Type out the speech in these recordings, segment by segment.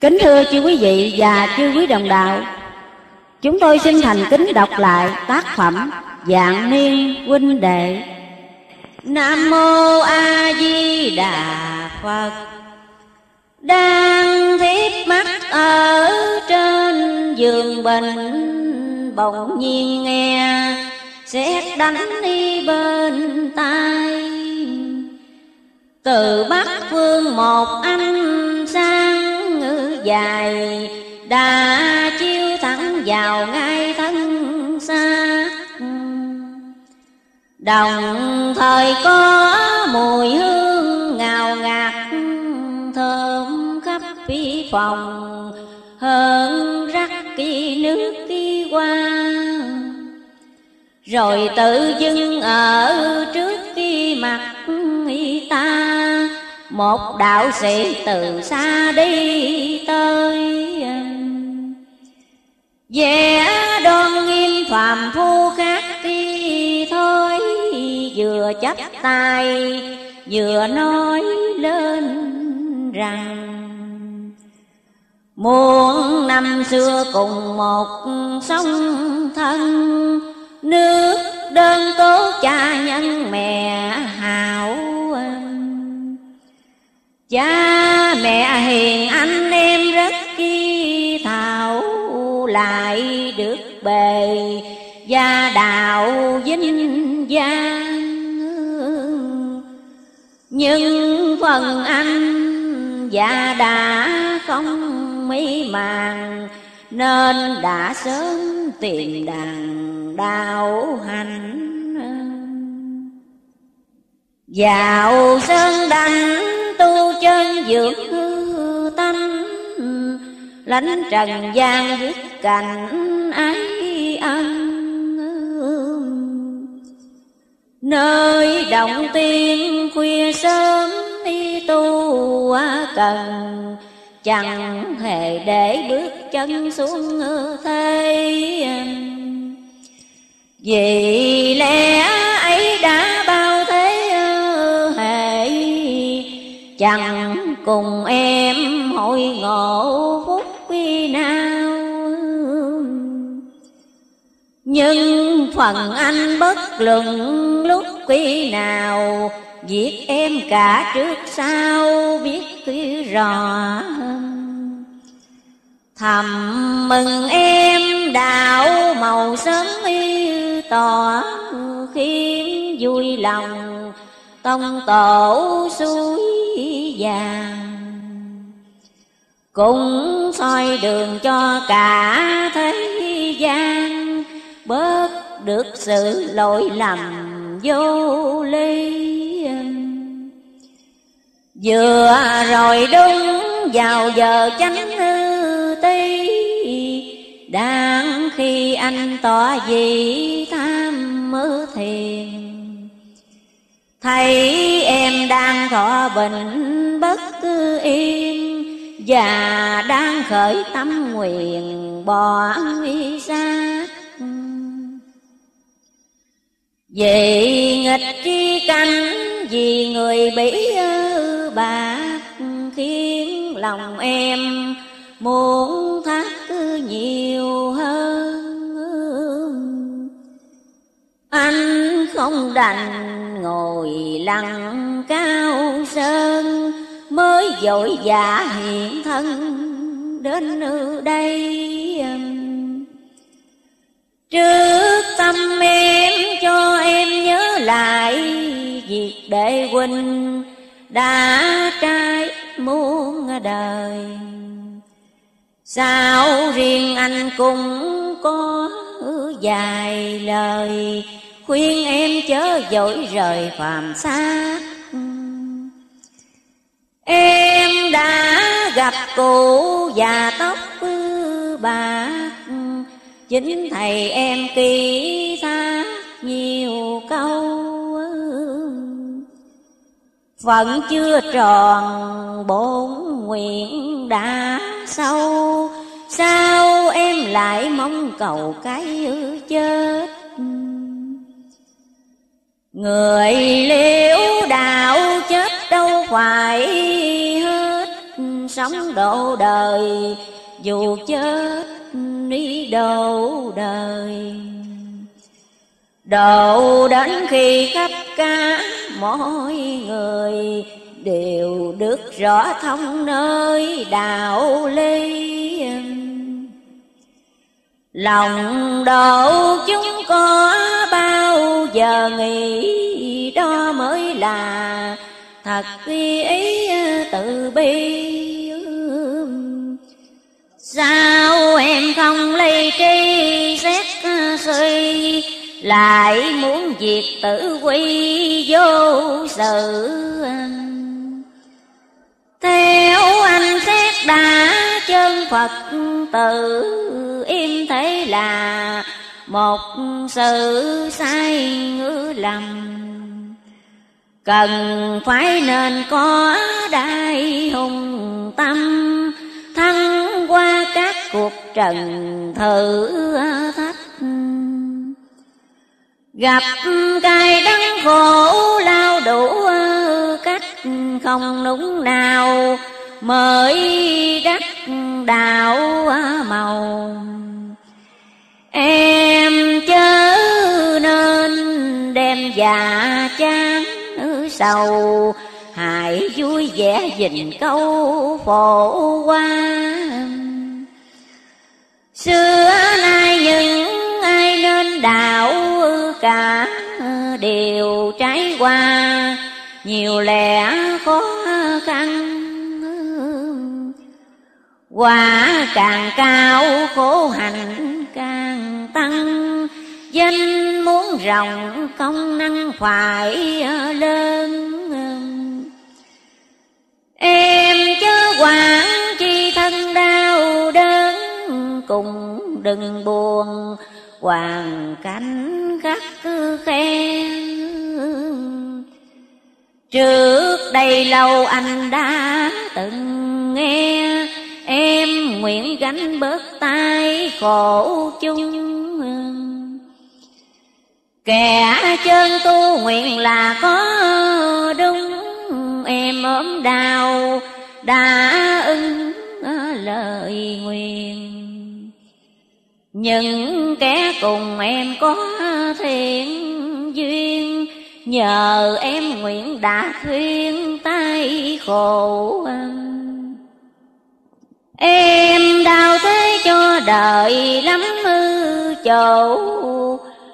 Kính thưa chư quý vị và chư quý đồng đạo, Chúng tôi xin thành kính đọc lại tác phẩm Dạng niên huynh đệ. Nam mô A Di Đà Phật. Đang thiếp mắt ở trên giường bệnh, Bỗng nhiên nghe xét đánh đi bên tai. Từ Bắc phương một anh sang dài. Đã chiếu thẳng vào ngay thân xa. Đồng thời có mùi hương ngào ngạt, Thơm khắp phi phòng. Hơn rắc kỳ nước đi qua Rồi tự dưng ở trước khi mặt một đạo sĩ từ xa đi tới. Vẻ đoan nghiêm phàm phu khác đi thôi, vừa chấp tay, vừa nói lên rằng muôn năm xưa cùng một sông thân, nước đơn tố cha nhân mẹ hảo cha mẹ hiền anh em rất kỳ thảo, lại được bề gia đạo vinh giang nhưng phần anh già đã không mỹ màng nên đã sớm tìm đàn đạo hành vào sơn đánh tu chân dưỡng hư tâm lánh trần gian dứt cảnh ái ân nơi động tiên khuya sớm đi tu cần, chẳng hề để bước chân xuống thế. Vì lẽ ấy đã chẳng cùng em hội ngộ phúc quy nào. Nhưng phần anh bất luận lúc quy nào Giết em cả trước sau biết khi rõ. Thầm mừng em đạo màu sớm y tỏ Khiến vui lòng tông tổ suối vàng. Cũng soi đường cho cả thế gian, Bớt được sự lỗi lầm vô ly Vừa rồi đúng vào giờ chánh hư ti, Đang khi anh tỏ gì tham mơ thiền. Thấy em đang thọ bệnh bất cứ yên Và đang khởi tâm nguyện bỏ nguy xác Vì nghịch chi canh vì người bị bạc Khiến lòng em muốn thắt nhiều hơn. Anh không đành ngồi lặng cao sơn, Mới dội vã hiện thân đến nơi đây. Trước tâm em cho em nhớ lại Việc đệ huynh đã trai muôn đời. Sao riêng anh cũng có dài lời. Khuyên em chớ dội rời phàm xác. Em đã gặp cụ già tóc bạc. Chính thầy em kỹ thác nhiều câu. Phận chưa tròn bốn nguyện đã sâu. Sao em lại mong cầu cái chết? Người liễu đạo chết đâu phải hết. Sống độ đời, dù chết, đi độ đời. Độ đến khi khắp cả mọi người đều được rõ thông nơi đạo lý lòng độ chúng có bao giờ nghĩ đó mới là thật ý tự bi? Sao em không ly tri xét suy, lại muốn diệt tử quy vô sự? Theo anh xét đã chân Phật tự im thấy là một sự sai ngữ lầm. Cần phải nên có đại hùng tâm, thăng qua các cuộc trần thử thách. Gặp cay đắng khổ, lao đủ cách không đúng nào mới đắc đạo màu. Em chớ nên đem già chán sầu, hãy vui vẻ dình câu phổ qua xưa nay những ai nên đạo cả đều trái qua, nhiều lẽ khó khăn quả càng cao, khổ hạnh càng tăng. Danh muốn rộng công năng phải lớn em chớ quản chi thân đau đớn cùng đừng buồn. Hoàn cảnh khắc khen. Trước đây lâu anh đã từng nghe em nguyện gánh bớt tay khổ chung. Kẻ chân tu nguyện là có đúng. Em ốm đau, đã ưng lời nguyện. Những kẻ cùng em có thiện duyên, nhờ em nguyện đã khuyên tay khổ em đau thế cho đời lắm ư chỗ.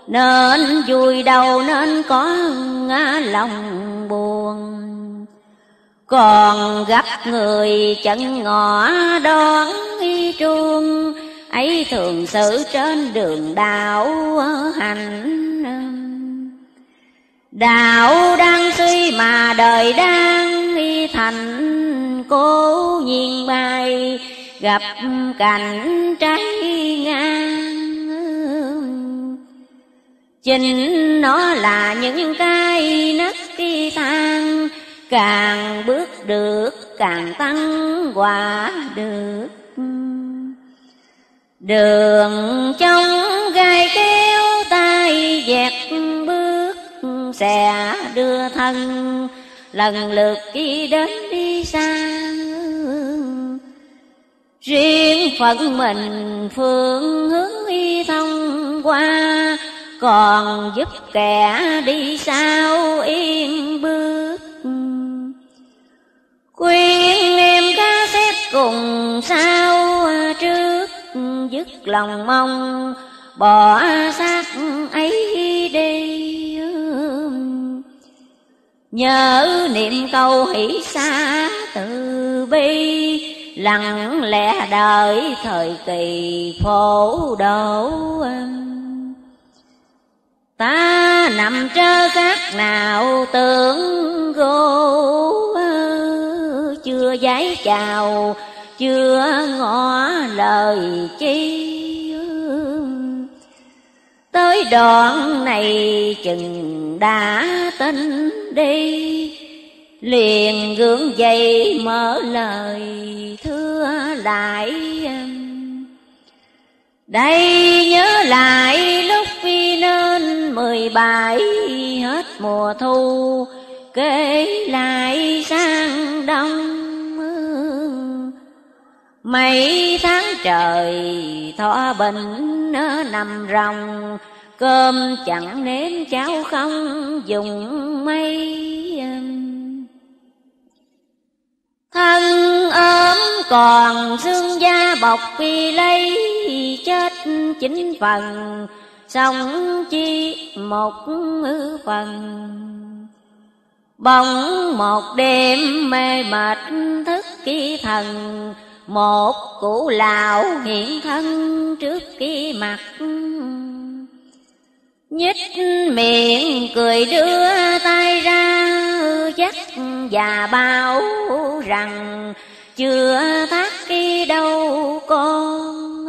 Nên vui đầu nên có lòng buồn. Còn gặp người chẳng ngõ đón truông, ấy thường xử trên đường đạo hành. Đạo đang suy mà đời đang thành cố nhiên bay gặp cảnh trái ngang. Chính nó là những cái nấc đi thang, càng bước được càng tăng quả được. Đường trong gai kéo tay dẹt bước sẽ đưa thân, lần lượt đi đến đi xa riêng phận mình phương hướng y thông qua, còn giúp kẻ đi sau yên bước. Khuyên em ca xếp cùng sao trước, dứt lòng mong, bỏ xác ấy đi. Nhớ niệm câu hỷ xa từ bi lặng lẽ đợi thời kỳ phổ độ. Ta nằm trơ các nào tưởng gỗ chưa giấy chào, chưa ngỏ lời chi. Tới đoạn này chừng đã tin đi liền gượng dậy mở lời, thưa lại đây nhớ lại lúc phi nên mười bảy, hết mùa thu, kể lại sang đông Mấy tháng trời thọ bệnh nằm ròng, Cơm chẳng nếm cháo không dùng mây Thân ốm còn xương da bọc phi lấy chết chính phần, Sống chi một phần. Bỗng một đêm mê mệt thức kỳ thần, Một cụ lão hiện thân trước kỳ mặt. Nhích miệng cười đưa tay ra chắc và bao rằng, Chưa thắt khi đâu, con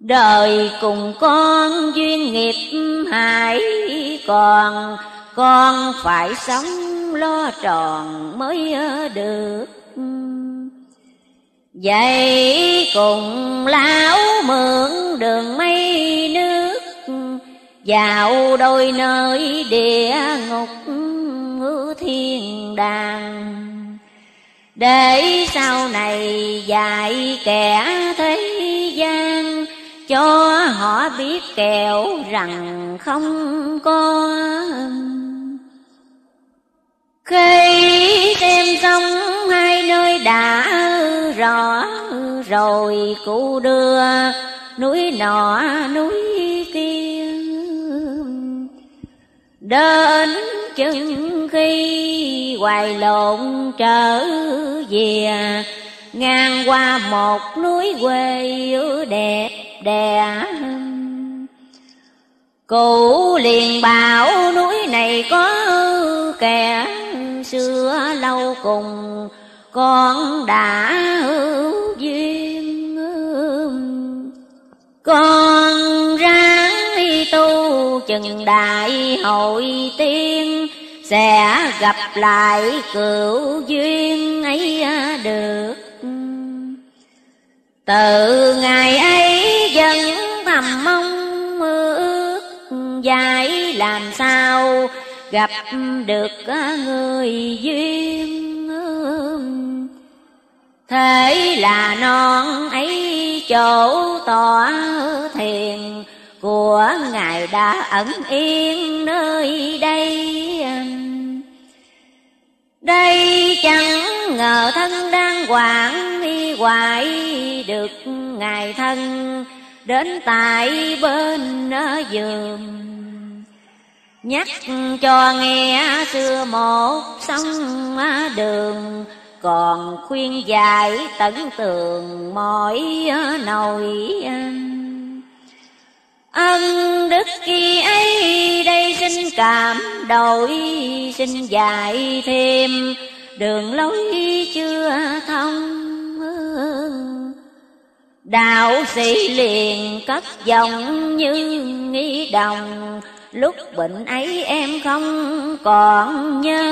Đời cùng con duyên nghiệp hại còn, Con phải sống lo tròn mới được. Vậy cùng lão mượn đường mây nước, Vào đôi nơi địa ngục thiên đàng. Để sau này dạy kẻ thế gian, Cho họ biết kẹo rằng không có khi xem xong hai nơi đã rõ rồi cụ đưa núi nọ núi kia. Đến chân khi hoài lộn trở về, ngang qua một núi quê đẹp đẽ cụ liền bảo núi này có kẻ xưa lâu cùng con đã hữu duyên con ráng tu chừng đại hội tiên, sẽ gặp lại cửu duyên ấy được. Từ ngày ấy dân thầm mong ước dài làm sao gặp được người duyên. Thế là non ấy chỗ tỏ thiền, Của Ngài đã ẩn yên nơi đây. Đây chẳng ngờ thân đang quản đi hoài Được Ngài thân đến tại bên giường. Nhắc cho nghe xưa một sông đường còn khuyên dạy tận tường mọi nồi Ân. Đức khi ấy đây xin cảm, đổi Xin dạy thêm. Đường lối chưa thông Đạo sĩ liền cất giọng như nghi đồng. Lúc bệnh ấy em không còn nhớ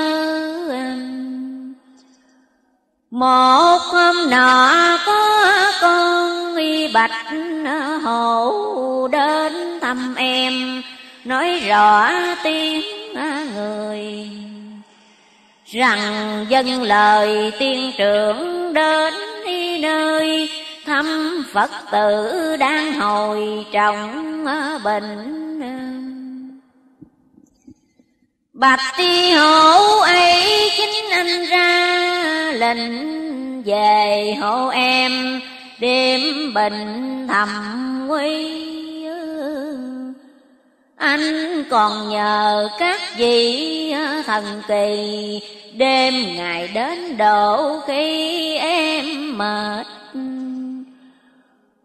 anh một hôm nọ có con y bạch hộ đến thăm em, Nói rõ tiếng người. Rằng dân lời tiên trưởng đến nơi, Thăm Phật tử đang hồi trọng bệnh. Bạch ti hổ ấy chính anh ra lệnh về hộ em đêm bình thầm nguy anh còn nhờ các vị thần kỳ Đêm ngày đến độ khi em mệt.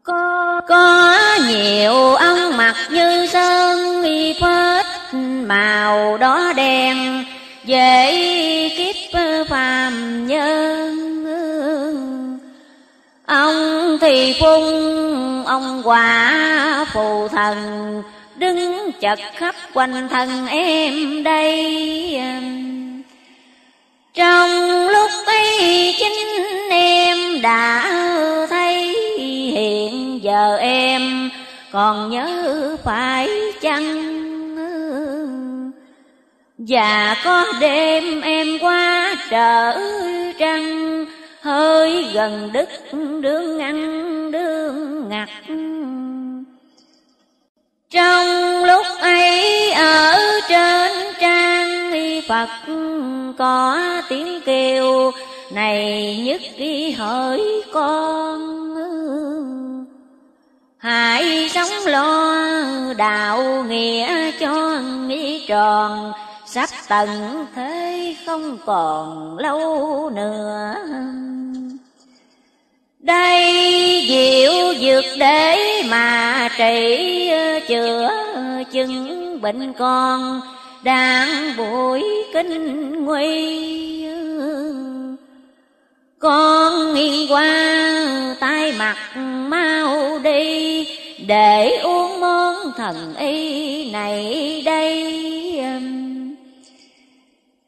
Có, có nhiều ân mặt như sơn y phết màu đó đen, dễ kiếp phàm nhân. Ông thì phun ông quả phù thần, đứng chật khắp quanh thân em đây. Trong lúc ấy chính em đã thấy hiện giờ em, còn nhớ phải chăng? Và có đêm em qua trở trăng, hơi gần đức đương ngăn đương ngặt. Trong lúc ấy ở trên trang Phật có tiếng kêu, này nhất đi hỡi con hãy sống lo đạo nghĩa cho nghĩ tròn sắp tận thế không còn lâu nữa. Đây diệu dược để mà trị, chữa chứng bệnh con đang buổi kinh nguy. Con nghiêng qua tay mặt mau đi, để uống món thần y này đây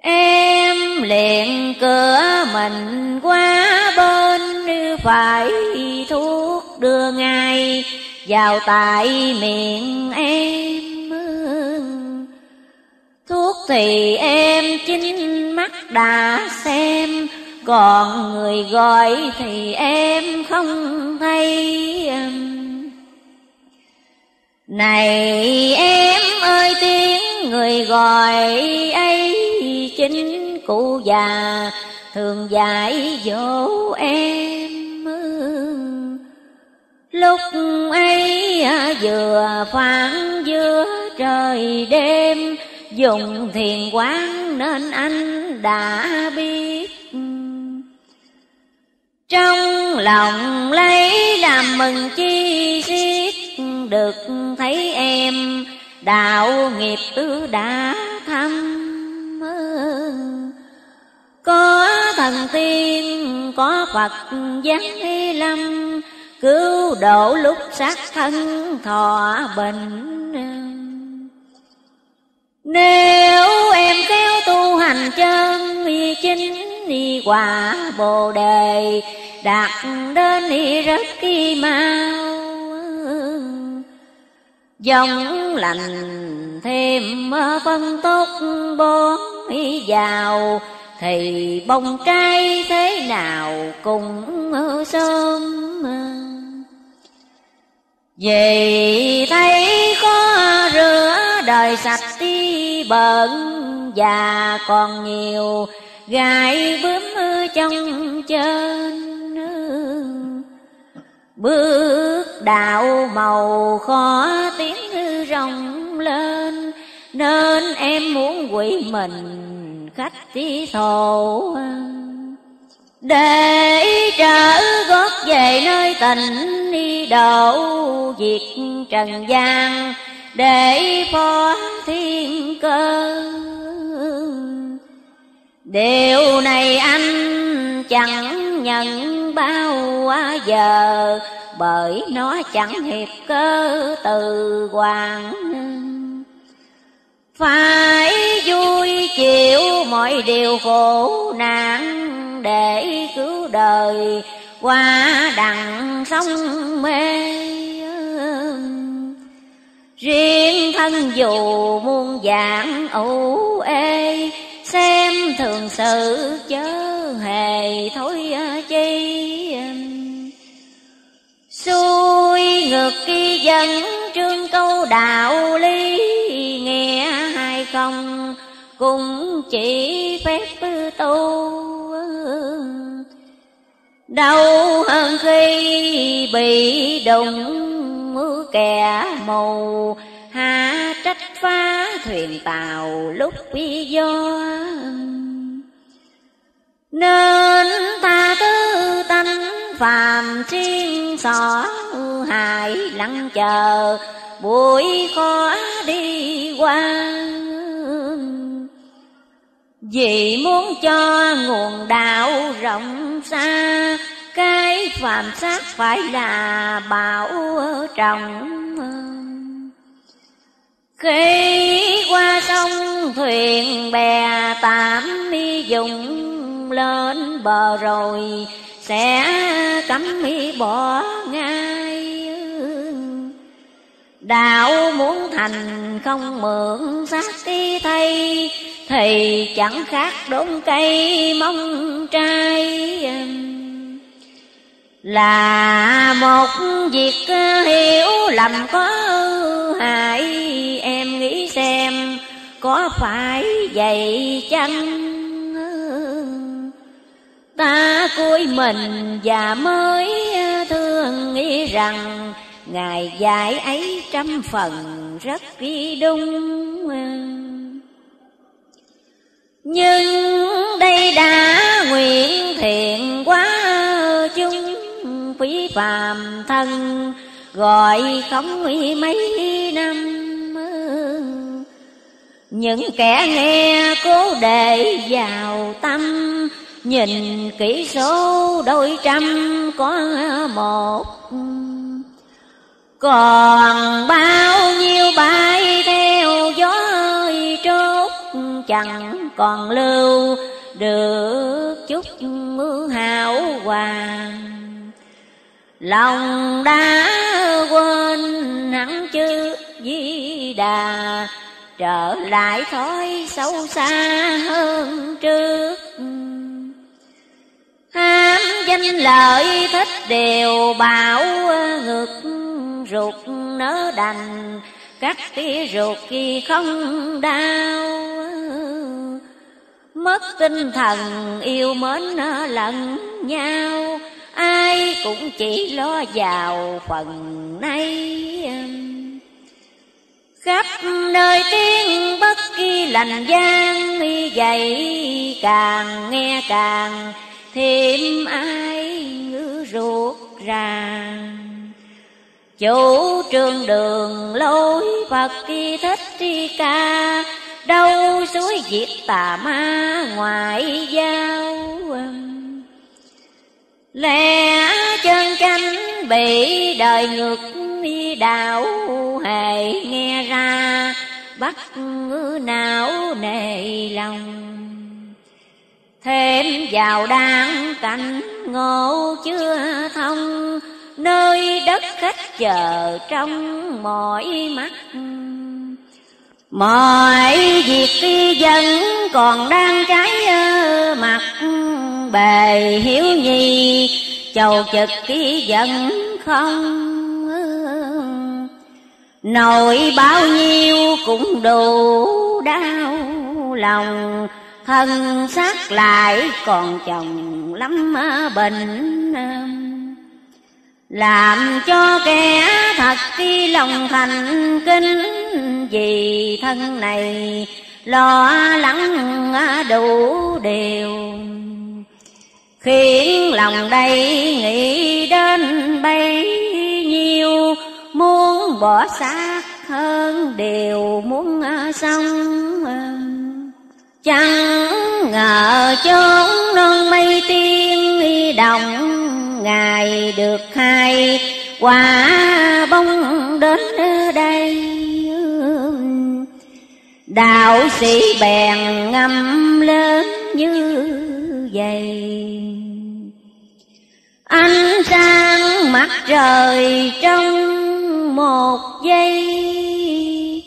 em liền cửa mình qua bên phải thuốc đưa ngay. Vào tại miệng em thuốc thì em chính mắt đã xem. Còn người gọi thì em không thấy. Này em ơi, tiếng người gọi ấy, chính cụ già, thường dạy dỗ em. Lúc ấy à, vừa phản giữa trời đêm, dùng thiền quán nên anh đã biết. Trong lòng lấy làm mừng chi xiết được thấy em đạo nghiệp tứ đã thăm có thần tiên, có phật giáng lâm. Cứu độ lúc sát thân thọ bệnh. Nếu em kéo tu hành chân chính đi quả bồ đề, đạt đến y rất kỳ mau dòng lành thêm phân tốt bón vào thì bông trái thế nào cũng sớm. Vì thấy có rửa đời sạch đi bận và còn nhiều gai bướm trong chân bước đạo màu khó tiếng rồng lên, nên em muốn quỷ mình khách tí thổ. Để trở gót về nơi tình đi độ việc trần gian, để phó thiên cơ điều này anh chẳng nhận bao giờ, bởi nó chẳng hiệp cơ từ hoàng. Phải vui chịu mọi điều khổ nạn để cứu đời qua đằng sông mê. Riêng thân dù muôn dạng ủ ê xem thường sự chớ hề thôi chi. Xuôi ngược khi dân trương câu đạo lý, nghe hay không cũng chỉ phép tu. Đâu hơn khi bị đụng kẻ mù Hạ trách phá thuyền tàu lúc quy do. Nên ta tư tánh phàm thiên xỏ hại lặng chờ, buổi khó đi qua. Vì muốn cho nguồn đạo rộng xa, Cái phàm sát phải là bảo trọng khi qua sông thuyền bè tạm đi dùng lên bờ rồi, Sẽ cấm mi bỏ ngay Đạo muốn thành không mượn xác đi thay, Thì chẳng khác đốn cây mong trai là một việc hiểu lầm có hại, em nghĩ xem có phải vậy chăng? Ta cúi mình và mới thương nghĩ rằng ngài dạy ấy trăm phần rất ghi đúng. Nhưng đây đã nguyện thiện quá phí phàm thân, gọi không mấy năm. Những kẻ nghe cố đề vào tâm, nhìn kỹ số đôi trăm có một. Còn bao nhiêu bay theo gió trốt, chẳng còn lưu được chút mưa hảo hoàng lòng đã quên hẳn chư di đà, trở lại thói sâu xa hơn trước. Ham danh lợi thích đều bảo ngược, ruột nỡ đành cắt tía ruột khi không đau. Mất tinh thần, yêu mến lẫn nhau ai cũng chỉ lo vào phần nay khắp nơi tiếng bất kỳ lành gian vậy càng nghe càng, thêm ai ngữ ruột ràng. Chủ trương đường lối phật kỳ thích tri ca, đâu suối diệt tà ma ngoại giao lẽ chân canh bị đời ngược đạo, hề nghe ra bắt não nề lòng. Thêm vào đang cảnh ngộ chưa thông, nơi đất khách chờ trong mọi mắt. Mọi việc khi dân còn đang trái mặt bề hiếu nhi chầu trực ký giận không Nổi bao nhiêu cũng đủ đau lòng, Thân xác lại còn chồng lắm bệnh Làm cho kẻ thật khi lòng thành kinh Vì thân này lo lắng đủ điều. Khiến lòng đây nghĩ đến bấy nhiêu, Muốn bỏ xác hơn đều muốn à, xong à. Chẳng ngờ chốn non mây tiên đồng, Ngài được hai quả bông đến đây. Đạo sĩ bèn ngâm lớn như vậy Ánh sáng mặt trời trong một giây,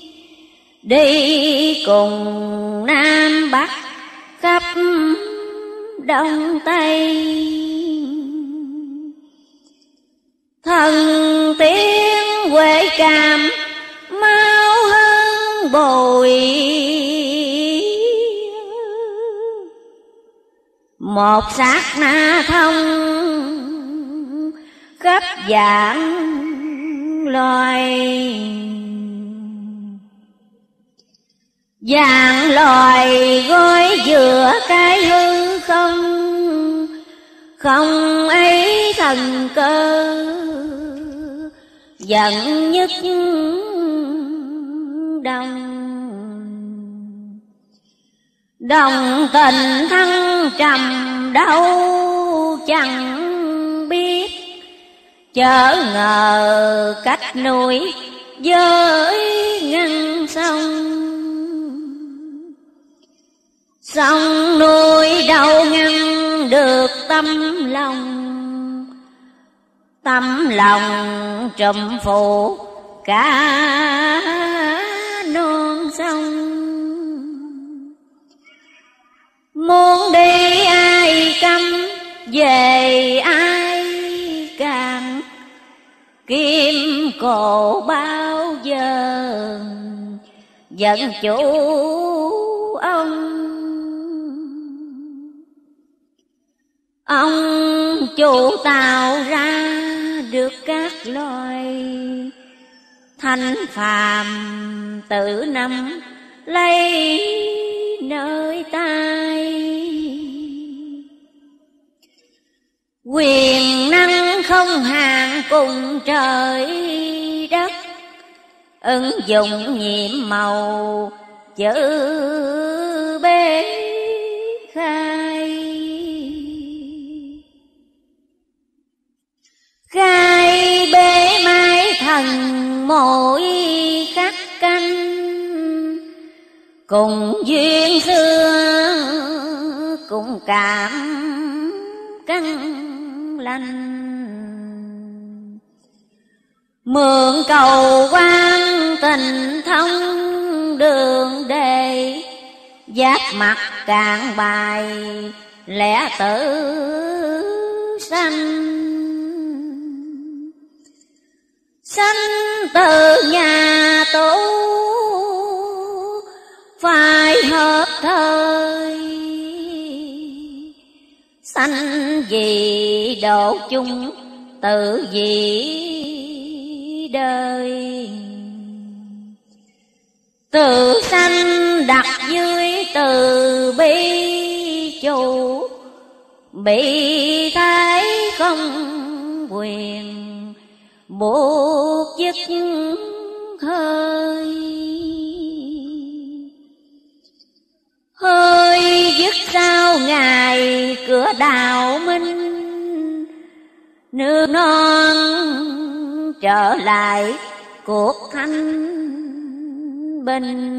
Đi cùng Nam Bắc khắp Đông Tây. Thần tiếng quê cảm mau hơn bồi Một sát na thông, khắp dạng loài. Dạng loài gói giữa cái hư không Không ấy thần cơ, Giận nhất đồng Đồng tình thăng trầm đâu chẳng biết. Chớ ngờ cách nuôi với ngăn sông. Sông nuôi đâu ngăn được tâm lòng. Tâm lòng trùm phụ cả non sông. muốn đi ai cấm về ai càng? Kim cổ bao giờ giận chủ ông. Ông chủ tạo ra được các loài thanh phàm tử năm, lấy nơi tay. Quyền năng không hạn cùng trời đất, Ứng dụng nhiệm màu chữ bế khai. Khai bế mái thần mỗi khắc Cùng duyên xưa cùng cảm căng lành. Mượn cầu quan tình thông đường đề giác mặt cạn bài lẽ tử sanh. Sanh từ nhà tu phải hợp thời. Sanh vì độ chung, tự vì đời. Từ sanh đặt dưới từ bi chủ, Bị thái không quyền, buộc dứt hơi. Hơi dứt sao ngài cửa đạo minh, nước non trở lại cuộc thanh bình.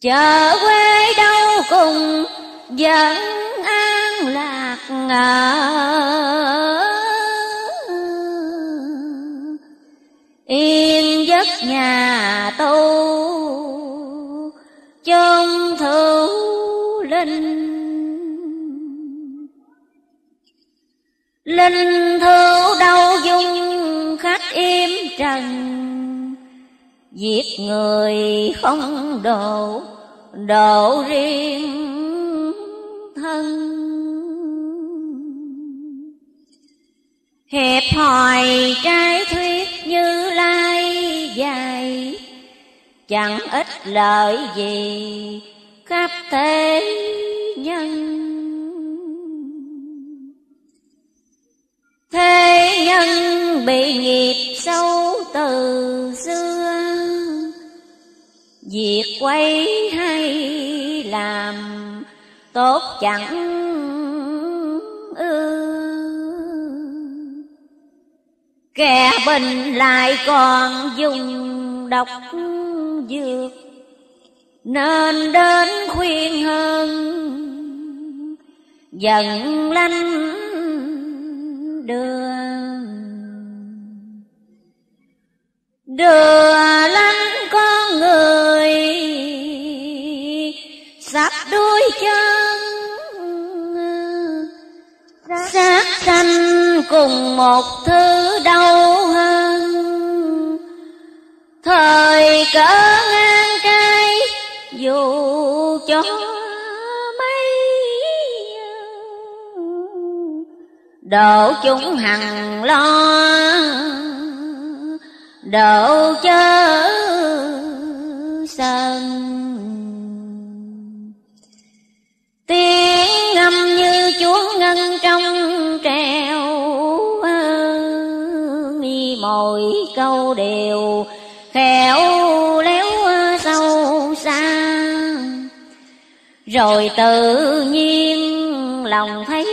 Chợ quê đâu cùng vẫn an lạc ngờ. Yên giấc nhà tu chân thủ linh. Linh thư đau dung khách im trần, giết người không độ độ riêng thân. Hẹp hòi trái thuyết như lai dài chẳng ít lợi gì khắp thế nhân. Thế nhân bị nghiệp sâu từ xưa, việc quay hay làm tốt chẳng ưa. Kẻ bình lại còn dùng độc dược, Nên đến khuyên hơn, Dần lanh đưa Đưa lanh con người Sắp đuôi chân, Sát sanh cùng một thứ đau hơn. Thời cỡ ngang cây dù cho mấy Độ chúng hằng lo Độ chớ sân tiếng ngâm như chúa ngân trong treo nghi mồi câu đều khéo léo sâu xa. Rồi tự nhiên lòng thấy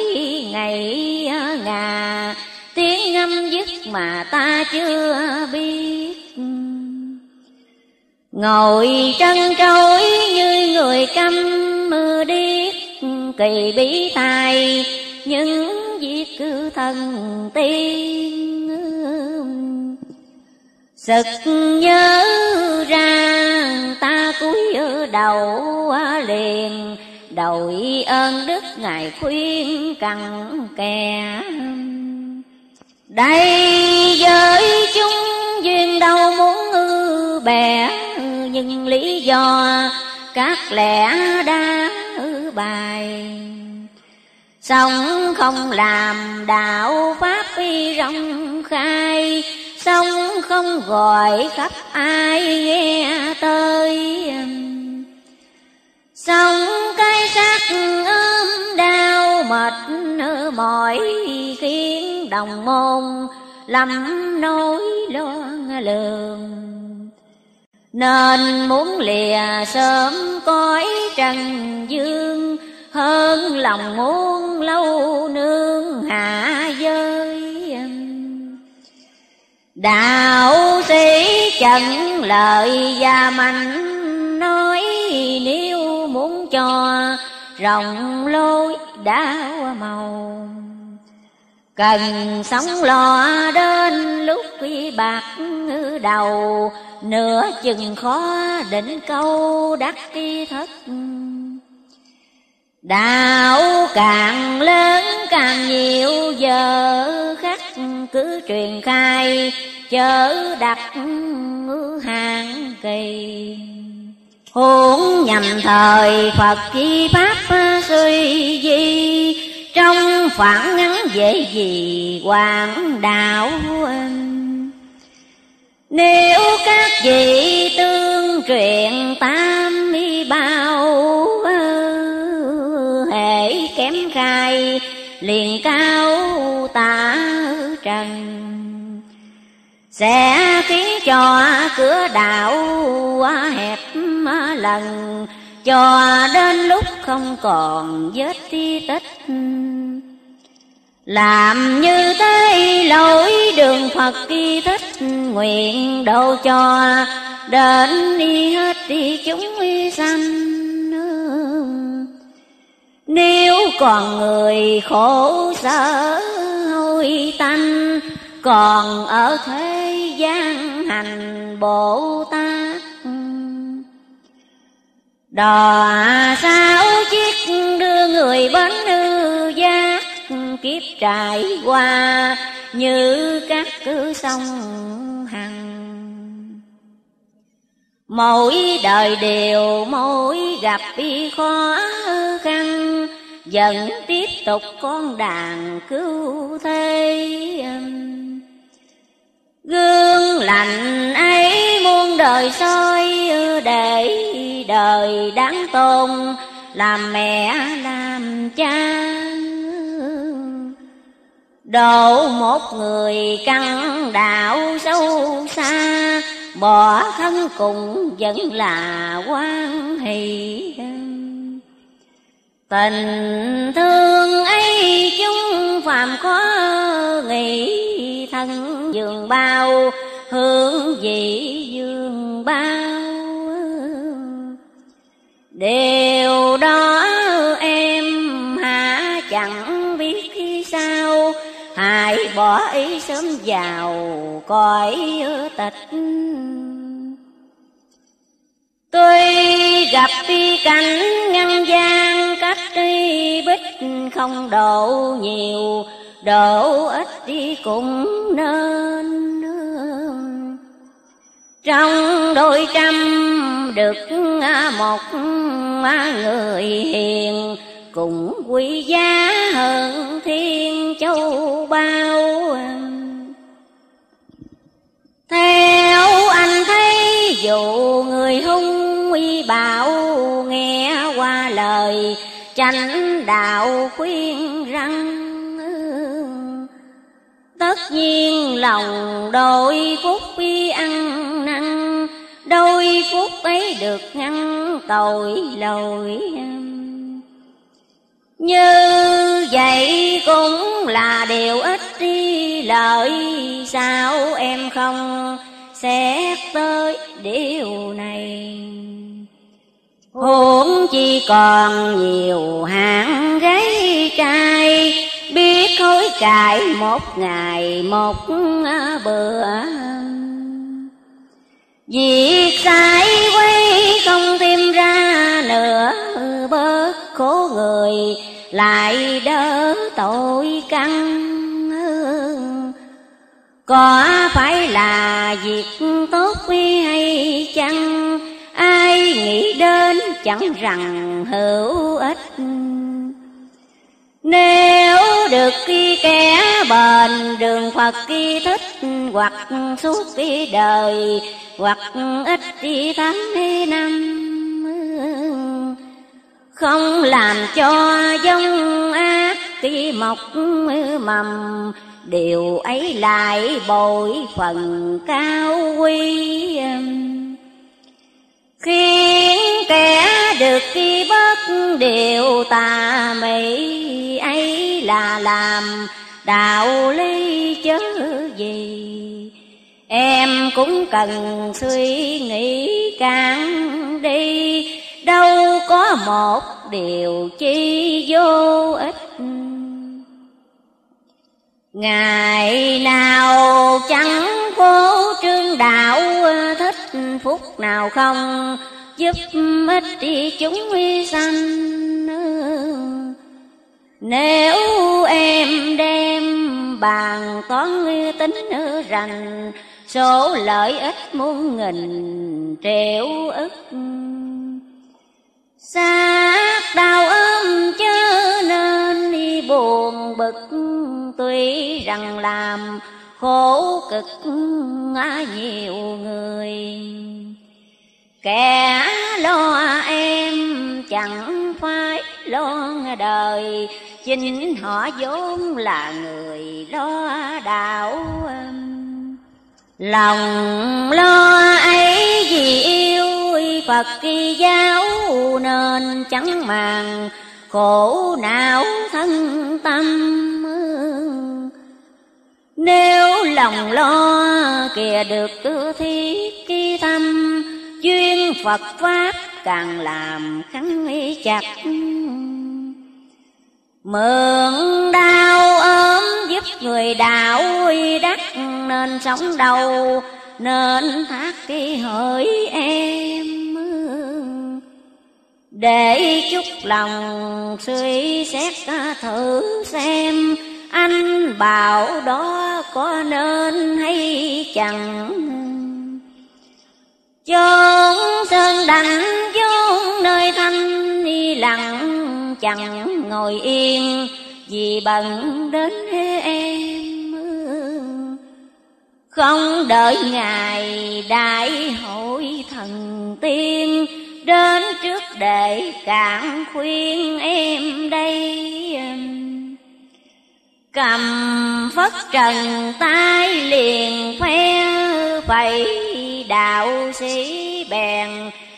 ngày ngà, tiếng ngâm dứt mà ta chưa biết. Ngồi trân trối như người câm mưa điếc, kỳ bí tài những việc cứ thần tiên sực nhớ ra, ta cúi đầu liền. Đội ơn đức ngài khuyên cần kè. Đây với chúng duyên đâu muốn ư bè, nhưng lý do các lẽ đã bài. Sống không làm đạo pháp y rộng khai sông không gọi khắp ai nghe tới. Sông cái xác ôm đau mệt mỏi khiến đồng môn lầm nỗi lo lường. Nên muốn lìa sớm cõi trần dương, hơn lòng muốn lâu nương hạ giới đạo sĩ chẳng lời và mạnh nói, nếu muốn cho rộng lối đã màu, cần sống lo đến lúc quy bạc đầu, nửa chừng khó định câu đắc kỳ thất đạo càng lớn càng nhiều giờ, khắc cứ truyền khai, chớ đặt hàng kỳ. Huống nhằm thời phật chi pháp suy di, trong phản ngắn dễ gì hoàng đạo nếu các vị tương truyền tam mi bao kém khai liền cao tả trần. Sẽ khiến cho cửa đạo hẹp lần, cho đến lúc không còn vết thi tích. Làm như thế lối đường Phật kỳ thích Nguyện độ cho đến đi hết đi chúng sanh. Nếu còn người khổ sở, hôi tanh, Còn ở thế gian hành Bồ Tát. Đò sao chiếc đưa người bến hư giác, Kiếp trải qua như các cứ sông hằng. Mỗi đời đều mỗi gặp bi khó khăn, Vẫn tiếp tục con đàn cứu thế. Gương lành ấy muôn đời soi, để đời đáng tôn Làm mẹ làm cha. Độ một người căn đạo sâu xa Bỏ thân cùng vẫn là quan hỷ. Tình thương ấy chúng phàm có nghĩ thân dường bao Hương vị dường bao. Điều đó lại bỏ ý sớm vào, cõi tịch. Tuy gặp đi cảnh ngăn gian, cách đi bích không độ nhiều, Độ ít đi cũng nên Trong đôi trăm được một người hiền cùng quý giá hơn thiên châu bao. Theo anh thấy, dù người hung uy bảo Nghe qua lời chánh đạo khuyên răng, Tất nhiên lòng đôi phút bi ăn năn, Đôi phút ấy được ngăn tội lỗi như vậy cũng là điều ít đi, lợi Sao em không xét tới điều này? Huống chi còn nhiều hạng gái trai, Biết hối cải một ngày một bữa. Việc sai quay không tìm ra nữa Bớt khổ người, lại đỡ tội căn. Có phải là việc tốt hay chăng? Ai nghĩ đến chẳng rằng hữu ích? Nếu được khi kẻ bền, đường Phật khi thích, Hoặc suốt khi đời, Hoặc ít khi tháng năm. Không làm cho giống ác khi mọc mầm, Điều ấy lại bội phần cao quý Khiến kẻ được khi bất điều tà mỹ ấy là làm đạo lý chớ gì. Em cũng cần suy nghĩ càng đi Đâu có một điều chi vô ích. Ngày nào chẳng cố trương đạo, thích phúc nào không, Giúp ích đi chúng sanh. Nếu em đem bàn toán tính rành, Số lợi ích muôn nghìn triệu ức. Xác đau ôm chớ nên đi buồn bực, Tuy rằng làm khổ cực nhiều người. Kẻ lo em chẳng phải lo đời, Chính họ vốn là người lo đạo Lòng lo ấy vì yêu Phật kỳ giáo Nên chẳng màng, khổ não thân tâm Nếu lòng lo kìa được tư thiết kỳ tâm Duyên Phật Pháp càng làm khăn chặt. Mượn đau ốm giúp người đạo uy đắc Nên sống đầu, nên thác kỳ hỡi em Để chút lòng suy xét thử xem, Anh bảo đó có nên hay chẳng? Chốn sơn đành chốn nơi thanh đi lặng chẳng ngồi yên, vì bận đến em không đợi ngày đại hội thần tiên, đến trước để cạn khuyên em đây. Cầm phất trần tay liền khoe phải đạo sĩ bèn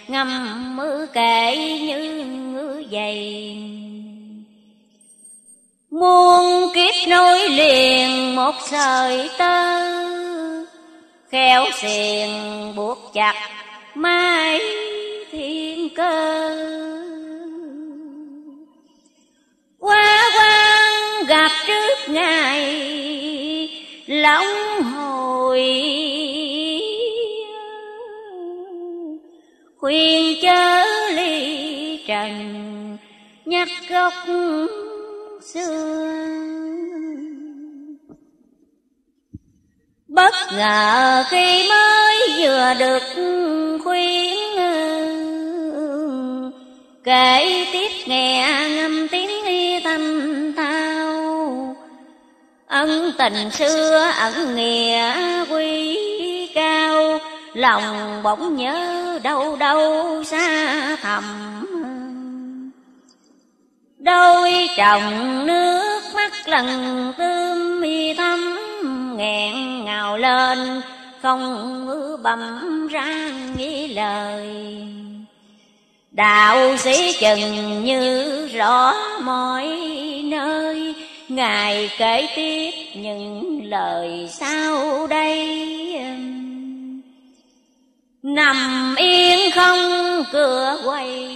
ngâm mưa kể như dày. Muôn kiếp nối liền một sợi tơ, khéo xiềng buộc chặt mãi thiên cơ. Qua quan gặp trước ngày, lòng hồi khuyên chớ trần nhắc gốc xưa. Bất ngờ khi mới vừa được khuyên, kể tiếp nghe ngâm tiếng y thanh thao ân tình xưa ẩn nghĩa quý cao, lòng bỗng nhớ đâu đâu xa thầm đôi chồng nước mắt lần tươm mi thắm, nghẹn ngào lên, không ngữ bầm ra nghĩ lời. Đạo sĩ chừng như rõ mọi nơi, ngài kể tiếp những lời sau đây. Nằm yên không cửa quay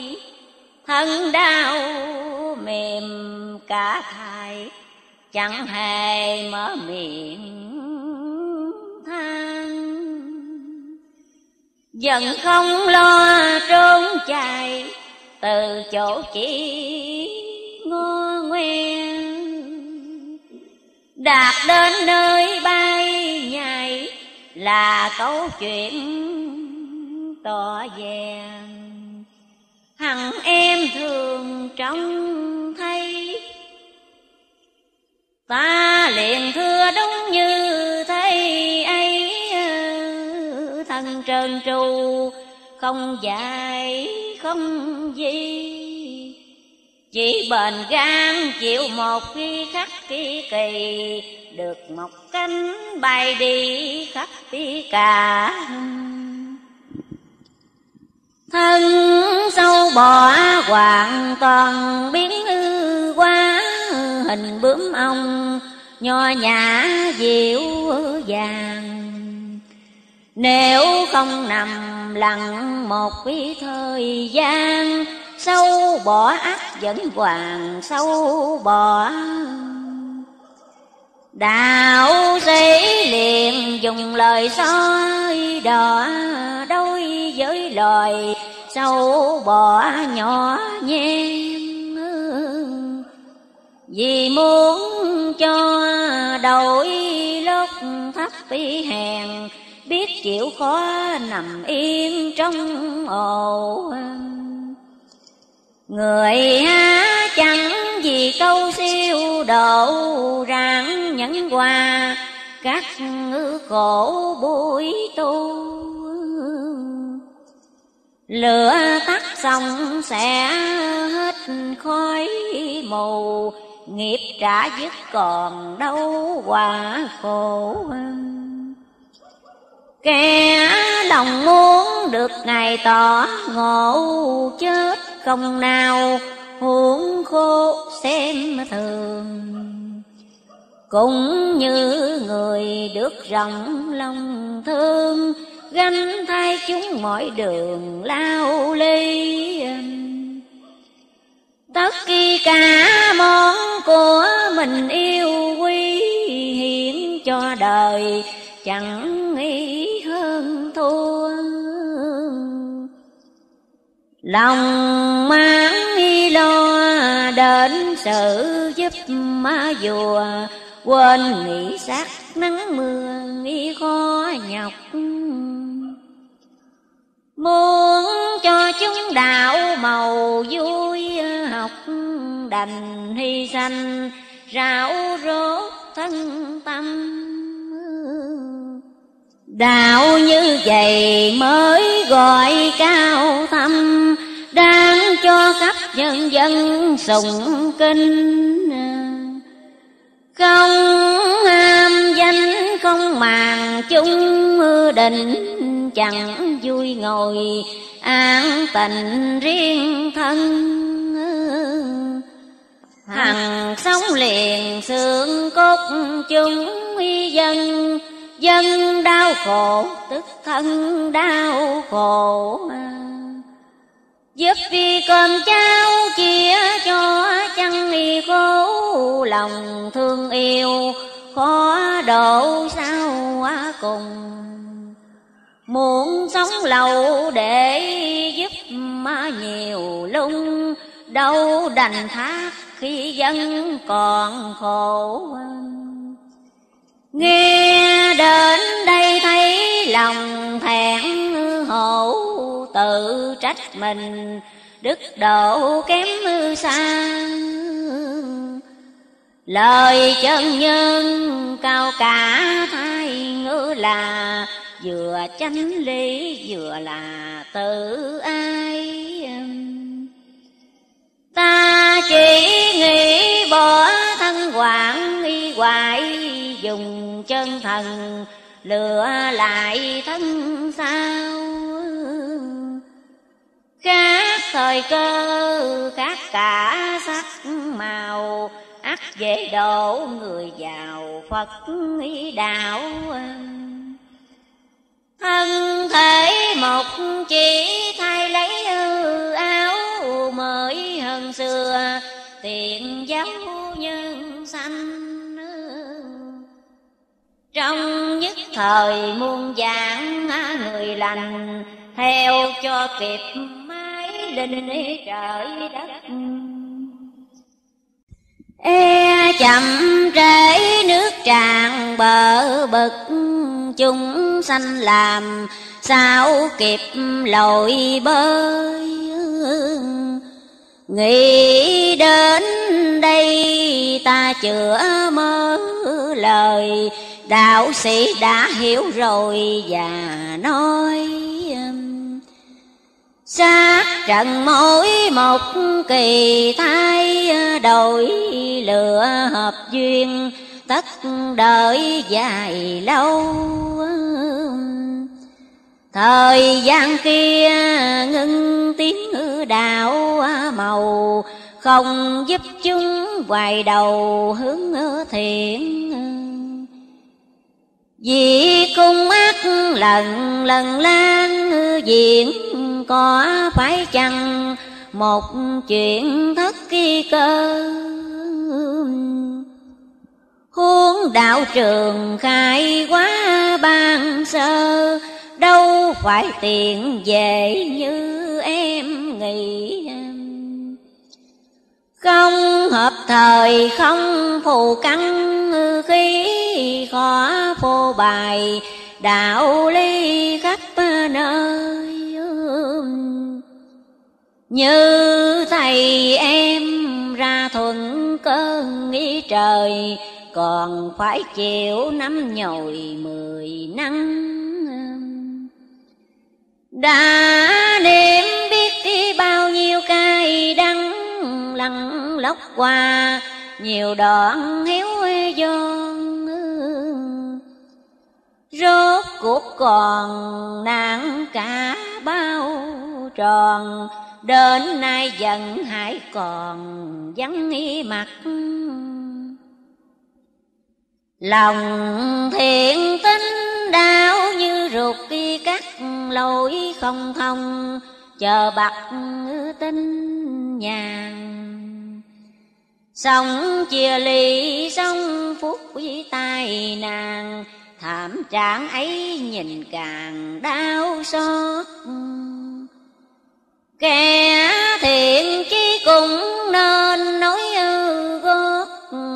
Thân đau mềm cả thai, Chẳng hề mở miệng than. Dần không lo trốn chạy Từ chỗ chỉ ngô ngoe Đạt đến nơi bay nhảy là câu chuyện tỏ vàng hằng em thường trông thấy. Ta liền thưa đúng như thấy ấy, thân trơn tru, không dài không gì. Chỉ bền gan chịu một khi khắc kỳ kỳ, được một cánh bay đi khắp đi cả thân sâu bò hoàn toàn biến hư quá, hình bướm ong, nho nhã dịu vàng nếu không nằm lặng một cái thời gian, Sâu bỏ ác vẫn hoàng sâu bỏ Đạo sĩ liền dùng lời soi đỏ đối với loài Sâu bỏ nhỏ nhen Vì muốn cho đổi lót thấp bị hèn, Biết chịu khó nằm yên trong ổ Người hát chẳng vì câu siêu độ rạng nhẫn hòa, Các ngư cổ buổi tu. Lửa tắt xong sẽ hết khói mù, Nghiệp trả dứt còn đâu quả khổ. Kẻ lòng muốn được ngày tỏ ngộ chết không nào huống khô xem thường. Cũng như người được rộng lòng thương, gánh thay chúng mọi đường lao ly. Tất kỳ cả món của mình yêu quý hiến cho đời, chẳng nghĩ hơn thua lòng mang lo đến sự giúp ma dùa. Quên nghĩ sát nắng mưa nghĩ khó nhọc. Muốn cho chúng đạo màu vui, học đành hy sanh rạo rốt thân tâm. Đạo như vậy mới gọi cao thâm, Đáng cho khắp nhân dân sùng kinh. Không ham danh, không màng chung, định Chẳng vui ngồi, an tình riêng thân. Hằng sống liền xương cốt chung dân Dân đau khổ, tức thân đau khổ Giúp vì cơm cháo chia cho chăn y khổ, Lòng thương yêu khó độ sao quá cùng. Muốn sống lâu để giúp mà nhiều lung, Đâu đành thác khi dân còn khổ Nghe đến đây thấy lòng thẹn hổ tự trách mình, đức độ kém xa. Lời chân nhân cao cả thay ngữ là vừa chánh lý vừa là tự ai. Ta chỉ nghĩ bỏ thân hoạn y hoài dùng chân thần lừa lại thân sao? Khác thời cơ, khác cả sắc màu, ắt dễ đổ người giàu phật ý đạo. Thân thể một chỉ thay lấy áo mới hơn xưa, tiện giáo trong nhất thời muôn dạng người lành, theo cho kịp mái linh trời đất. E chậm trễ nước tràn bờ bực, chúng sanh làm sao kịp lội bơi. Nghĩ đến đây ta chữa mơ lời đạo sĩ đã hiểu rồi và nói um, xác trận mỗi một kỳ thay, đổi lửa hợp duyên, tất đợi dài lâu. Thời gian kia ngưng tiếng đạo màu, Không giúp chúng hoài đầu hướng thiện vì cung ác lần lần lan diện có phải chăng một chuyện thất kỳ cơ? Huống đạo trường khai quá ban sơ, Đâu phải tiện về như em nghĩ. Không hợp thời, không phù căn khí khó phô bài, Đạo ly khắp nơi Như thầy em ra thuận cơn nghĩ trời, còn phải chịu năm nhồi mười nắng. Đã niệm biết đi bao nhiêu cay đắng lăn lóc qua, nhiều đoạn hiếu giòn rốt cuộc còn nạn cả bao tròn, đến nay dần hãy còn vắng mặt. Lòng thiện tính đau như ruột khi cắt lối không thông, Chờ bạc tinh nhàn. Sống chia ly sống phút quý tai nàng. Thảm trạng ấy nhìn càng đau xót. Kẻ thiện chí cũng nên nói ư gót,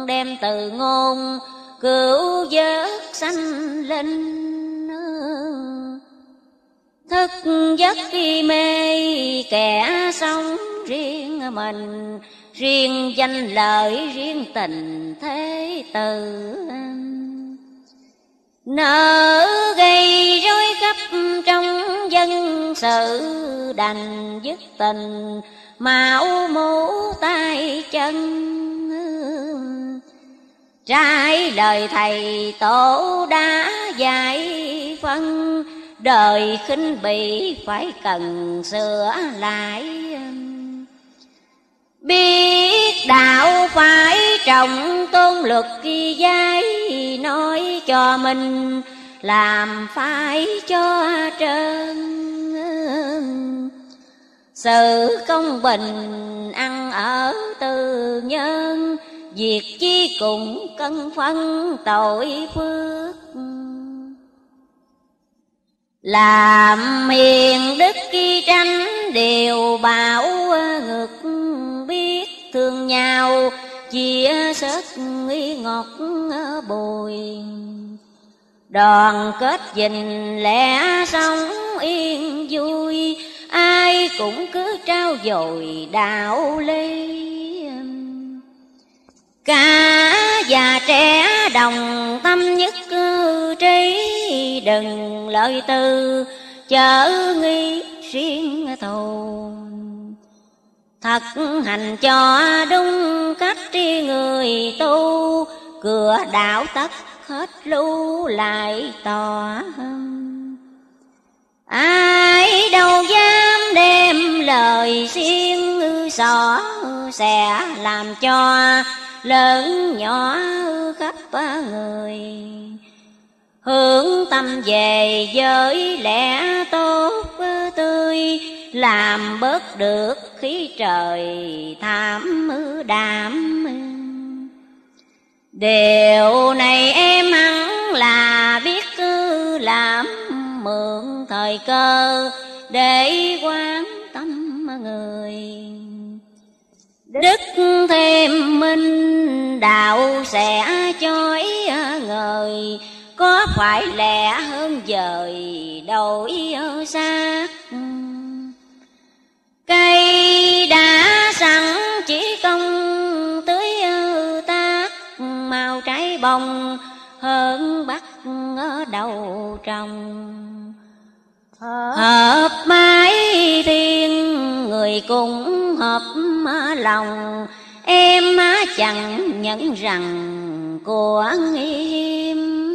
Đem từ ngôn cứu vớt sanh linh. Thức giấc khi mê, kẻ sống riêng mình riêng danh lợi, riêng tình thế tử. Nợ gây rối khắp trong dân sự, đành dứt tình mạo mũ tay chân. Trái lời thầy tổ đã dạy phân, Đời khinh bị phải cần sửa lại. Biết đạo phải trọng tôn luật khi giấy Nói cho mình làm phải cho trơn. Sự công bình ăn ở từ nhân, Việc chi cũng cân phân tội phước. Làm hiền đức khi tranh đều bảo ngược biết thương nhau Chia sớt nghi ngọt bồi. Đoàn kết dình lẽ sống yên vui, Ai cũng cứ trao dồi đạo lý. Cả già trẻ đồng tâm nhất cư trí, Đừng lợi tư chớ nghi riêng thù. Thật hành cho đúng cách tri người tu, Cửa đạo tất hết lưu lại tòa Ai đâu dám đem lời riêng xỏ Sẽ làm cho lớn nhỏ khắp người hướng tâm về giới lẽ tốt tươi, làm bớt được khí trời thảm đảm điều này em hẳn là biết cứ làm mượn thời cơ để quan tâm người. Đức thêm minh đạo sẽ chói ngời có phải lẽ hơn dời đổi xa? Cây đã sẵn chỉ công tưới tác, màu trái bồng hơn bắt ở đầu trồng. Hợp mái thiên người cũng hợp lòng, em chẳng nhận rằng của nghiêm.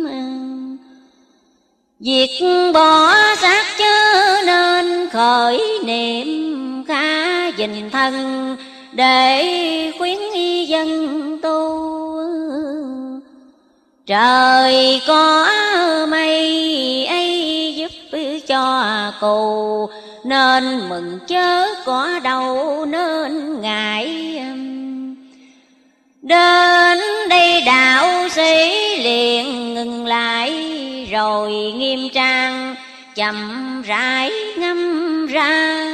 Việc bỏ xác chớ nên khởi niệm khá dình thân Để khuyến dân tu. Trời có mây ấy giúp cho cù, Nên mừng chớ có đâu nên ngại Đến đây đạo sĩ liền ngừng lại, Rồi nghiêm trang chậm rãi ngâm ra.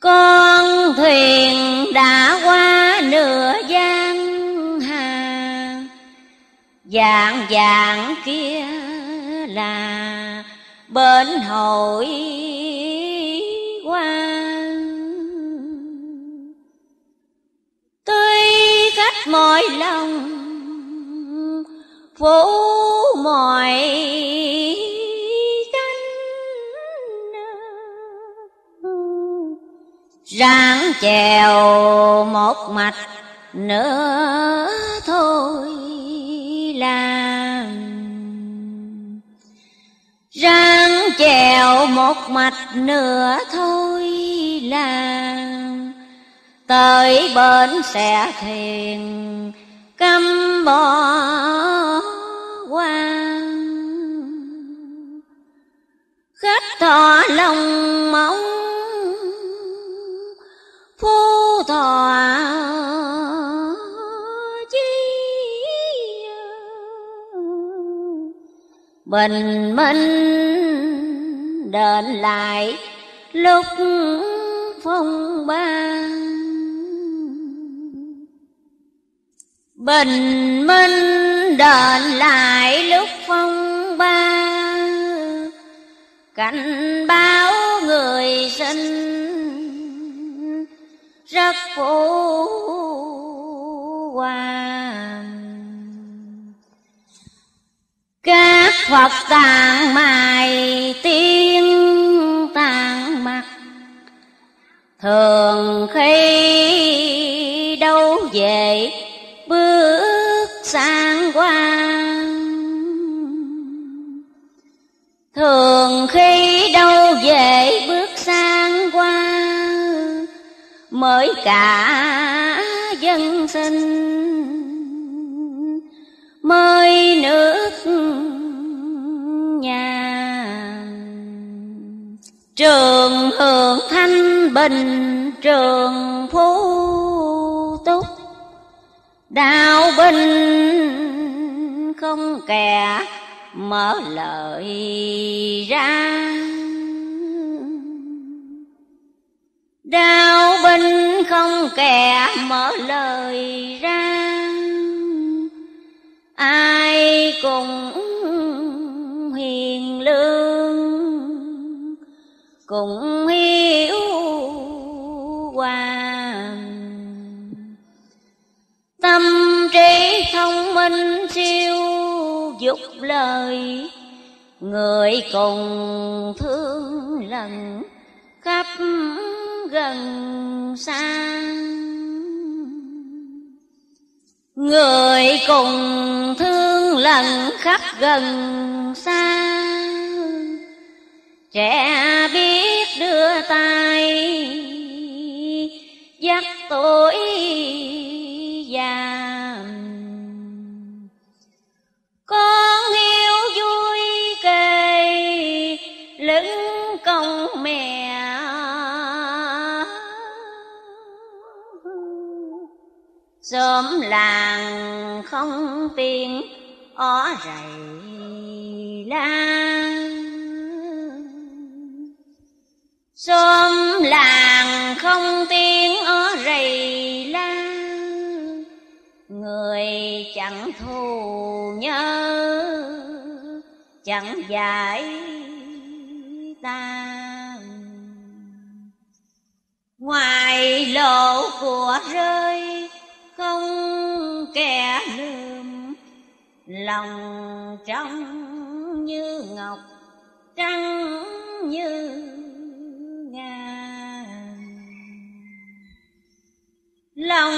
Con thuyền đã qua nửa giang hà Dạng dạng kia là bên hội Tuy mọi lòng. Phủ mọi cánh Ráng chèo một mạch nữa thôi làm Ráng chèo một mạch nữa thôi làm tới bến sẽ thiền cấm bỏ quan khách thọ lòng mong phu thọ chi bình minh đền lại lúc phong ba Bình minh đền lại lúc phong ba. Cảnh báo người sinh Rất phú hoàng. Các Phật tàn mài tiên tàn mặt, Thường khi đâu về bước sang qua thường khi đâu về bước sang qua mới cả dân sinh. Mới nước nhà. Trường hưởng thanh bình, trường phú đạo binh không kẻ mở lời ra. Đạo binh không kẻ mở lời ra. Ai cũng hiền lương, cũng hiếu hòa. Tâm trí thông minh siêu dục lời, Người cùng thương lần khắp gần xa. Người cùng thương lần khắp gần xa. Trẻ biết đưa tay, dắt tuổi gia con hiếu vui kề, lưng công mẹ sớm làng không tiền ó rầy la sớm làng không tiếng người chẳng thù nhớ, chẳng giải ta ngoài lộ của rơi không kẻ lườm, lòng trong như ngọc, trắng như ngà. Lòng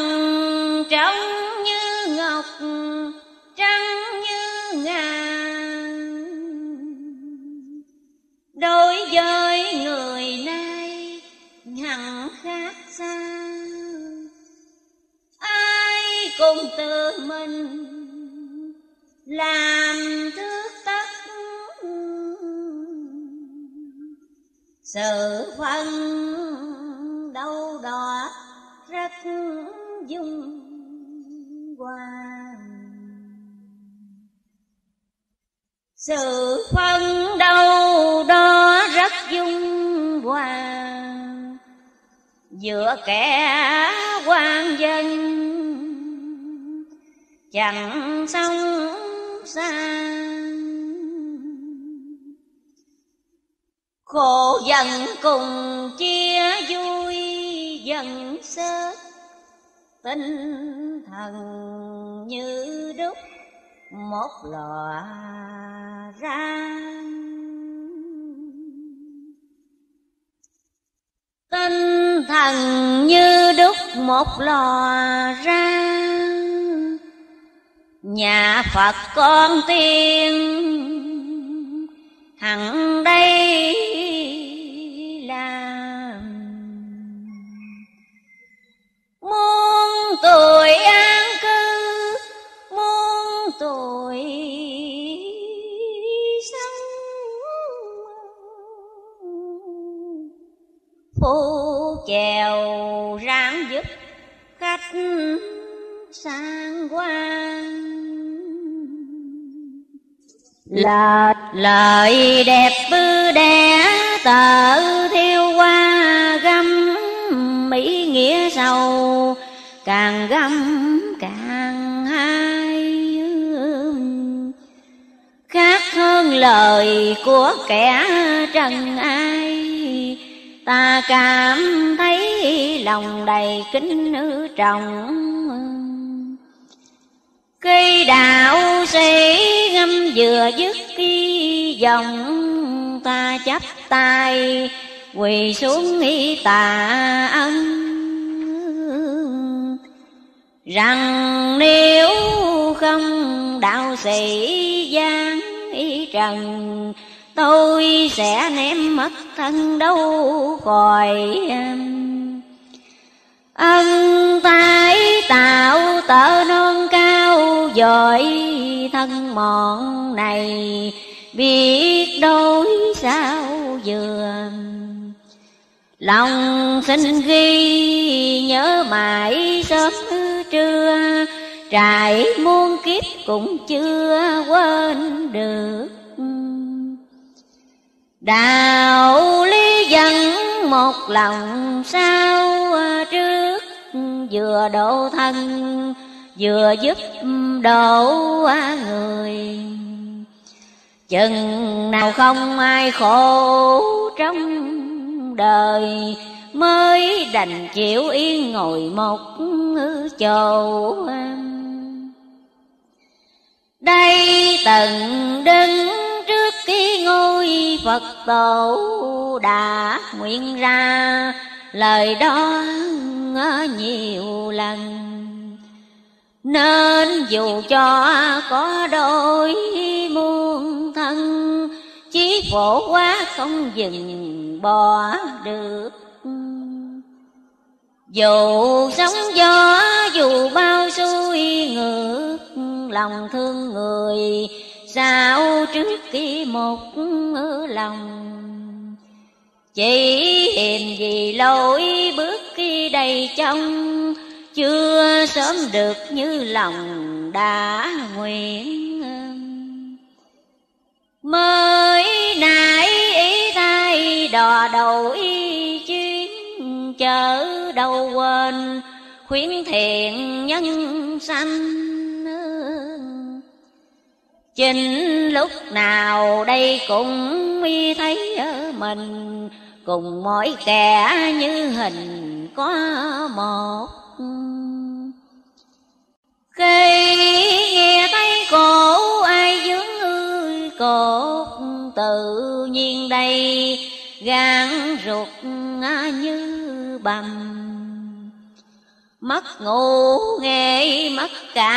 trong đối với người nay hẳn khác xa. Ai cũng tự mình làm thước tất sự phân đâu đó rất dung hoàng sự phân đâu đó rất dung hòa. Giữa kẻ quan dân, chẳng sống xa. Khổ dần cùng chia vui dần sớt tinh thần như đúc một lò ra. Tinh thần như đúc một lò ra. Nhà phật con tiên hẳn đây làm. Muôn tuổi ai chèo ráng giúp khách sang quan là lời đẹp bư đẻ tờ theo qua găm mỹ nghĩa sâu càng găm càng hay khác hơn lời của kẻ trần ai ta cảm thấy lòng đầy kính trọng. Cây đạo sĩ ngâm vừa dứt khi dòng, ta chấp tay, quỳ xuống y tạ ân. Rằng nếu không đạo sĩ giang y trần tôi sẽ ném mất thân đâu khỏi ân tái tạo tợ non cao dội thân mọn này, biết đối sao vừa lòng xin ghi nhớ mãi sớm trưa, trải muôn kiếp cũng chưa quên được đạo lý dân một lòng sao à, trước vừa độ thân, vừa giúp độ à, người. Chừng nào không ai khổ trong đời, mới đành chịu yên ngồi một chỗ. Đây từng đứng cái ngôi Phật tổ đã nguyện ra. Lời đó nhiều lần. Nên dù cho có đôi muôn thân chí phổ quá không dừng bỏ được. Dù sóng gió, dù bao xuôi ngược, lòng thương người sao trước khi một lòng? Chỉ hiềm gì lỗi bước khi đầy trong, chưa sớm được như lòng đã nguyện. Mới nãy ý tay đò đầu y chuyến chở đâu quên, khuyến thiện nhân sanh. Chính lúc nào đây cũng mi thấy ở mình. Cùng mỗi kẻ như hình có một. Khi nghe thấy cổ ai dướng ơi cột Tự nhiên đây, gan ruột như bầm. Mất ngủ nghe mất cả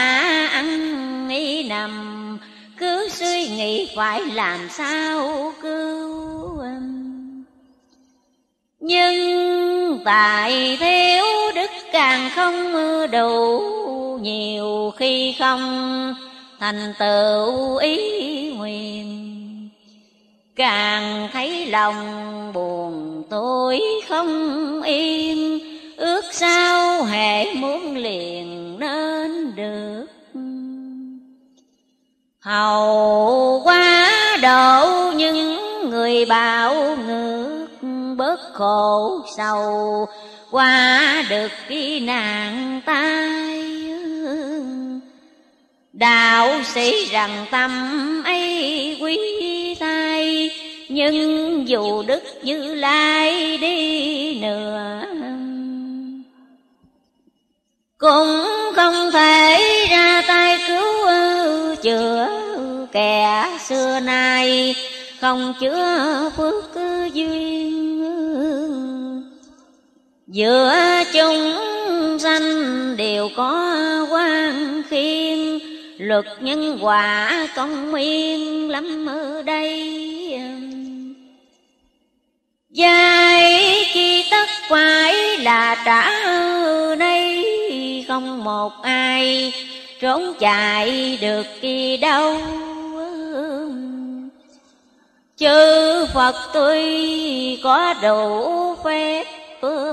ăn ý nằm cứ suy nghĩ phải làm sao cứu nhưng tại thiếu đức càng không đủ nhiều khi không thành tựu ý nguyện. Càng thấy lòng buồn tôi không yên ước sao hệ muốn liền nên được hầu quá độ những người bảo ngược bớt khổ sầu. Qua được cái nạn tai đạo sĩ rằng tâm ấy quý tay nhưng dù đức như lai đi nữa. Cũng không thể ra tay cứu chữa kẻ xưa nay, không chứa phước duyên giữa chúng sanh đều có quan khiên luật nhân quả công nguyên lắm ở đây. Dài chi tất phải là trả nay, Không một ai trốn chạy được đi đâu. Chư Phật tuy có đủ phép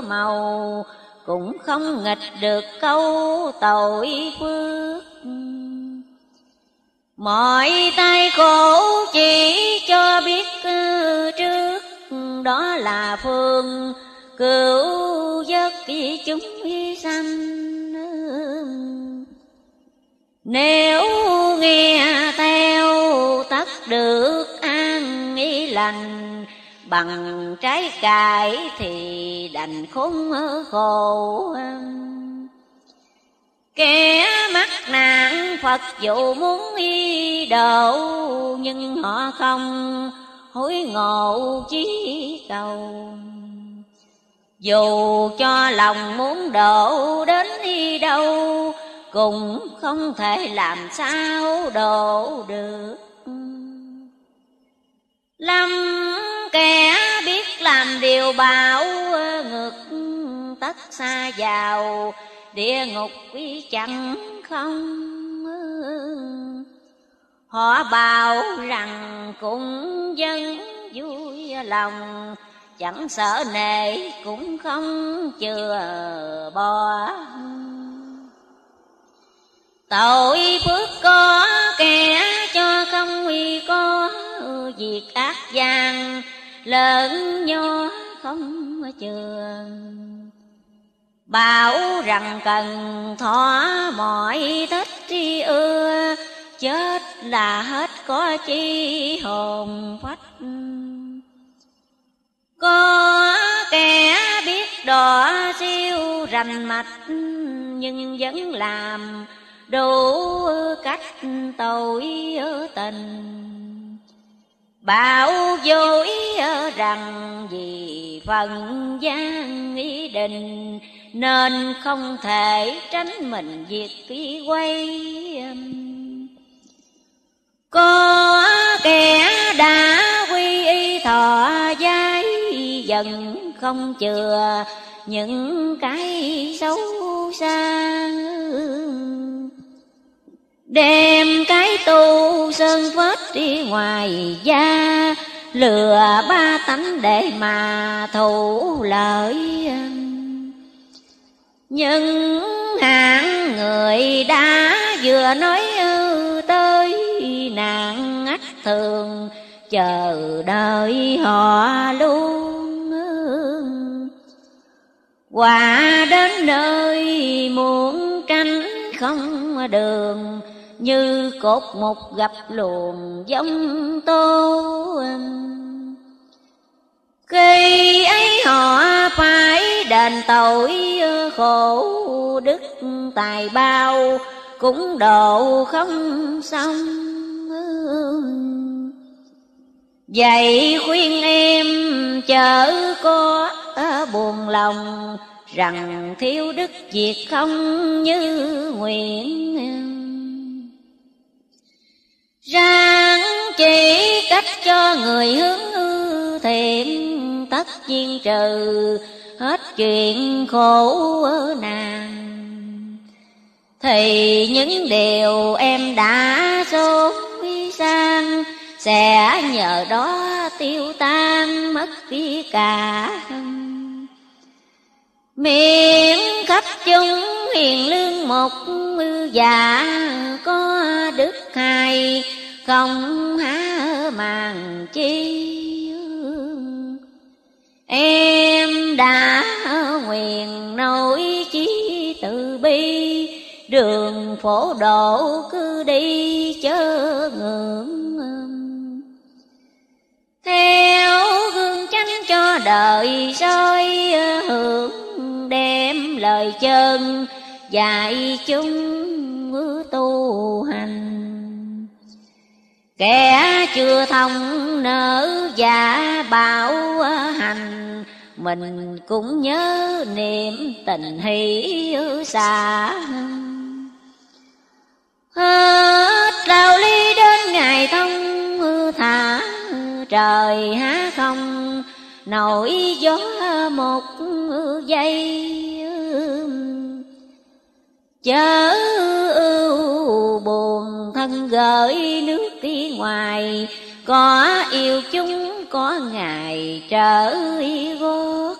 màu, Cũng không nghịch được câu tội phước. Mọi tay khổ chỉ cho biết trước, Đó là phương cứu giấc chúng sanh. Nếu nghe theo tất được lành, Bằng trái cải thì đành khốn khổ. Kẻ mắc nạn, Phật dù muốn y độ, Nhưng họ không hối ngộ chí cầu. Dù cho lòng muốn đổ đến đi đâu, cũng không thể làm sao đổ được. Lâm kẻ biết làm điều bảo ngược tất xa vào. Địa ngục quý chẳng không Họ bảo rằng cũng dân vui lòng, Chẳng sợ nể cũng không chừa bỏ. Tội phước có kẻ cho không nguy có Việc ác gian, lớn nho không trường. Bảo rằng cần thỏa mọi thích tri ưa, Chết là hết có chi hồn phách. Có kẻ biết đỏ siêu rành mạch, Nhưng vẫn làm đủ cách tội tình bảo dối rằng vì phần gian ý định, nên không thể tránh mình việc khi quay um. có kẻ đã quy y thọ giai dần không chừa những cái xấu xa. Đem cái tu sơn vết đi ngoài da, Lừa ba tánh để mà thủ lợi. Nhưng hạng người đã vừa nói tới nạn ách thường, Chờ đợi họ luôn. Quả đến nơi muốn tranh không đường như cột một gặp luồng giống tô. Khi ấy họ phải đền tội khổ đức tài bao, cũng độ không xong. Vậy khuyên em chớ có buồn lòng, rằng thiếu đức việc không như nguyện ráng chỉ cách cho người hướng thiện tất nhiên trừ hết chuyện khổ nàng. Thì những điều em đã dối sang sẽ nhờ đó tiêu tan, mất đi cả miệng khắp chúng hiền lương một già có đức hai không há màng chi em đã nguyện nổi chí từ bi, đường phổ độ cứ đi chớ ngưỡng theo gương chánh cho đời soi hưởng lời chân, dạy chúng tu hành. Kẻ chưa thông nở giả bảo hành, mình cũng nhớ niệm tình hỷ xa. Hết đạo lý đến ngày thông thả trời há không, nổi gió một giây chớ ưu buồn thân gửi nước đi ngoài, có yêu chúng, có ngày trở gót.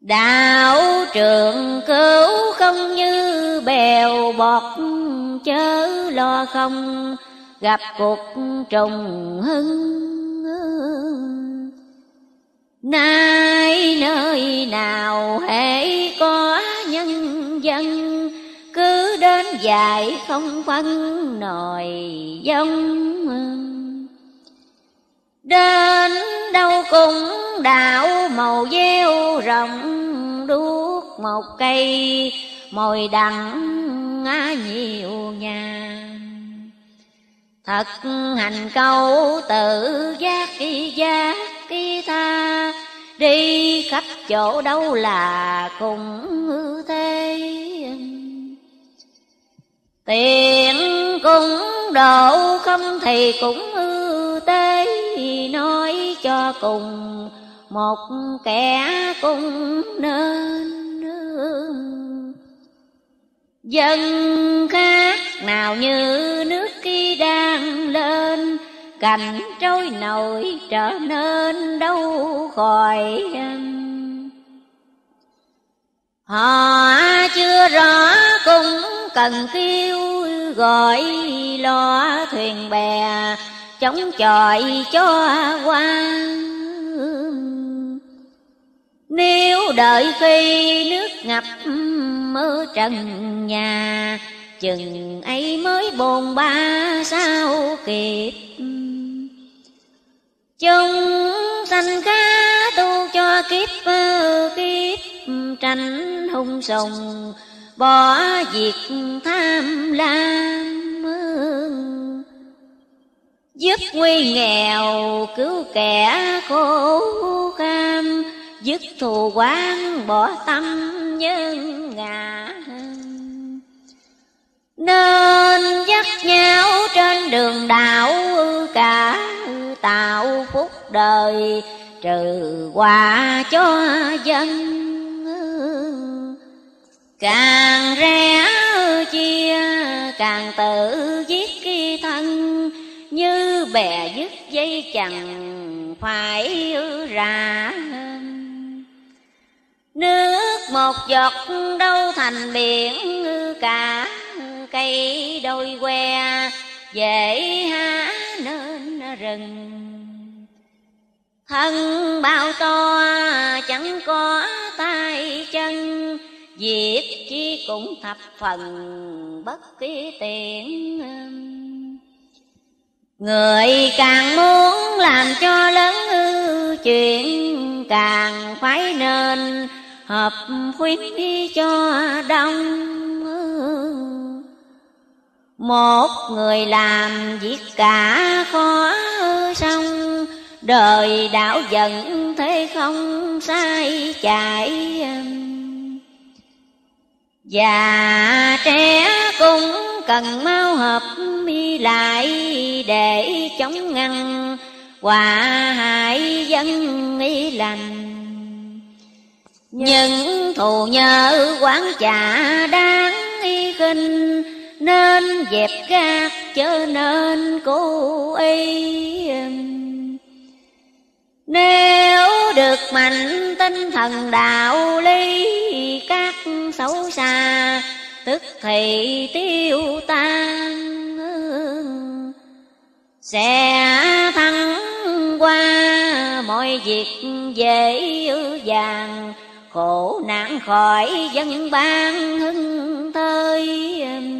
Đạo trường cứu không như bèo bọt, chớ lo không gặp cuộc trùng hưng. Nay nơi nào hễ có nhân dân. Cứ đến dài không phân nồi dông đến đâu cũng đạo màu gieo rộng, đuốc một cây mồi đắng nhiều nhà. Thật hành câu tự giác kỳ giác kỳ tha đi khắp chỗ đâu là cùng thế. Tiền cũng độ không thì cũng hư tế nói cho cùng, một kẻ cũng nên dân khác nào như nước khi đang lên cảnh trôi nổi trở nên đâu khỏi họ chưa rõ cũng cần kêu gọi lo thuyền bè, chống chọi cho qua nếu đợi khi nước ngập mơ trần nhà, chừng ấy mới bồn ba sao kịp chúng sanh cá tu cho kiếp kiếp tranh hung sùng bỏ việc tham lam dứt nguy nghèo, cứu kẻ khổ cam dứt thù quán bỏ tâm nhân ngã nên dắt nhau trên đường đạo cả tạo phúc đời, trừ quả cho dân. Càng rẽ chia, càng tự giết khi thân, như bè dứt dây chẳng phải ra. Nước một giọt đâu thành biển cả cây đôi que, dễ há nên rừng. Thân bao to, chẳng có tay chân, Việc chi cũng thập phần bất kỳ tiện Người càng muốn làm cho lớn chuyện Càng phải nên hợp khuyến cho đông một người làm việc cả khó xong, Đời đảo giận thế không sai chạy. Già trẻ cũng cần mau hợp mi lại Để chống ngăn, hòa hại dân y lành. Những thù nhớ quán trả đáng y khinh nên dẹp gác chớ nên cố ý um, Nếu được mạnh tinh thần đạo lý Các xấu xa, tức thì tiêu tan, Sẽ thắng qua mọi việc dễ dàng, khổ nạn khỏi dân ban hưng thơi um,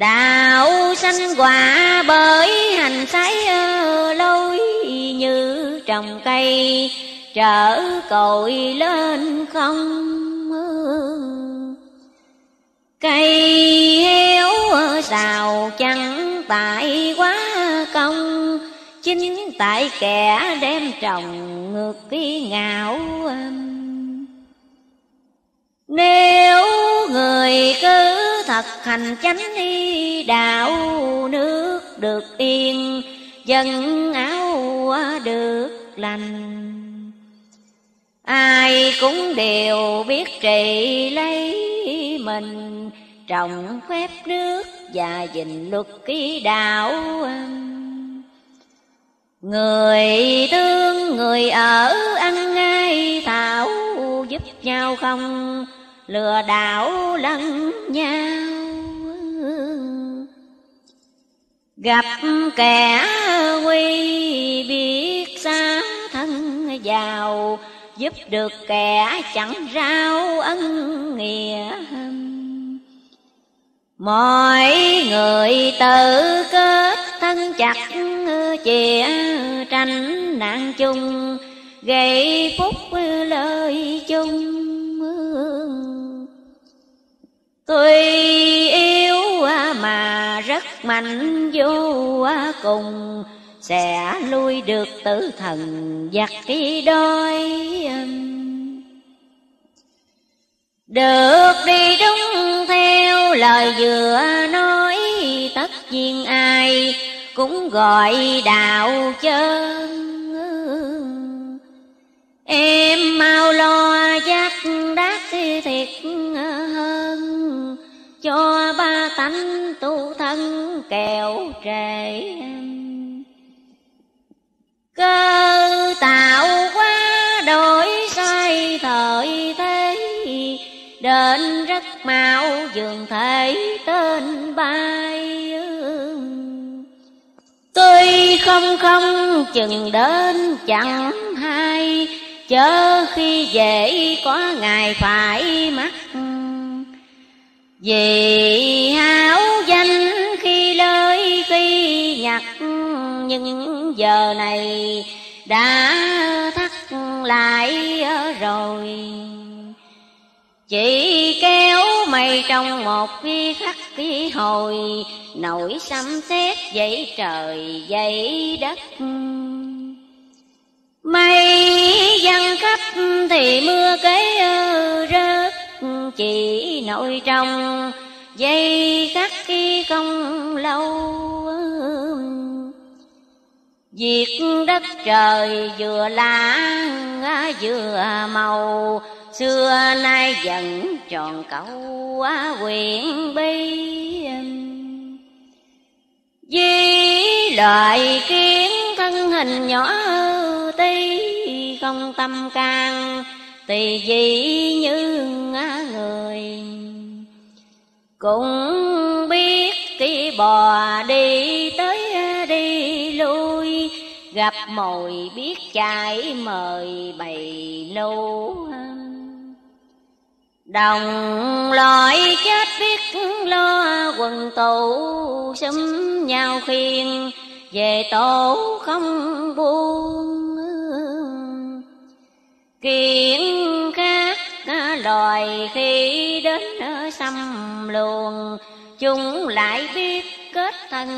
đạo sanh quả bởi hành sái lối như trồng cây, trở cội lên không cây héo xào chẳng tại quá công, chính tại kẻ đem trồng ngược cái ngạo nếu người cứ thật hành chánh đi đạo nước được yên, dân áo được lành. Ai cũng đều biết trị lấy mình, trồng phép nước và gìn luật ký đạo. Người thương người ở ăn ngay thảo giúp nhau không? Lừa đảo lẫn nhau. Gặp kẻ quy biết xa thân giàu, Giúp được kẻ chẳng rao ân nghĩa Mọi người tự kết thân chặt chìa tranh nạn chung, gây phúc lời chung. Tuy yếu à mà rất mạnh vô à cùng, Sẽ lui được tử thần giặc cái đôi Được đi đúng theo lời vừa nói, Tất nhiên ai cũng gọi đạo chân. Em mau lo giác đắc thiệt cho ba tánh tu thân kẹo trệ cơ tạo quá đổi sai thời thế đến rất mau dường thể tên bay Tuy không không chừng đến chẳng hay, Chớ khi dễ có ngày phải mắc vì hảo danh khi lời khi nhặt Nhưng giờ này đã thắt lại rồi. Chỉ kéo mây trong một khi khắc khi hồi Nổi sấm sét dậy trời, dậy đất. Mây văng khắp thì mưa kế rớt chỉ nội trong, dây khắc khi không lâu. Việc đất trời vừa lá vừa màu, xưa nay dần tròn cầu quyền bi. Vì loại kiến thân hình nhỏ tí, Không tâm can tỳ dị như người Cũng biết khi bò đi tới đi lui, Gặp mồi biết chạy mời bầy lâu Đồng loại chết biết lo quần tụ xúm nhau khiên, Về tổ không buông. Kiện khác, loài khi đến xâm luồng. Chúng lại biết kết thân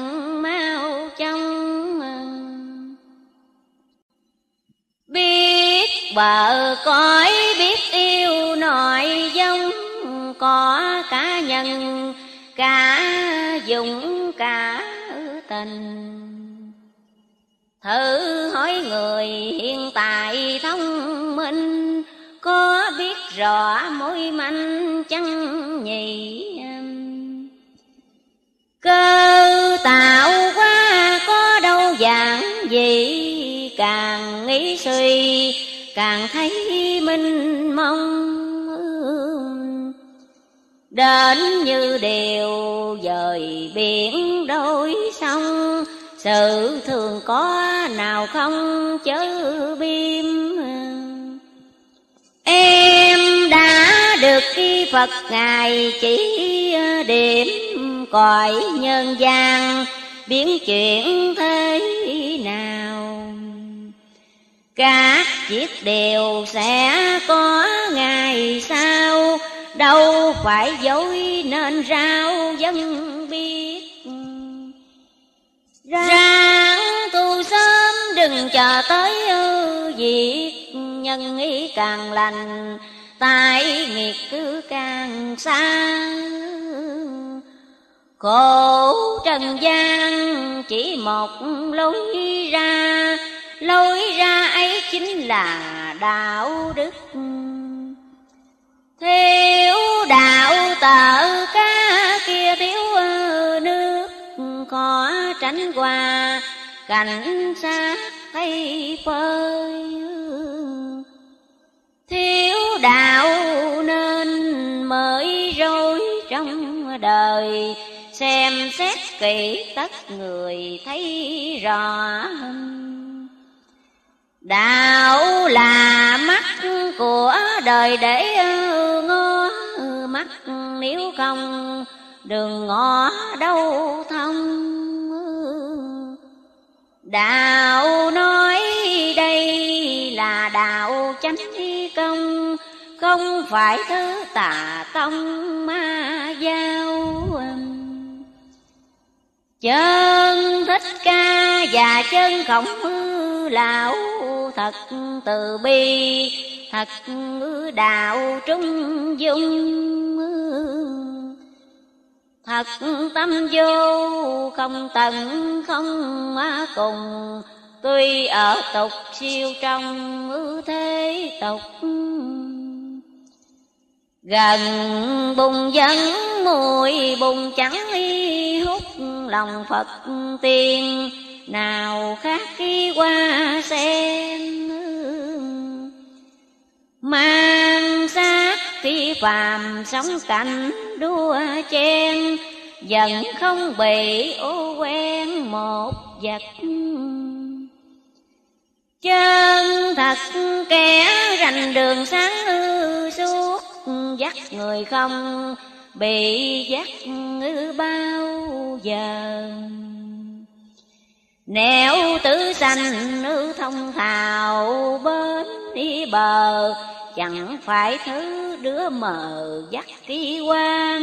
mau trong Biết bờ cõi, biết yêu nội giống. Có cả nhân cả dụng cả tình. Thử hỏi người hiện tại thông minh, Có biết rõ mối manh chăng nhỉ? Cơ tạo quá có đâu dạng gì, càng nghĩ suy, càng thấy minh mong đến như điều dời biển đôi sông sự thường có nào không chớ biêm em đã được khi phật ngài chỉ điểm cõi nhân gian, biến chuyển thế nào? Các chiếc đều sẽ có ngày sau, Đâu phải dối nên rao dân biên Ráng tu sớm đừng chờ tới việc Nhân ý càng lành tại nghiệp cứ càng xa. Khổ trần gian chỉ một lối ra lối ra ấy chính là đạo đức. Thiếu đạo tợ cá kia thiếu nước có tránh qua cảnh sát thấy phơi. Thiếu đạo nên mới rối trong đời, xem xét kỹ tất người thấy rõ Đạo là mắt của đời để ngó, mắt nếu không đường ngõ đâu thông Đạo nói đây là đạo chánh công, Không phải thứ tà tông ma giao Chân thích ca và chân khổng lão thật từ bi, thật đạo trung dung thật tâm vô không tận, không cùng. Tuy ở tục siêu trong thế tục. Gần bùng dân mùi bùng trắng hút lòng phật tiên nào khác khi qua xem mang xác phi phàm sống cảnh đua chen dần không bị ô quen một vật. Chân thật kẻ rành đường sáng ư suốt, dắt người không bị dắt ngư bao giờ Nẻo tứ sanh nữ thông thào bên đi bờ Chẳng phải thứ đứa mờ dắt ký quan.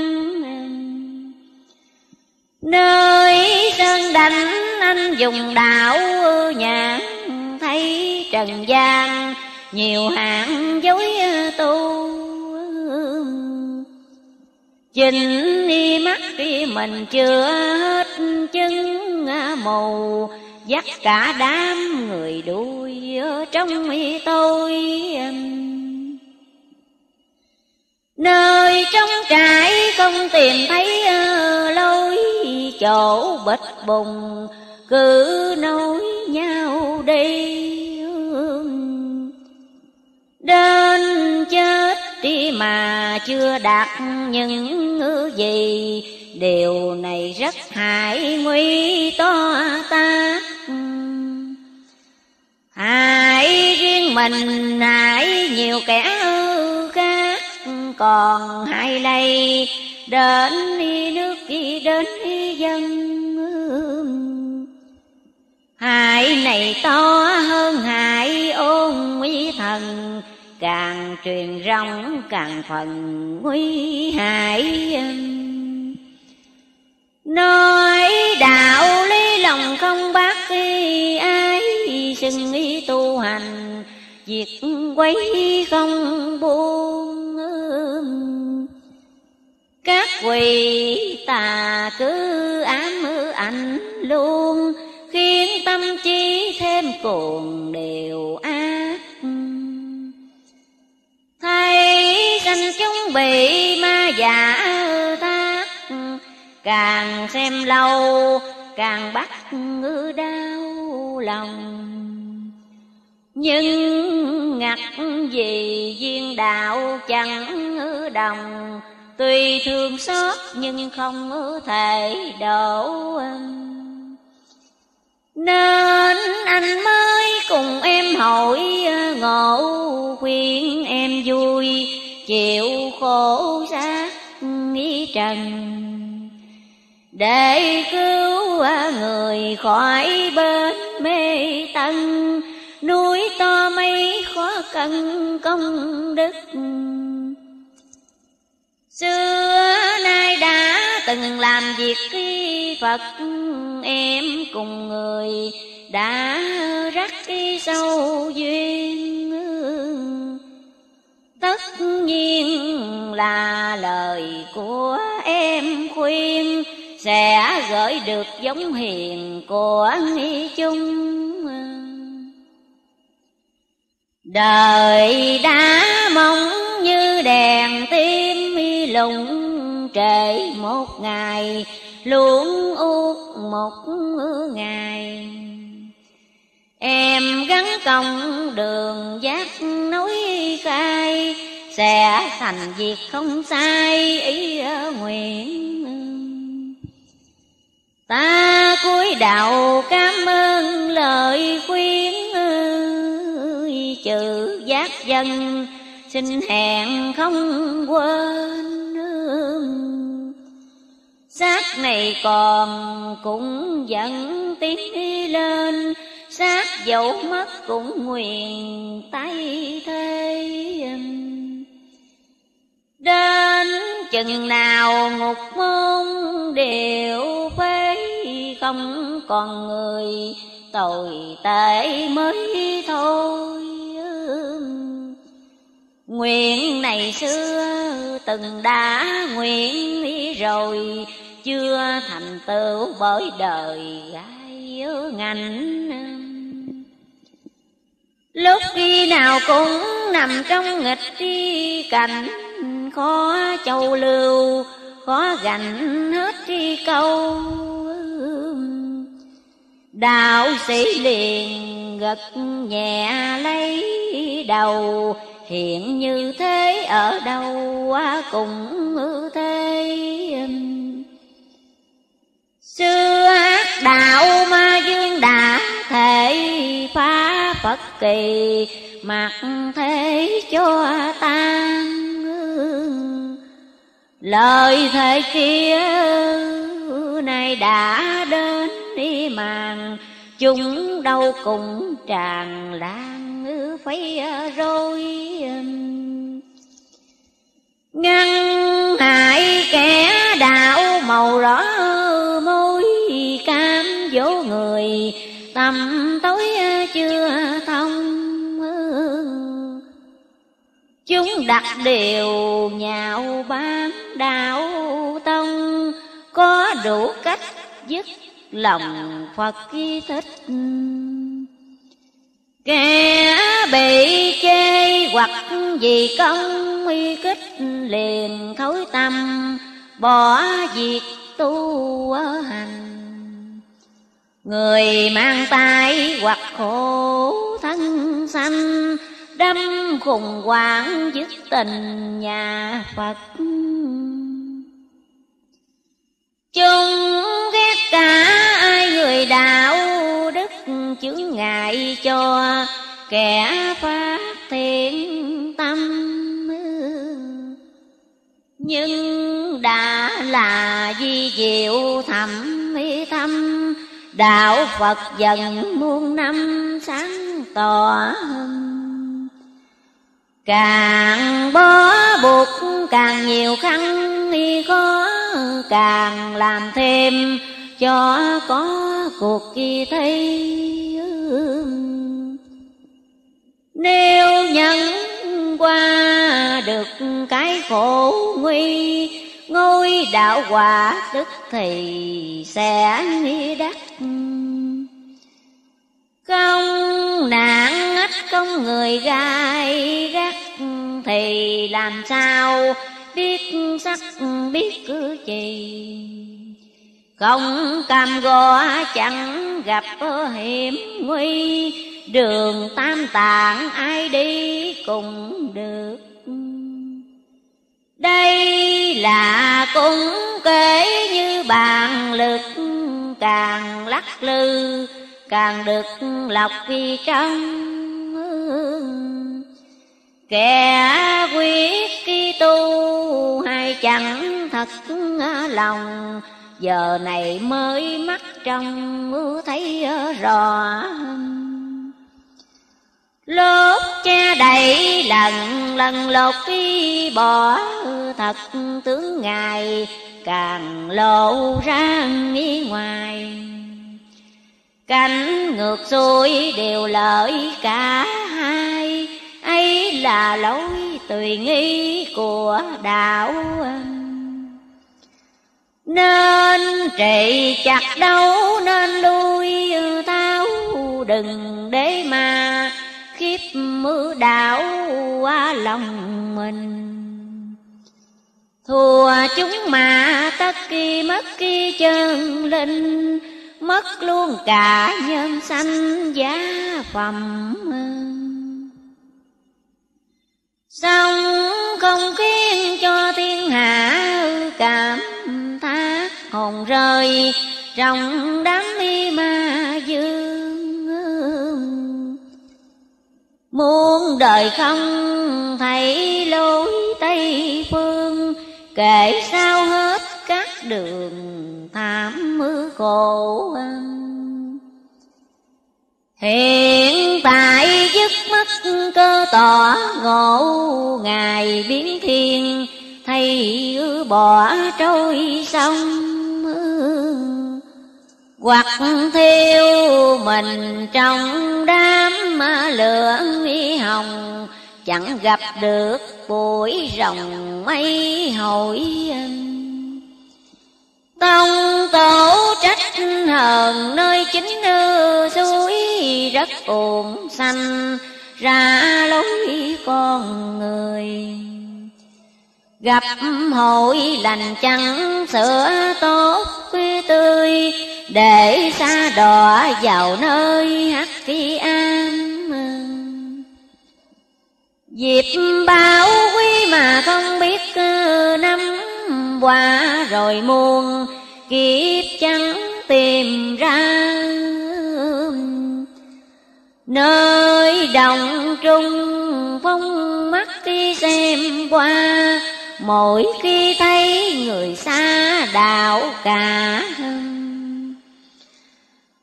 Nơi sơn đánh anh dùng đạo nhãn, Thấy trần gian nhiều hạng dối tu. Chỉnh đi mắt đi mình chưa hết chứng mù, Dắt cả đám người đuôi trong tôi. Nơi trong trại không tìm thấy ờ, lối chỗ bịch bùng. Cứ nối nhau đi Đến chết đi mà chưa đạt những gì. Điều này rất hại nguy to ta Hại riêng mình, hại nhiều kẻ còn hai lây đến nước đến dân Hải này to hơn hải ôn quý thần. Càng truyền rong càng phần nguy hại nói đạo lý lòng không bác ai xưng ý tu hành. Việc quấy không buông các quỷ tà cứ ám ảnh luôn, khiến tâm trí thêm cuồng đều ác. Thấy sanh chúng bị ma giả tác, càng xem lâu, càng bắt ngư đau lòng. Nhưng ngặt vì duyên đạo chẳng đồng tuy thương xót nhưng không thể đổ nên anh mới cùng em hỏi à, ngộ khuyên em vui, chịu khổ xác nghĩ trần. Để cứu à, người khỏi bên mê tân núi to mây khó cần công đức xưa nay đã từng làm việc khi phật, em cùng người đã rắc sâu duyên. Tất nhiên là lời của em khuyên sẽ gửi được giống hiền của nghi chung. Đời đã mong như đèn tiên lùng trễ một ngày luôn uất một ngày. Em gắn công đường giác núi khai, sẽ thành việc không sai ý nguyện. Ta cúi đầu cảm ơn lời khuyên chữ giác dân xin hẹn không quên xác này còn cũng vẫn tiến lên, xác dẫu mất cũng nguyện tay thế đến chừng nào ngục môn đều phế, không còn người tồi tệ mới thôi. Nguyện này xưa từng đã nguyện rồi Chưa thành tựu bởi đời gai ngành. Lúc khi nào cũng nằm trong nghịch tri cảnh Khó châu lưu, khó gành hết tri câu. Đạo sĩ liền gật nhẹ lấy đầu Hiện như thế, ở đâu cũng thế. Xưa ác đạo ma dương đã thể phá Phật kỳ, Mặc thế cho ta Lời thầy kia này đã đến đi màn, Chúng đâu cũng tràn lan phải à, rồi ngăn hại kẻ đạo màu rõ môi cam dỗ người tầm tối à, chưa thông chúng đặt điều nhạo ban đạo tông, có đủ cách dứt lòng phật thích. Kẻ bị chê hoặc vì công uy kích liền thối tâm, Bỏ việc tu hành. Người mang tay hoặc khổ thân sanh, Đâm khủng hoảng dứt tình nhà Phật. Chung ghét cả ai người đạo chứng ngại cho kẻ phát thiện tâm. Nhưng đã là di diệu thầm mi thâm đạo phật dần muôn năm sáng tỏ càng bó buộc càng nhiều khăn y khó càng làm thêm cho có cuộc chi thấy nếu nhận qua được cái khổ nguy, ngôi đạo quả tức thì sẽ đắc không nạn ách công người gai gắt thì làm sao biết sắc biết cứ gì không cam go chẳng gặp hiểm nguy. Đường tam tạng ai đi cùng được. Đây là cũng kể như bàn lực. Càng lắc lư, càng được lọc vì trong kẻ quyết khi tu, hay chẳng thật lòng giờ này mới mắt trong thấy ờ, rõ. Lốt che đầy lần lần lột đi bỏ ờ, Thật tướng Ngài càng lộ ra nghi ngoài. Cánh ngược xuôi đều lợi cả hai, ấy là lối tùy nghi của đạo anh nên trị chặt đâu nên lui tháo đừng để mà khiếp mưa đảo qua lòng mình. Thua chúng mà tất kỳ mất kỳ chân linh, mất luôn cả nhân sanh giá phẩm. Xong không khiến cho thiên hạ cảm thác hồn rơi trong đám mi ma dương Muôn đời không thấy lối Tây Phương, Kể sao hết các đường thảm mưa khổ Hiện tại dứt mất cơ tỏ ngộ Ngài biến thiên hay bỏ trôi sông. Hoặc theo mình trong đám lửa hồng, Chẳng gặp được bụi rồng mây hội Tông tổ trách hờn nơi chính suối rất ồn xanh, ra lối con người. Gặp hội lành chẳng sữa tốt tươi, Để xa đọa vào nơi hắc kỳ an Dịp báo quý mà không biết năm qua rồi muôn kiếp chẳng tìm ra Nơi đồng trung phong mắt khi xem qua Mỗi khi thấy người xa đạo cả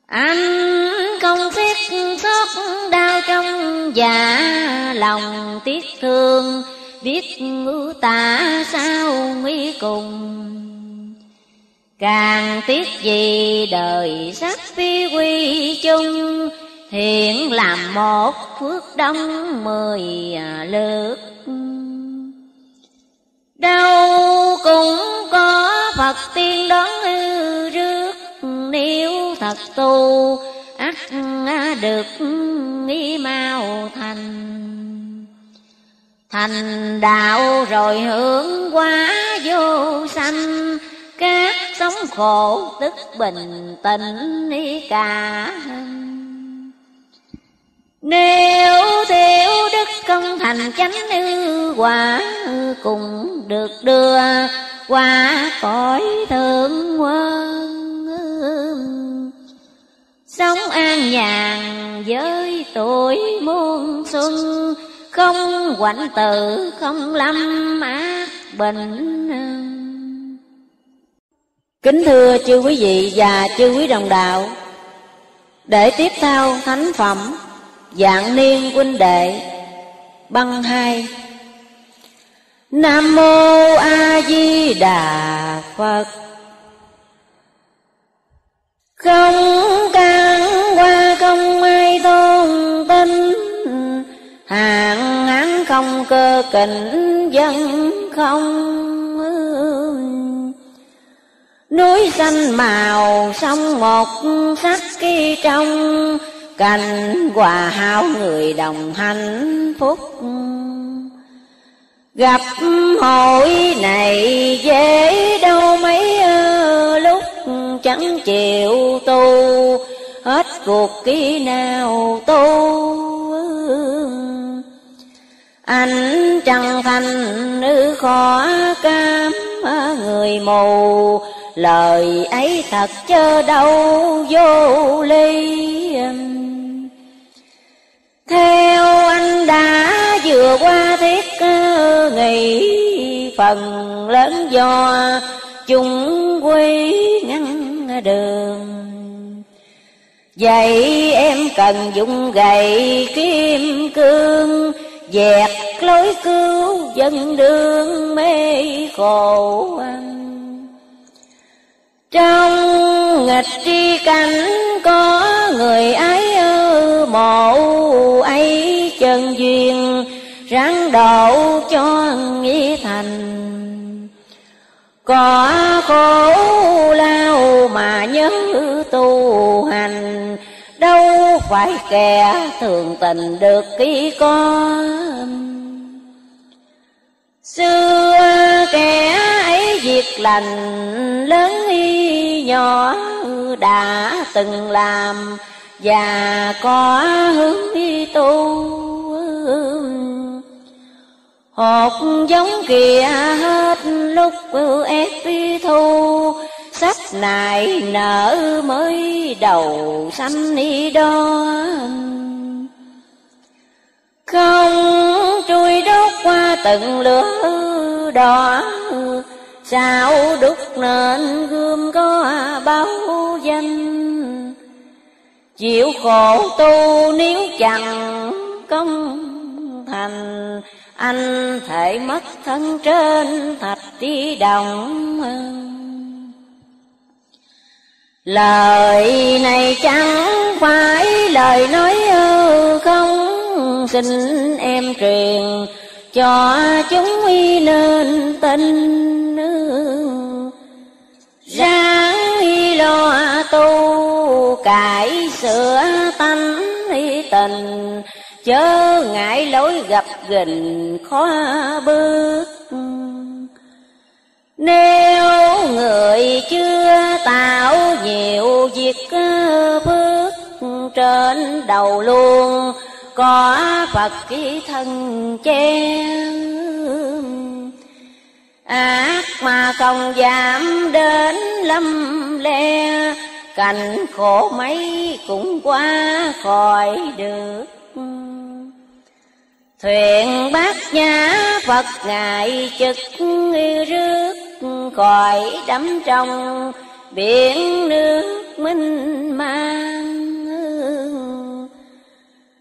Anh không xét xót đau trong dạ lòng tiếc thương, Biết ngữ tả sao nguy cùng. Càng tiếc gì đời sắp phi quy chung Hiện làm một phước đông mười à, lượt Đâu cũng có Phật tiên đón ư rước. Nếu thật tu ắt được nghi mau thành. Thành đạo rồi hưởng quá vô sanh. Các sống khổ tức bình tĩnh đi cả Nếu thiếu công thành chánh ư quả Cùng được đưa qua cõi thượng quân. Sống an nhàn với tuổi muôn xuân, Không quạnh tự không lâm ác bệnh. Kính thưa chư quý vị và chư quý đồng đạo, Để tiếp theo thánh phẩm, Dạng niên huynh đệ. Băng hai. Nam mô A Di Đà Phật. Không can qua không ai tôn tinh Hàng án không cơ cảnh dân không Núi xanh màu sông một sắc kỳ trong. Cành hòa hao người đồng hạnh phúc. Gặp hội này dễ đâu mấy ờ, lúc chẳng chịu tu. Hết cuộc ký nào tu. Anh chẳng thành nữ khó cam ờ, người mù. Lời ấy thật chớ đâu vô ly theo anh đã vừa qua thiết ngày phần lớn do chúng quy ngăn đường. Vậy em cần dùng gậy kim cương dẹt lối cứu dân đường mê khổ anh. Trong nghịch tri cảnh có người ấy mộ ấy chân duyên, ráng độ cho nghĩ thành. Có khổ lao mà nhớ tu hành, đâu phải kẻ thường tình được ký con Xưa kẻ ấy việc lành, lớn y nhỏ đã từng làm và có hướng đi tu. Hột giống kia hết lúc ép thu. Sách này nở mới đầu xanh đi đó không trôi đốt qua từng lửa đỏ. Sao đúc nên gươm có bao danh? Chịu khổ tu nếu chẳng công thành, anh thể mất thân trên thạch tí đồng lời này chẳng phải lời nói không xin em truyền, cho chúng uy nên tin ráng y lo tu cải sửa tánh y tình, chớ ngại lối gặp gình khó bước. Nếu người chưa tạo nhiều việc bước trên đầu luôn có Phật ký thân che ác mà không dám đến lâm le cảnh khổ mấy cũng qua khỏi được. Thuyền bát nhã Phật ngài trực rước khỏi đắm trong. Biển nước minh mang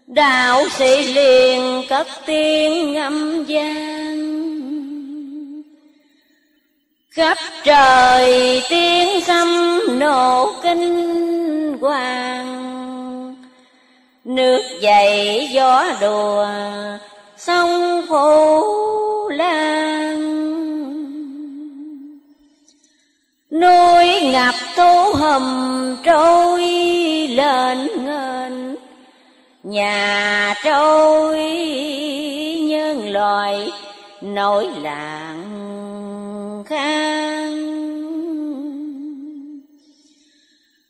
đạo sĩ liền cất tiếng ngâm gian khắp trời tiếng xăm nổ kinh hoàng. Nước dậy gió đùa, sông phủ lan núi ngập tố hầm trôi lên ngên. Nhà trôi nhân loài nổi làng khang.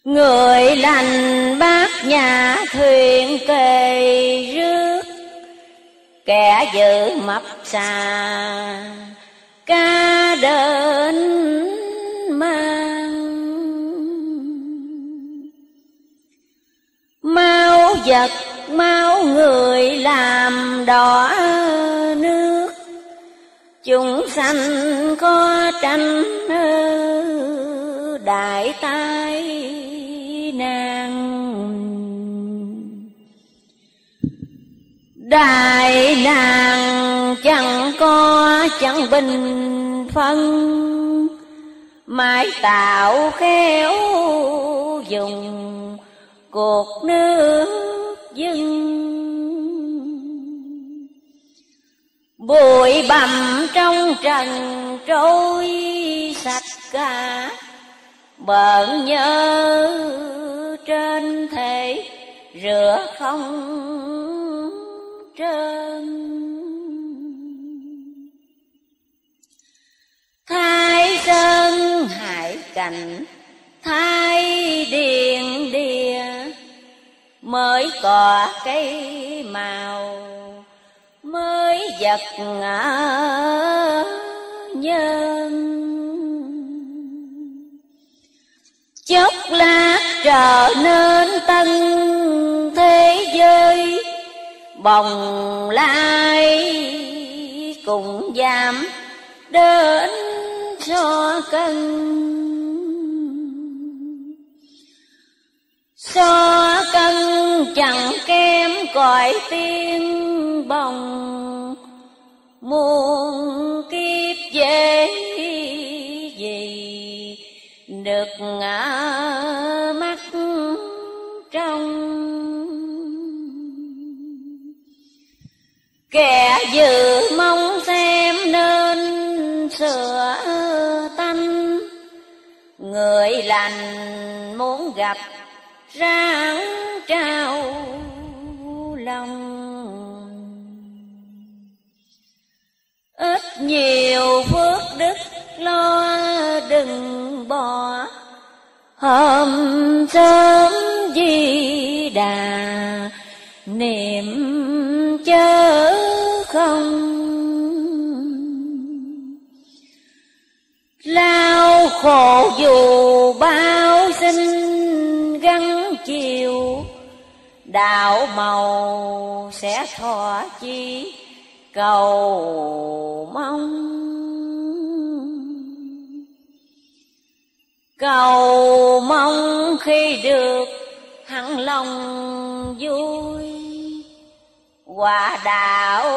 Người lành bác nhà thuyền kề rước, kẻ giữ mập xà ca đến mang. Mau vật, mau người làm đỏ chúng sanh có tranh đại tai nạn. Đại nạn chẳng có, chẳng bình phân. Mãi tạo khéo dùng cuộc nước dưng. Bụi bặm trong trần trôi sạch cả bận nhớ trên thể, rửa không trơn. Thái sơn hải cảnh, thái điền địa mới cỏ cây màu mới vật ngã nhân. Chốc lát trở nên tân thế giới, bồng lai cũng giảm đến so cân. So cân chẳng kém cõi tiên bồng, muôn kiếp dễ gì được ngã mắt trong. Kẻ dự mong xem nên sửa tanh, người lành muốn gặp ráng trao lòng. Ít nhiều phước đức lo đừng bỏ. Hôm sớm di đà, niệm chớ không. Lao khổ dù bao sinh chiêu. Đạo màu sẽ thọ chi, cầu mong. Cầu mong khi được hẳn lòng vui quả đạo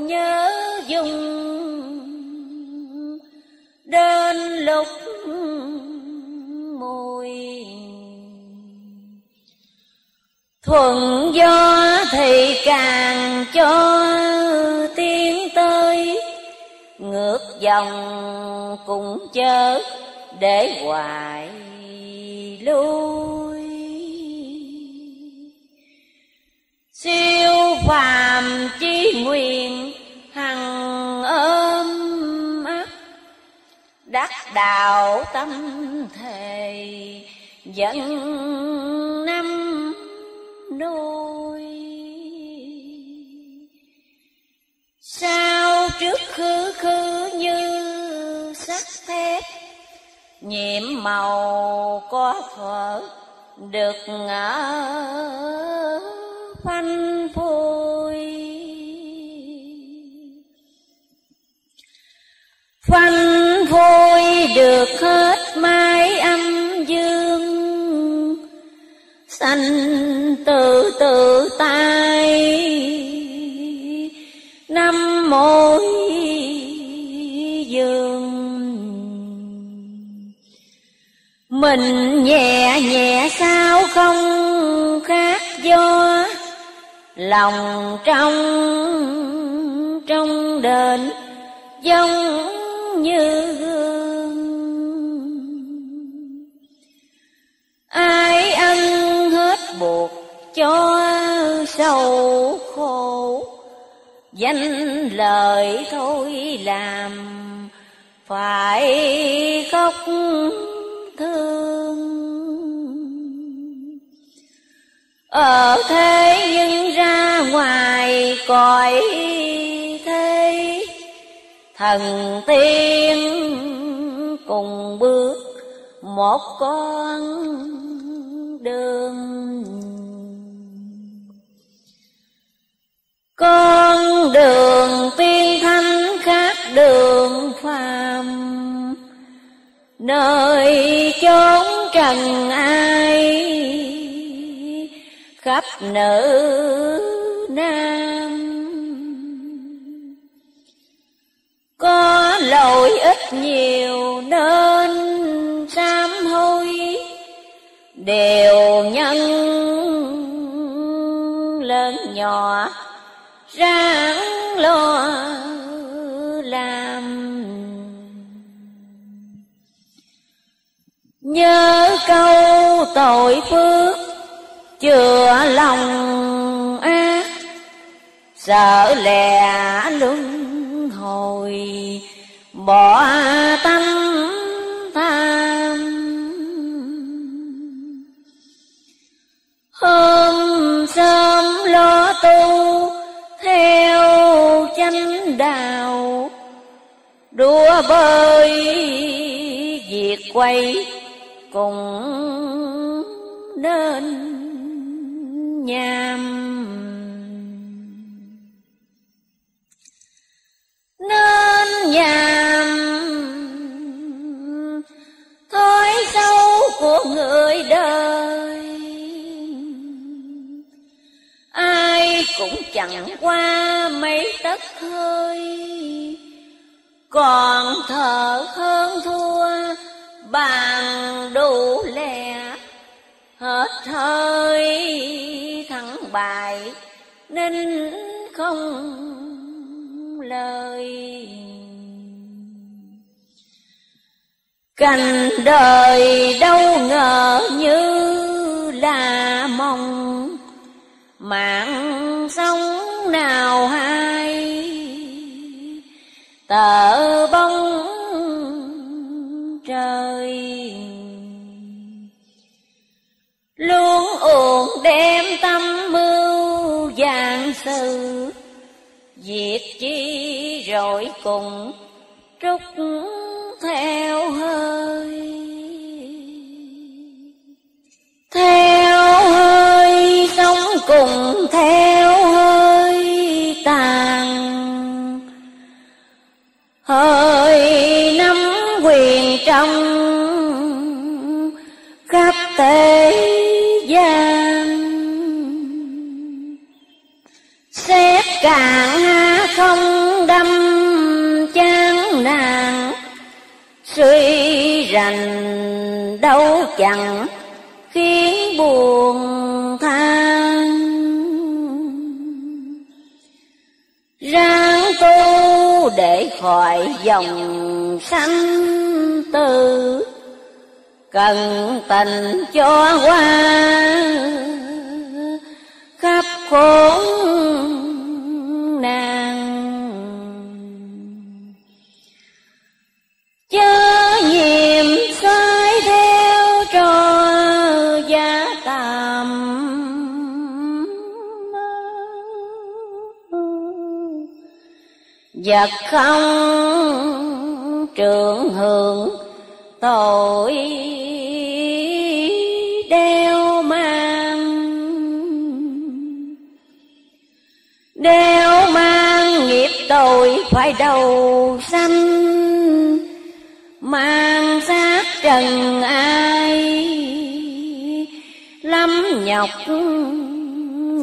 nhớ dung. Đến lúc mùi thuận gió thì càng cho tiến tới. Ngược dòng cũng chớ để hoài lui. Siêu phàm chi nguyện hằng ôm ấp đắc đạo tâm thề, dẫn năm nôi. Sao trước khứ khứ như sắt thép nhiệm màu có thuở được ngỡ phanh phôi phanh phôi được hết mái âm dương sanh từ từ tay. Năm mỗi dương mình nhẹ nhẹ sao không khác do lòng trong trong đền giống như buộc cho sầu khổ. Danh lời thôi làm phải khóc thương. Ở thế nhưng ra ngoài cõi thế, thần tiên cùng bước một con đường con đường tiên thanh khác đường phàm. Nơi chốn trần ai, khắp nữ nam. Có lỗi ít nhiều nên sám hối đều nhân lớn nhỏ, ráng lo làm. Nhớ câu tội phước chừa lòng ác, sợ lẻ luân hồi bỏ tâm ôm sớm lo tu, theo chánh đạo. Đua bơi việc quay cùng nên nhàm. Nên nhàm. Chẳng qua mấy tấc hơi. Còn thở hơn thua, bằng đủ lẹ hết hơi thắng bại, nên không lời. Cành đời đâu ngờ như là mong mạng xong tờ bóng trời. Luôn uổng đem tâm mưu dạng sự. Việc chi rồi cùng trúc theo hơi. Theo hơi sống cùng theo hơi. Hơi nắm quyền trong khắp thế gian Xét cạn không đâm chán nàng, Suy rành đâu chẳng khiến buồn than để khỏi dòng sanh tử. Cần tình cho qua khắp khốn nàng chớ vật không trường hưởng tội đeo mang. Đeo mang nghiệp tội phải đầu sanh, mang xác trần ai, lắm nhọc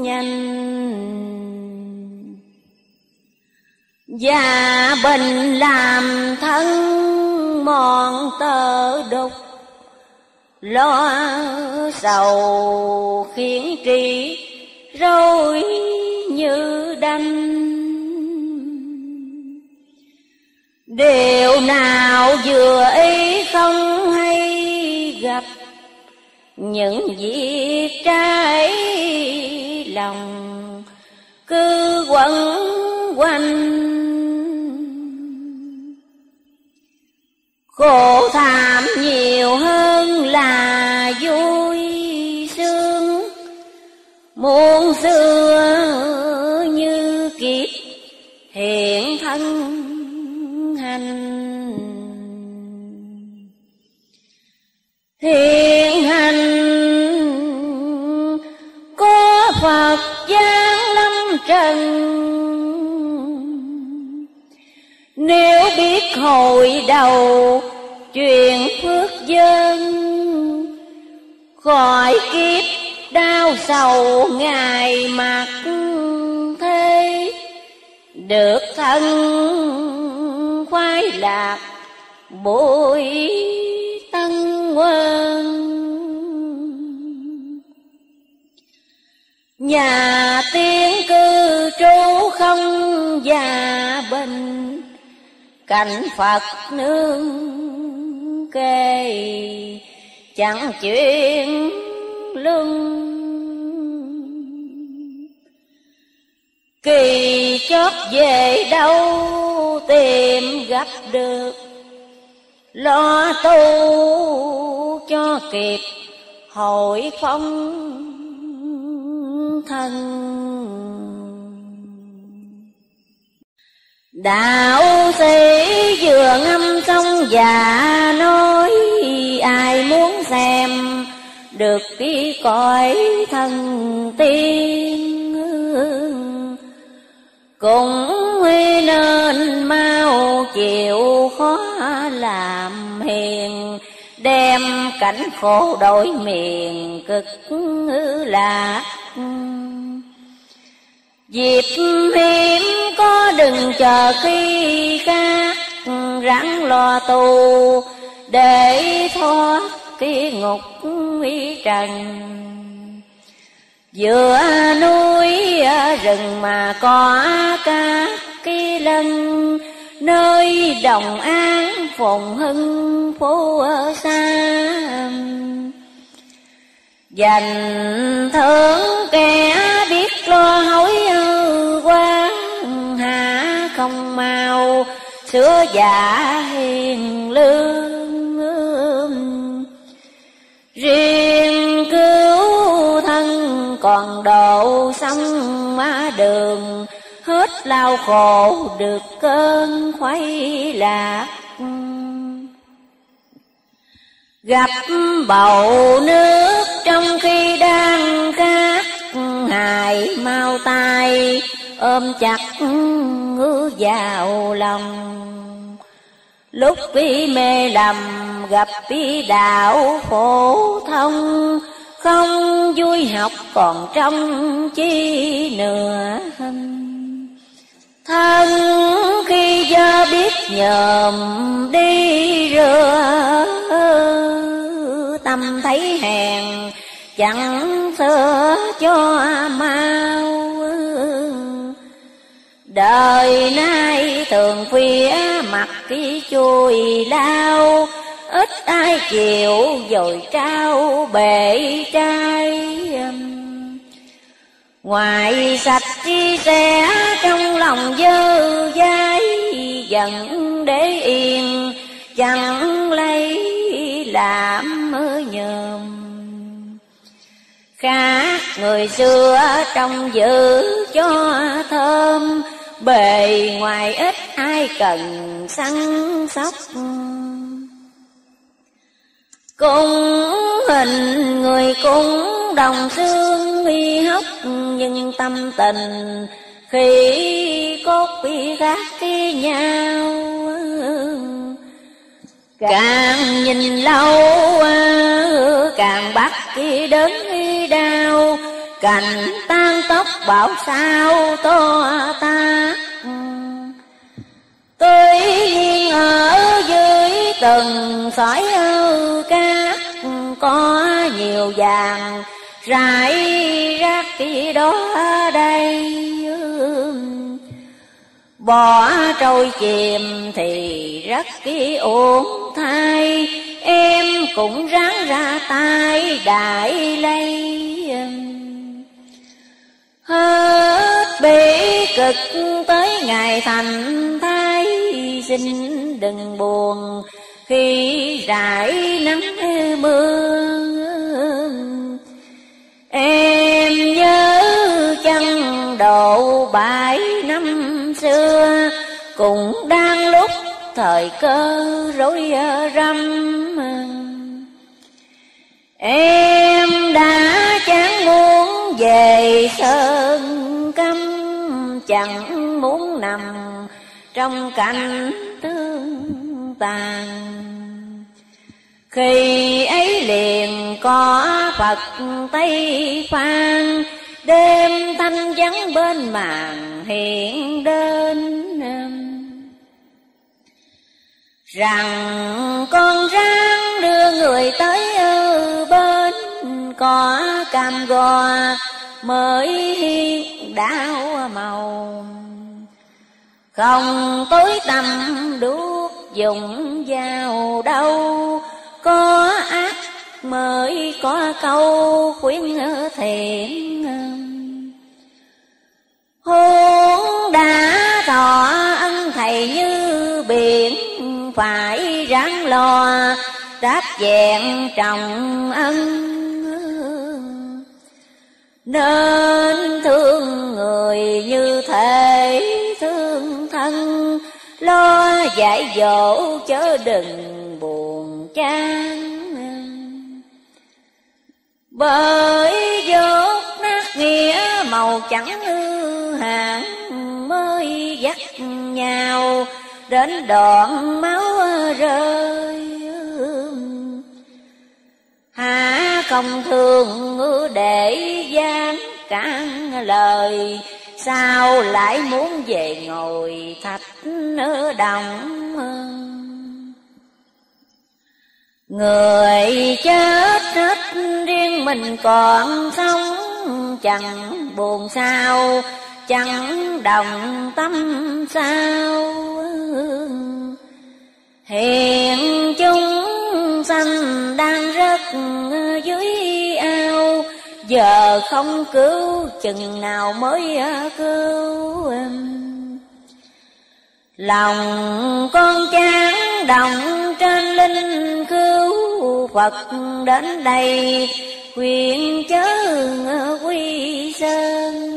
nhanh và bình làm thân mòn tơ đục, lo sầu khiến trí rối như đanh. Điều nào vừa ý không hay gặp, những việc trái lòng cứ quẩn quanh. Khổ thảm nhiều hơn là vui sướng. Muôn xưa như kiếp hiện thân hành. Hiện hành có phật giáng lâm trần nếu biết hồi đầu, chuyện phước dân, khỏi kiếp đau sầu ngày mặt thế. Được thân khoái lạc bội tân quân nhà tiên cư trú không già bình cảnh phật nương kê chẳng chuyện lưng kỳ chót về đâu tìm gặp được, lo tu cho kịp hội phong thân đạo sĩ vừa ngâm xong và nói, ai muốn xem được cái cõi thần tiên? Cũng nên mau chịu khó làm hiền, đem cảnh khổ đổi miền cực lạc. Dịp hiếm đừng chờ khi các rắn lo tù, để thoát cái ngục trần. Giữa núi rừng mà có các cái lân, nơi đồng an phồn hưng phố xa. Dành thưởng kẻ biết lo hối xưa sửa giả hiền lương riêng cứu thân còn độ xong má đường, hết lao khổ được cơn khoái lạc. Gặp bầu nước trong khi đang khát, hài mau tay ôm chặt ngứa vào lòng. Lúc bi mê lầm, gặp bi đạo phổ thông, không vui học còn trong chi nữa thân khi do biết nhòm đi rửa, tâm thấy hèn, chẳng sửa cho mau đời nay thường phía mặt cái chui lao, ít ai chịu dồi trao bể trai. Ngoài sạch chi sẻ trong lòng dơ dai dần để yên, chẳng lấy làm nhờm. Khác người xưa trong giữ cho thơm bề ngoài ít ai cần săn sóc. Cung hình người cũng đồng xương uy hốc nhưng tâm tình khi cốt bị khác với nhau, càng nhìn lâu, càng bắt khi đớn khi đau cành tan tóc bảo sao to ta? Tuy nhiên ở dưới từng sỏi cát có nhiều vàng rải rác khi đó đây. Bỏ trôi chìm thì rất kỹ ổn thai em cũng ráng ra tay đại lây hết bể cực tới ngày thành thai xin đừng buồn khi rải nắng mưa. Em nhớ chân độ bãi năm xưa, cũng đang lúc thời cơ rối rắm. Em đã về sơn cấm chẳng muốn nằm trong cảnh tương tàn khi ấy liền có Phật Tây Phan, Đêm thanh vắng bên màn hiện đến Rằng con ráng đưa người tới có cam go mới hiên đau màu. Không tối tâm đuốc dùng vào đâu, Có ác mới có câu khuyên thiện Hôn đã thọ ân thầy như biển, Phải ráng lo đáp vẹn trọng ân. Nên thương người như thể thương thân, Lo dạy dỗ chớ đừng buồn chán. Bởi dốt nát nghĩa màu chẳng hư hạn mới dắt nhau đến đoạn máu rơi. À, không thương thường để gian cản lời. Sao lại muốn về ngồi thạch ở đồng? Người chết hết riêng mình còn sống, Chẳng buồn sao, chẳng đồng tâm sao. Hiện chúng sanh đang rất dưới ao. Giờ không cứu chừng nào mới à, cứu em. Lòng con chán đồng trên linh cứu Phật đến đây quyền chớ quy sơn.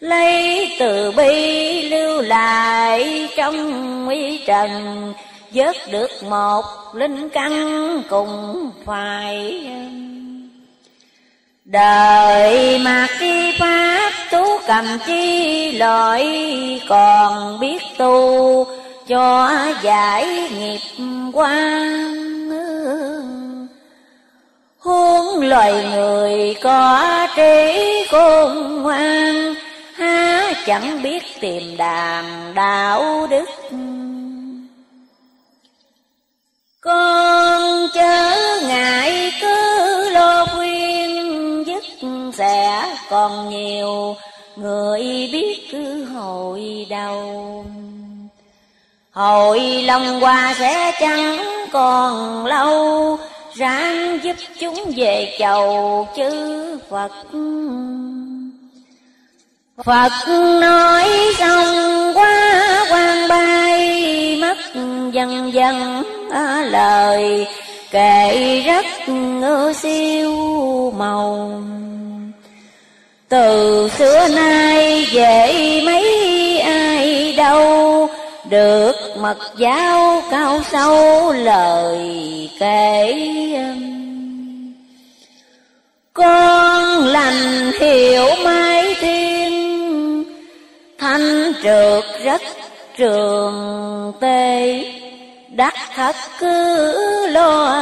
Lấy từ bi lưu lại trong nguy trần Vớt được một linh căn cùng phải. Đời mà khi pháp tú cầm chi loại Còn biết tu cho giải nghiệp quan. Huống loài người có trí khôn ngoan, Há chẳng biết tìm đàn đạo đức. Con chớ ngại cứ lo khuyên dứt sẽ còn nhiều. Người biết cứ hồi đầu. Hồi lòng qua sẽ chẳng còn lâu. Ráng giúp chúng về chầu chư Phật. Phật nói xong qua quan bay, mất dần dần lời, kể rất siêu màu từ xưa nay dễ mấy ai đâu, được mật giáo cao sâu lời kể. Con lành hiểu mái thiên, thanh trượt rất trường tê đắc thật cứ lo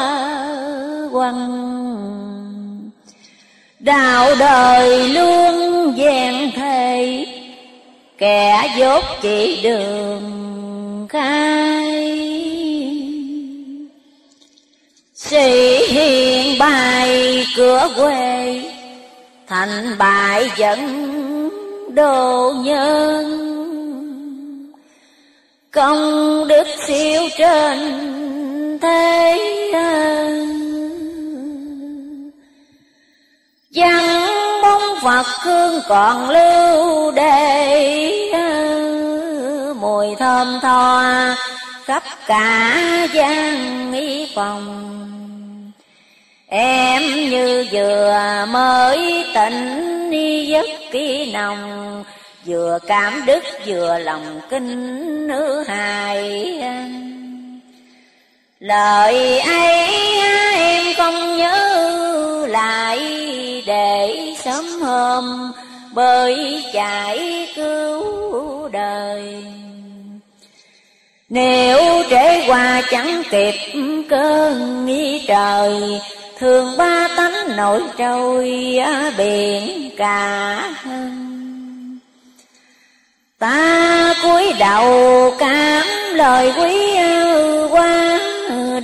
quăng đạo đời luôn vẹn thề kẻ dốt chỉ đường khai. Sĩ hiền bài cửa quê, thành bại dẫn đồ nhân công đức siêu trên thế Văn bóng Phật hương còn lưu để Mùi thơm tho khắp cả gian y phòng. Em như vừa mới tỉnh giấc kỳ nồng. Vừa cảm đức vừa lòng kinh nữ hài. Lời ấy, em không nhớ lại để sớm hôm bơi chạy cứu đời. Nếu trễ qua chẳng kịp cơn nghi trời thường ba tánh nổi trôi biển cả ta cúi đầu cảm lời quý quá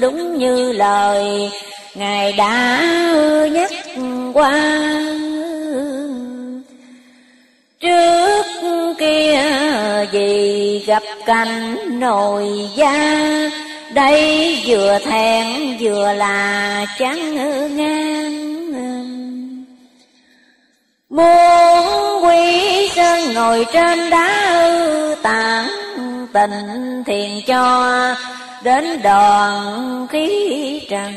đúng như lời ngài đã nhắc qua trước kia vì gặp cảnh nồi da đây vừa thẹn vừa là chán ngang. Muốn quý sơn ngồi trên đá tảng tình thiền cho đến đoàn khí trần.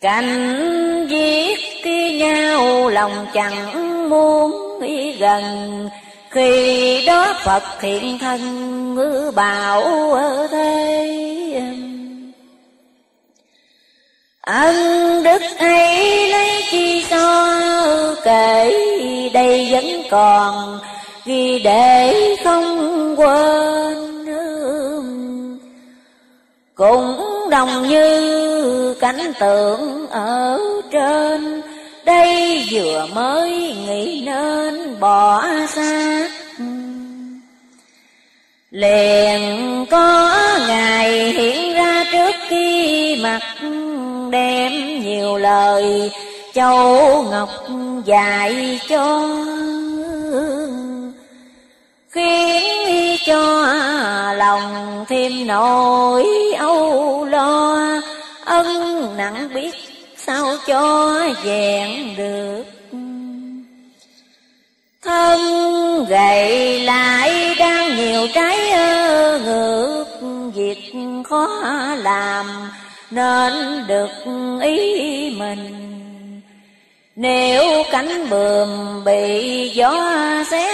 Cảnh giết kia nhau, lòng chẳng muốn ý gần. Khi đó Phật hiện thân ngữ bảo ở thế Ân đức ấy lấy chi so kể, đây vẫn còn Ghi để không quên Cũng đồng như cảnh tượng ở trên, Đây vừa mới nghĩ nên bỏ xác Liền có ngày hiện ra trước khi mặt đem nhiều lời, châu ngọc dạy cho. Khiến cho lòng thêm nỗi âu lo, ân nặng biết sao cho vẹn được. Thân gầy lại đang nhiều trái ngược, việc khó làm nên được ý mình. Nếu cánh bườm bị gió xé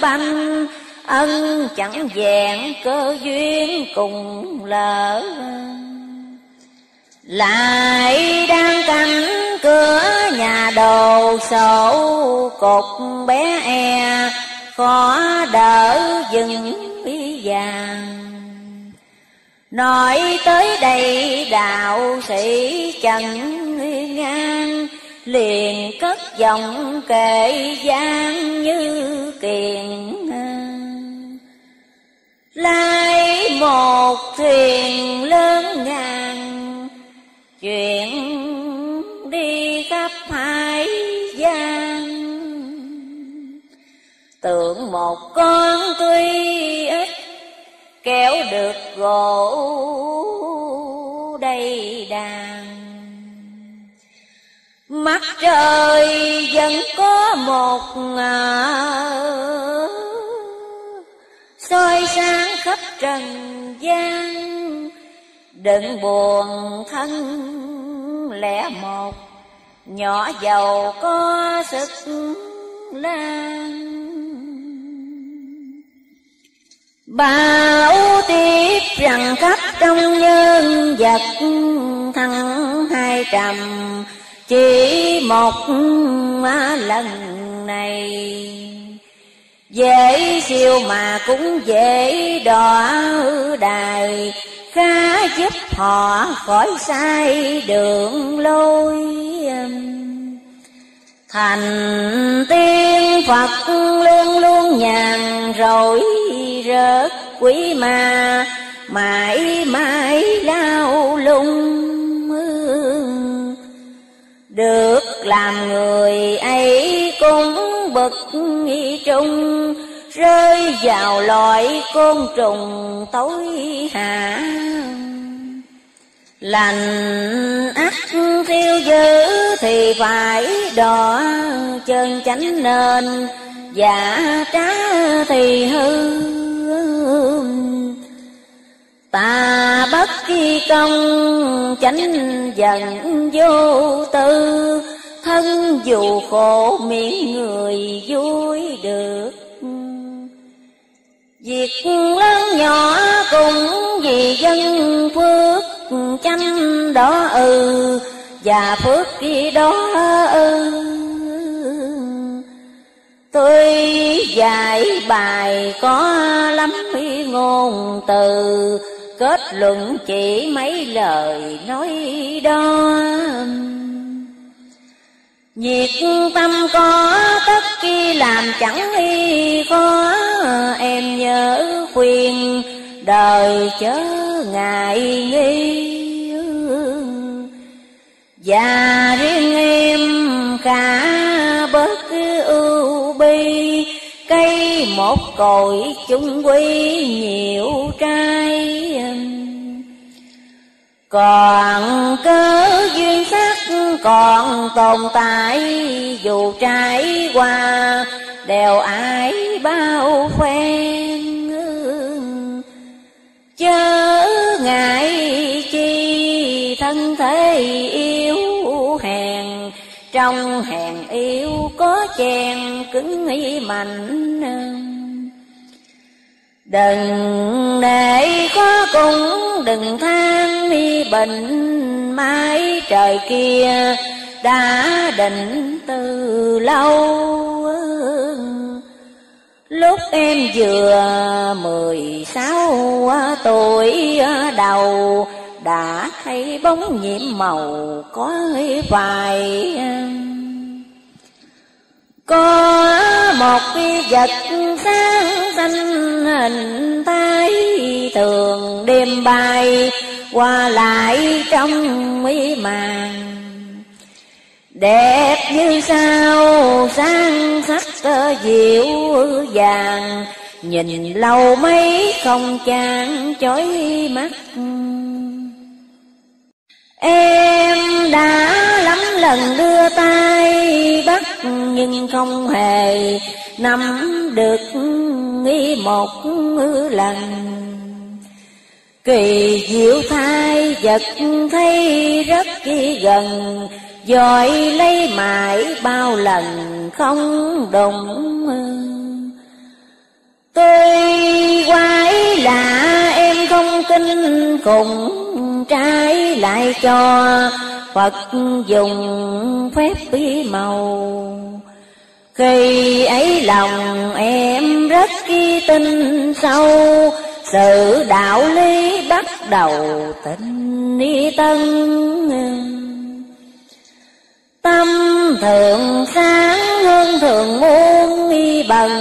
banh, ân chẳng vẹn cơ duyên cùng lỡ. Lại đang cánh cửa nhà đồ sổ, cột bé e khó đỡ dừng vàng. Nói tới đây đạo sĩ trần ngang, Liền cất giọng kệ gian như kiền Lai một thuyền lớn ngàn Chuyện đi khắp hai gian Tưởng một con tuy ít kéo được gỗ đầy đàn. Mắt trời vẫn có một ngờ soi sáng khắp trần gian. Đừng buồn thân lẻ một, nhỏ giàu có sức lan. Bảo tiếp rằng khắp trong nhân vật thăng hai trầm, Chỉ một lần này. Dễ siêu mà cũng dễ đọa đài, Khá giúp họ khỏi sai đường lối Thành tiên Phật luôn luôn nhàn rồi rớt quý ma, mãi mãi lao lung được làm người ấy cũng bực nghi trung, rơi vào loại côn trùng tối hạ lành ắt thiêu dữ thì phải đỏ chân chánh nên giả trá thì hư ta bất kỳ công chánh dần vô tư, thân dù khổ miệng người vui được. Việc lớn nhỏ cũng vì dân phước chánh đó ừ Và phước kia đó ừ tôi giải bài có lắm ngôn từ, kết luận chỉ mấy lời nói đó Nhiệt tâm có tất khi làm chẳng y có, Em nhớ khuyên đời chớ ngày nghi Và riêng em khả bớt ưu bi, Cây một cội chung quy nhiều trai. Còn cớ duyên sắc, còn tồn tại, Dù trải qua, đều ai bao phen. Chớ thế yêu hèn, Trong hèn yêu có chèn cứng nghĩ mạnh. Đừng để có cũng đừng than mi bệnh, mãi trời kia đã định từ lâu. Lúc em vừa mười sáu tuổi đầu đã thấy bóng nhiễm màu có vài, có một cái vật sáng xanh hình thái thường đêm bay qua lại trong mỹ màn đẹp như sao, sáng sắc dịu vàng nhìn lâu mấy không chán chói mắt. Em đã lắm lần đưa tay, bắt Nhưng không hề nắm được nghĩ một lần Kỳ diệu thai vật thấy rất kỳ gần Dội lấy mãi bao lần không đụng Tôi quái lạ, em không kinh khủng trái lại cho Phật dùng phép bí màu. Khi ấy lòng em rất kỳ tin sâu, Sự đạo lý bắt đầu tình ni tân. Tâm thường sáng hơn thường muôn, nghi bận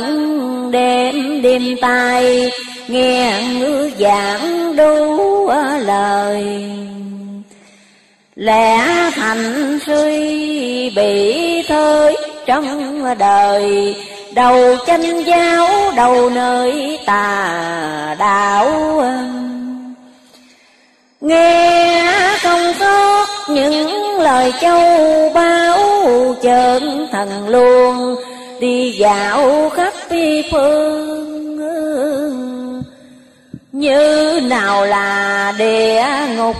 Đêm đêm tai nghe ngữ giảng đủ lời. Lẽ thành suy bị thơi trong đời. Đầu tranh giáo, đầu nơi tà đạo. Nghe không sót những lời châu báo chơn thần luôn đi dạo khắp phương như nào là địa ngục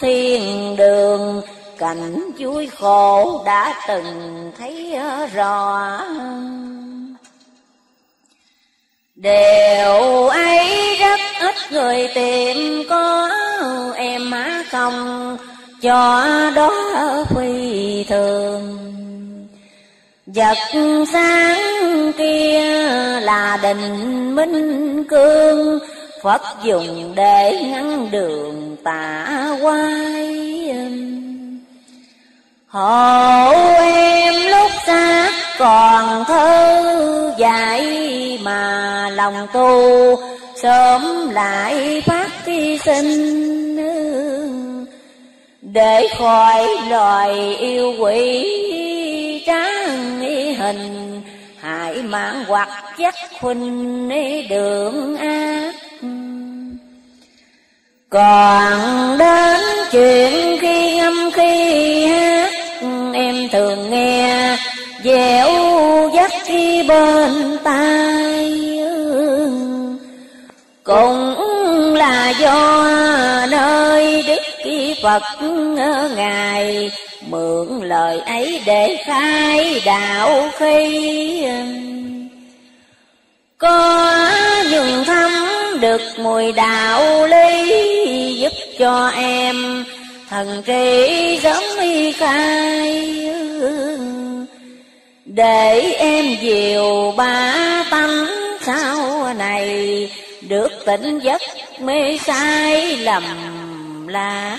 thiên đường, cảnh vui khổ đã từng thấy rõ. Điều ấy rất ít người tìm có, em má không cho đó phi thường. Vật sáng kia là định minh cương. Phật dùng để ngăn đường tà quay Hộ em lúc xa còn thơ dại Mà lòng tu. Sớm lại phát thi sinh. Để khỏi loài yêu quỷ tráng hình, hại mạng hoặc chắc khuynh đường ác. Còn đến chuyện khi ngâm khi hát, em thường nghe dẻo dắt khi bên tai cũng là do nơi đức Phật ngài mượn lời ấy để khai đạo khi có nhường thấm được mùi đạo lý giúp cho em thần trí giống y khai. Để em diều ba tánh sau này, được tỉnh giấc mê sai lầm lạc.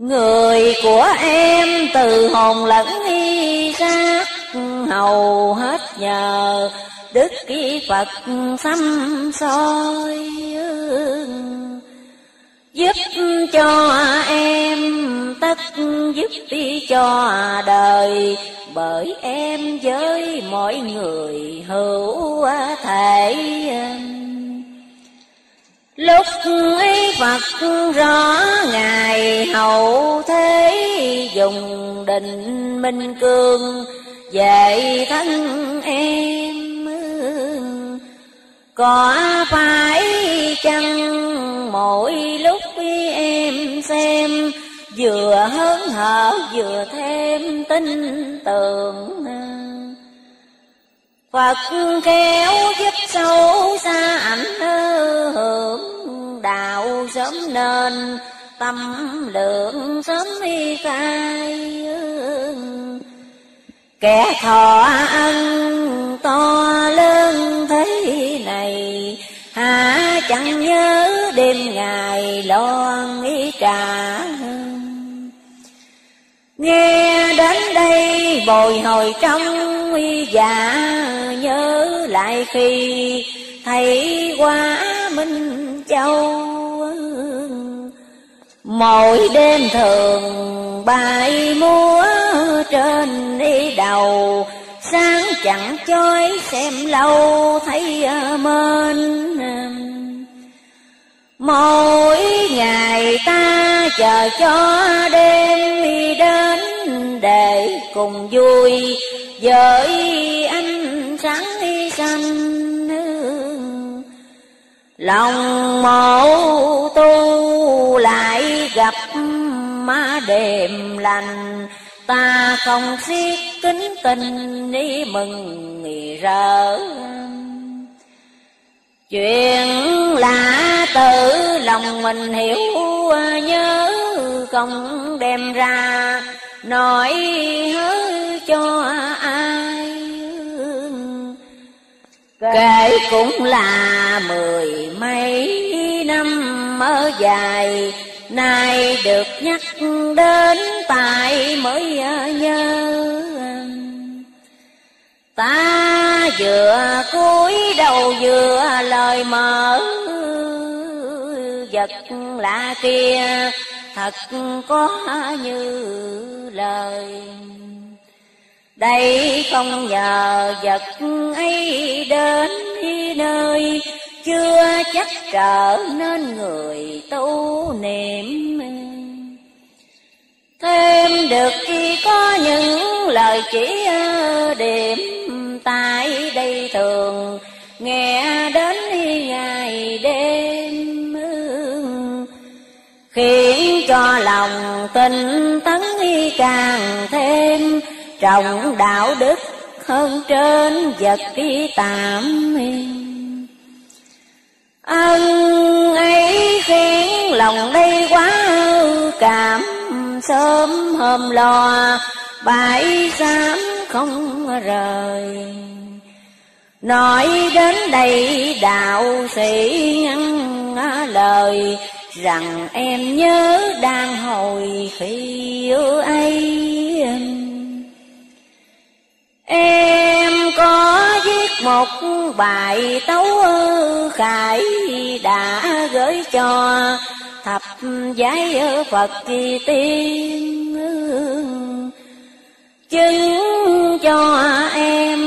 Người của em từ hồn lẫn y xác Hầu hết nhờ Đức ký Phật xăm soi Giúp cho em, tất giúp đi cho đời, Bởi em với mọi người hữu thể. Lúc ấy Phật rõ Ngài hậu thế Dùng định minh cương Về thân em Có phải chăng mỗi lúc em xem, Vừa hớn hở vừa thêm tin tưởng? Phật kéo giúp sâu xa ảnh hưởng, đạo sớm nên, tâm lượng sớm y khai. Kẻ thọ ân to lớn thế này hả chẳng nhớ đêm ngày lo nghĩ trả Nghe đến đây bồi hồi trong dạ Nhớ lại khi thấy quá Minh Châu. Mỗi đêm thường bài múa trên đi đầu, Sáng chẳng chói xem lâu thấy mênh Mỗi ngày ta chờ cho đêm đi đến Để cùng vui với anh sáng xanh Lòng mẫu tu lại gặp má đêm lành. Ta không xiết kính tình, đi mừng rỡ. Chuyện lạ tự lòng mình hiểu, nhớ Không đem ra. Nói hứa cho ai Kể cũng là mười mấy năm mơ dài, Nay được nhắc đến tại mới nhớ. Ta vừa cúi đầu vừa lời mở. Vật lạ kia thật có như lời. Đây không nhờ vật ấy đến nơi, Chưa chắc trở nên người tu niệm. Thêm được khi có những lời chỉ ờ, điểm Tại đây thường. Nghe đến ngày đêm Khiến cho lòng tinh tấn càng thêm. Trọng đạo đức hơn trên vật đi tạm Ân ấy khiến lòng đây quá cảm. Sớm hôm lo, bãi dám không rời. Nói đến đây đạo sĩ ngăn lời, Rằng em nhớ đang hồi khi ấy. Em có viết một bài tấu khải Đã gửi cho thập giái Phật kỳ tiên. Chứng cho em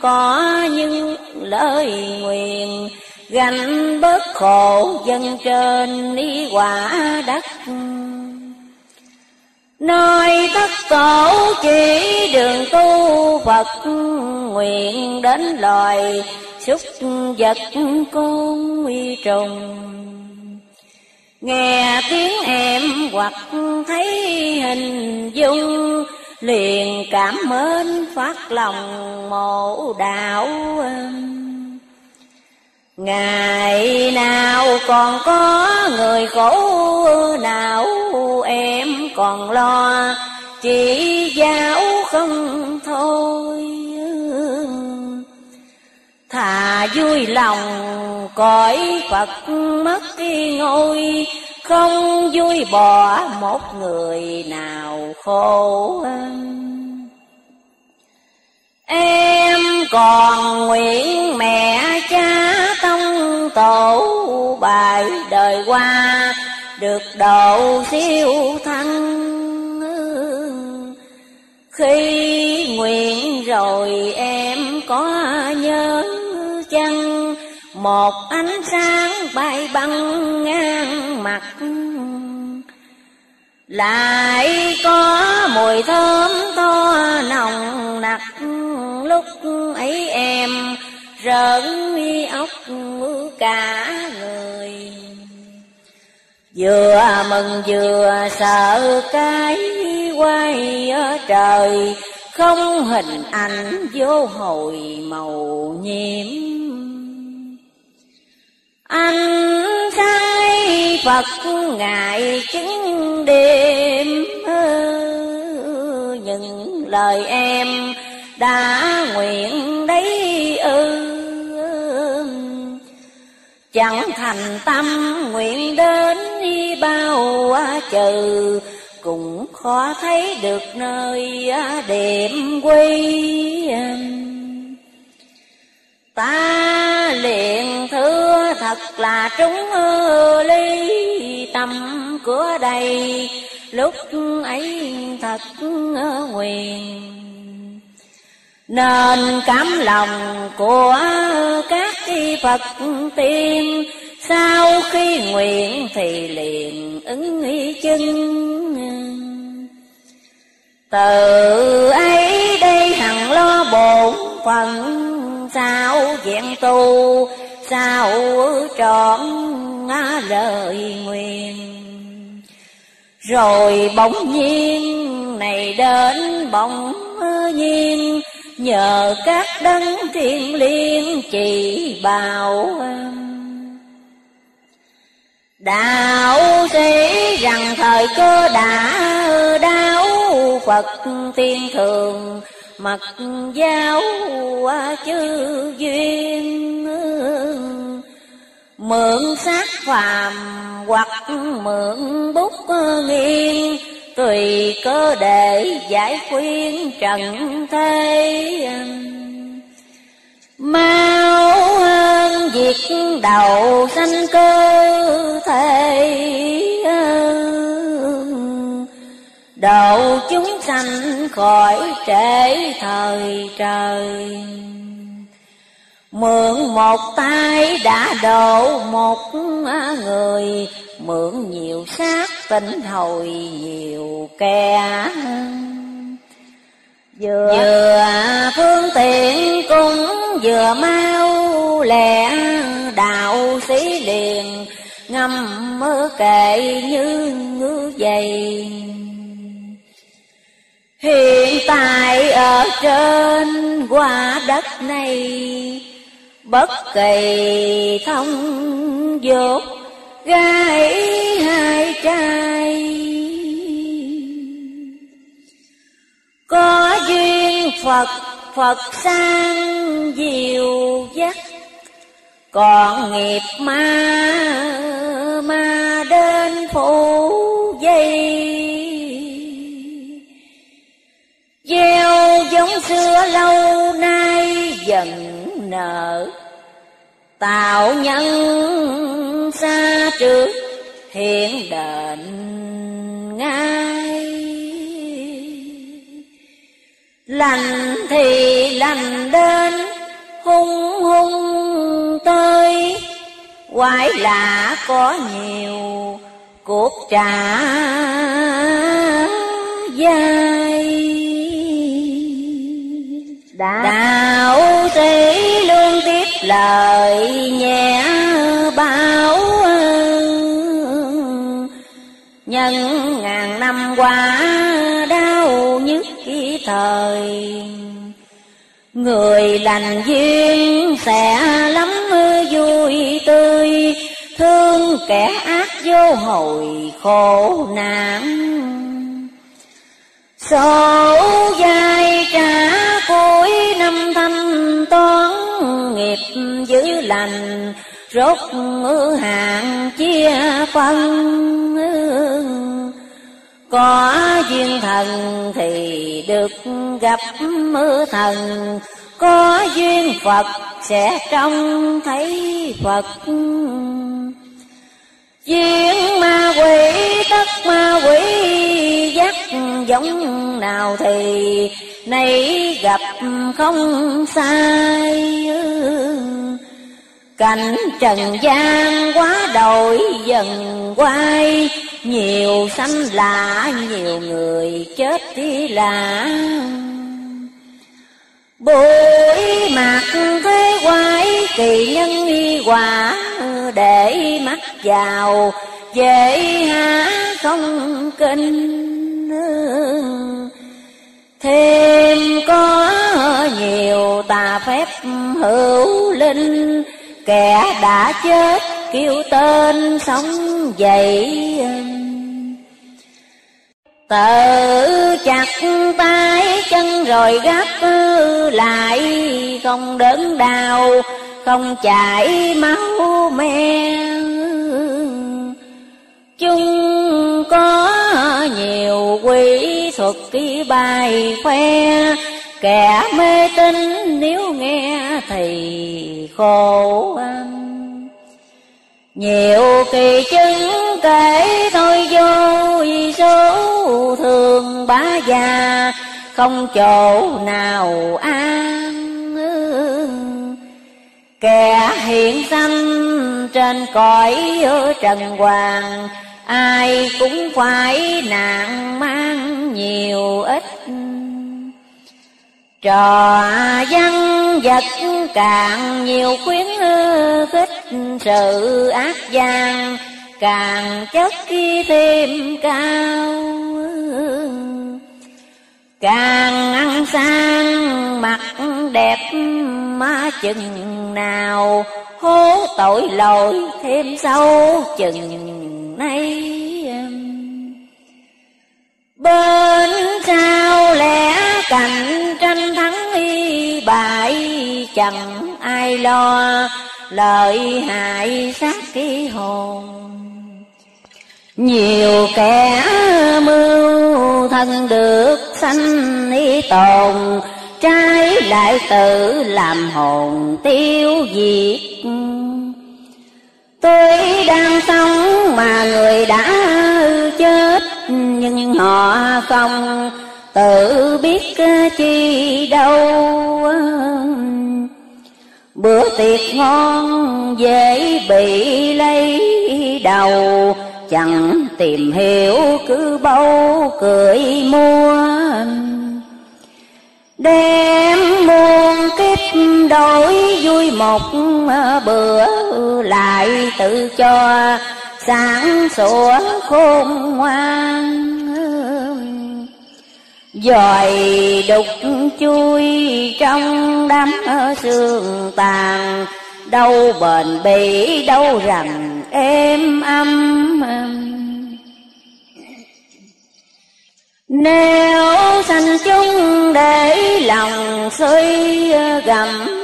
có những lời nguyện, gánh bớt khổ dân trên ý quả đất. Nơi tất cổ chỉ đường tu, Phật nguyện đến loài súc vật côn nguy trùng. Nghe tiếng em hoặc thấy hình dung, Liền cảm mến phát lòng mộ đạo. Ngày nào còn có người khổ, nào em còn lo, Chỉ giáo không thôi. Thà vui lòng cõi Phật mất cái ngôi Không vui bỏ một người nào khổ hơn. Em còn nguyện mẹ cha tông tổ bài đời qua, Được độ siêu thăng Khi nguyện rồi em có nhớ chăng? Một ánh sáng bay băng ngang mặt. Lại có mùi thơm to nồng nặc. Lúc ấy em rợn ốc cả người. Vừa mừng vừa sợ cái quay ở trời, Không hình ảnh vô hồi màu nhiệm. Anh sai Phật ngài chứng đêm Những lời em đã nguyện đấy ư. Chẳng thành tâm nguyện đến đi bao, trừ Cũng khó thấy được nơi đệm quy Ta liền thưa thật là trúng ly tâm của đây Lúc ấy thật nguyền. Nên cảm lòng của các Phật tiên, Sau khi nguyện thì liền ứng chân. Từ ấy đây hằng lo bổn phận Sao vẹn tu Sao trọn lời nguyện? Rồi bỗng nhiên này đến bỗng nhiên, nhờ các đấng thiên liên chỉ bảo đạo sĩ rằng thời cơ đã đáo phật tiên thường mặt giáo chư duyên, mượn sát phàm hoặc mượn bút nghiêng tùy cơ để giải khuyên trần thế. Mau hơn việc đầu sanh cơ thể độ chúng sanh khỏi trễ thời trời. Mượn một tay đã độ một người Mượn nhiều xác tinh hồi nhiều kẻ. Vừa, vừa phương tiện cũng vừa mau lẹ đạo sĩ liền ngâm mơ kệ như ngư dày. Hiện tại ở trên quả đất này, Bất kỳ thông dục gái hai trai Có duyên Phật Phật sang diệu dắt Còn nghiệp ma ma đến phủ dây. Gieo giống xưa lâu nay dần nở. Tạo nhân xa trước, hiện đền ngay. Lành thì lành đến, hung hung tới. Quái lạ có nhiều, cuộc trả dài Đạo sĩ luôn tiếp lời nhẹ báo Nhân. Ngàn năm qua đau nhức kỷ thời. Người lành duyên sẽ lắm vui tươi. Thương kẻ ác vô hồi khổ nạn. Số cuối năm thanh toán nghiệp giữ lành, rốt hạn chia phân. Có duyên thần thì được gặp mưa thần, có duyên phật sẽ trông thấy phật diễn ma quỷ, tất ma quỷ, dắt giống nào thì nay gặp không sai. Cảnh trần gian quá đổi dần quay, nhiều sanh lạ, nhiều người chết đi lạ Bụi mặt thế quái kỳ nhân y quả Để mắt vào, dễ há không kinh. Thêm có nhiều tà phép hữu linh, Kẻ đã chết kêu tên sống dậy. Tự chặt tay chân rồi gấp lại Không đớn đau, không chảy máu me Chúng có nhiều quỷ thuật ký bài khoe Kẻ mê tín nếu nghe thì khổ anh nhiều kỳ chứng kể tôi vô số thường bá già, Không chỗ nào an Kẻ hiện sanh trên cõi trần hoàng, Ai cũng phải nạn mang nhiều ít Trò văn vật càng nhiều khuyến khích, sự ác gian Càng chất khi thêm cao. Càng ăn sang mặt đẹp má chừng nào, Hố tội lỗi thêm sâu chừng nay Bên sao lẽ cạnh tranh thắng y bại, Chẳng ai lo lợi hại sát ký hồn. Nhiều kẻ mưu thân được sanh y tồn, Trái lại tự làm hồn tiêu diệt. Tôi đang sống mà người đã chết, Nhưng họ không tự biết chi đâu. Bữa tiệc ngon dễ bị lấy đầu, Chẳng tìm hiểu cứ bâu cười mua. Đem muôn kiếp đổi vui một à, bữa Lại tự cho sáng sủa khôn ngoan. Dòi đục chui trong đám sương tàn Đâu bền bỉ đâu rằng êm âm Nếu sanh chung để lòng suy gầm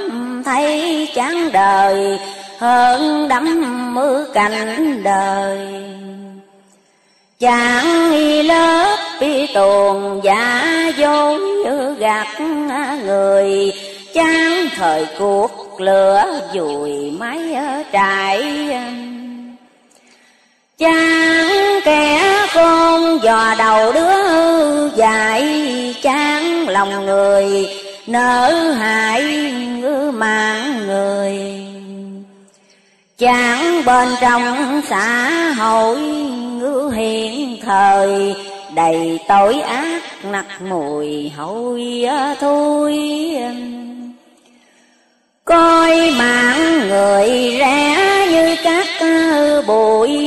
Thấy chán đời, hơn đắm mưa cảnh đời. Chẳng y lớp bi tuồng giả dối gạt người, Chán thời cuộc lửa dùi máy trại. Chán kẻ con dò đầu đứa dại Chán lòng người nỡ hại mạng người. Chẳng bên trong xã hội ngữ hiện thời, Đầy tối ác nặc mùi hôi thui. Coi mạng người rẽ như các bụi,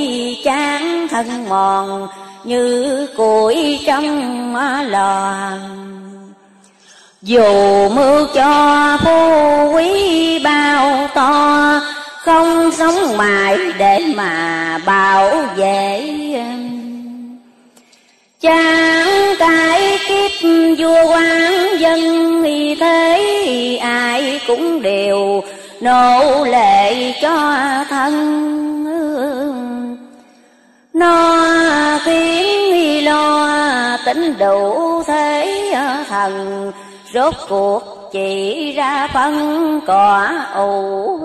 chán thân mòn Như củi trong lò. Dù mưu cho phú quý bao to, không sống mãi để mà bảo vệ. Chẳng cái kiếp vua quan dân y thế, ai cũng đều nô lệ cho thân nó khiến lo tính đủ thế thần rốt cuộc chỉ ra phân cỏ ủ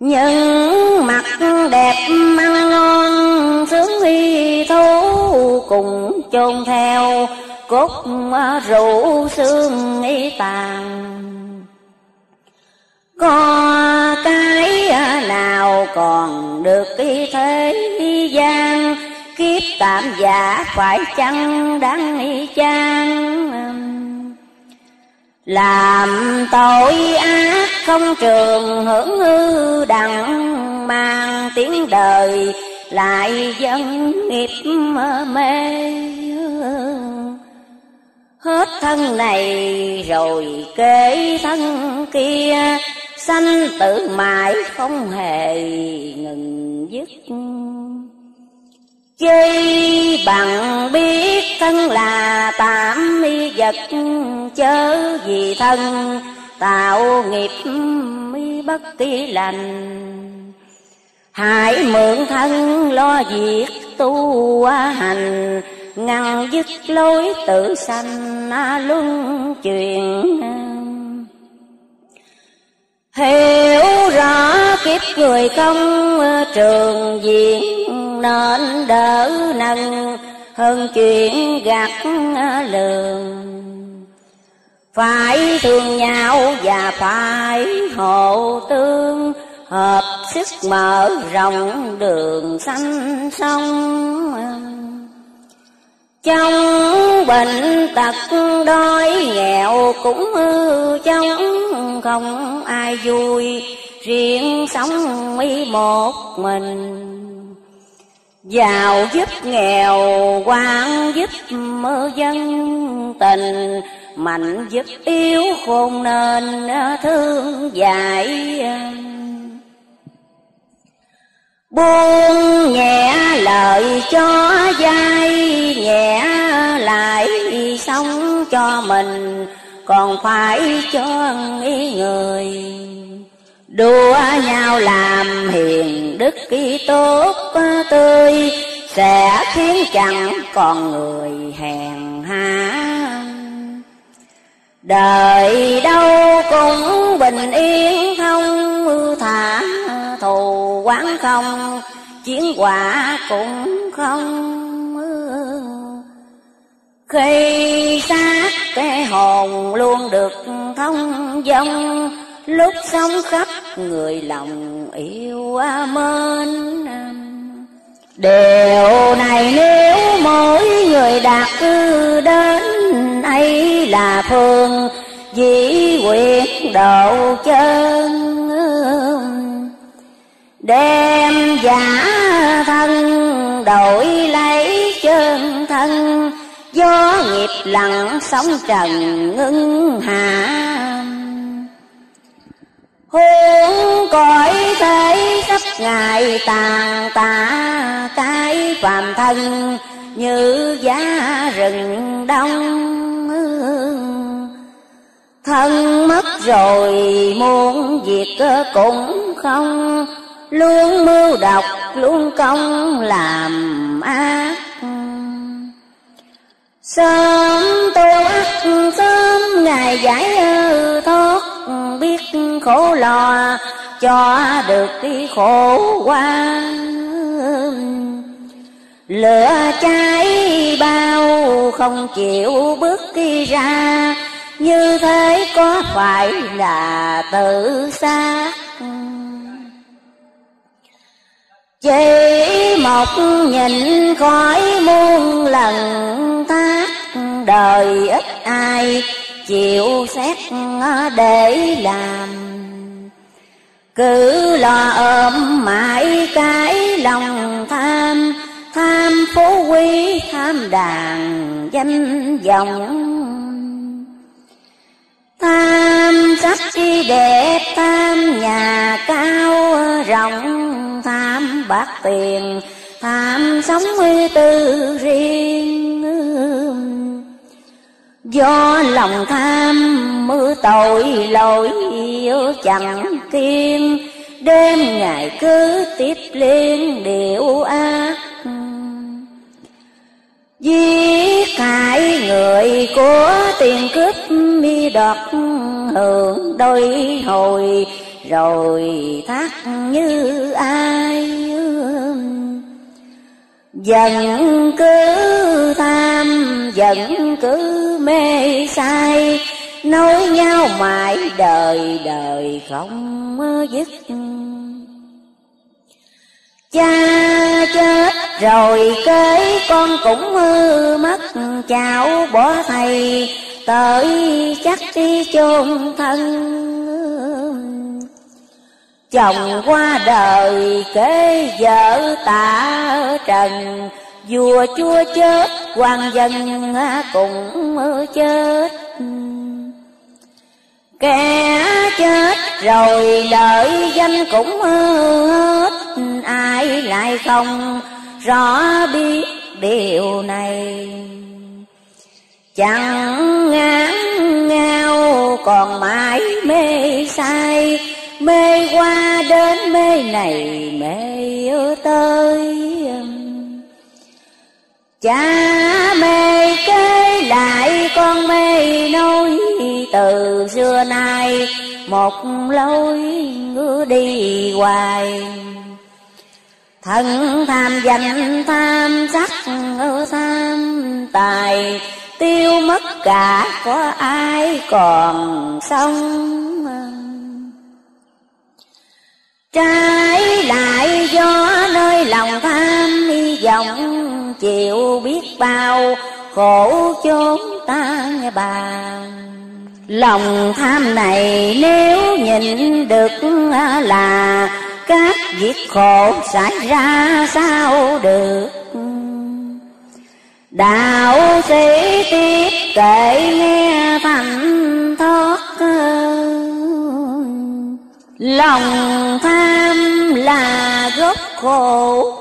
những mặt đẹp ăn ngon, sướng y thú cùng chôn theo cốt rượu xương y tàn. Có cái nào còn được cái thế gian kiếp tạm giả phải chăng đáng chăng? Làm tội ác không trường hưởng hư đặng, mang tiếng đời lại dân nghiệp mê. Hết thân này rồi kế thân kia, sanh tử mãi không hề ngừng dứt. Chi bằng biết thân là tạm y vật, Chớ vì thân tạo nghiệp mi bất kỳ lành. Hãy mượn thân lo việc tu hành, Ngăn dứt lối tự sanh à, luân chuyển. Hiểu rõ kiếp người không ờ, trường diện Nên đỡ nâng hơn chuyện gặt ờ, lường. Phải thương nhau và phải hộ tương, Hợp sức mở rộng đường xanh sông trong bệnh tật đói nghèo cũng hư trong không ai vui. Riêng sống mi một mình. Giàu giúp nghèo, quan giúp mơ dân tình. Mạnh giúp yếu khôn nên thương dạy buông nhẹ lời cho dai, nhẹ lại sống cho mình. Còn phải cho ý người. Đua nhau làm hiền đức ý tốt tươi, sẽ khiến chẳng còn người hèn hạ. Đời đâu cũng bình yên không quán không, chiến quả cũng không khi xác cái hồn luôn được thông dong, lúc sống khắp người lòng yêu mến điều này nếu mỗi người đạt cư đến, ấy là phương dĩ quyện độ chân đem giả thân đổi lấy chân thân, gió nghiệp lặng sóng trần ngưng hạ hương cõi thế khắp ngày tàn tạ cái phàm thân, như giá rừng đông thân mất rồi muốn việc cũng không luôn mưu độc luôn công làm ác. Sớm tu ác sớm ngày giải thoát biết khổ lo, cho được cái khổ qua lửa cháy bao không chịu bước đi ra, như thế có phải là tự xác chỉ một nhìn khỏi muôn lần, thác đời ít ai chịu xét để làm. Cứ lo ôm mãi cái lòng tham tham phú quý, tham đàn danh vọng tham sắc chi đẹp tham nhà cao, rộng tham bạc tiền. Tham sống tư riêng Do lòng tham mưa tội, lỗi chẳng kiên Đêm ngày cứ tiếp liên điệu ác Giết hại người của tiền cướp mi đoạt hưởng đôi hồi Rồi thác như ai Dần cứ tham, dần cứ mê say Nói nhau mãi đời đời không dứt. Cha chết rồi kế con cũng mất Cháu bỏ thầy, tới chắc đi chôn thân. Chồng qua đời kế vợ tạ trần, Vua chúa chết quan dân cũng chết. Kẻ chết rồi lợi danh cũng hết Ai lại không rõ biết điều này? Chẳng ngán ngao còn mãi mê say, Mê qua đến mê này mê tới. Cha mê kế lại con mê nối Từ xưa nay, một lối ngứa đi hoài. Thân tham danh tham sắc tham tài. Tiêu mất cả có ai còn sống Trái lại do nơi lòng tham, hy vọng chịu biết bao. Khổ chốn ta nghe bàn. Lòng tham này nếu nhìn được à là các việc khổ xảy ra sao được? Đạo sĩ tiếp kể nghe thành thoát Lòng tham là gốc khổ,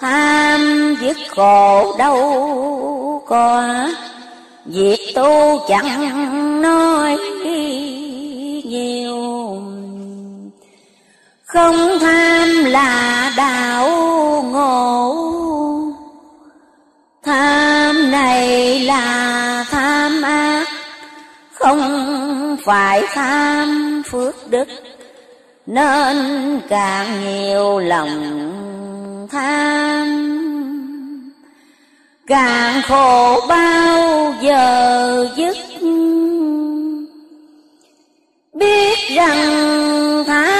Tham dứt khổ đâu có. Việc tu chẳng nói nhiều. Không tham là đạo ngộ. Tham này là tham ác, Không phải tham phước đức. Nên càng nhiều lòng tham. Càng khổ bao giờ dứt. Biết rằng tham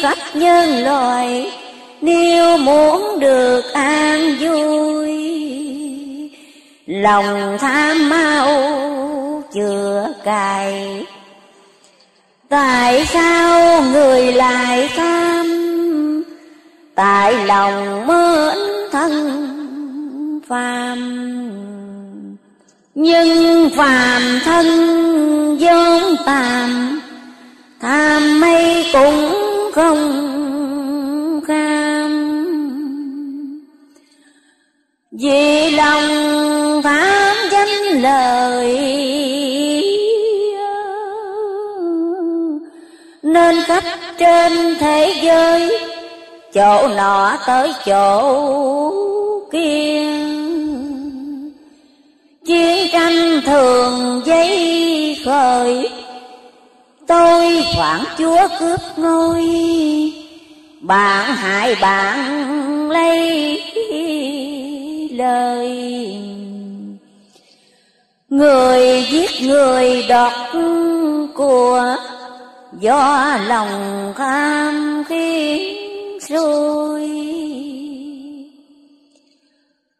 khắp nhân loại, nếu muốn được an vui, lòng tham mau chưa cài tại sao người lại tham? Tại lòng mến thân phàm. Nhưng phàm thân vốn tàm tham mây cũng không vì lòng tham danh lời Nên khắp trên thế giới, Chỗ nọ tới chỗ kia. Chiến tranh thường giấy khởi Tôi phản chúa cướp ngôi. Bạn hại bạn lấy lời. Người giết người đọt của Do lòng tham khiến rồi.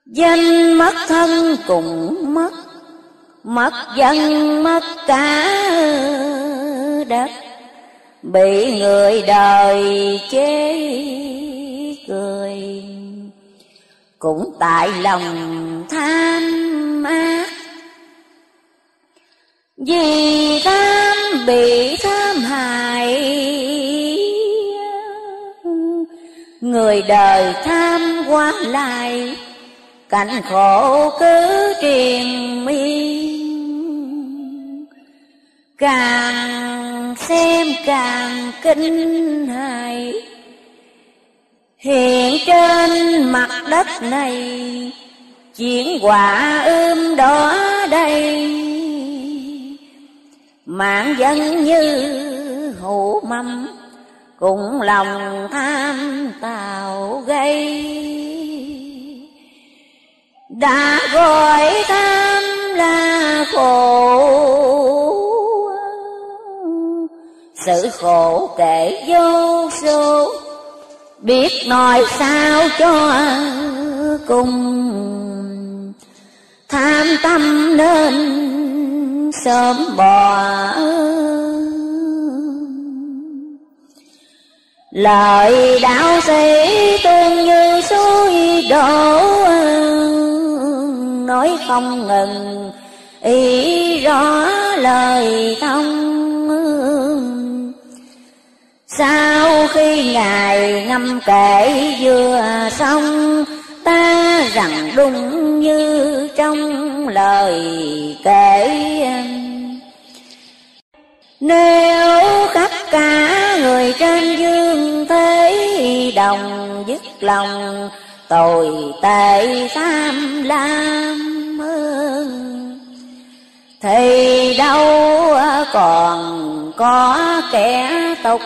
Danh mất thân cùng mất Mất dân mất cả đất, Bị người đời chế cười. Cũng tại lòng tham ác, vì tham bị tham hại, người đời tham quan lại, cảnh khổ cứ triền miên càng xem càng kinh hãi. Hiện trên mặt đất này Chuyển quả ươm đó đây. Mạng dân như hổ mâm cũng lòng tham tạo gây. Đã gọi tham là khổ sự khổ kể vô số. Biết nói sao cho cùng, tham tâm nên sớm bỏ. Lời đạo sĩ tương như suối đổ, nói không ngừng, ý rõ lời thông sau khi ngài ngâm kể vừa xong, ta rằng đúng như trong lời kể nếu khắp cả người trên dương thế đồng dứt lòng tội tệ tham lam thì đâu còn có kẻ tục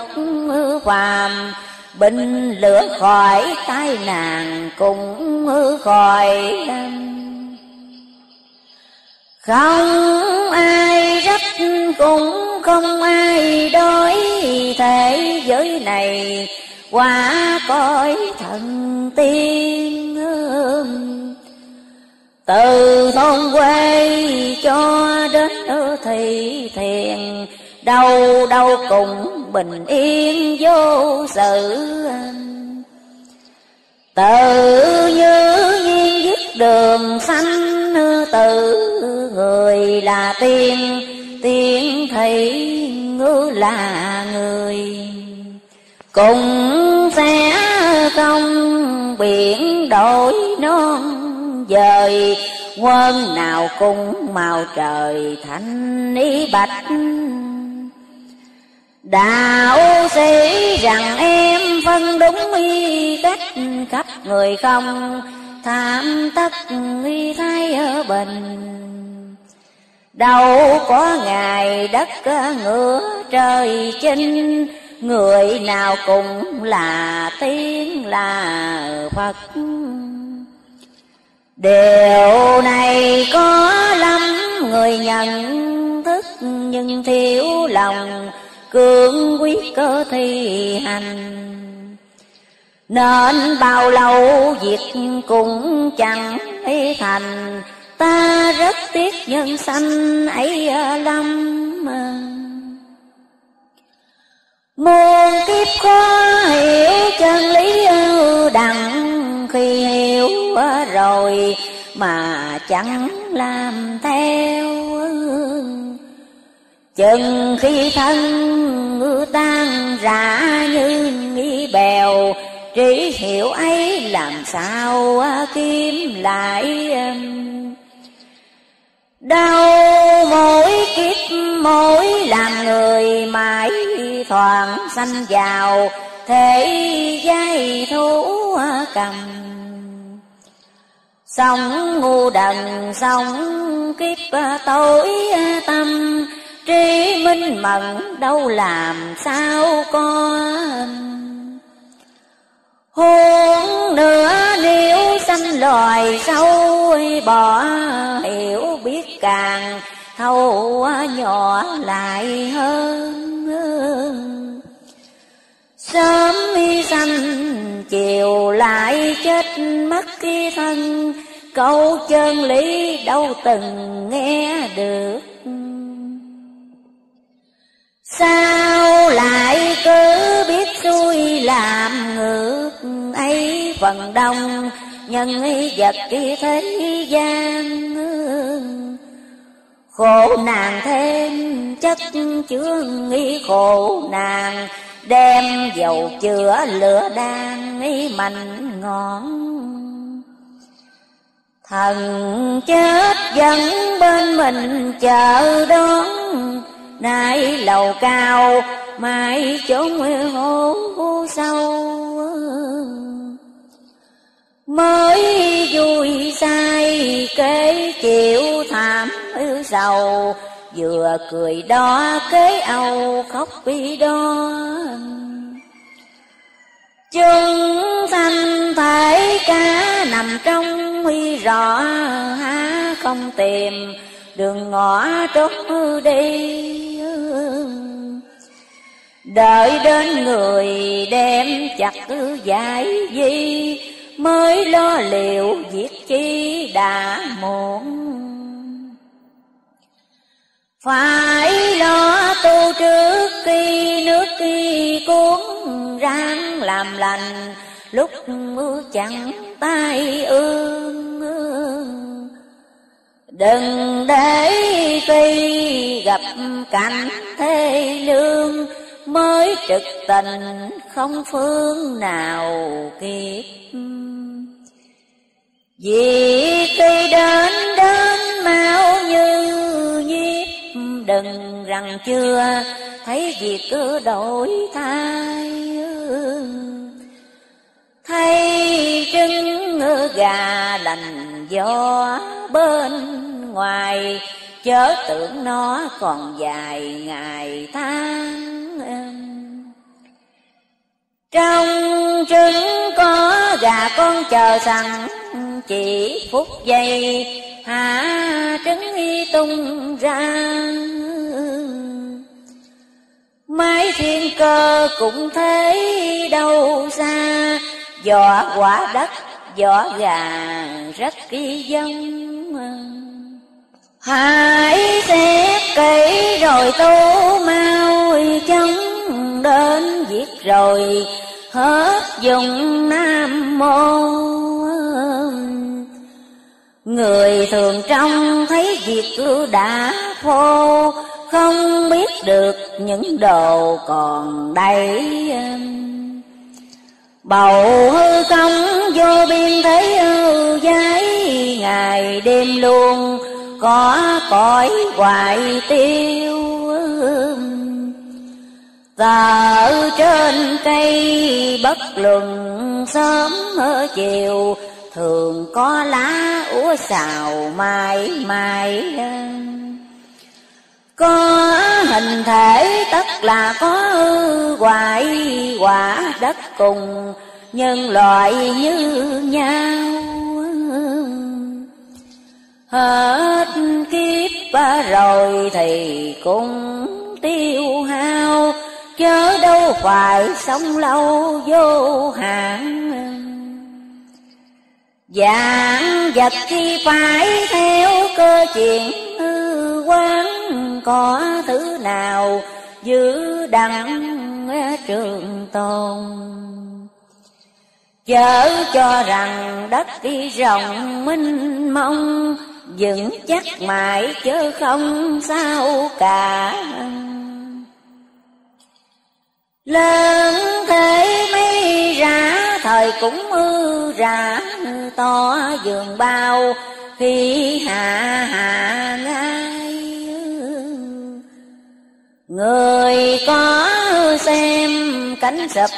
phàm bình lửa khỏi tai nạn cũng khỏi không ai rách cũng không ai đối thế giới này qua cõi thần tiên từ thôn quê cho đến thị thiền đâu đâu cùng bình yên vô sự. Tự như nhiên dứt đường sanh tự người là tiên tiên thị ngư là người. Cùng sẽ không biển đổi non dời quân nào cũng màu trời thanh ý bạch đạo sĩ rằng em phân đúng y cách khắp người không tham tất y thái ở bình đâu có ngày đất ngửa trời chinh người nào cũng là tiếng là phật. Điều này có lắm người nhận thức nhưng thiếu lòng cương quyết cơ thi hành. Nên bao lâu việc cũng chẳng thấy thành, ta rất tiếc nhân sanh ấy lắm. Muôn kiếp khó hiểu chân lý đặng khi hiểu rồi mà chẳng làm theo chừng khi thân ngư tan rã như nghi bèo, trí hiểu ấy làm sao à, kiếm lại đau mỗi kiếp mỗi làm người mãi thoảng sanh vào, thế giai thú à, cầm. Sống ngu đần, sống kiếp à, tối tâm Trí minh mẫn, đâu làm sao con? Hôn nữa nếu sanh loài sâu bỏ hiểu biết càng thâu nhỏ lại hơn. Sớm hy sanh, chiều lại chết mất cái thân, Câu chân lý đâu từng nghe được. Sao lại cứ biết xui làm ngược? Ấy phần đông Nhân vật cái thế gian Khổ nàng thêm, chất chứa nghi khổ nàng. Đem dầu chữa lửa đang nghi mạnh ngọn. Thần chết vẫn bên mình chờ đón. Nay lầu cao, mai chốn hố sâu. Mới vui say, kế chịu thảm sầu. Vừa cười đó, kế âu khóc bi đó. Chúng thanh thể cá nằm trong huy rõ há không tìm đường ngõ trốn đi. Đợi đến người đem chặt giải di, Mới lo liệu việc chi đã muộn. Phải lo tu trước khi nước khi cuốn ráng làm lành, lúc mưa chẳng tay ương đừng để tuy gặp cảnh thế lương, mới trực tình không phương nào kịp. Vì khi đến đến mau như đừng rằng chưa thấy việc cứ đổi thay. Thay trứng gà lành gió bên ngoài chớ tưởng nó còn dài ngày tháng trong trứng có gà con chờ sẵn chỉ phút giây hạ trứng y tung ra. Mái thiên cơ cũng thấy đâu xa Vỏ quả đất, vỏ gà rất kỳ giống Hãy xét kỹ rồi tu mau chống đến giết rồi, hết dùng nam mô. Người thường trong thấy việc cứ đã khô, Không biết được những đồ còn đây Bầu hư công vô biên thế ưu giấy Ngày đêm luôn có cõi hoài tiêu. Tờ trên cây bất luận sớm ở chiều, thường có lá úa xào mãi mãi có hình thể tất là có hoại quả đất cùng nhân loại như nhau. Hết kiếp rồi thì cũng tiêu hao, chớ đâu phải sống lâu vô hạn. Dạng vật khi phải theo cơ chuyện quán. Có thứ nào giữ đặng ờ, trường tồn? Chớ cho rằng đất đi rộng minh mông, Vững chắc mãi chớ không sao cả. Lớn thế mấy ra, thời cũng mưa ra, to giường bao, khi hạ hạ ngang người có xem cánh sập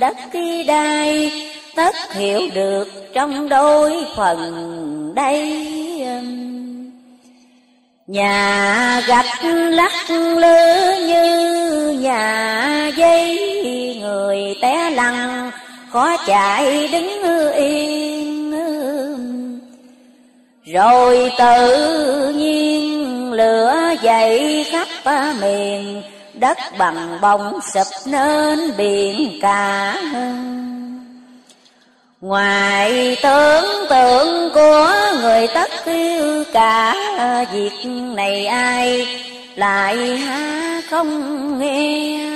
đất khi đai, tất hiểu được trong đôi phần đây. Nhà gạch lắc lư như nhà dây, Người té lăn, khó chạy đứng yên. Rồi tự nhiên lửa dậy khắp à, miền đất bằng bông sụp nên biển cả ngoài tưởng tượng của người tất yêu cả à, việc này ai lại há không nghe?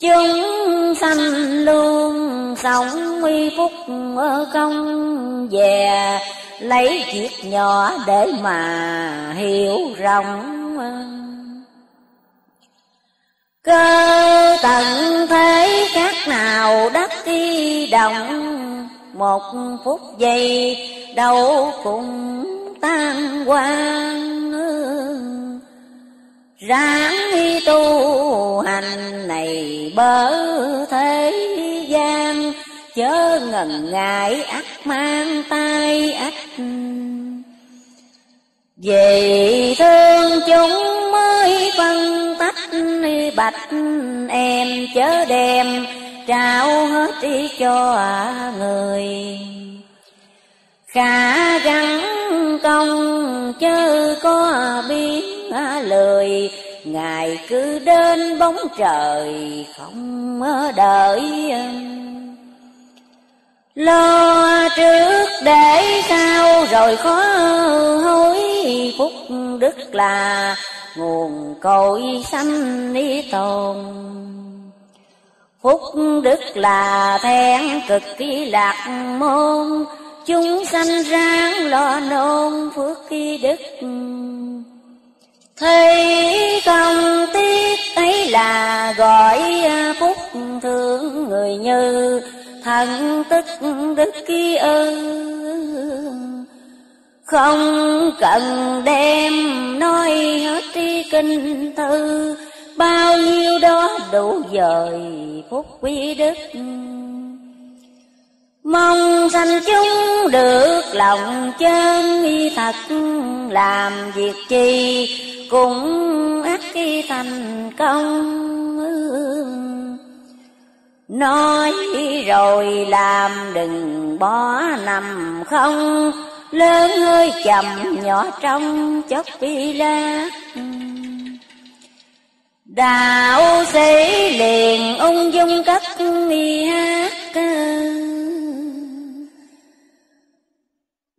Chúng sanh luôn sống uy phúc công về. Lấy việc nhỏ để mà hiểu rộng. Cơ tận thế khác nào đất đi động Một phút giây, đâu cũng tan quang Ráng tu hành này bớ thế gian, Chớ ngần ngại ắt mang tay ắt Vì thương chúng mới phân tách, bạch em chớ đem, trao hết đi cho người khả gắng công chớ có biết lời. Ngài cứ đến bóng trời không đợi. Lo trước để sau rồi khó hối phúc đức là nguồn cội sanh ni tồn. Phúc đức là then cực kỳ lạc môn chúng sanh ráng lo nôn phước kỳ đức. Thấy công tiếc ấy là gọi à, phúc thương người như thần tức đức ký ơn. Không cần đem nói hết tri kinh thư. Bao nhiêu đó đủ dời phúc quý đức. Mong sanh chúng được lòng chân thật, Làm việc chi cũng ắt thành công Nói rồi làm đừng bỏ nằm không, Lớn hơi chậm nhỏ trong chốc bi la Đạo sĩ liền ung dung cất y hát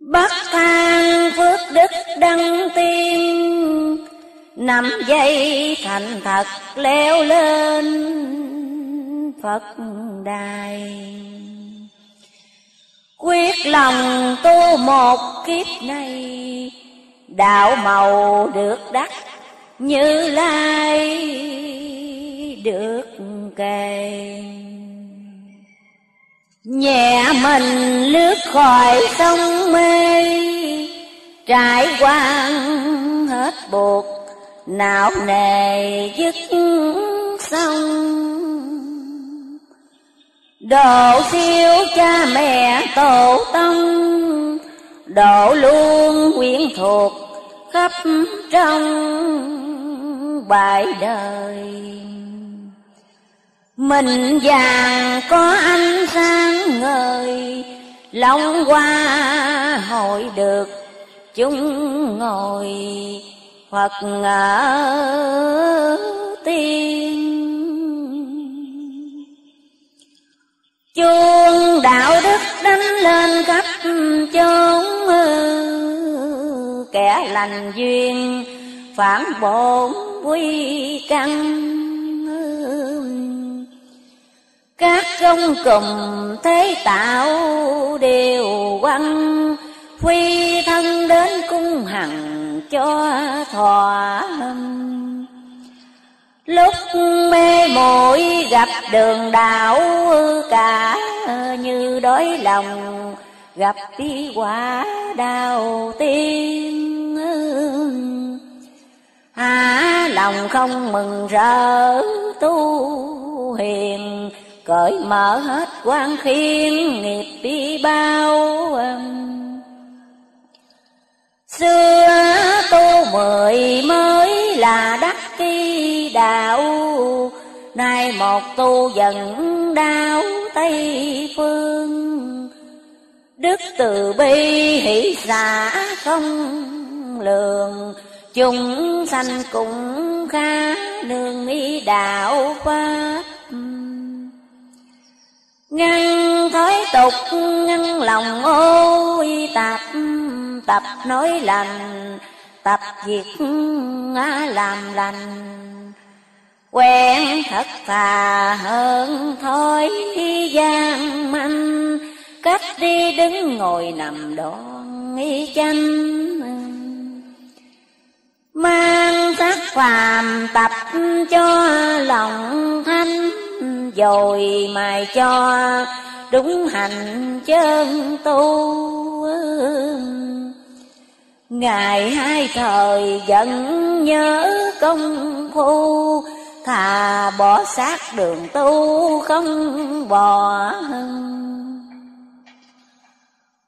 Bắc thang phước đức đăng tiên Năm dây thành thật leo lên Phật đài. Quyết lòng tu một kiếp này, Đạo màu được đắc như lai được kề. Nhẹ mình lướt khỏi sông mê, Trải qua hết buộc, Não nề dứt xong Độ siêu cha mẹ tổ tông, Độ luôn quyến thuộc khắp trong bài đời mình vàng có ánh sáng ngời Long qua hội được chúng ngồi Phật ở tiên Chuông đạo đức đánh lên khắp chốn Kẻ lành duyên phản bổn quy căn các công cùng thế tạo đều quăng, Phi thân đến cung hằng cho thỏa Lúc mê muội gặp đường đạo cả như đói lòng, Gặp đi quả đau tiên Há lòng không mừng rỡ tu hiền cởi mở hết quan khiên, nghiệp đi bao um. xưa tu mười mới là đắc kỳ đạo, nay một tu dần đau tây phương. Đức từ bi hỷ xả không lường, chúng sanh cũng khá nương ý đạo pháp. Ngăn thói tục, ngăn lòng ôi tạp, tập nói lành, tập việc làm lành. Quen thật thà hơn thói gian manh, cách đi đứng ngồi nằm đón y chanh. mang sắc phàm tập cho lòng thanh dồi mài cho đúng hành chân tu. Ngày hai thời vẫn nhớ công phu, thà bỏ xác đường tu không bỏ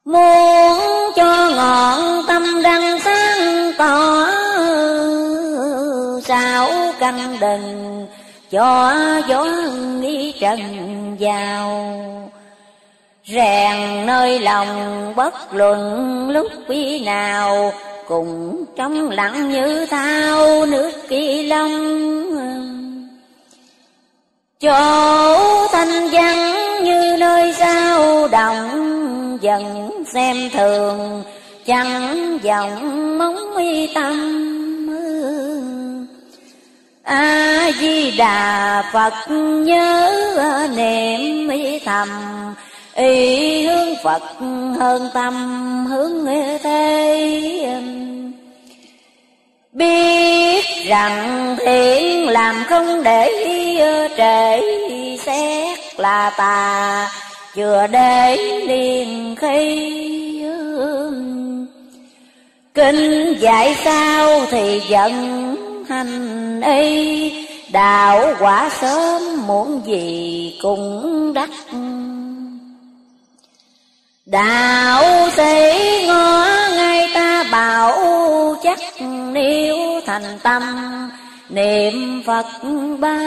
muốn cho ngọn tâm đăng sáng tỏ, sao căn đình cho gió nghi trần vào. Rèn nơi lòng bất luận lúc khi nào cùng trong lặng như thao nước kỳ long. Chỗ thanh vắng như nơi sao động dần xem thường, chẳng vọng mong y tâm a di đà phật nhớ niệm ý thầm, ý hướng phật hơn tâm, hướng thế biết rằng thiện làm không để trễ xét là tà, chưa để liền khi kinh dạy sao thì giận hành y. Đạo quả sớm muốn gì cũng đắc. Đạo sĩ ngó ngay ta bảo chắc nếu thành tâm, niệm phật ba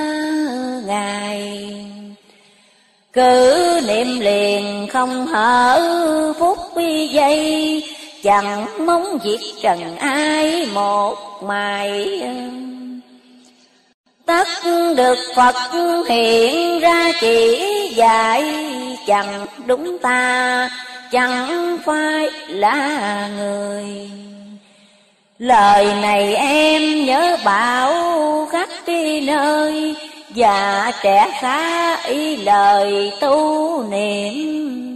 ngày cứ niệm liền không hở phút giây chẳng mong diệt trần ai một mài tất được phật hiện ra chỉ dạy, chẳng đúng ta, chẳng phải là người. Lời này em nhớ bảo khắc đi nơi, và trẻ khá ý lời tu niệm.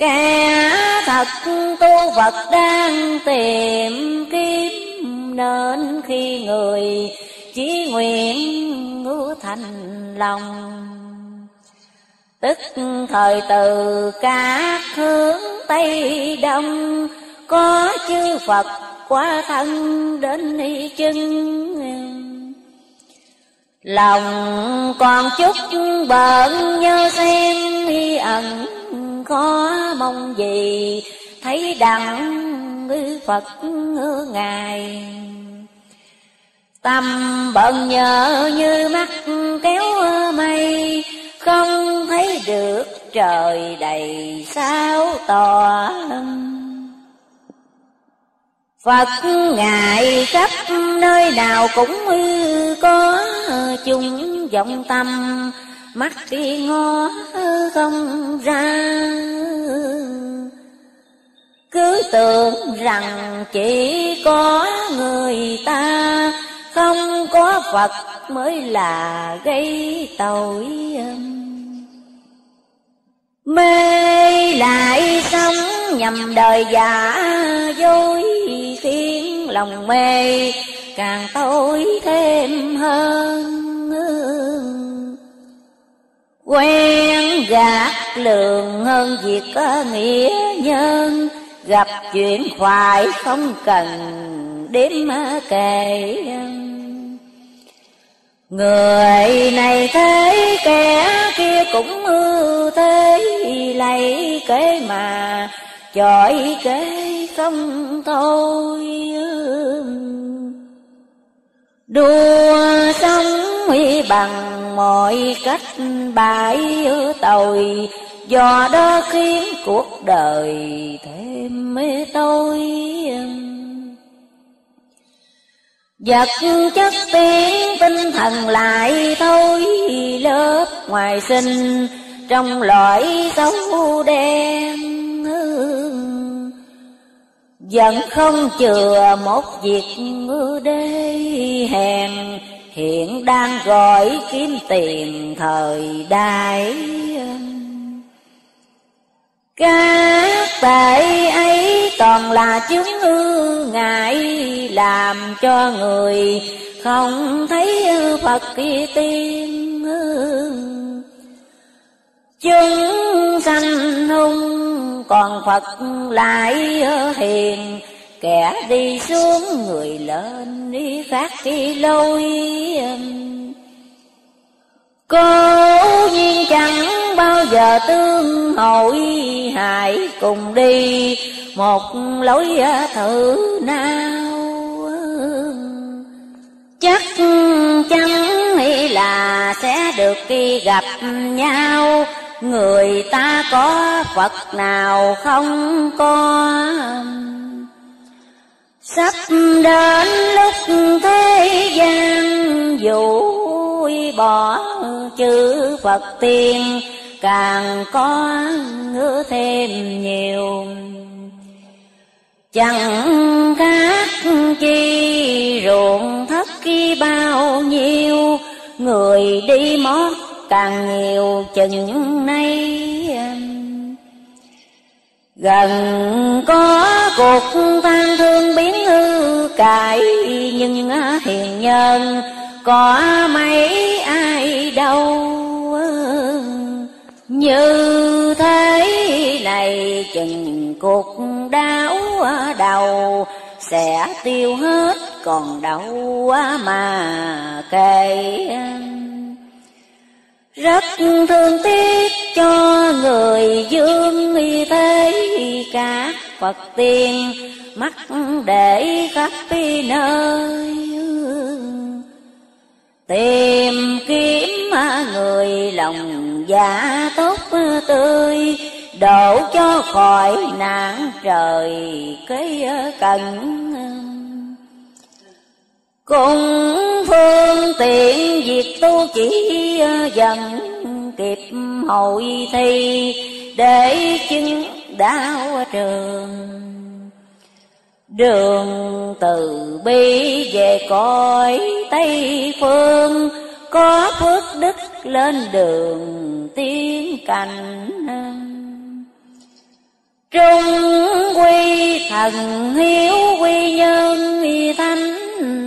Kẻ thật tu phật đang tìm kiếm Nên khi người chỉ nguyện ngũ thành lòng. Tức thời từ các hướng Tây Đông, Có chư Phật qua thân đến chân. Lòng còn chút bận nhớ xem ẩn có mong gì, thấy đặng Phật ngài. Tâm bận nhờ như mắt kéo mây, Không thấy được trời đầy sao tòa Phật ngài khắp nơi nào cũng có chung vọng tâm mắt đi ngó không ra. Cứ tưởng rằng chỉ có người ta, không có phật mới là gây tội mê lại sống nhầm đời giả dối, khiến lòng mê càng tối thêm hơn quen gạt lường hơn việc có nghĩa nhân. Gặp chuyện khoái không cần đếm kể người này thế kẻ kia cũng ư thế lấy kế mà, chọi kế không thôi. Đua y bằng mọi cách bãi tội do đó khiến cuộc đời thêm mê tôi. Vật chất tiếng tinh thần lại thôi, lớp ngoài sinh trong loại xấu đen vẫn không chừa một việc đê hèn hiện đang gọi kiếm tiền thời đại. Các tệ ấy toàn là chứng ư ngại làm cho người không thấy Phật kia tiên chúng sanh hung còn Phật lại hiền kẻ đi xuống người lên đi phát đi lôi Cố nhiên chẳng bao giờ tương hội hại cùng đi một lối thử nào. Chắc chắn nghĩ là sẽ được khi gặp nhau. Người ta có phật nào không có sắp đến lúc thế gian vũ bỏ chữ phật tiên càng có ngứa thêm nhiều. Chẳng khác chi ruộng thất khi bao nhiêu, người đi mót càng nhiều chừng nay gần có cuộc tang thương biến hư cải nhưng hiền nhân có mấy ai đâu. Như thế này chừng cuộc đau đầu, sẽ tiêu hết còn đâu mà kể rất thương tiếc cho người dương y thế cả. Phật tiên mắt để khắp nơi. Tìm kiếm người lòng dạ tốt tươi, đổ cho khỏi nạn trời cái cần cũng phương tiện việc tu chỉ ờ, dần kịp hội thi để chứng đạo trường Đường từ bi về cõi Tây Phương, Có phước đức lên đường tiến cảnh. Trung quy thần hiếu quy nhân thánh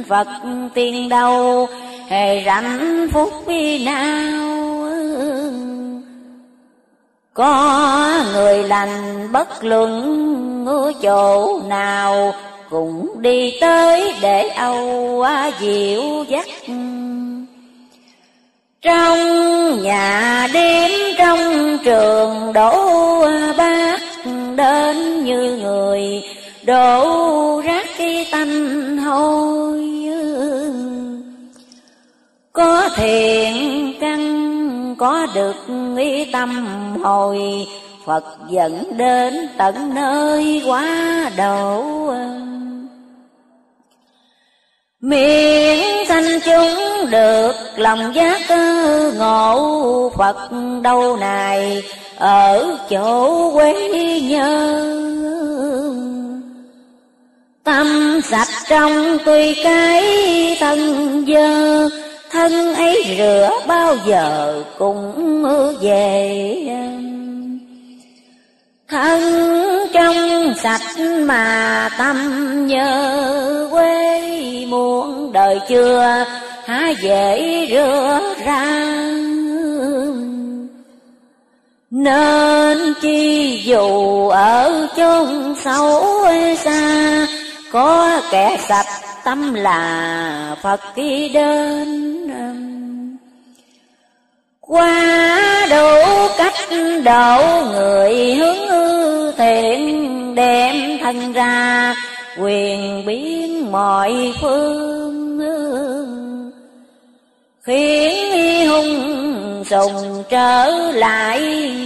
Phật tiên đầu, hề rảnh phúc vi nào có người lành bất luận ở chỗ nào, Cũng đi tới để âu á dịu dắt Trong nhà đêm, trong trường đổ bát Đến như người, đổ rác cái tanh hôi Có thiện căn, có được ý tâm hồi, Phật dẫn đến tận nơi quá độ. Miễn sanh chúng được lòng giác ngộ, Phật đâu này ở chỗ quê nhớ. Tâm sạch trong tuy cái thân dơ, thân ấy rửa bao giờ cũng về. Thân trong sạch mà tâm nhớ, quê muôn đời chưa há dễ rửa ra nên chi dù ở chốn sâu xa, có kẻ sạch tâm là Phật khi đến qua đủ cách độ người hướng ư thiện đem thân ra, quyền biến mọi phương khiến hung sùng trở lại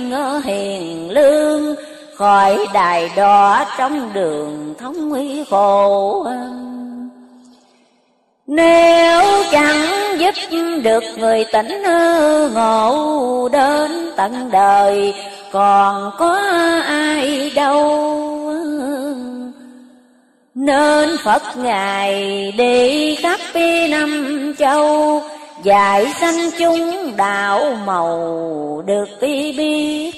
ngỡ hiền lương, khỏi đài đỏ trong đường thống uy khổ nếu chẳng giúp được người tỉnh ngộ đến tận đời, Còn có ai đâu. Nên Phật Ngài đi khắp năm châu Dạy sanh chúng đạo màu được biết.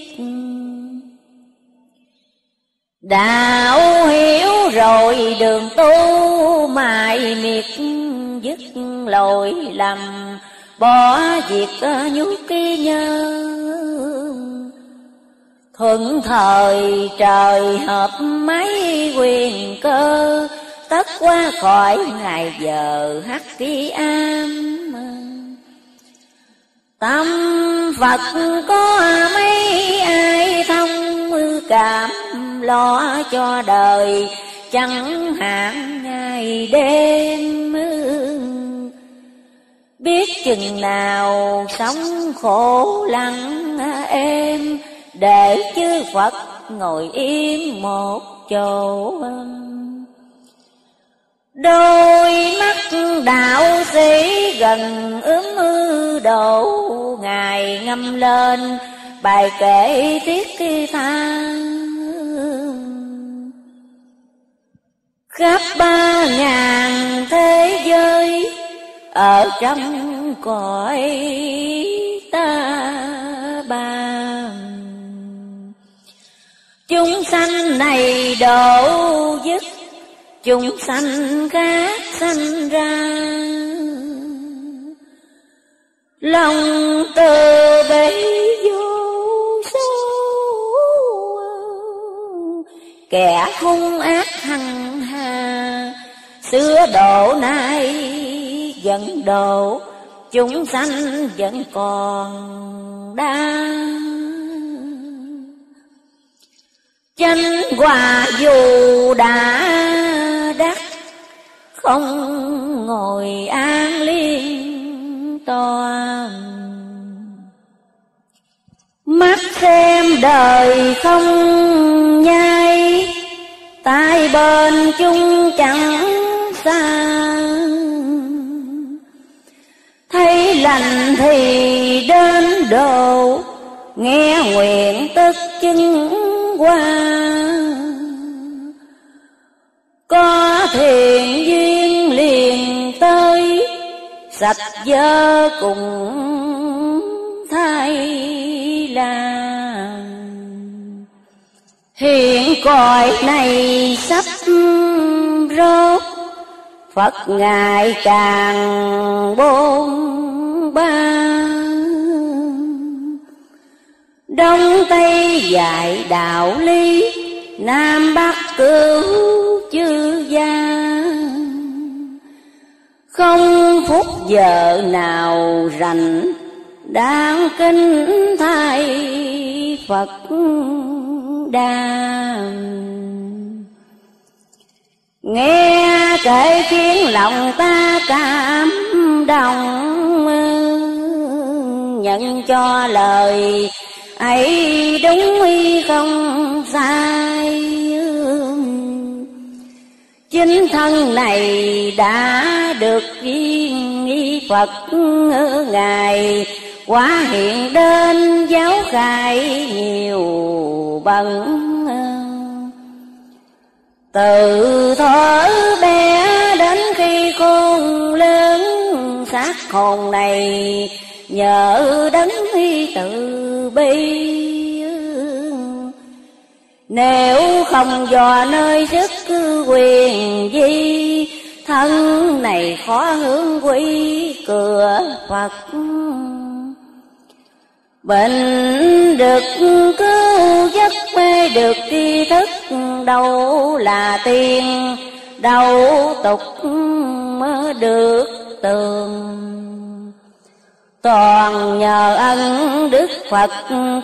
Đạo hiểu rồi đường tu mài miệt dứt lỗi lầm, bỏ việc nhút ký nhớ. Thuận thời trời hợp mấy quyền cơ, tất qua khỏi ngày giờ hắc ký am tâm phật có mấy ai thông cảm lo cho đời, chẳng hạn ngày đêm biết chừng nào sống khổ lặng em để chư Phật ngồi im một chỗ Đôi mắt đạo sĩ gần ướm ư đổ Ngài ngâm lên bài kể tiết tha Khắp ba ngàn thế giới Ở trong cõi ta ba Chúng sanh này độ dứt Chúng sanh khác sanh ra. Lòng từ bi vô số. Kẻ hung ác hằng hà, Xưa độ nay vẫn độ, Chúng sanh vẫn còn đang. Chánh hòa dù đã đắc, Không ngồi an liên toàn. Mắt xem đời không nhai, Tai bên chung chẳng xa Thấy lành thì đến độ, Nghe nguyện tức chứng qua. Có thiện duyên liền tới, sạch dơ cùng thay là hiện cõi này sắp rốt Phật ngài càng bôn ba. Đông Tây dạy đạo lý, Nam Bắc cứu chư gia Không phút giờ nào rảnh, Đang kinh thay Phật đà Nghe kể khiến lòng ta cảm động, Nhận cho lời ấy đúng y không sai chính thân này đã được viên y phật ngài quá hiện đến giáo khai nhiều bận từ thuở bé đến khi con lớn, xác hồn này nhờ đấng từ bi nếu không dò nơi sức quyền di thân này khó hướng quy cửa phật. Bệnh được cứu giấc mê được tri thức, đâu là tiền, đâu tục mới được tường. Toàn nhờ ân Đức Phật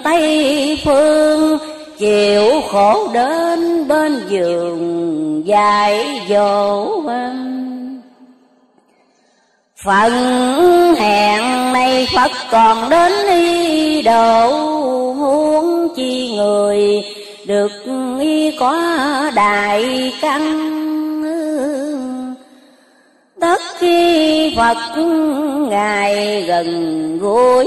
Tây Phương, Chịu khổ đến bên giường dài dỗ Phận hẹn nay Phật còn đến y độ huống chi người, được y có đại căn. Tất khi Phật Ngài gần gũi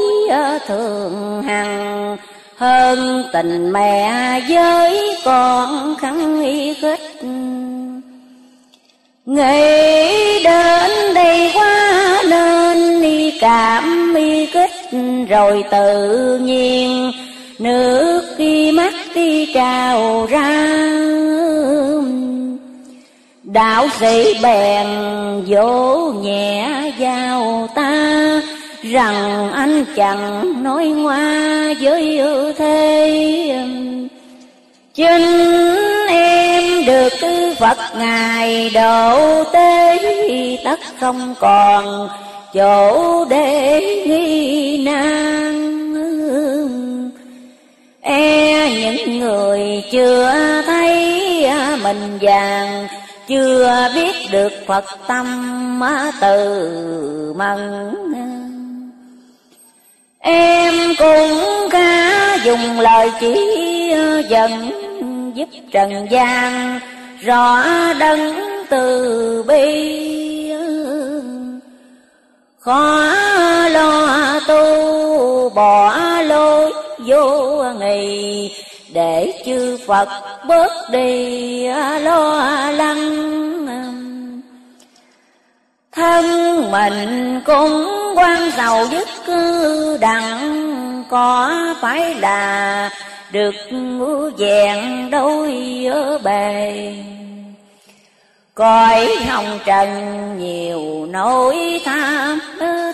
thường hằng, Hơn tình mẹ với con khăn y khích. Nghĩ đến đây quá nên y cảm y kích Rồi tự nhiên nước khi mắt đi trào ra. Đạo sĩ bèn vỗ nhẹ vào ta, Rằng anh chẳng nói ngoa với thế. Chính em được tư Phật Ngài độ tế Tất không còn chỗ để nghi nan. E những người chưa thấy mình vàng chưa biết được Phật tâm từ mần. Em cũng khá dùng lời chỉ dần giúp trần gian rõ đấng từ bi. Khó lo tu, bỏ lối vô nghị để chư Phật bớt đi à, lo lắng. Thân mình cũng quan giàu dứt cư đặng có phải là được vẹn đôi ở bề. Cõi hồng trần nhiều nỗi tham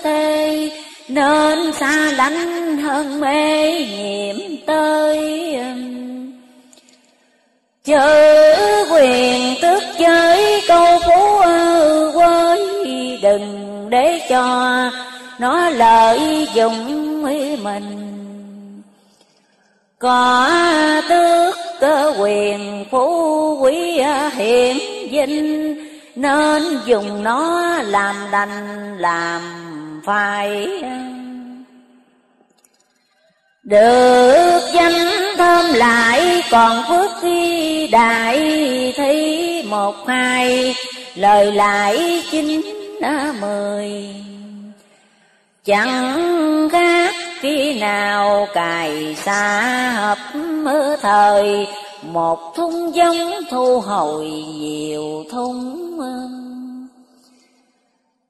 thế nên xa lánh hơn mê nhiệm tới um, chớ quyền tước giới câu phú quơi đừng để cho nó lợi dụng mình. Có tước cơ quyền phú quý hiển vinh, nên dùng nó làm đành làm phải à. được danh thơm lại, còn phước khi đại thi một hai, lời lại chín à, mười. Chẳng khác khi nào cài xa hợp mơ thời, một thung giống thu hồi nhiều thung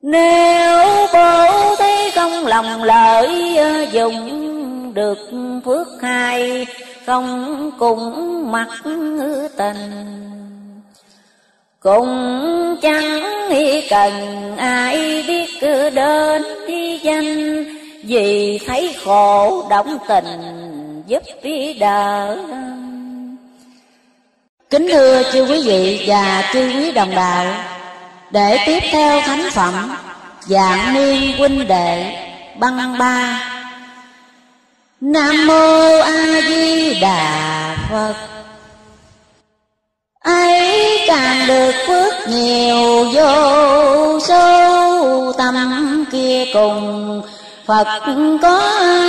nếu bố thấy công lòng lợi, dùng được phước hai, không cùng mặt tình. Cũng chẳng cần ai biết đến đi danh, vì thấy khổ động tình giúp đi đỡ. Kính thưa chư quý vị và chư quý đồng đạo để tiếp theo thánh phẩm, dạng niên huynh đệ, băng ba. Nam mô A Di Đà Phật. Ấy càng được phước nhiều, vô số tâm kia cùng, Phật có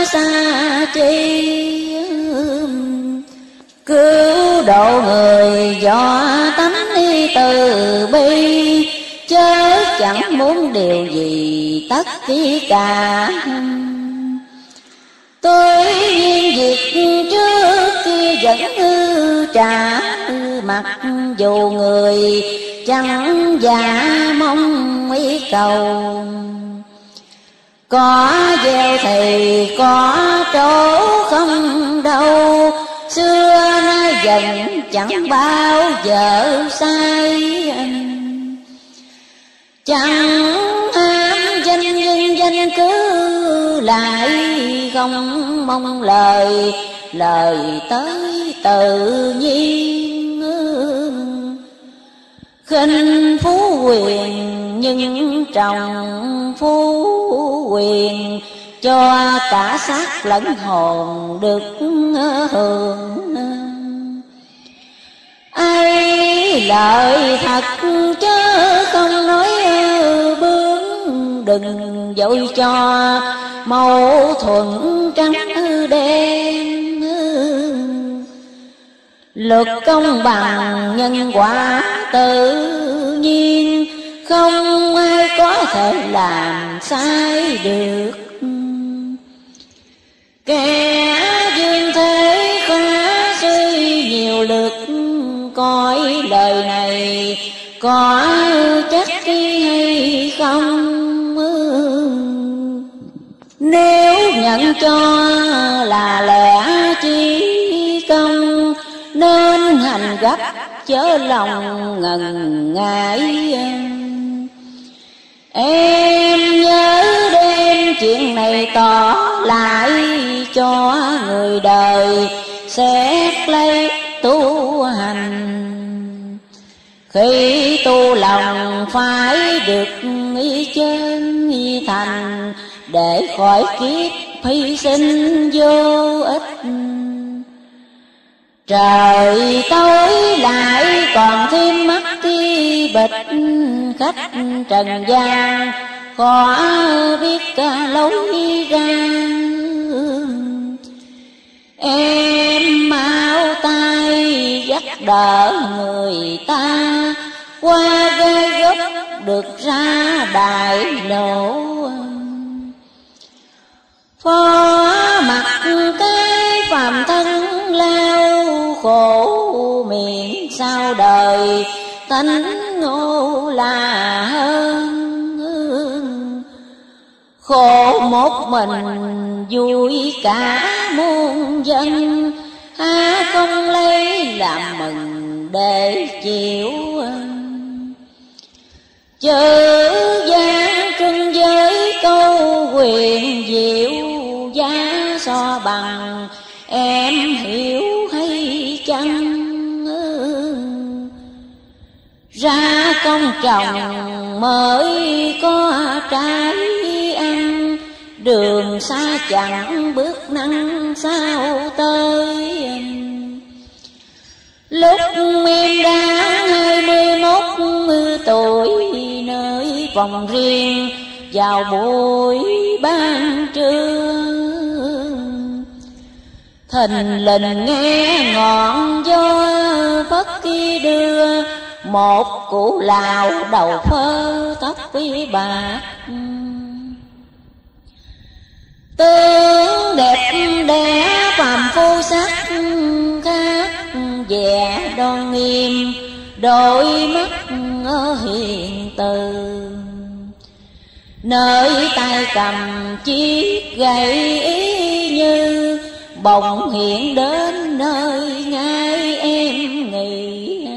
xa chi. Cứu độ người do tánh từ bi chớ chẳng muốn điều gì tất cả. Tôi nhiên việc trước kia vẫn hư trả mặt, Dù người chẳng giả mong ý cầu. Có gieo thì có chỗ không đâu, Xưa nay dần chẳng bao giờ sai. Chẳng ham danh nhưng danh cứ lại không mong lời lời tới tự nhiên. Khinh phú quyền nhưng trọng phú quyền, cho cả xác lẫn hồn được hưởng ai lợi thật chớ không nói bướng, đừng dội cho mâu thuẫn trắng đen. Luật công bằng nhân quả tự nhiên, không ai có thể làm sai được. Kẻ dương thế khá suy nhiều lực coi lời này, có chắc hay không? Nếu nhận cho là lẽ chi công, Nên hành gấp chớ lòng ngần ngại. Em nhớ đêm chuyện này tỏ lại cho người đời, Xét lấy tu hành. Khi tu lòng phải được ý chân ý thành, Để khỏi kiếp hy sinh vô ích. Trời tối lại còn thêm mắt thi bịch khách trần gian, Khó biết cả lối ra. Em mau tay dắt đỡ người ta, Qua gai gốc được ra đại lộ. Phó mặt cái phàm thân lao khổ miệng sao đời, tánh ngô là hơn khổ một mình, vui cả muôn dân. Há không lấy làm mừng để chịu chữ gian trưng giới câu quyền diệu giá so bằng, em hiểu hay chăng? Ra công trồng mới có trái đường xa chẳng bước năng sao tới lúc em đã hai mươi mốt tuổi nơi vòng riêng, vào buổi ban trưa. Thình lình nghe ngọn gió bất kỳ đưa, Một cụ lào đầu phơ tóc với bạc. Tướng đẹp đẽ phàm phu sắc khác vẻ đoan nghiêm Đôi mắt hiền từ. Nơi tay cầm chiếc gậy ý như bỗng hiện đến nơi ngay em nghỉ.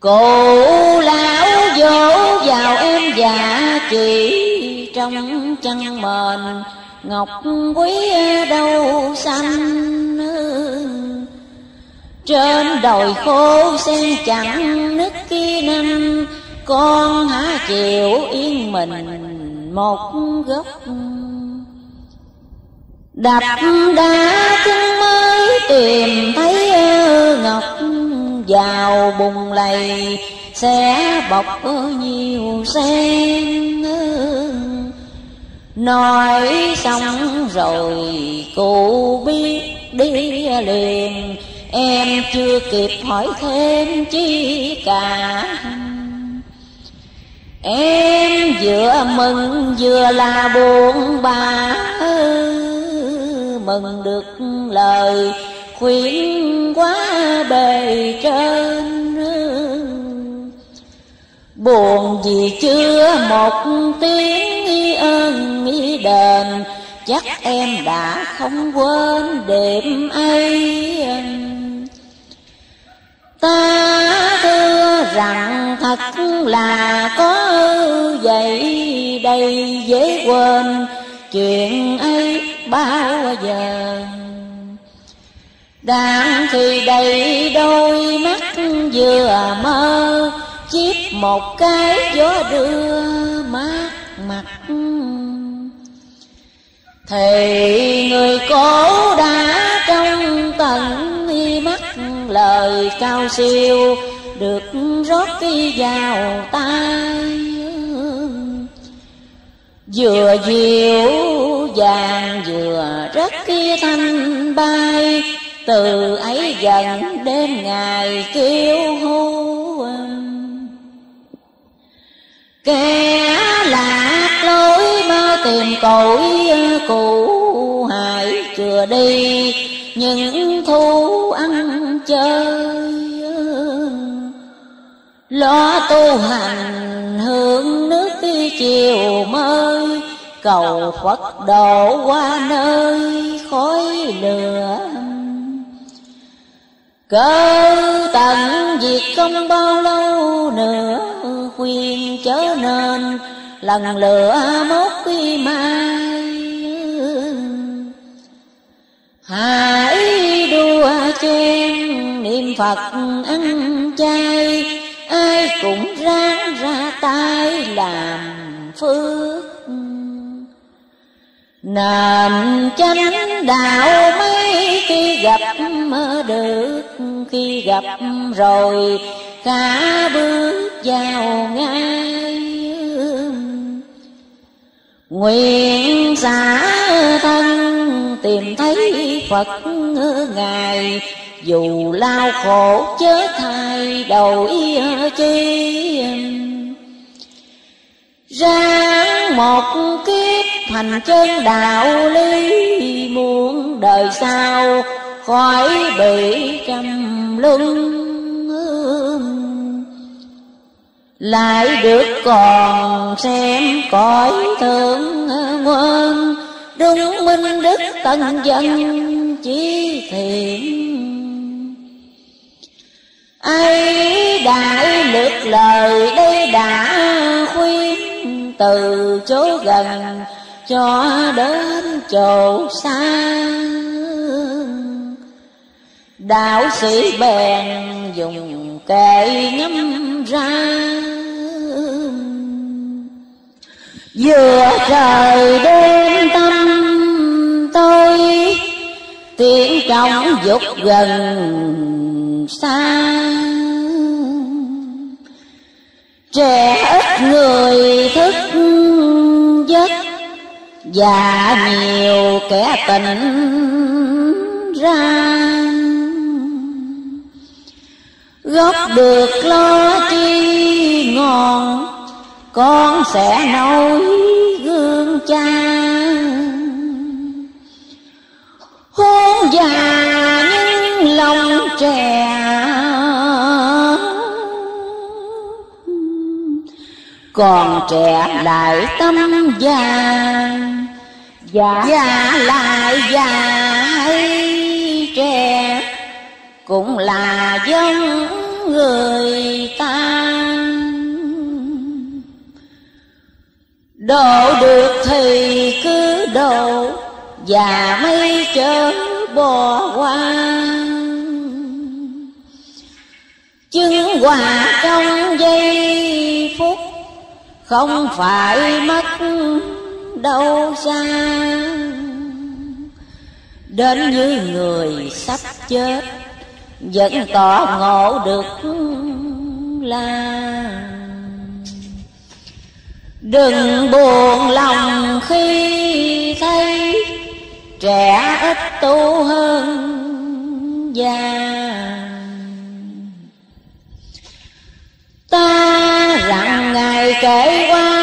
Cụ lão dỗ vào em già chỉ trong chân mền Ngọc quý đâu xanh Trên đồi khô sen chẳng nứt kia năm Con há chịu yên mình một góc. Đập đá chân mới tìm thấy ngọc vào bùng lầy sẽ bọc nhiều sen nói xong rồi cụ biết đi liền. Em chưa kịp hỏi thêm chi cả. Em vừa mừng vừa là buồn bã mừng được lời khuyên quá bề trên. Buồn vì chưa một tiếng ơn đền, chắc em đã không quên đêm ấy. Ta thưa rằng thật là có vậy đây dễ quên, chuyện ấy bao giờ. Đang khi đầy đôi mắt vừa mơ chiếc một cái gió đưa mát mặt thì người cố đã trong tận mắt, lời cao siêu được rót đi vào tay vừa diệu vàng vừa rất kia thanh bay, từ ấy dần đêm ngày kêu hô. Kẻ là tìm cõi cũ hại chưa đi, những thu ăn chơi. Lo tu hành hương nước chiều mới, cầu Phật độ qua nơi khói lửa. Cơ tận việc không bao lâu nữa, Khuyên chớ nên lần lửa mốt quy mai Hãy đua chen niệm Phật ăn chay. Ai cũng ráng ra tay làm phước. Nằm chánh đạo mấy khi gặp được, Khi gặp rồi, cả bước vào ngay. Nguyện xả thân tìm thấy Phật Ngài, Dù lao khổ chết thay đổi chi. Ráng một kiếp thành chân đạo lý Muốn đời sau, khỏi bị trầm luân. Lại được còn xem cõi thượng ngoan đúng minh đức tận dân chí thiện. Ấy đại lực lời đây đã khuyên từ chỗ gần cho đến chỗ xa đạo sĩ bèn dùng kệ ngâm ra. vừa trời đêm tâm tôi tiếng trong dục gần xa. Trẻ ít người thức giấc và nhiều kẻ tỉnh ra gốc được lo chi ngon con sẽ nối gương cha. Hôn già nhưng lòng trẻ còn trẻ lại tâm già già, già lại già trẻ cũng là dân người ta. Độ được thì cứ độ và mây chớ bò qua. Chứng hòa trong giây phút, không phải mất đâu xa. Đến như người sắp chết vẫn tỏ ngộ được là đừng buồn lòng khi thấy trẻ ít tu hơn già. Ta rằng ngày kể qua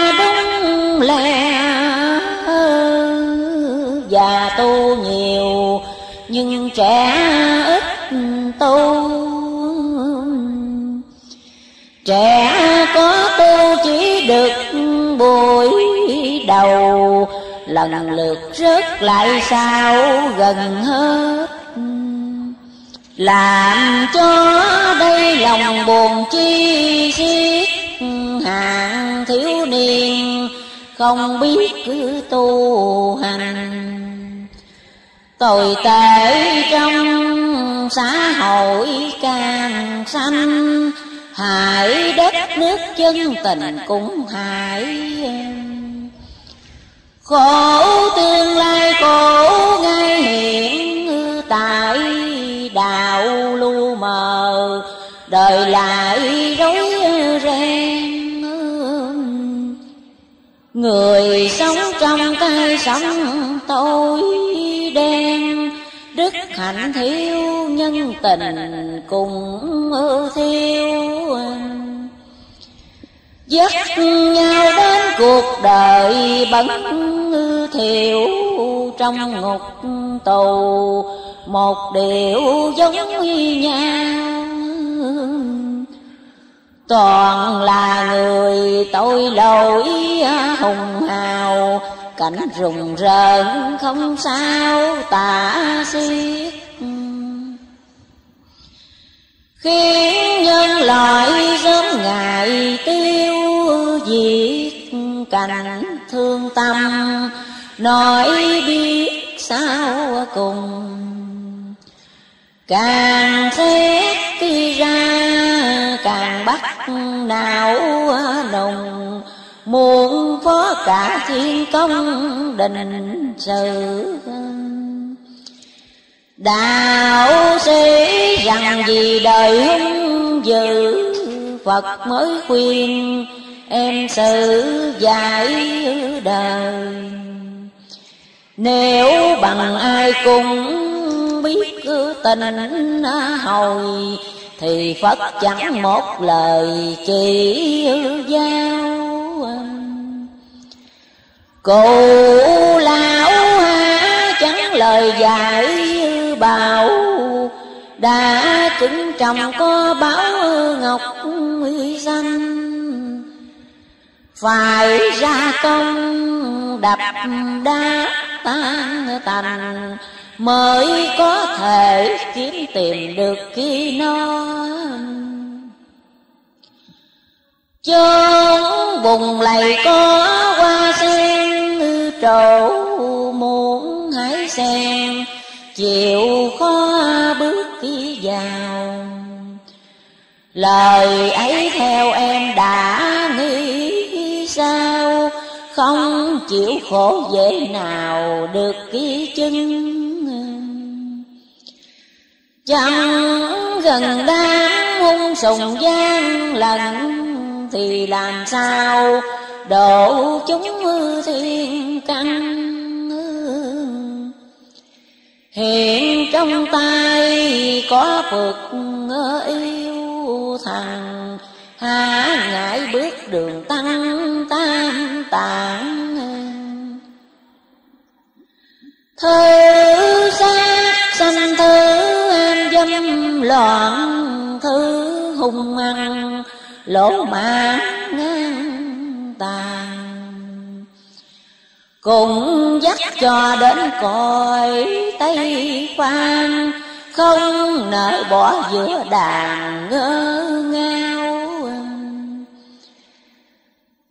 trẻ có tu chỉ được buổi đầu, lần lượt rớt lại sao gần hết. Làm cho đây lòng buồn chi xiết, hàng thiếu niên không biết cứ tu hành. Tồi tệ trong xã hội càng xanh hại đất nước chân tình cũng hại khổ tương lai khổ ngay hiện tại đạo lu mờ, đời lại rối ren người sống trong cái sống tối đức hạnh thiếu nhân tình cùng thiếu dắt nhau đến cuộc đời bấn thiểu trong ngục tù, một điều giống như nhau. Toàn là người tội lỗi hùng hào cảnh rùng rợn không sao tả xiết. Khiến nhân loại sớm ngày tiêu diệt cảnh thương tâm, nói biết sao cùng. Càng xét đi ra, càng bắt não nồng muốn phó cả thiên công định sự. Đạo sĩ rằng vì đời hung dữ, phật mới khuyên em sự dạy đời. Nếu bằng ai cũng biết tình hồi, thì Phật chẳng một lời chỉ giao. Cụ lão ha chẳng lời dạy bảo, Đã chứng trọng có báo ngọc danh. Phải ra công đập đá tan tành, mới có thể kiếm tìm được khi non chốn bùng lầy có hoa sen trổ muốn hái sen. Chịu khó bước đi vào. Lời ấy theo em đã nghĩ sao? Không chịu khổ dễ nào được ký chân Chẳng gần đám hung sùng gian lần thì làm sao? Độ chúng thiên căn Hiện trong tay có phật yêu thằng. Há ngại bước đường tăng tam tạng Thư sát sanh thư dâm loạn thứ hung ăn lỗ mạng ngang tàn. Cùng dắt cho đến cõi tây phan không nỡ bỏ giữa đàn ngơ ngao.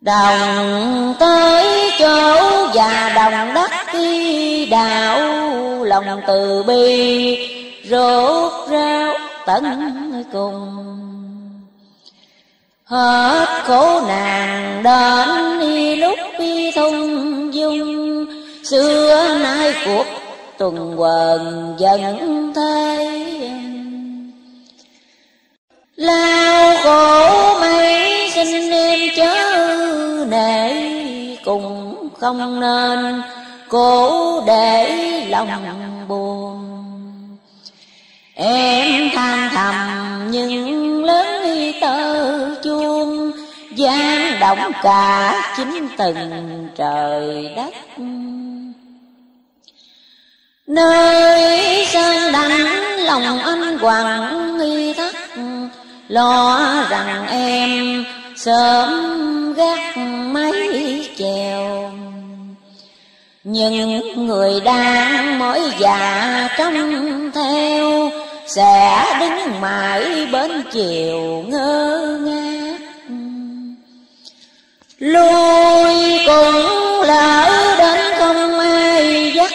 Đồng tới chỗ và đồng đất khi đạo lòng từ bi rốt ráo tận cùng hết khổ nàng đến đi lúc bi thông dung. Xưa nay cuộc tuần quần dần thay lao khổ mấy xin em chớ nể cùng không nên cố để lòng buồn. Em than thầm nhưng lớn gian động cả chính từng trời đất. Nơi sơn đánh lòng anh hoàng nghi thắt Lo rằng em sớm gác máy chèo. Nhưng người đang mỗi già trong theo sẽ đứng mãi bên chiều ngơ ngác lui cũng lỡ đến không ai dắt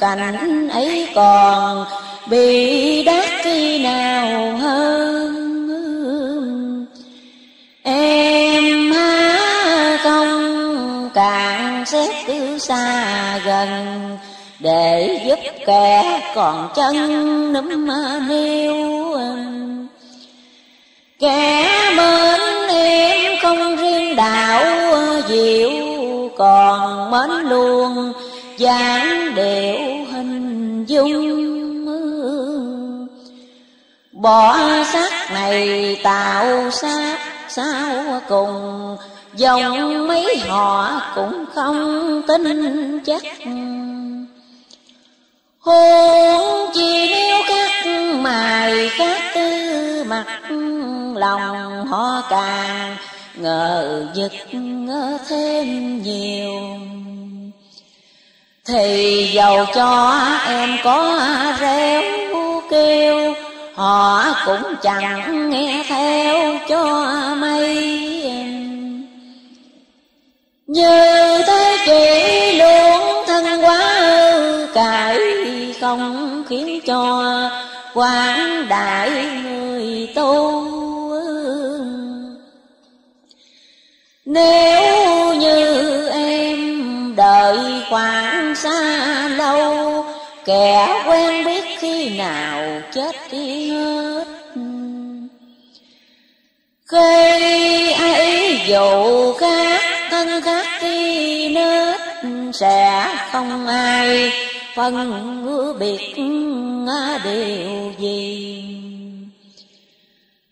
cảnh ấy còn, bị đắc khi nào hơn? Em há không càng xét cứ xa gần, để giúp kẻ còn chân nấm niêu kẻ mến em không riêng đạo diệu còn mến luôn, dáng điệu hình dung bỏ xác này tạo xác sao cùng, dòng mấy họ cũng không tin chắc. Hôn chi nếu các mài các tư mặt, lòng họ càng ngờ vực thêm nhiều thì dầu cho em có réo kêu họ cũng chẳng nghe theo cho mây như thế chỉ luôn thân quá cải không khiến cho quán đại người tu nếu như em đợi khoảng xa lâu, kẻ quen biết khi nào chết đi hết. Khi ấy dù khác, thân khác khi nết, sẽ không ai phân biệt điều gì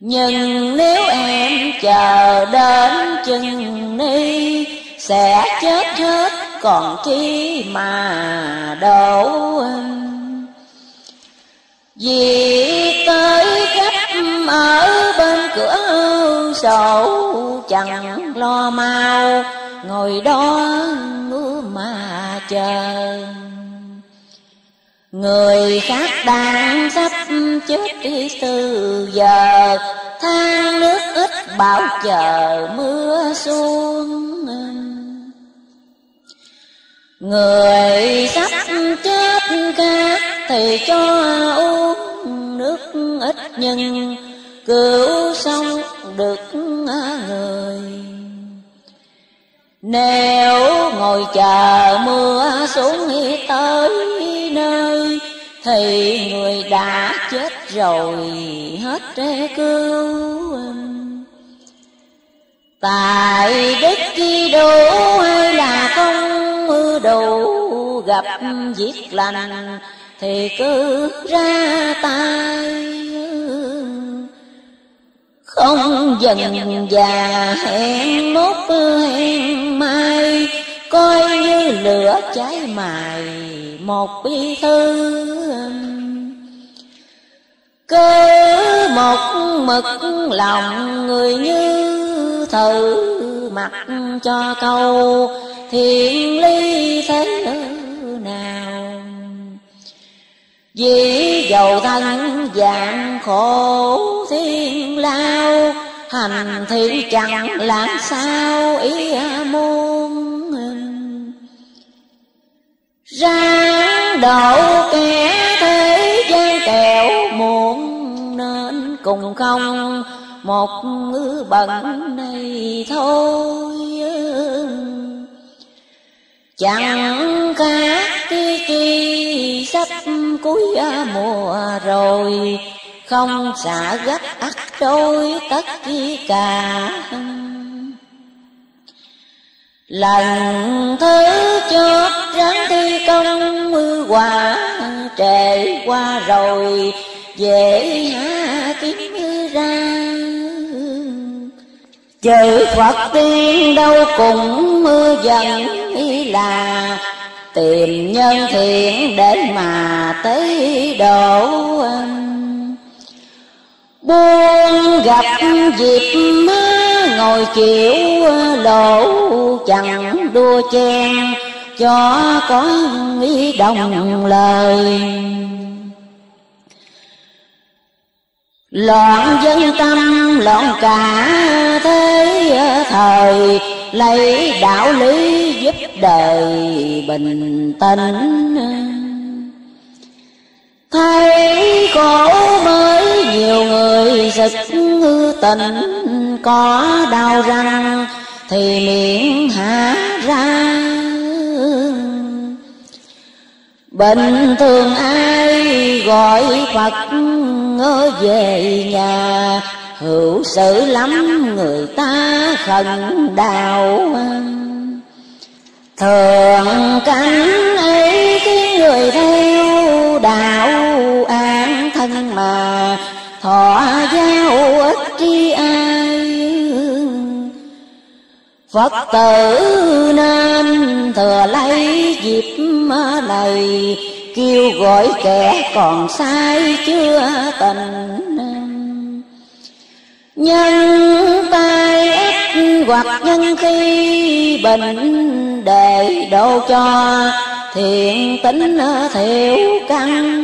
nhưng nếu em chờ đến chừng ni, sẽ chết hết còn chi mà đổ vì tới khách ở bên cửa sổ, chẳng lo mau, ngồi đó mà chờ. Người khác đang sắp chết đi từ giờ. Than nước ít bảo chờ mưa xuống Người sắp chết khác thì cho uống nước ít nhưng cứu sống được người. Nếu ngồi chờ mưa xuống tới thì người đã chết rồi, hết trẻ cứu Tại đức chi đủ hay là không mưa đủ Gặp giết lành, thì cứ ra tay. Không dần già hẹn mốt hẹn mai, Coi như lửa cháy mài một bi thư cơ một mực lòng người như thử mặt cho câu thiện ly thế nào? Vì dầu thân dạng khổ thiên lao, Hành thì chẳng làm sao ý muôn Ráng đậu kẻ thế gian kẹo muộn Nên cùng không? Một ngư bận này thôi. Chẳng khác chi chi sắp cuối à, mùa rồi. Không xả gắt ắt trôi tất cả. Lần thứ chót ráng thi công, mưa quả Trễ qua rồi, dễ hạ kiếm ra. Chữ Phật tiên đâu cũng mưa dần là, Tìm nhân thiện để mà tới độ Buông gặp dịp mưa ngồi chịu ờ, lỗ chẳng đua chen, cho có ý đồng lời. Loạn dân tâm, loạn cả thế ờ, thời, lấy đạo lý giúp đời bình tĩnh. Thấy khổ mới nhiều người sực tình có đau răng, thì miệng há ra. Bình thường ai gọi phật ngỡ về nhà, hữu sự lắm người ta khẩn đào. Thường cánh ấy khiến người theo đạo an thân mà thọ giao ít tri ai Phật tử nên thừa lấy dịp này Kêu gọi kẻ còn sai chưa tình. Nhân tay ít hoặc nhân khi bệnh Để độ cho, thiện tính thiểu căn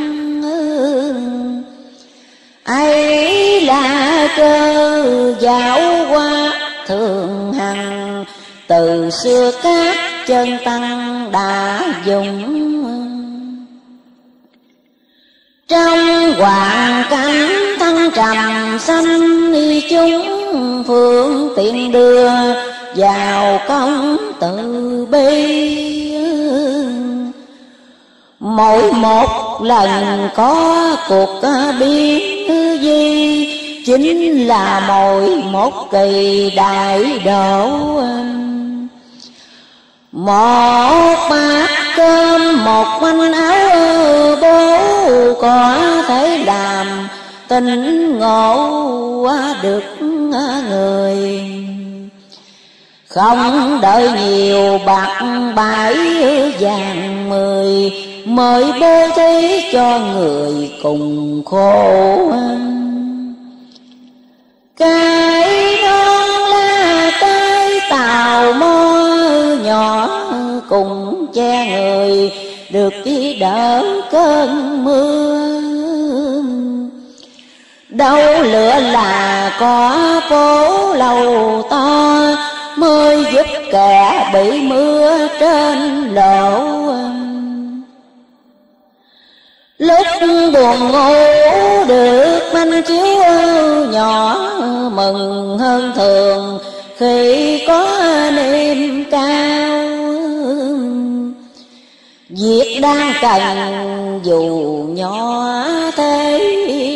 ấy là cơ giáo qua thường hằng, từ xưa các chân tăng đã dùng. Trong hoàn cảnh thăng trầm, sanh đi chúng phương tiện đưa vào công từ bi mỗi một lần có cuộc biến di, chính là mỗi một kỳ đại độ. Một bát cơm, một manh áo bố có thể làm tình ngộ được người. Không đợi nhiều bạc bãi, vàng mười mới bố thí cho người cùng khổ cái non la cái tàu mơ nhỏ cùng che người được đi đỡ cơn mưa. Đâu lửa là có phố lầu to, mới giúp kẻ bị mưa trên lộ lúc buồn ngủ được manh chiếu nhỏ mừng hơn thường, khi có niềm cao Việc đang cần dù nhỏ thế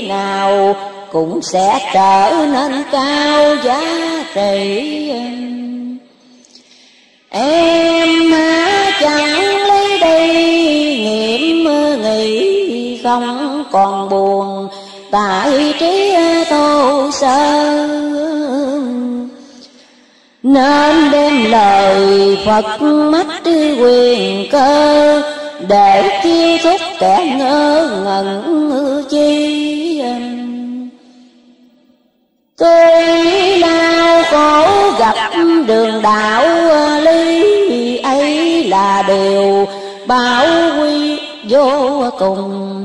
nào Cũng sẽ trở nên cao giá trị. Em chẳng lấy đi nghiệm không còn buồn, tại trí à, tô sơ. Nên đem lời Phật mắt quyền cơ, Để chiêu thúc kẻ ngơ ngẩn chi. Tuy lao khổ gặp đường đạo à, lý ấy là điều bảo quy vô cùng.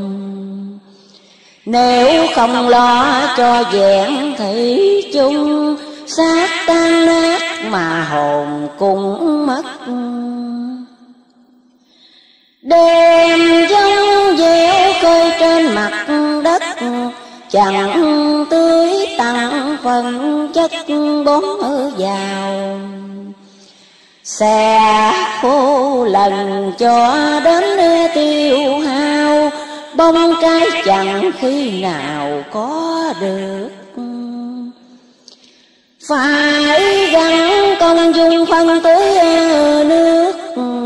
Nếu không lo cho vẹn thị chung xác tan nát mà hồn cũng mất. Đêm giông dẻo cơi trên mặt đất, chẳng tưới tặng phần chất bón vào xe khô lần cho đến tiêu hao, bông trái chẳng khi nào có được. Phải gắn công dung phân tưới nước,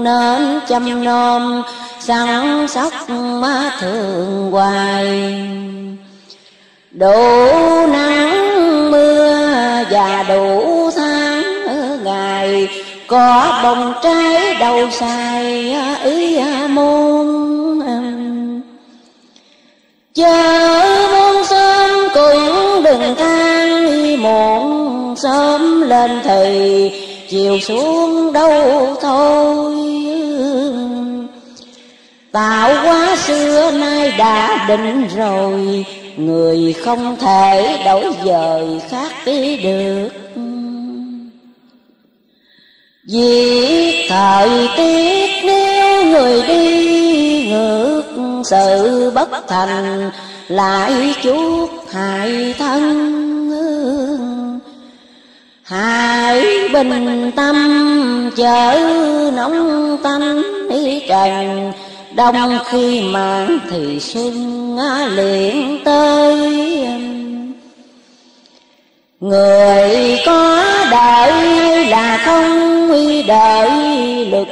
nên chăm nom săn sóc má thường hoài. Đủ nắng mưa và đủ tháng ngày có bông trái đầu xài ý môn chờ muôn sớm cũng đừng than, muộn sớm lên thì chiều xuống đâu thôi. Tạo quá xưa nay đã định rồi, người không thể đổi dời khác đi được vì thời tiết nếu người đi ngược, sự bất thành lại chuốc hại thân Hãy bình tâm chở nóng tâm đi trần, Đông khi mãn thì xuân liền tới. Người có đợi là không đợi lực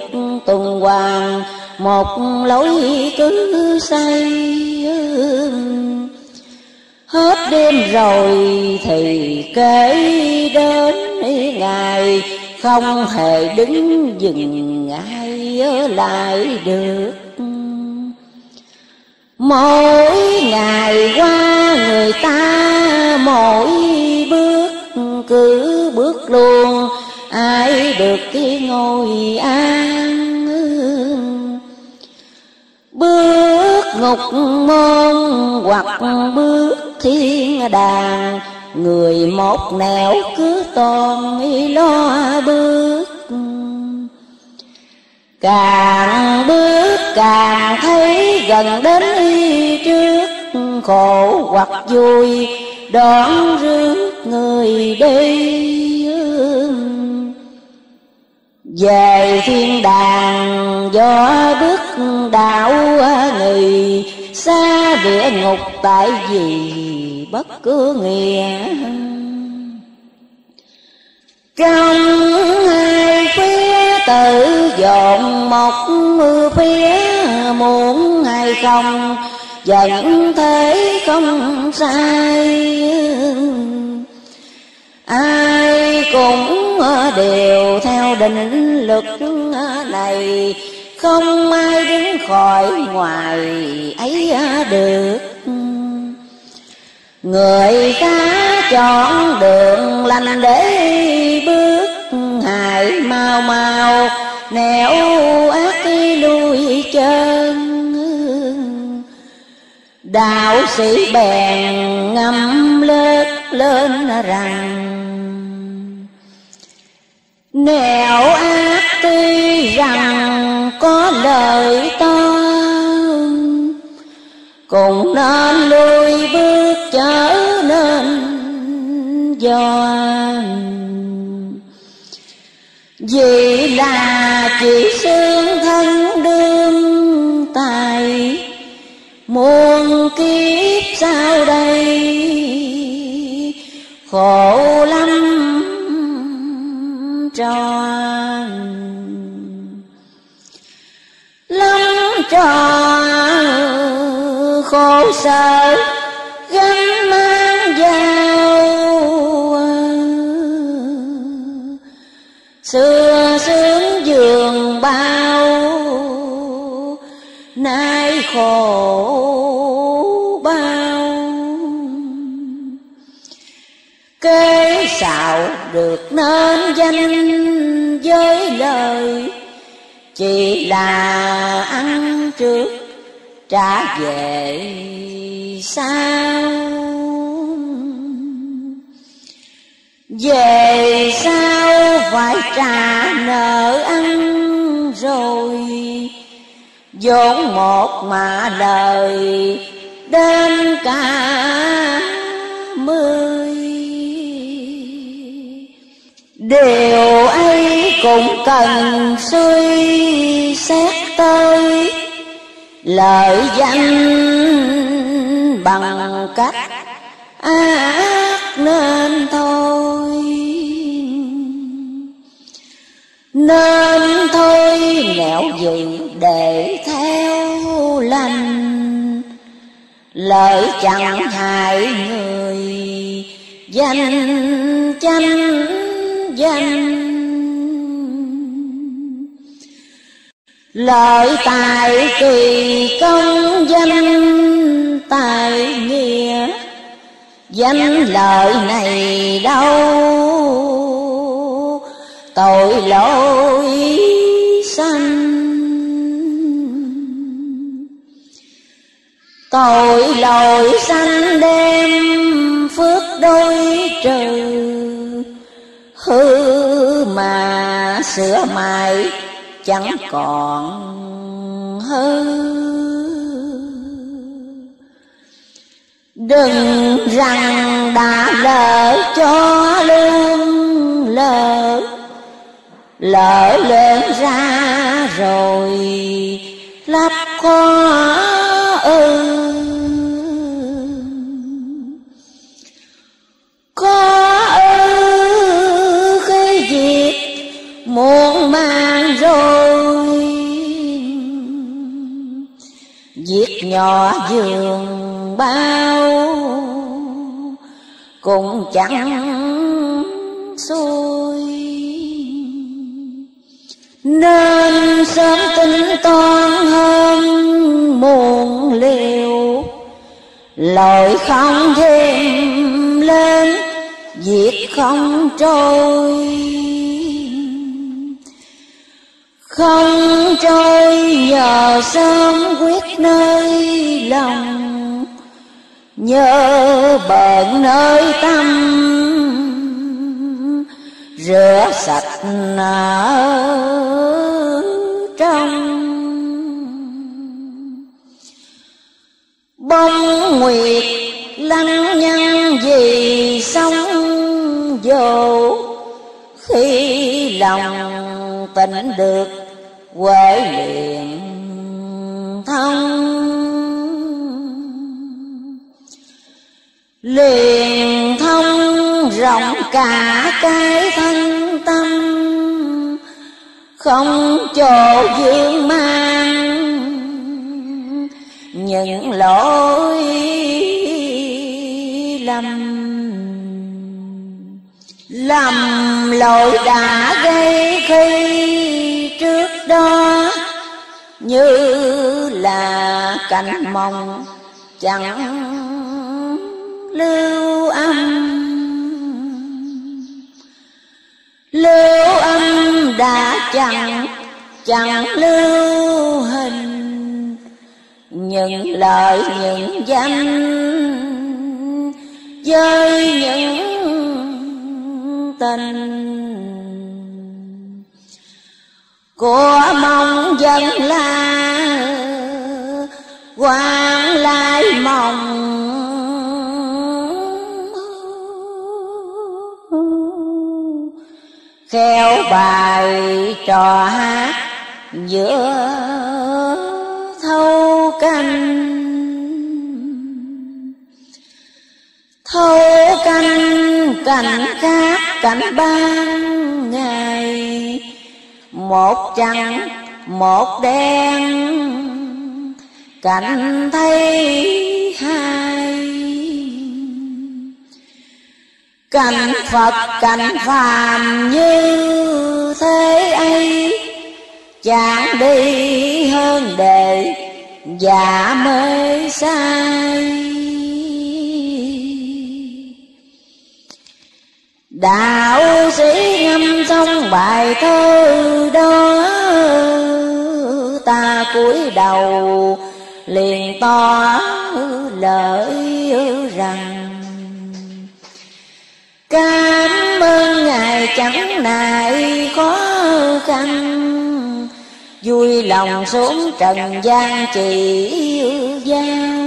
tuần hoàn Một lối cứ say Hết đêm rồi thì kể đến ngày, Không hề đứng dừng ai ở lại được. Mỗi ngày qua người ta, mỗi cứ bước luôn, Ai được cái ngồi an Bước ngục môn hoặc bước thiên đàng, người một nẻo cứ toàn lo bước. Càng bước càng thấy gần đến y trước khổ hoặc vui đón rước người đi về thiên đàng do bước đạo người xa địa ngục tại vì bất cứ nghĩa. Trong hai phía tự dọn một mưa phía, muốn hay không vẫn thế không sai. Ai cũng đều theo định lực này. Không ai đứng khỏi ngoài ấy được. Người ta chọn đường lành để bước hại mau mau nẻo đạo sĩ bèn ngâm lết lên rằng, nẻo ác tuy rằng có lời to cũng nên lui bước trở nên do vì là chỉ khổ lắm, tròn. Lắm tròn, khổ sở, gánh mang dao. Xưa sướng giường bao, nay khổ được nên danh với lời. Chỉ là ăn trước, trả về sao về sao phải trả nợ ăn rồi. Vốn một mà lời đến cả mưa điều ấy cũng cần suy xét tới. Lợi danh bằng cách ác nên thôi. Nên thôi nẻo dự để theo lành. Lợi chẳng hại người, danh chánh danh. Lợi tài kỳ công danh tài nghĩa. Danh lợi này đâu? Tội lỗi sanh. Tội lỗi sanh đem phước đôi trừ hư mà sửa mãi chẳng còn hư. Đừng rằng đã lỡ cho lương lỡ lỡ lên ra rồi lắp khó ư. Nhỏ giường bao, cũng chẳng xuôi nên sớm tính toán hơn muộn liều lời không thêm lên, việc không trôi không trôi nhờ sớm quyết nơi lòng. Nhớ bận nơi tâm. Rửa sạch ở trong. Bông nguyệt lăng nhăng vì sóng dầu. Khi lòng tịnh được quệ liền thông. Liền thông rộng cả cái thân tâm, không chỗ dương mang những lỗi lầm. Lầm lỗi đã gây khi đó như là cành mong chẳng lưu âm. Lưu âm đã chẳng chẳng lưu hình. Những lời, những danh, với những tình của mong dân la quan lai mong khéo bài trò hát giữa thâu canh thâu canh cảnh khác cảnh ban một trắng một đen. Cảnh thấy hai cảnh phật, cảnh phàm như thế ấy, chẳng đi hơn đề giả mê sai đạo sĩ ngâm xong bài thơ đó, ta cúi đầu liền to lợi rằng, cảm ơn ngài chẳng nại khó khăn, vui lòng xuống trần gian chỉ gian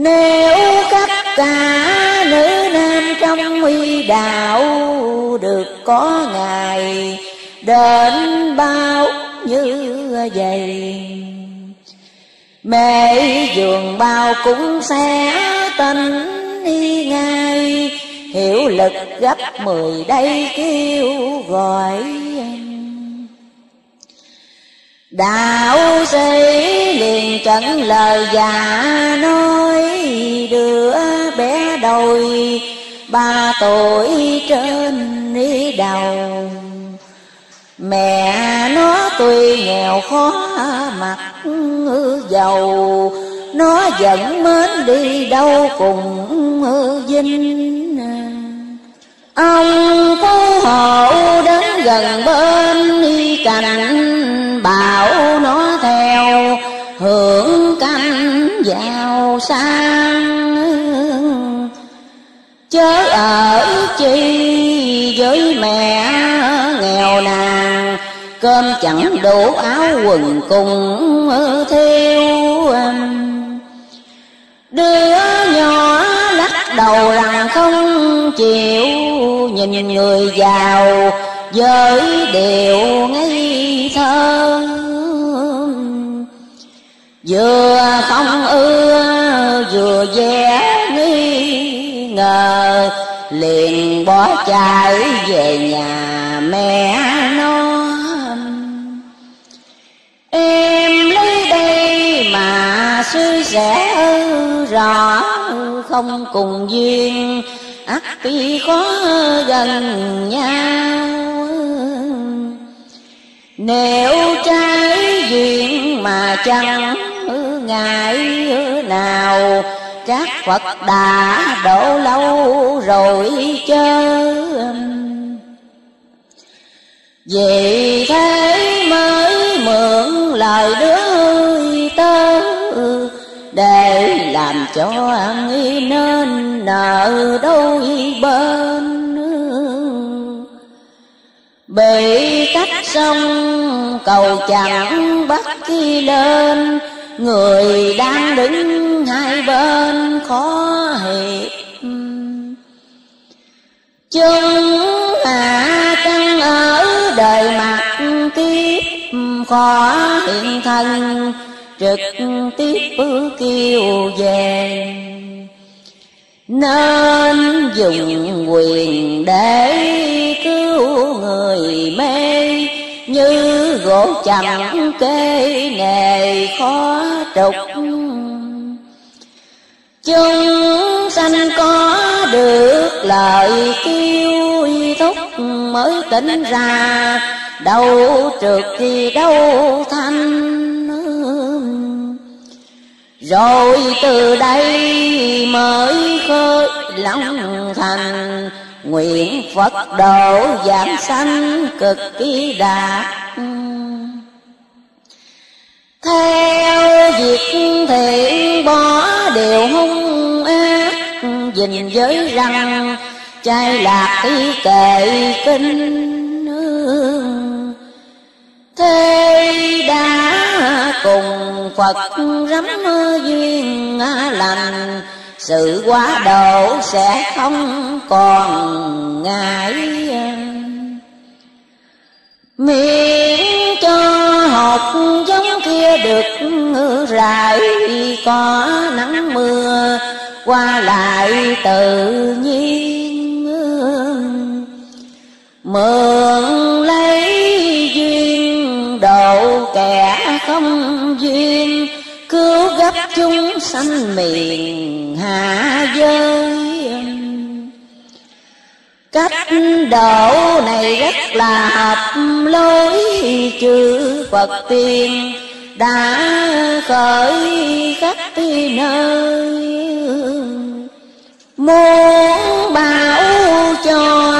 nếu tất cả nữ nam trong huy đạo được có ngài, đến bao như vậy? Mẹ giường bao cũng sẽ tình đi ngay hiểu lực gấp mười đây kêu gọi đạo sĩ liền trận lời già nói, đứa bé đôi, ba tuổi trên đi đầu. Mẹ nó tuy nghèo khó mặt giàu nó vẫn mến đi đâu cùng vinh ông phú hộ đến gần bên đi cạnh bảo nó theo hưởng canh vào sang. Chớ ở chi với mẹ nghèo nàn, cơm chẳng đủ áo quần cùng theo đứa nhỏ lắc đầu rằng không chịu nhìn người giàu với điều ngây thơ. Vừa không ưa, vừa vẽ nghi ngờ, liền bỏ chạy về nhà mẹ nó em lấy đây mà suy sẻ rõ không cùng duyên ắt tuy khó gần nhau. Nếu trái duyên mà chẳng ngại nào, các Phật đã đổ lâu rồi chớ Vì thế mới mượn lời đứa tớ Để cho nghi nên nợ đôi bên Bị cách sông cầu chẳng bắt khi lên, Người đang đứng hai bên khó hiệp Chân hạ căn ở đời mặt kiếp, Khó hiện thân, trực tiếp kêu về nên dùng quyền để cứu người mê, như gỗ chẳng kê nghề khó trục. Chúng sanh có được lời kêu thúc mới tỉnh ra đâu trượt thì đâu thanh rồi từ đây mới khơi lòng thành. Nguyện phật độ giảm sanh cực kỳ đạt. Theo việc thiện bỏ điều hung ác Dình giới răng chai lạc ý kệ kinh Thế đã cùng Phật rắm duyên lành. Sự quá độ sẽ không còn ngại. Miễn cho học giống kia được rải, Có nắng mưa qua lại tự nhiên Mượn lấy duyên độ kẻ không Cứu chúng sanh miền hạ giới. Cách độ này rất là hợp lối, chư Phật tiên đã khởi khắp nơi. Muốn bảo cho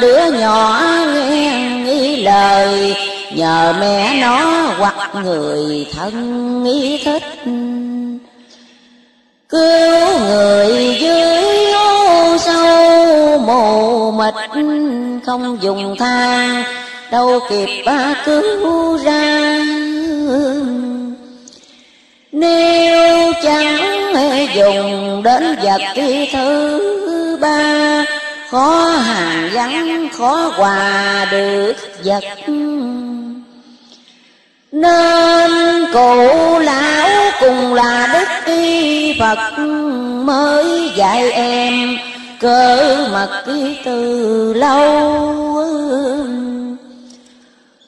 đứa nhỏ nghe nghĩ lời Nhờ mẹ nó hoặc người thân ý thích. Cứu người dưới hố sâu mù mịt Không dùng thang đâu kịp cứu ra. Nếu chẳng dùng đến vật thứ ba Khó hàng gắn, khó hòa được vật. Nên cụ lão cùng là đức y Phật Mới dạy em cỡ mật từ lâu.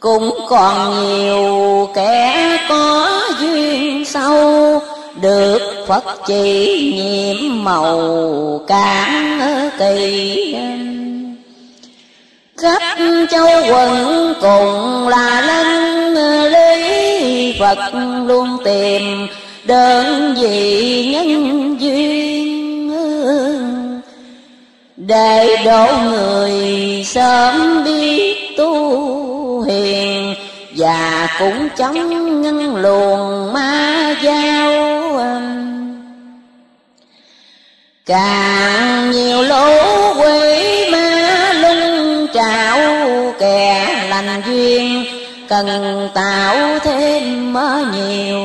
Cũng còn nhiều kẻ có duyên sâu được Phật chỉ nhiệm màu cản kỳ. Khắp châu quần cùng là lân lý, Phật luôn tìm đơn vị nhân duyên. Để độ người sớm biết tu hiền và cũng chống ngăn luồng ma giao càng nhiều lỗ quỷ ma lung trạo kẻ lành duyên cần tạo thêm mơ nhiều.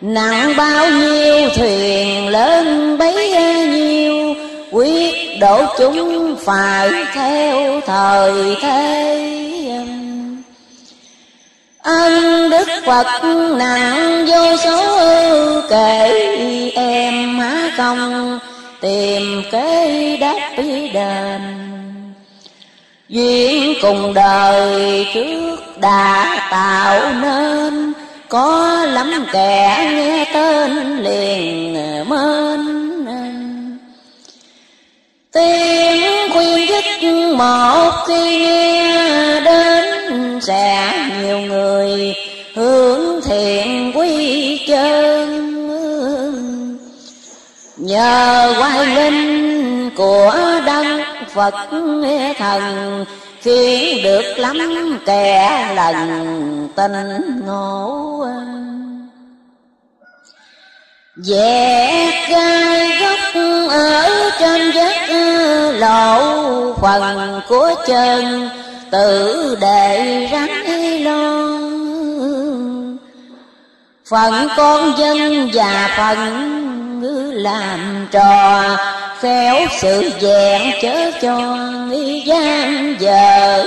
Nặng bao nhiêu thuyền lớn bấy nhiêu, quyết độ chúng phải theo thời thế ân đức phật nặng vô số kể em há công tìm kế đáp đền. Duyên cùng đời trước đã tạo nên, có lắm kẻ nghe tên liền mến. Tiếng khuyên dứt một khi nghe đến sẽ nhiều người hướng thiện quy chân. Nhờ quay linh của đăng phật thần khiến được lắm kẻ lần tình ngộ. Vẽ gai gốc ở trên vách lộ phần của chân tự đệ rắn lo. Phận con dân và phận làm trò, khéo sự vẹn chớ cho gian giờ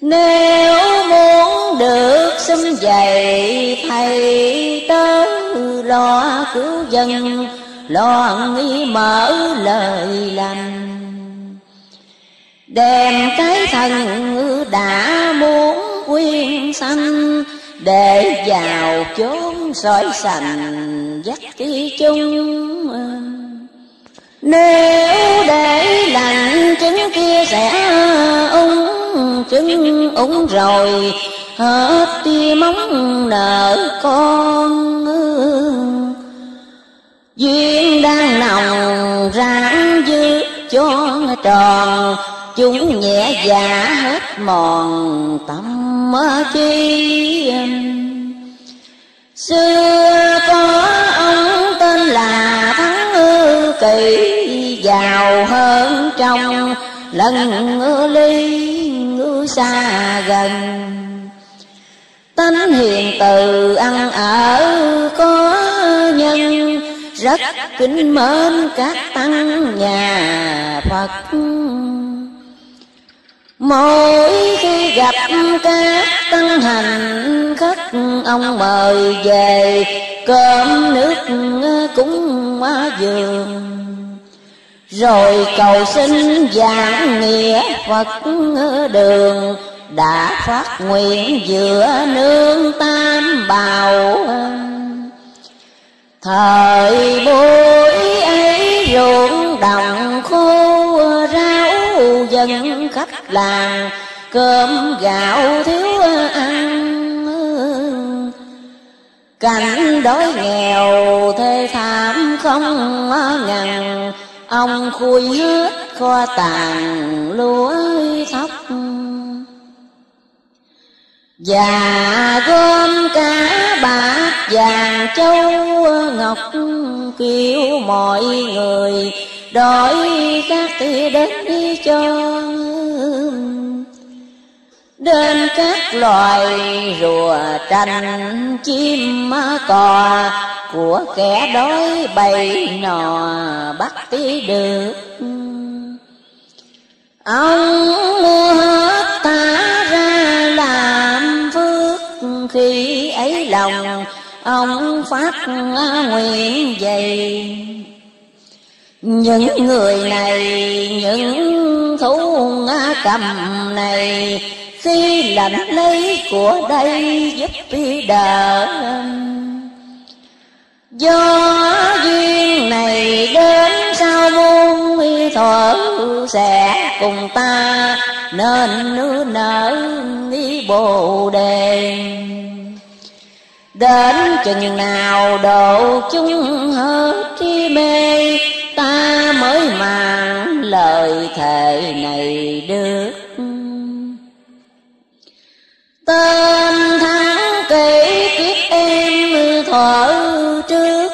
nếu muốn được xâm dậy, thầy tớ lo cứu dân, lo nghĩ mở lời lành đem cái thân đã muốn quyên sanh, để vào chốn sỏi sành dắt đi chung. Nếu để lành trứng kia sẽ ung trứng ung rồi, hết tia móng nợ con duyên đang nồng ráng dư cho tròn chúng nhẹ dạ hết mòn tâm chi xưa có ông tên là thắng ư kỳ, giàu hơn trong lần ngư ly, ngư xa gần. Tánh hiền từ ăn ở có nhân, rất kính mến các tăng nhà phật. Mỗi khi gặp các tăng hành khách Ông mời về, cơm nước cúng giường. Rồi cầu xin giảng nghĩa Phật đường, Đã phát nguyện giữa nương tam bào. Thời buổi ấy ruộng đồng khô khách làng Cơm gạo thiếu ăn. Cảnh đói nghèo, thê thảm không ngần Ông khui hết kho tàng, lúa thóc. Và gom cả bạc vàng châu ngọc. Kêu mọi người đổi các tỷ đến cho đến các loài rùa tranh chim cò, của kẻ đói bầy nò bắt tí được. Ông mua hết ta ra làm phước, khi ấy lòng ông phát nguyện dày. Những người này, những thú cầm này khi lãnh lấy của đây giúp đỡ do duyên này đến sau muôn thuở sẽ cùng ta nên nửa nở ý bồ đề. Đến chừng nào độ chung hết tri mê, ta mới mang lời thề này được tên tháng kể kiếp em thở trước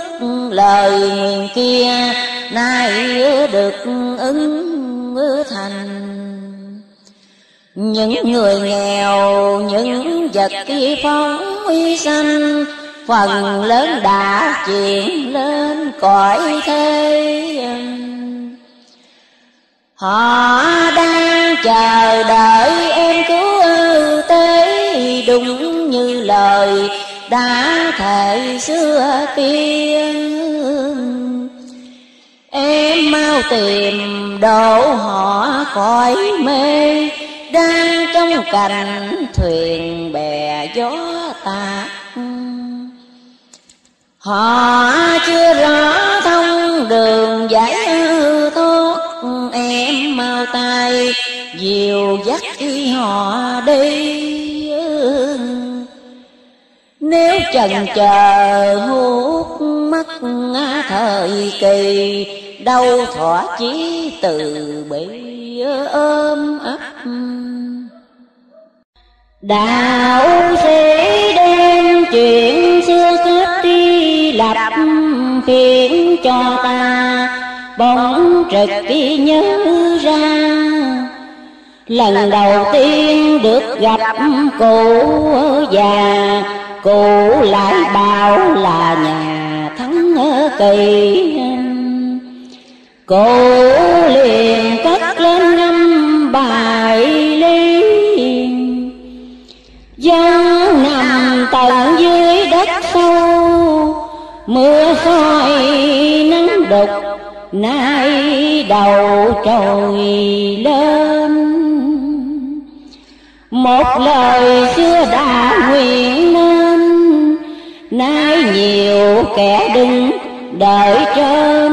lời nguyện kia, nay được ứng thành. Những người nghèo, những vật phong uy sanh, phần lớn đã chuyển lên cõi thế họ đang chờ đợi em cứu đúng như lời đã thề xưa kia em mau tìm độ họ khỏi mê, đang trong cành thuyền bè gió tạc Họ chưa rõ thông đường giải thoát. Em mau tay dìu dắt đi họ đi. Nếu chần chờ hút mắt thời kỳ, Đâu thỏa chí từ bị ôm ấp. Đạo sĩ đem chuyện xưa cướp đi lập khiến cho ta, bỗng trực đi nhớ ra. Lần đầu tiên được gặp cụ già cụ lại bảo là nhà thắng kỳ cụ liền cất lên năm bài ly dân nằm tận dưới đất sâu, mưa soi nắng đục, nay đầu trồi lên. Một lời xưa đã nguyện nên nay nhiều kẻ đứng đợi trên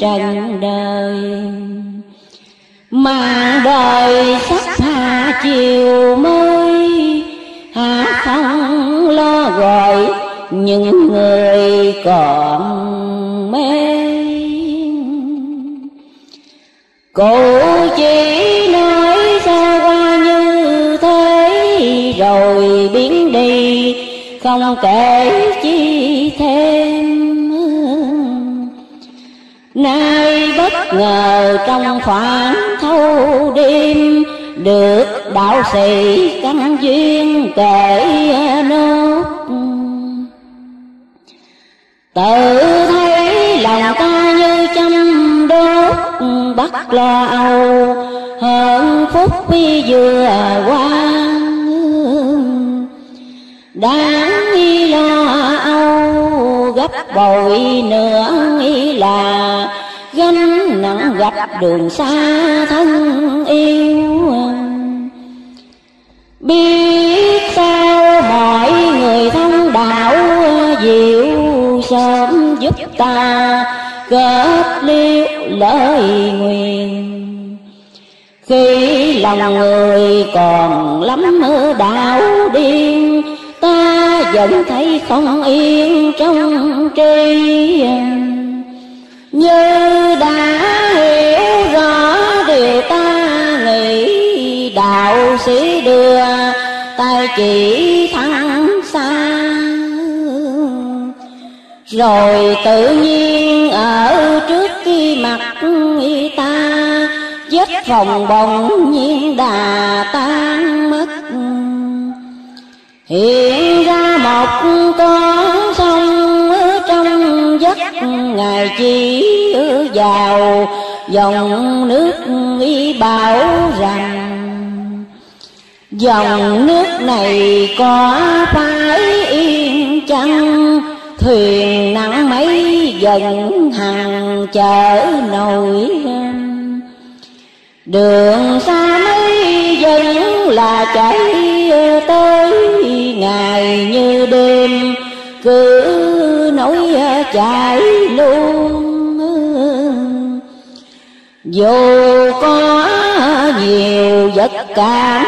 trần đời mà đời sắp hạ chiều mới hạ không lo gọi những người còn mê cụ chi? Không kể chi thêm. Nay bất ngờ trong khoảng thâu đêm, được đạo sĩ căn duyên kể nốt. Tự thấy lòng ta như chăm đốt, bắt lo âu, hơn phút vừa qua. Đã gấp bội nữa nghĩ là gánh nặng gặp đường xa thân yêu. Biết sao mọi người thông đạo diệu sớm giúp ta kết liêu lời nguyện. Khi lòng người còn lắm mơ đạo điên vẫn thấy không yên trong tri như đã hiểu rõ điều ta nghĩ, đạo sĩ đưa tay chỉ thẳng xa. Rồi tự nhiên ở trước khi mặt ta, vết phòng bồng nhiên đà tan mất. Hiện ra một con sông ở trong giấc ngày chỉ vào dòng nước y bảo rằng, dòng nước này có phải yên chăng? Thuyền nặng mấy dần hàng chở nổi đường xa mấy dần là chạy tới ngày như đêm, cứ nối chạy luôn. Dù có nhiều vật cản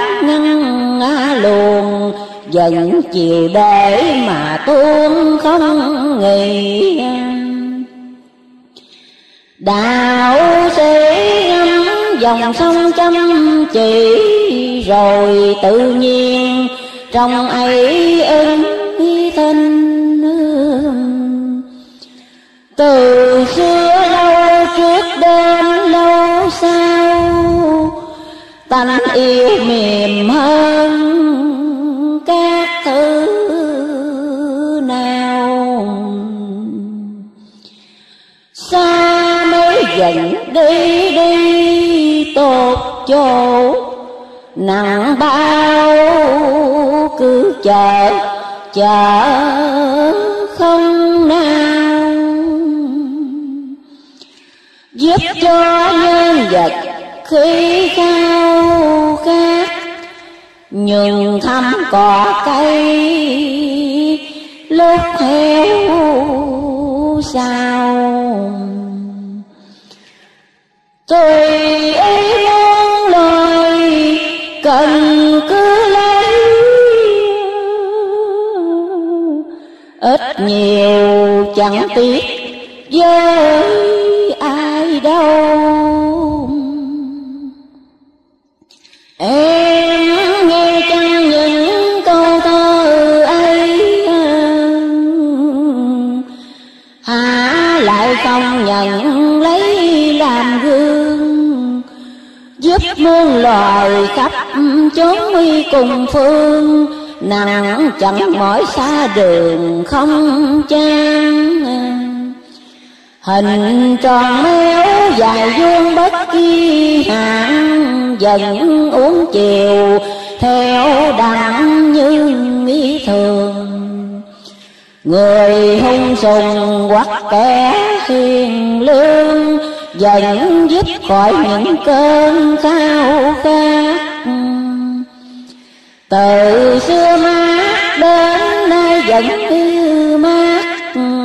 ngăn luồn dần chiều để mà tuôn không nghỉ. Đạo sĩ dòng sông chăm chỉ rồi tự nhiên trong ấy ân thân từ xưa lâu trước đến lâu sau tánh yêu mềm hơn các thứ nào. Xa mới dần đi đi tốt chỗ. Nặng bao cứ chờ chờ không nào. Giúp cho nhân vật khi cao khát nhường thăm cỏ cây lúc heo sao tôi ấy muốn lời cần cứ lấy ít nhiều chẳng tiếc với ai đâu. Em muôn loài khắp chốn nguy cùng phương nặng chẳng mỏi xa đường không chan hình tròn méo dài vuông bất kỳ hạn, dần uống chiều theo đẳng như mỹ thường. Người hung sùng hoặc kẻ hiền lương Dần dứt khỏi những cơn khao khát. Từ xưa mát đến nay vẫn như mát.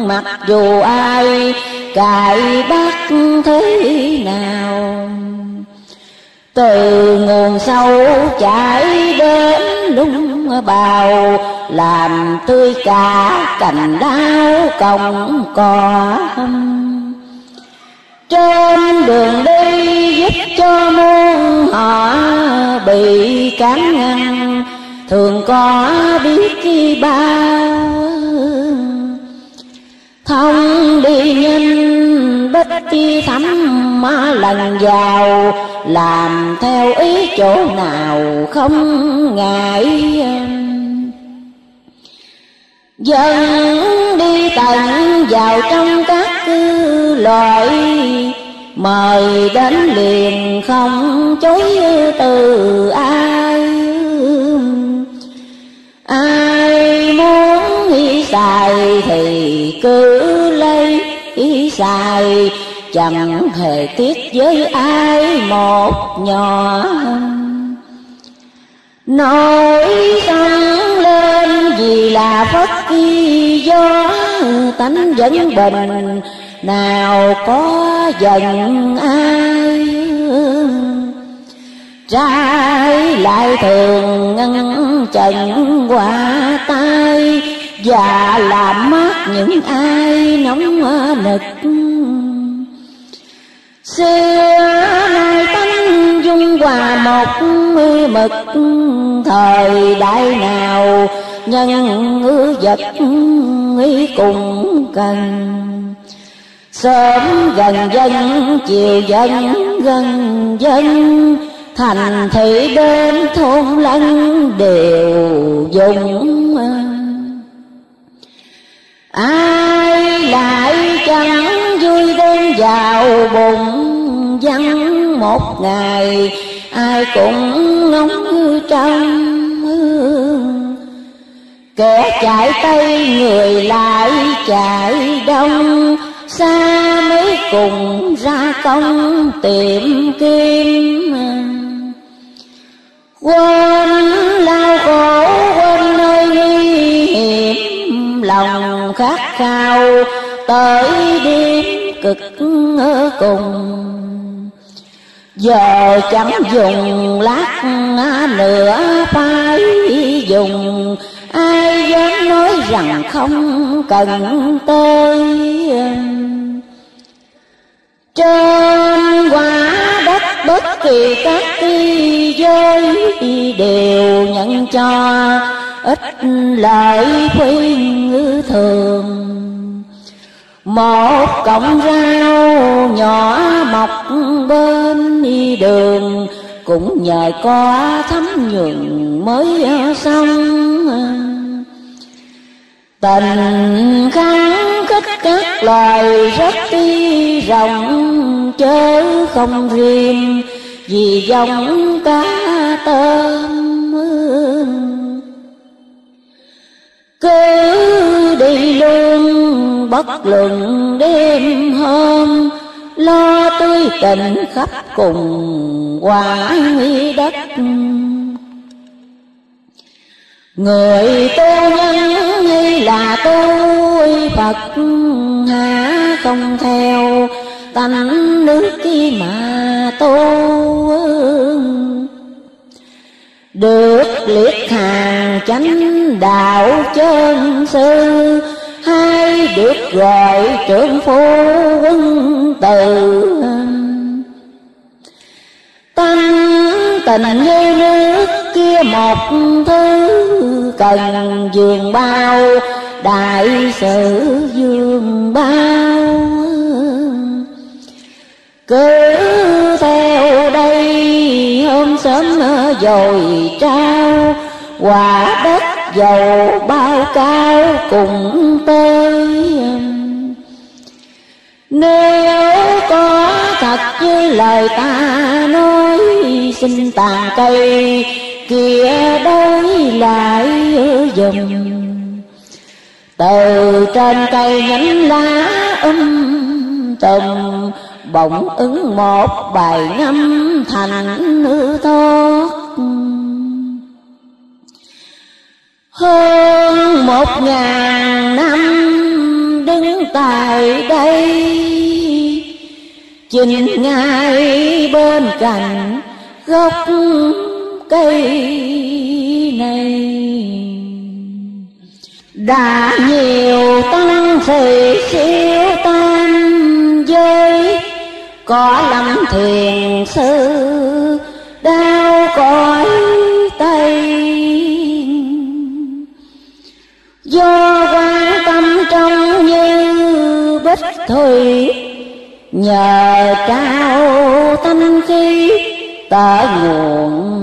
Mặc dù ai cài bắt thế nào, Từ nguồn sâu chảy đến đúng bào, làm tươi cả cành đau còng cỏ trên đường đi giúp cho muôn họ bị cản ngăn thường có biết khi bao. Thông đi nhanh bất chi thắm, mà lần vào làm theo ý chỗ nào không ngại. Dân đi tận vào trong các cư loại Mời đến liền không chối từ ai. Ai muốn ý xài thì cứ lấy ý xài Chẳng hề tiếc với ai một nhỏ. Nổi tăng lên vì là Phật kỳ gió tánh vẫn bình nào có giận ai? Trái lại thường ngăn trần qua tay. Và làm mát những ai nóng nực. Xưa nay tánh dung hòa một mực. Thời đại nào, nhân ngữ vật ý cùng cần. Sớm gần dân, chiều dân, gần dân. Thành thị đến thôn lân đều dùng Ai lại chẳng vui đêm vào bụng dân một ngày ai cũng ngóng trong kẻ chạy tây người lại chạy đông xa mới cùng ra công tìm kim quên lao khổ, quên nơi nguy hiểm, lòng khát khao tới đêm cực cùng. Giờ chẳng dùng lát nữa phải dùng rằng không cần tôi. Trên quả đất bất kỳ các thế giới đều nhận cho ít lợi khuyên thường. Một cọng rau nhỏ mọc bên đi đường cũng nhờ có thấm nhuận mới xong tình kháng khích các loài rất đi rộng, chớ không riêng, vì dòng cá tôm cứ đi luôn, bất luận đêm hôm, lo tươi tình khắp cùng quả đất người tu nhân hay là tu phật hả không theo. Tánh nước kia mà tu được liệt hàng chánh đạo chân sư, hai được gọi trưởng phu quân từ. Tâm tình như nước kia một thứ cần giường bao, đại sự giường bao. Cứ theo đây, hôm sớm rồi trao, quả đất dầu bao cao cùng tới nếu có thật như lời ta nói, xin tàn cây kia đối lại dùm từ trên cây nhánh lá um tùm bỗng ứng một bài ngâm thành nữ thoát hơn một ngàn năm đứng tại đây chính ngay bên cạnh gốc cây này. Đã nhiều tăng thì siêu tam giới, có lắm thiền sư đau cõi tây. Do quan tâm trong như bích thủy nhờ cao tâm khí tở nguồn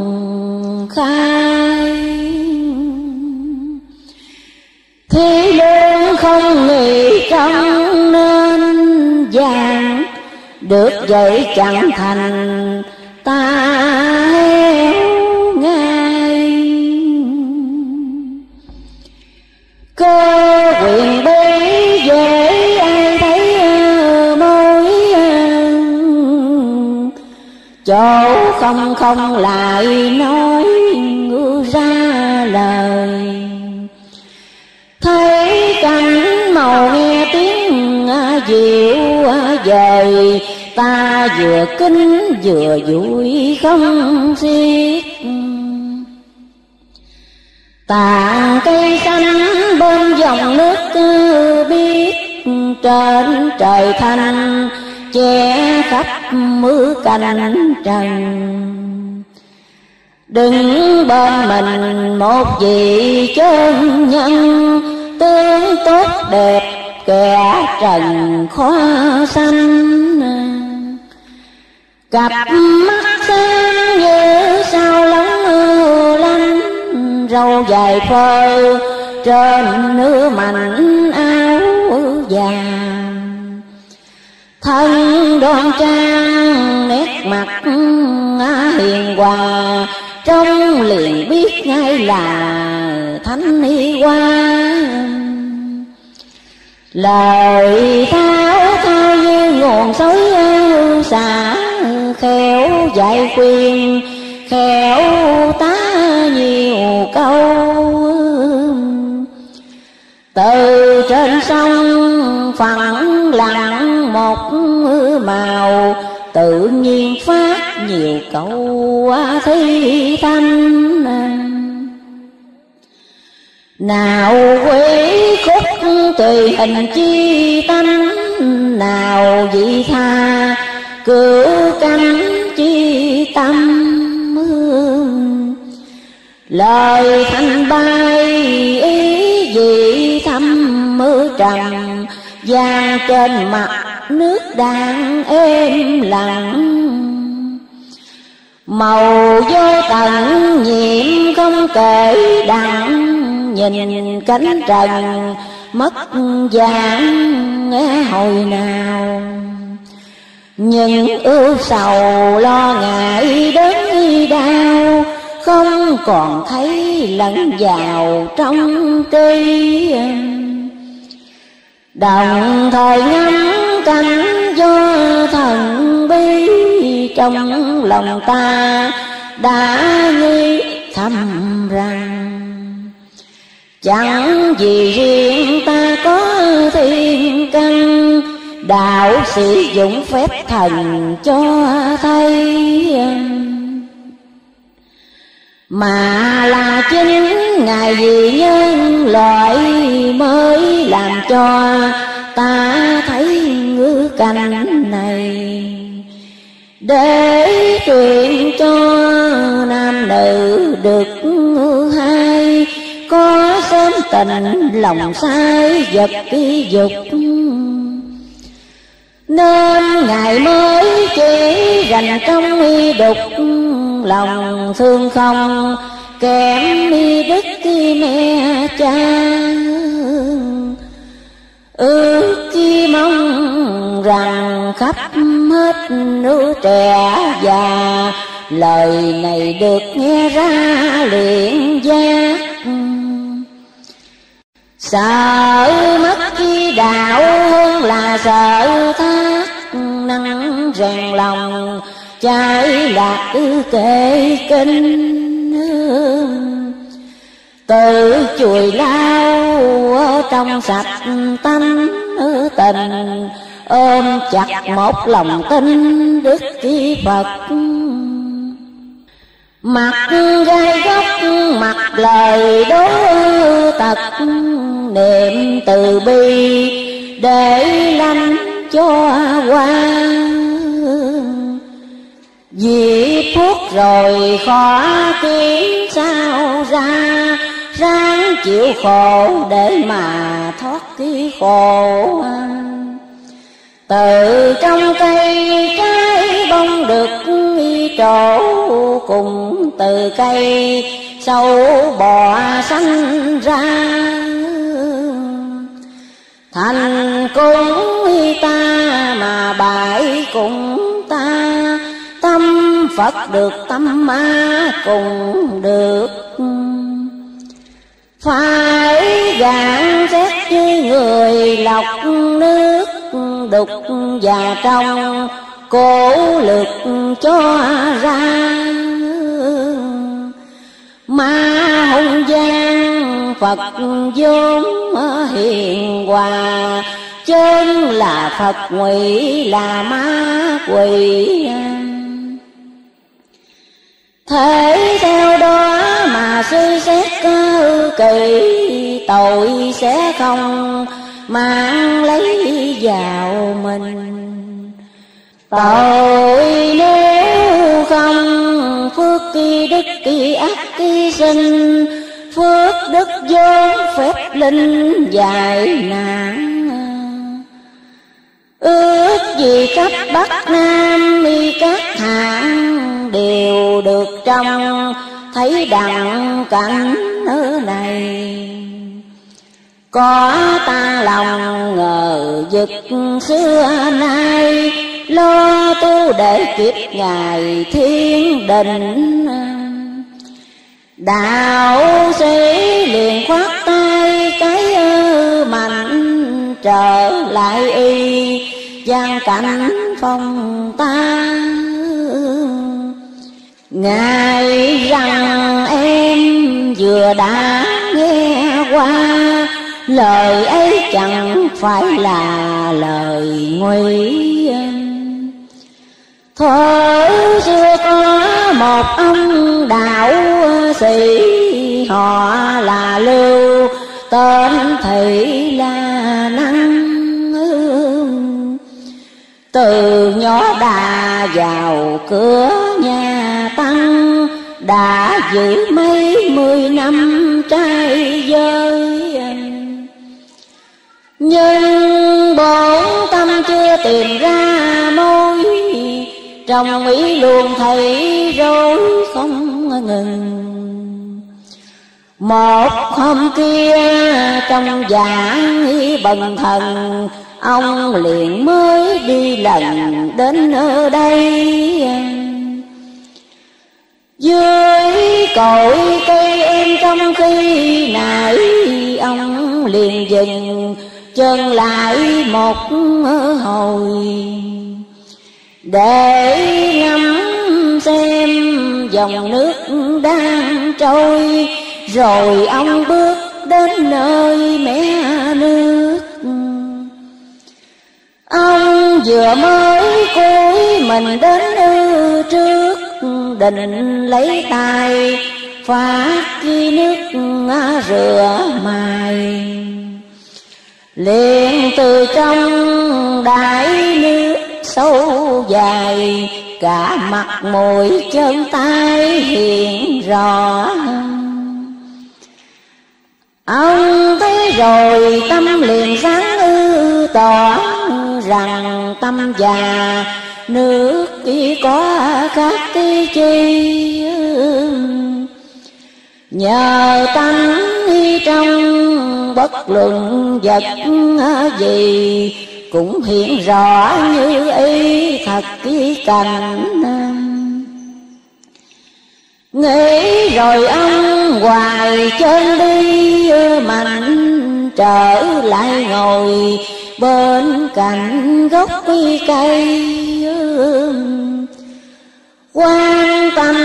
khai thế lương không nghĩ trong nên vàng, được vậy chẳng thành ta ngay. Cơ quyền bi dễ ai thấy mối chỗ không không lại nói lời. Thấy cảnh màu nghe tiếng à, diệu à, dời. Ta vừa kinh vừa vui không xiết. Tàn cây xanh bên dòng nước biết, trên trời thanh, che khắp mưa cành trần đừng bên mình một vị chân nhân tướng tốt đẹp kẻ trần khó xanh cặp mắt sáng như sao lóng lanh râu dài phơ trên nửa mảnh áo vàng. Thân đoan trang nét mặt hiền hòa trong liền biết ngay là thánh y qua lời tháo thao như nguồn sối xả, khéo dạy quyền, khéo tá nhiều câu. Từ trên sông phẳng lặng một màu, tự nhiên phát nhiều câu thi thanh nào quỷ khúc tùy hình chi tánh, nào vị tha cử cánh chi tâm lời thanh bay ý vị thăm mưa trầm gian trên mặt nước đang êm lặng màu vô tận nhiệm không kể đặng, nhìn cánh trần mất dạng nghe hồi nào. Nhưng ưu sầu lo ngại đến đau, không còn thấy lẫn vào trong tri đồng thời ngắm cánh do thần bi trong lòng ta đã nghĩ thầm rằng Chẳng vì riêng ta có thiên căn, Đạo sử dụng phép thần cho thấy. Mà là chính Ngài vì nhân loại mới làm cho ta thấy cảnh này. Để truyền cho nam nữ được hai, có sớm tình lòng sai vật ký dục. Nên ngày mới chế dành trong y đục, lòng thương không kém mi đức mẹ cha ước chi mong rằng khắp hết nữ trẻ già, lời này được nghe ra liền giác sợ mất chi đạo hơn là sợ thác năng rèn lòng, trái lạc cứ kể kinh từ chùi lao trong sạch tánh tình, ôm chặt một lòng tin đức chi phật. Mặt gai góc, mặt lời đối tật, niệm từ bi để lanh cho qua. Vì phút rồi khó kiếm sao ra ra ráng chịu khổ để mà thoát cái khổ. Từ trong cây trái bông được trổ, cùng từ cây sâu bò xanh ra. Thành cũng ta mà bại cùng ta, tâm phật được tâm ma cùng được phải gạn xét như người lọc nước đục và trong cố lực cho ra ma hung gian phật vốn hiền hòa, chân là phật, ngụy là ma quỷ. Thế theo đó mà suy xét cơ kỳ, Tội sẽ không mang lấy vào mình. Tội nếu không phước kỳ đức kỳ ác kỳ sinh, Phước đức vô phép linh dài nạn. Ước gì khắp Bắc Nam đi các hạng đều được trong thấy đặng cảnh ở này. Có ta lòng ngờ giật xưa nay, lo tu để kịp ngày thiên đình. Đạo sĩ liền khoát tay, cái mạnh trở lại y gian cảnh phong ta ngài rằng em vừa đã nghe qua, lời ấy chẳng phải là lời nguy Thuở xưa có một ông đạo sĩ, Họ là Lưu, tên Thị lan. Từ nhỏ đà vào cửa nhà Tăng, Đã giữ mấy mươi năm trai giới Nhưng bổn tâm chưa tìm ra mối, Trong ý luôn thấy rối không ngừng. Một hôm kia trong giảng bần thần Ông liền mới đi lần đến ở đây. Dưới cội cây em trong khi nãy, ông liền dừng chân lại một hồi. Để ngắm xem dòng nước đang trôi, rồi ông bước đến nơi mẹ nước ông vừa mới cúi mình đến ư trước, định lấy tay, phát chi nước rửa mài. Liền từ trong đại nước sâu dài, cả mặt mũi chân tay hiện rõ. Ông thấy rồi tâm liền sáng ư tỏ rằng tâm già, nước chỉ có các cái chi. Nhờ tánh trong bất luận vật gì, cũng hiện rõ như ý thật ký cảnh. Nghĩ rồi ông hoài trên đi mạnh trở lại ngồi bên cạnh gốc cây quan tâm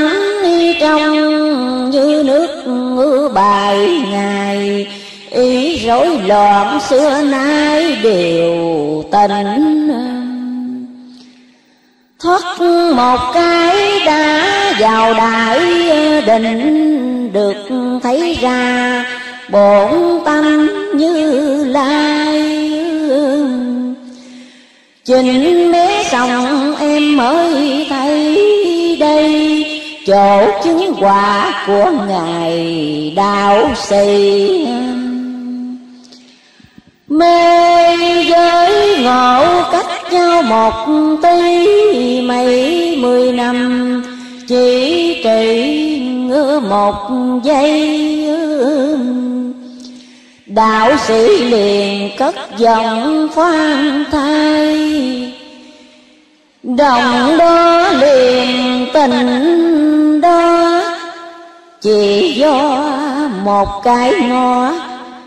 đi trong như nước ngư bài ngày, ý rối loạn xưa nay đều tình thoát một cái đã vào đại định, được thấy ra bổn tâm như lai chính bé xong em mới thấy đây, Chỗ chứng quả của Ngài đạo sĩ. Mê giới ngộ cách nhau một tí, mấy mười năm, Chỉ trị một giây Đạo sĩ liền cất giọng khoan thai. Đồng đó liền tình đó Chỉ do một cái ngó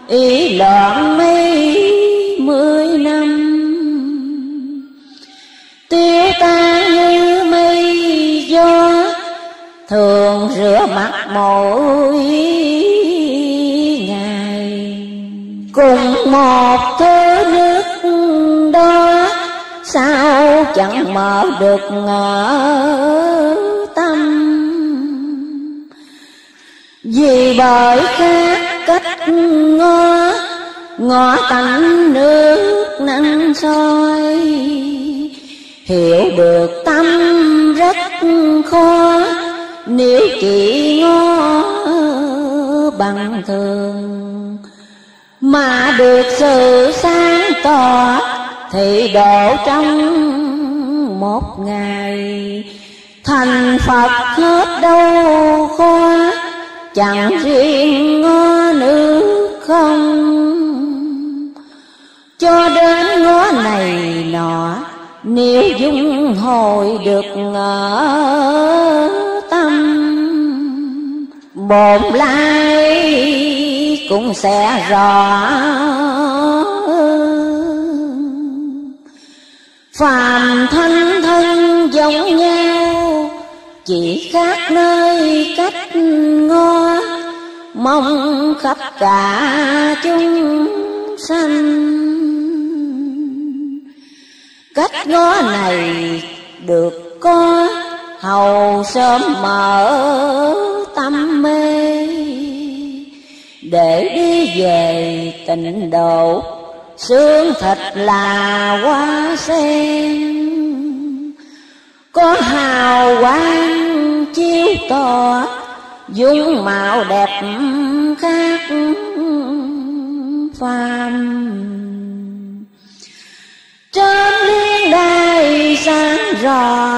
ý loạn mấy mươi năm. Tiêu tan như mây gió, Thường rửa mặt mỗi Cùng một thứ nước đó, Sao chẳng mở được ngỡ tâm? Vì bởi khác cách ngó ngõ tánh nước nắng soi. Hiểu được tâm rất khó, Nếu chỉ ngó bằng thường. Mà được sự sáng tỏ, Thì độ trong một ngày. Thành Phật hết đâu khó Chẳng riêng ngó nước không. Cho đến ngó này nọ, Nếu dung hồi được ngỡ tâm, Bổn lai cũng sẽ rõ. Phàm thân thân giống nhau, Chỉ khác nơi cách ngó. Mong khắp cả chúng sanh. Cách ngó này được có, Hầu sớm mở tâm mê. Để đi về tịnh độ. Xương thịt là hoa sen. Có hào quang chiếu tỏ dung mạo đẹp khác phàm. Trên liên đài sáng rõ,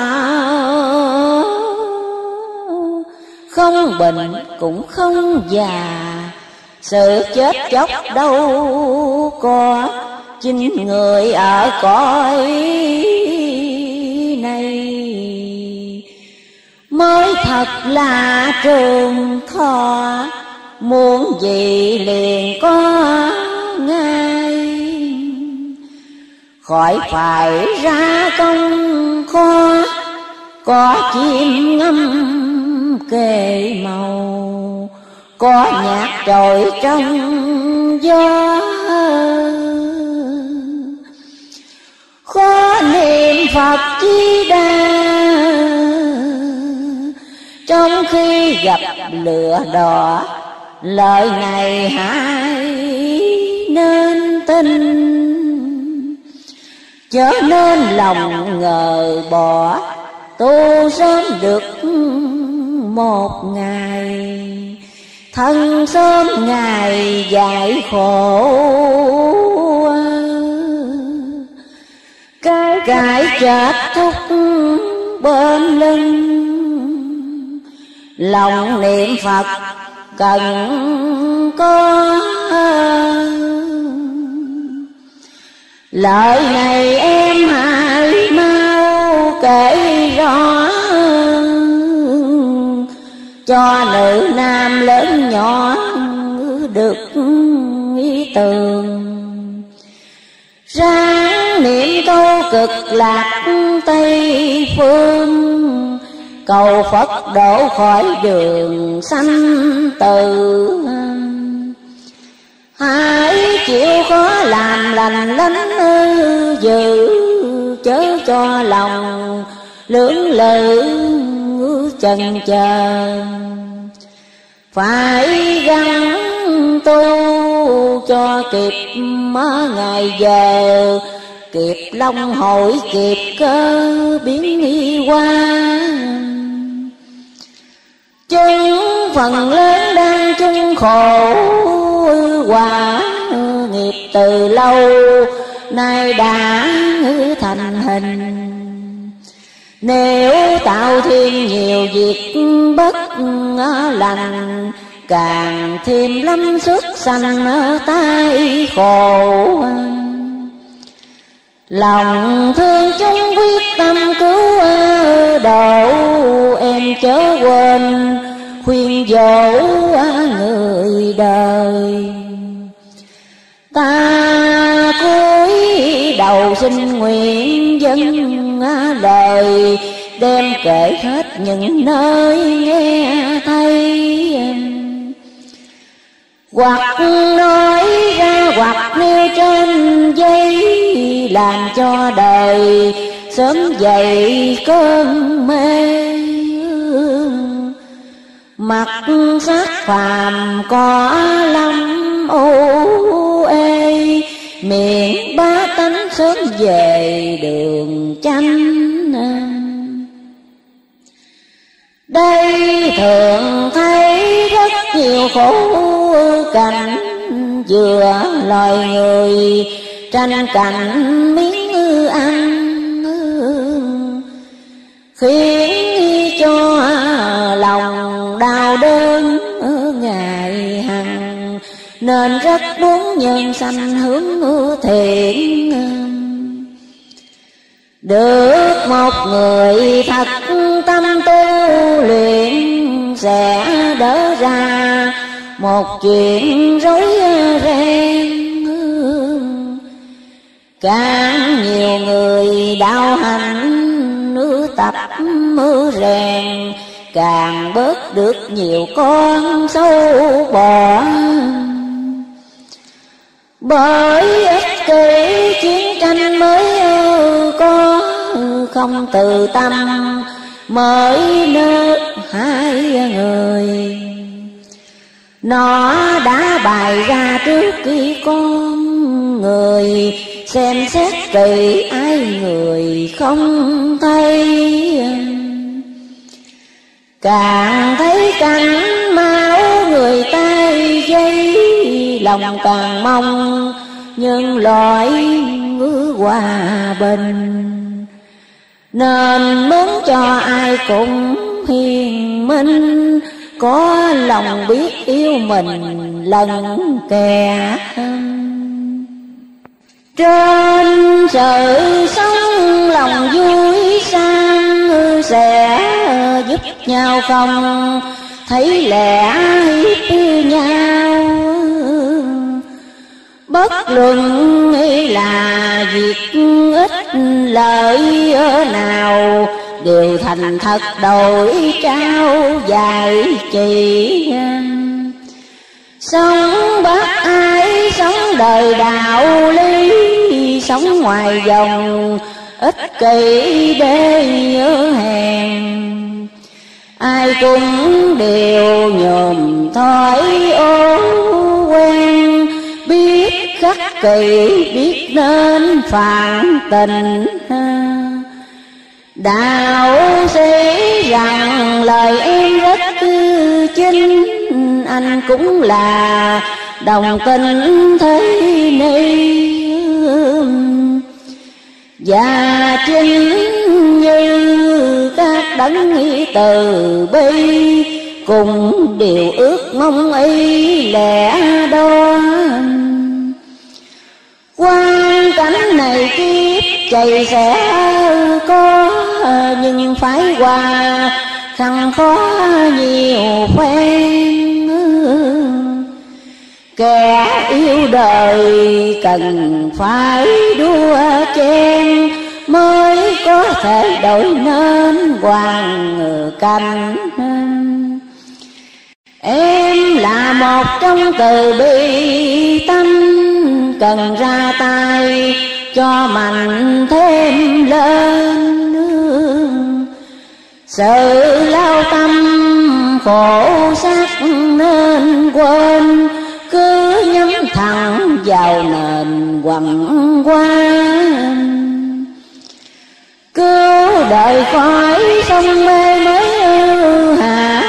không bệnh cũng không già sự chết chóc đâu có, chính người ở cõi này. Mới thật là trường thọ, muốn gì liền có ngay. Khỏi phải ra công khó, có chim ngâm kề màu có nhạc trội trong gió. Khó niệm phật chi đa trong khi gặp lửa đỏ, lời này hãy nên tin. Chớ nên lòng ngờ bỏ, tu sớm được một ngày thân sớm ngày dạy khổ cái gãi chợt thúc bên lưng. Lòng niệm phật cần có. Lời này em hãy mau kể rõ cho nữ nam lớn nhỏ được ý tường. Ráng niệm câu cực lạc tây phương. Cầu phật đổ khỏi đường sanh tử. Hãy chịu khó làm lành lánh giữ chớ cho lòng lưỡng lự chân chờ phải gắng tu cho kịp ngày giờ. Kịp long hội, kịp cơ biến nghi qua chúng phần lớn đang chung khổ, quả nghiệp từ lâu, nay đã thành hình nếu tạo thêm nhiều việc bất lành, càng thêm lắm sức sanh tai khổ lòng thương chúng quyết tâm cứu độ, em chớ quên khuyên dỗ người đời. Ta đầu xin nguyện dân à, lời, đem kể hết những nơi nghe thấy. Hoặc nói ra, hoặc nêu trên giấy, làm cho đời sớm dậy cơn mê. Mặt sắc phàm có lắm ô ê miệng ba tánh sớm về đường chánh đây thường thấy rất nhiều khổ cảnh, vừa loài người tranh cảnh miếng ăn. Khiến cho lòng đau đớn nên rất muốn nhân sanh hướng thiện. Được một người thật tâm tu luyện sẽ đỡ ra một chuyện rối ren càng nhiều người đạo hành nữ tập mưa rèn, càng bớt được nhiều con sâu bò bởi ích kỷ chiến tranh mới có không từ tâm, mới nết hai người. Nó đã bày ra trước khi con người, xem xét kỹ ai người không thấy. Càng thấy cảnh máu người tay dây lòng càng mong nhân loại ngữ hòa bình. Nên muốn cho ai cũng hiền minh, có lòng biết yêu mình lần kẻ trên sự sống lòng vui sang, sẽ giúp nhau không? Thấy lẽ hiếp nhau. Bất luận là việc ít lợi nào, đều thành thật đổi trao dài chỉ sống bất ai, sống đời đạo lý, sống ngoài dòng, ích kỷ để nhớ hèn ai cũng đều nhòm thói ô quen. Biết khắc kỳ biết nên phản tình. Đạo sĩ rằng lời em rất chính anh cũng là đồng tình thế ni và chính như đấng từ bi, cùng điều ước mong y lẻ đó quan cảnh này kiếp chạy sẽ có, nhưng phải qua, khăn khó nhiều phen kẻ yêu đời cần phải đua chen, mới có thể đổi nên hoàng canh em là một trong từ bi tâm cần ra tay cho mạnh thêm lên sự lao tâm khổ sắc nên quên, cứ nhắm thẳng vào nền quằn quan cứu đời khỏi sông mê mới hạ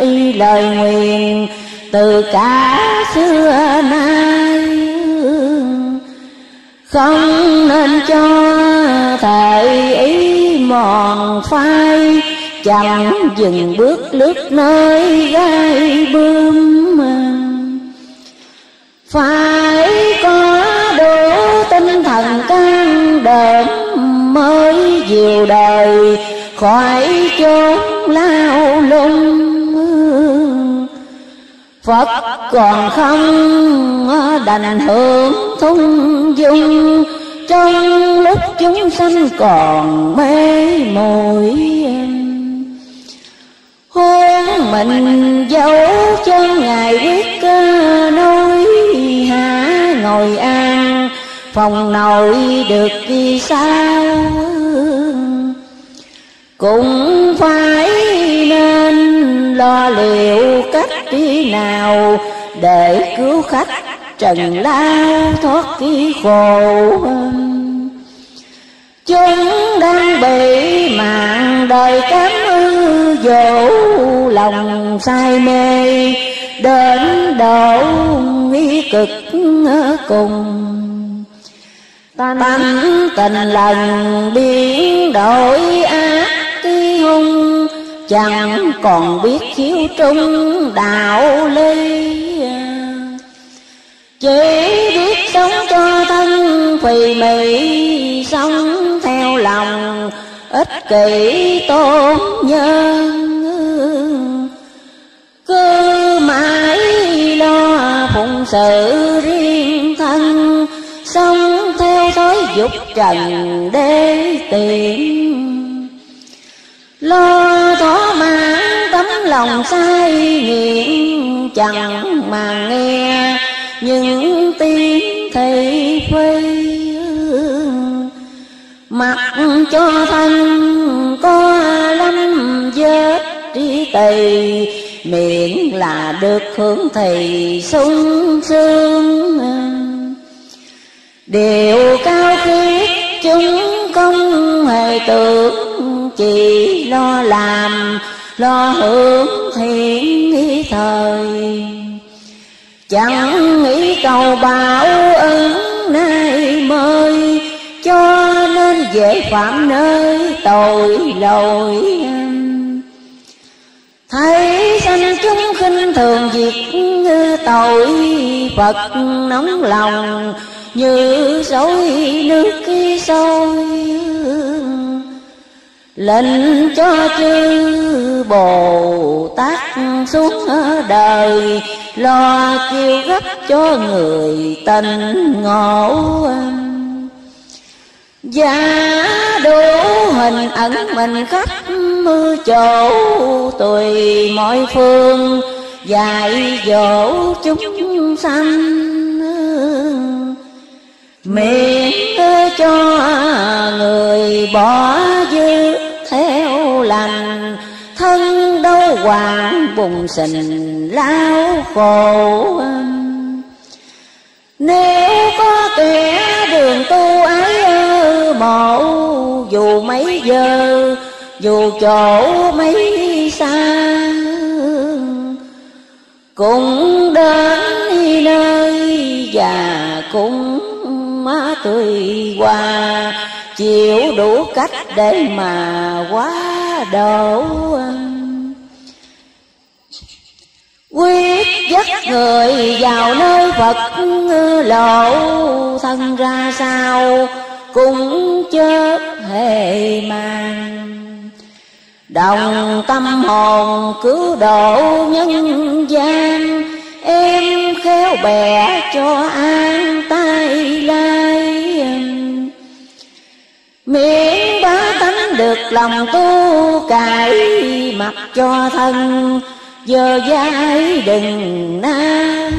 y lời nguyện từ cả xưa nay. Không nên cho thời ý mòn phai, chẳng dừng bước lướt nơi gai bướm phải có đủ tinh thần can đảm mới diều đời, khỏi chốn lao lung Phật còn không đành hưởng thung dung, Trong lúc chúng sanh còn mê muội Hôn mình dấu cho Ngài biết cơ hạ ngồi an phòng nội được vì sao? Cũng phải nên lo liệu cách đi nào Để cứu khách trần lao thoát khi khổ. Chúng đang bị mạng đời cám ư dỗ, Lòng say mê đến độ nghi cực cùng. Tánh tình lần biến đổi ác tí hung, Chẳng còn biết khiếu trung đạo ly Chỉ biết sống cho thân phì mị, Sống theo lòng ích kỷ tôn nhân. Cứ mãi lo phụng sự dục trần để tìm Lo thỏa mãn tấm lòng say nghiện, Chẳng mà nghe những tiếng thị phi Mặc cho thân có lâm vết trí tỳ Miệng là được hưởng thì sung sướng. Điều cao khiết chúng không hề tưởng Chỉ lo làm, lo hưởng thiện ý thời. Chẳng nghĩ cầu bảo ơn nay mời Cho nên dễ phạm nơi tội lỗi. Thấy sanh chúng khinh thường việc tội Phật nóng lòng như dối nước khi sôi lệnh cho chư bồ tát xuống đời, lo kêu gấp cho người tình ngộ. Giả đủ hình ẩn mình khắp mưa chỗ, tùy mọi phương dạy dỗ chúng sanh miệng cho người bỏ dư theo lành. Thân đâu hoàng bùng sình lao khổ nếu có kẻ đường tu ái mộ dù mấy giờ, dù chỗ mấy xa. Cũng đến nơi và cũng má tươi qua chịu đủ cách để mà quá độ quyết dắt người vào nơi Phật lộ thân ra sao, cũng chớ hề màng đồng tâm hồn cứu độ nhân gian em khéo bè cho an tay lai miễn bá tánh được lòng tu cải mặt cho thân, giờ dai đừng nao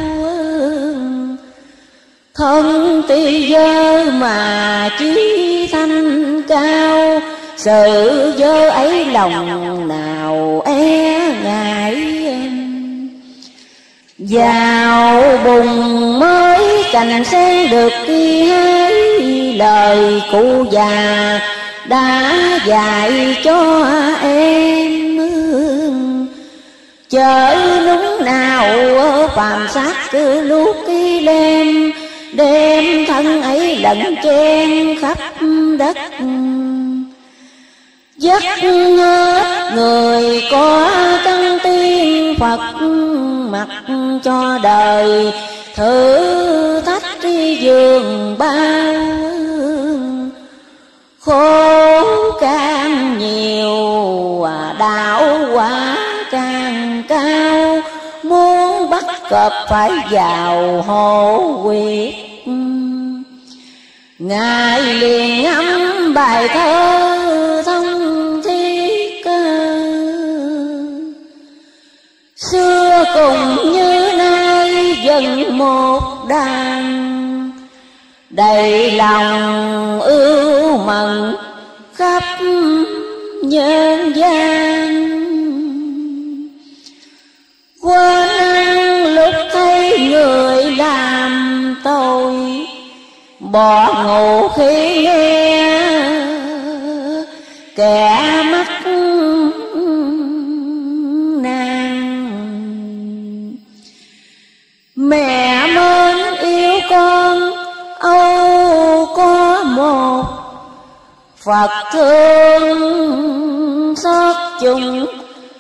thân tuy dơ mà chí thanh cao, sự dơ ấy lòng nào e ngại vào bùng mới cành sen được khi hai lời cụ già, đã dạy cho em Chở lúc nào phàm sát cứ lúc khi đêm đêm thân ấy lẫn chen khắp đất. Giấc hết người có căn tiên Phật mặc cho đời thử thách đi giường ba khổ càng nhiều à, đạo quả càng cao. Muốn bắt cọp phải vào hổ quyệt ngài liền ngắm bài thơ xưa cùng như nay dần một đàn. Đầy lòng ưu mận khắp nhân gian. Quên ăn lúc thấy người làm tôi bỏ ngủ khi nghe kẻ mẹ mến yêu con, âu có một phật thương xót chung,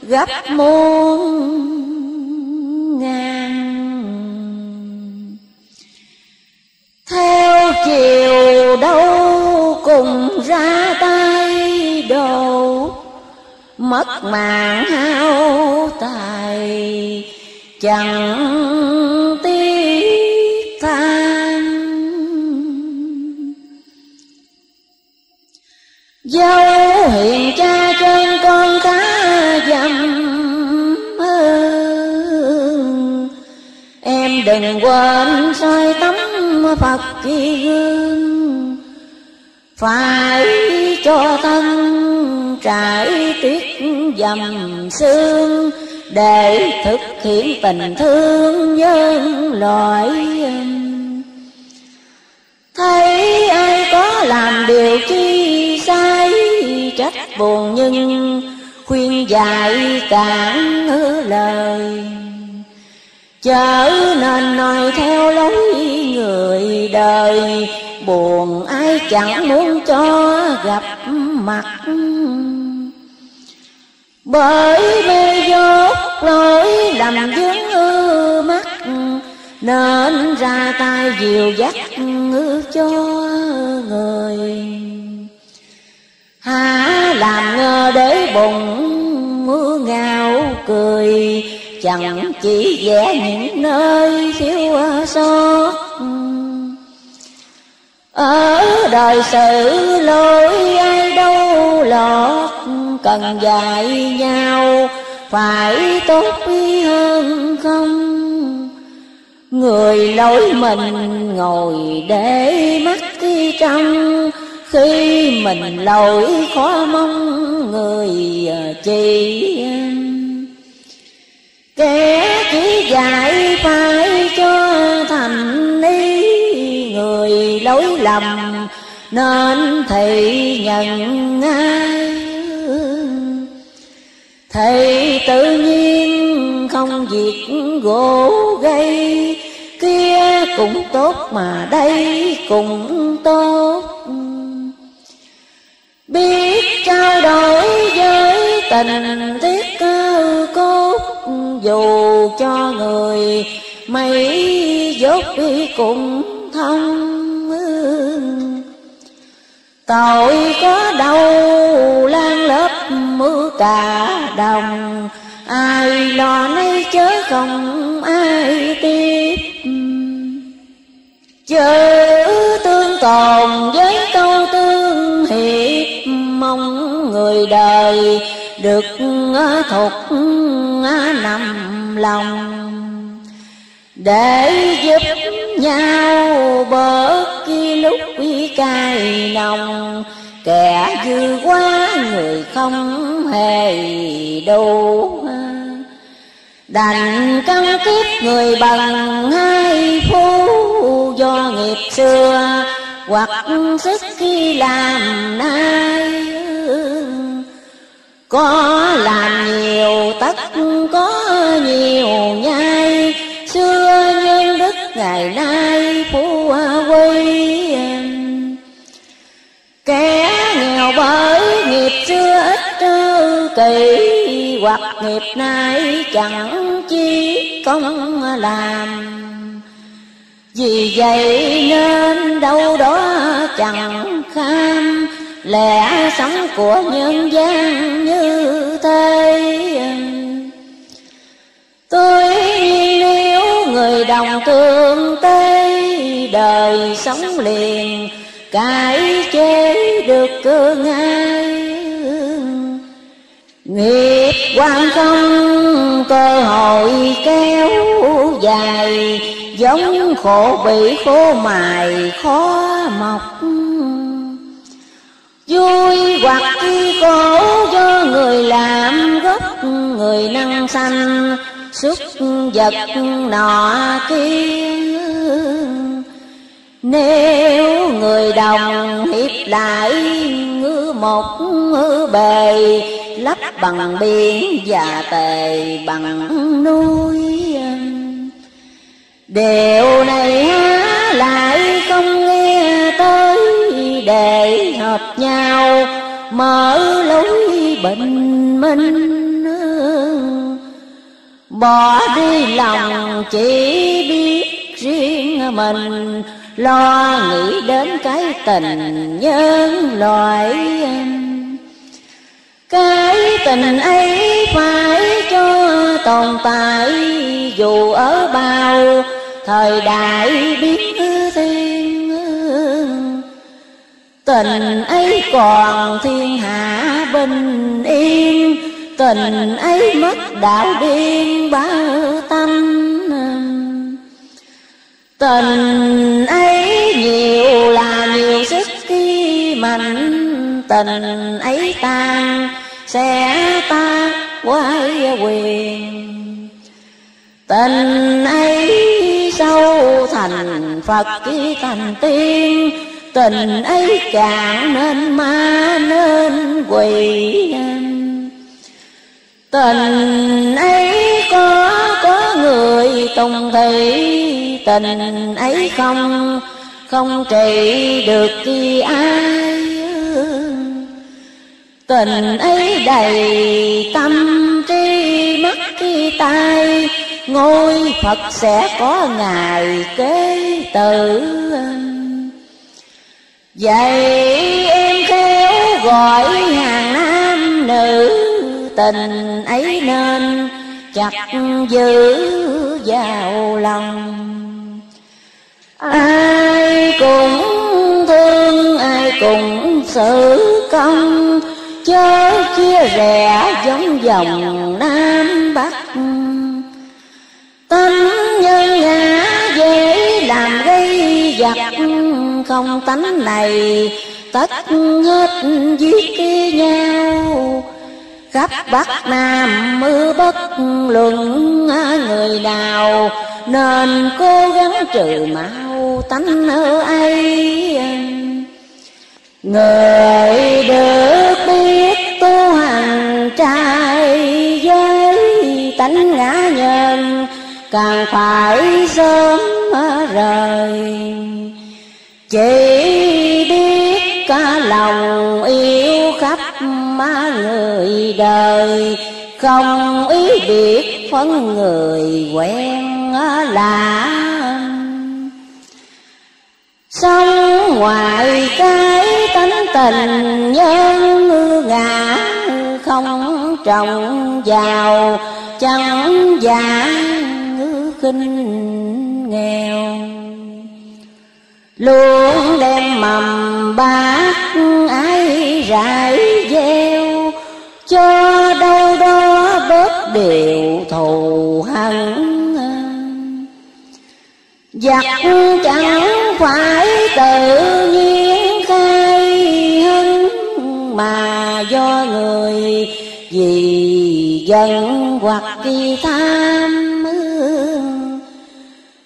gấp muôn ngàn. theo chiều đâu cùng ra tay đồ mất mạng hao tài chẳng tiếc than dấu hiền cha trên con cá dầm em đừng quên soi tắm Phật chi gương Phải cho thân trải tiết dầm xương để thực hiện tình thương nhân loại um, Thấy ai có làm điều chi sai, Trách buồn nhưng khuyên dạy cản lời. Chớ nên nói theo lối người đời, buồn ai chẳng muốn cho gặp mặt bởi mê dốt lỗi lầm dướng ư mắt, nên ra tay dìu dắt cho người. Há làm ngơ để bụng mưa ngào cười, chẳng chỉ vẽ những nơi thiếu sót ở đời sự lỗi ai đâu lọt cần dạy nhau, phải tốt hơn không? Người lối mình ngồi để mắt khi trong, khi mình lỗi khó mong người chỉ Kẻ chỉ dạy phải cho thành ý, Người lối lầm nên thầy nhận ngay. Thầy tự nhiên không việc gỗ gây, Kia cũng tốt mà đây cũng tốt. Biết trao đổi với tình tiết cơ cốt, dù cho người mấy dốt đi cũng thông tội có đâu lan lớp mưa cả đồng. Ai lo nay chớ không ai tiếp. Chớ tương tồn với câu tương hiệp mong người đời được thuộc nằm lòng. Để giúp nhau bớt khi lúc cay nồng kẻ dư quá, người không hề đủ đành căng kiếp người bằng hai phú do nghiệp xưa, hoặc sức khi làm nay. Có làm nhiều, tất có nhiều nhai, xưa nhân đức ngày nay phú quy kẻ kỳ hoặc nghiệp nay chẳng chi công làm. Vì vậy nên đâu đó chẳng kham, lẽ sống của nhân gian như thế. Tôi nếu người đồng tương tế đời sống liền cải chế được cơ ngay nghiệp quan không cơ hội kéo dài, giống khổ bị khô mài, khó mọc. Vui hoặc khi khổ do người làm gốc người năng sanh xuất vật nọ kia nếu người đồng hiệp lại ngư một ngư bề, lấp bằng biển và tề bằng núi. Điều này há lại không nghe tới, để hợp nhau mở lối bình minh. Bỏ đi lòng chỉ biết riêng mình lo nghĩ đến cái tình nhân loại um, cái tình ấy phải cho tồn tại dù ở bao thời đại biết thiên. Tình ấy còn thiên hạ bình yên, tình ấy mất đạo điên bá tâm tình ấy nhiều là nhiều sức khi mạnh tình ấy tan sẽ ta quay quyền tình ấy sâu thành phật khi thành tiên tình ấy càng nên ma nên quỷ tình ấy có người tùng thị tình ấy không không trị được khi ai tình ấy đầy tâm trí mắt khi tai, ngôi phật sẽ có ngày kế tử. Vậy em khéo gọi hàng nam nữ, tình ấy nên chặt giữ vào lòng. Ai cũng thương, ai cũng xử công. Chớ chia rẽ giống dòng nam bắc. Tâm nhân ngã dễ làm gây giặc. Không tánh này, tất hết giết nhau khắp bắc nam mưa bất luận à, người nào nên cố gắng trừ mau tánh ở ấy. Người được biết tu hành trai với tánh ngã nhân, càng phải sớm à, rời. Chỉ biết cả lòng yêu khắp người đời, không ý biệt phân người quen lạ Sống ngoài cái tánh tình nhân ngã Không trồng vào chẳng giả khinh nghèo. Luôn đem mầm bát ái rải gieo Cho đâu đó bớt điều thù hận. Giặc chẳng phải tự nhiên khai hưng Mà do người vì giận hoặc vì tham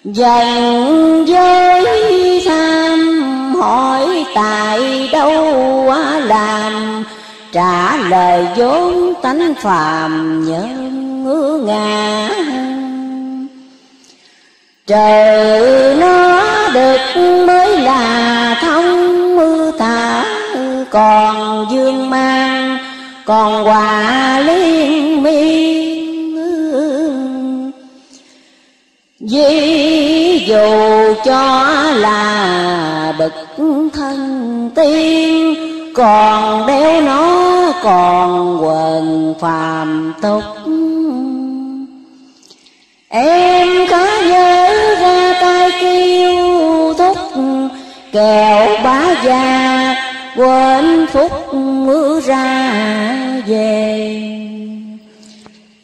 Dần với tham hỏi tại đâu làm Trả lời vốn tánh phàm nhân ngứa ngã. Trời nó được mới là thông mưa thả Còn dương mang, còn quả liên miên. Ví dụ cho là bậc thân tiên còn đeo nó còn quần phàm tục. Em có nhớ ra tay kêu thúc, Kẹo bá già quên phúc mưa ra về.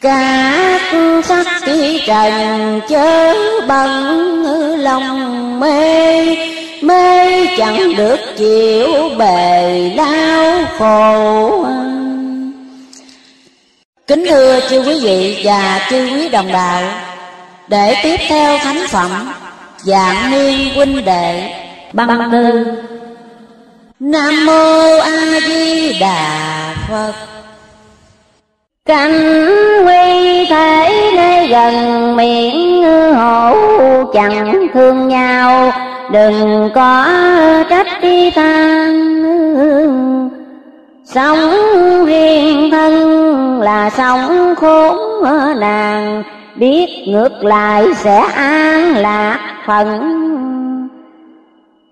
Các sắc tí trần chớ bằng lòng mê mê chẳng được chịu bề đau khổ. Kính thưa chư quý vị và chư quý đồng đạo để tiếp theo thánh phẩm, dạng niên huynh đệ, băng tư. Nam mô a di đà phật. Cảnh quy thể nơi gần miệng hổ chẳng thương nhau Đừng có trách đi tan Sống riêng thân là sống khốn nàng Biết ngược lại sẽ an lạc phận.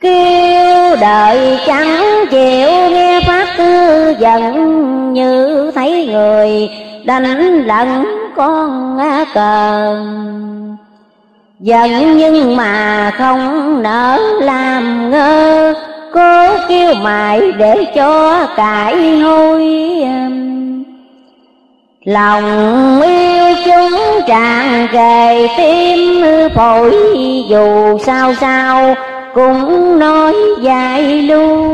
Kêu đợi chẳng chịu nghe pháp tư giận Như thấy người đánh lẫn con cờ Giận nhưng mà không nỡ làm ngơ. Cố kêu mãi để cho cải hôi um, Lòng yêu chúng tràn kề tim phổi. Dù sao sao cũng nói dài luôn.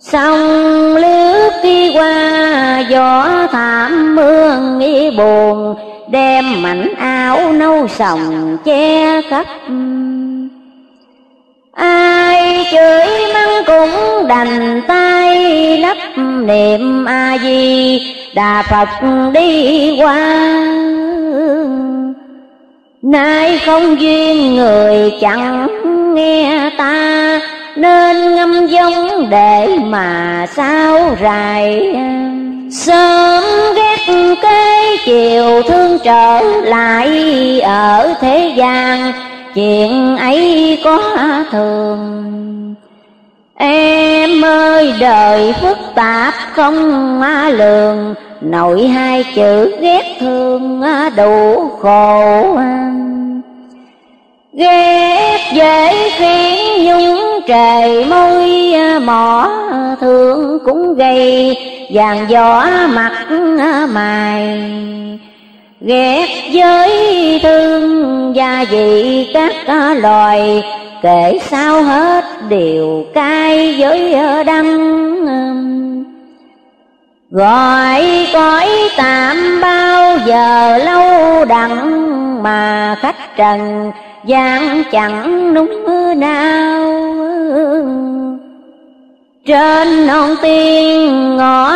Sông lướt đi qua gió thảm mưa, nghĩ buồn Đem mảnh áo nâu sòng che khắp. Ai chửi mắng cũng đành tay lấp niệm a di đà phật đi qua. Nay không duyên người chẳng nghe ta, nên ngâm giống để mà sao rài. Sớm ghé cái chiều thương trở lại ở thế gian, chuyện ấy có thường. Em ơi, đời phức tạp không lường nội hai chữ ghét thương đủ khổ ghét dễ khiến nhung trời môi mỏ à, thương cũng gây vàng gió mặt à, mài. Ghét giới thương gia vị các à, loài, kể sao hết điều cay với đắng gọi cõi tạm bao giờ lâu đặng mà khách trần gian chẳng núng nào trên non tiên ngõ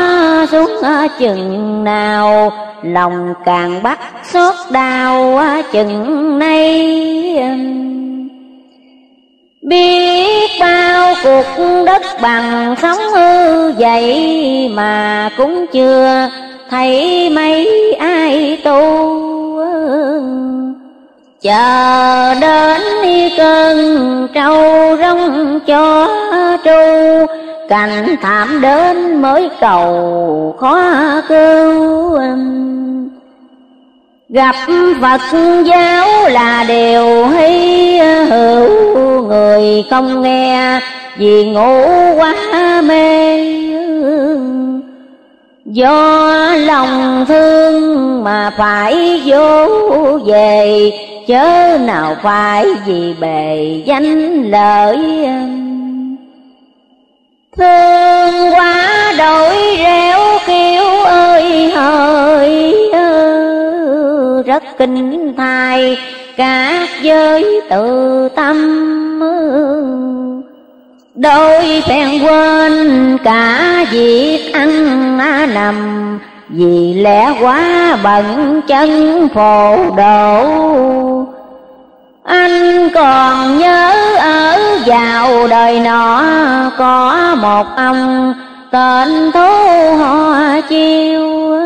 xuống chừng nào, lòng càng bắt xót đau chừng nay. Biết bao cuộc đất bằng sống hư vậy mà cũng chưa thấy mấy ai tu chờ đến cơn trâu rong cho tru cảnh thảm đến mới cầu khó cứu. Gặp phật giáo là điều hy hữu, người không nghe vì ngủ quá mê do lòng thương mà phải vô về, chớ nào phải vì bề danh lợi. Thương quá đổi réo kêu ơi hỡi rất kinh thai các giới tự tâm đôi phen quên cả việc ăn à, nằm. Vì lẽ quá bận chân phổ độ. Anh còn nhớ ở vào đời nọ có một ông tên thú họ chiêu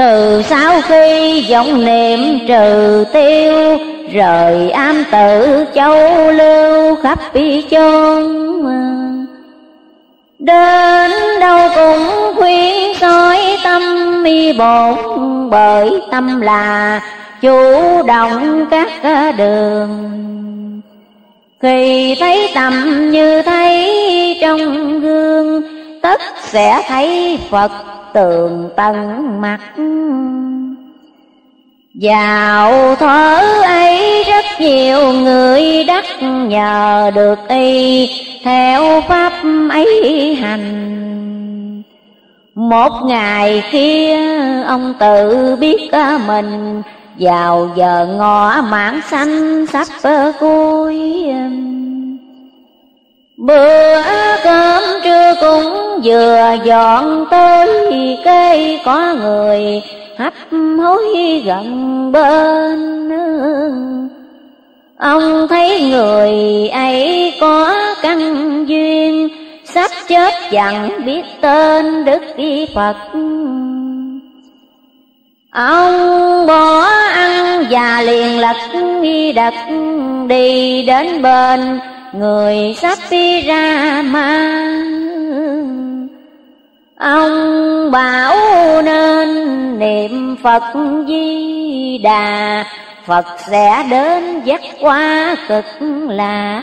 từ sau khi vọng niệm trừ tiêu, rời am tự châu lưu khắp bi chôn đến đâu cũng khuyên soi tâm mi bổn, bởi tâm là chủ động các đường. Khi thấy tâm như thấy trong gương, tất sẽ thấy phật tường tận mặt. Vào thở ấy rất nhiều người đắc nhờ được y, theo pháp ấy hành. Một ngày kia, ông tự biết ờ, mình vào giờ ngọ mãn xanh sắp ờ, cuối. Bữa cơm trưa cũng vừa dọn tới cây có người hấp hối gần bên Ông thấy người ấy có căn duyên, Sắp chết chẳng biết tên Đức Phật. Ông bỏ ăn và liền lật đặt đi đến bên người sắp đi ra ma ông bảo nên niệm phật di đà. Phật sẽ đến dắt qua cực lạc.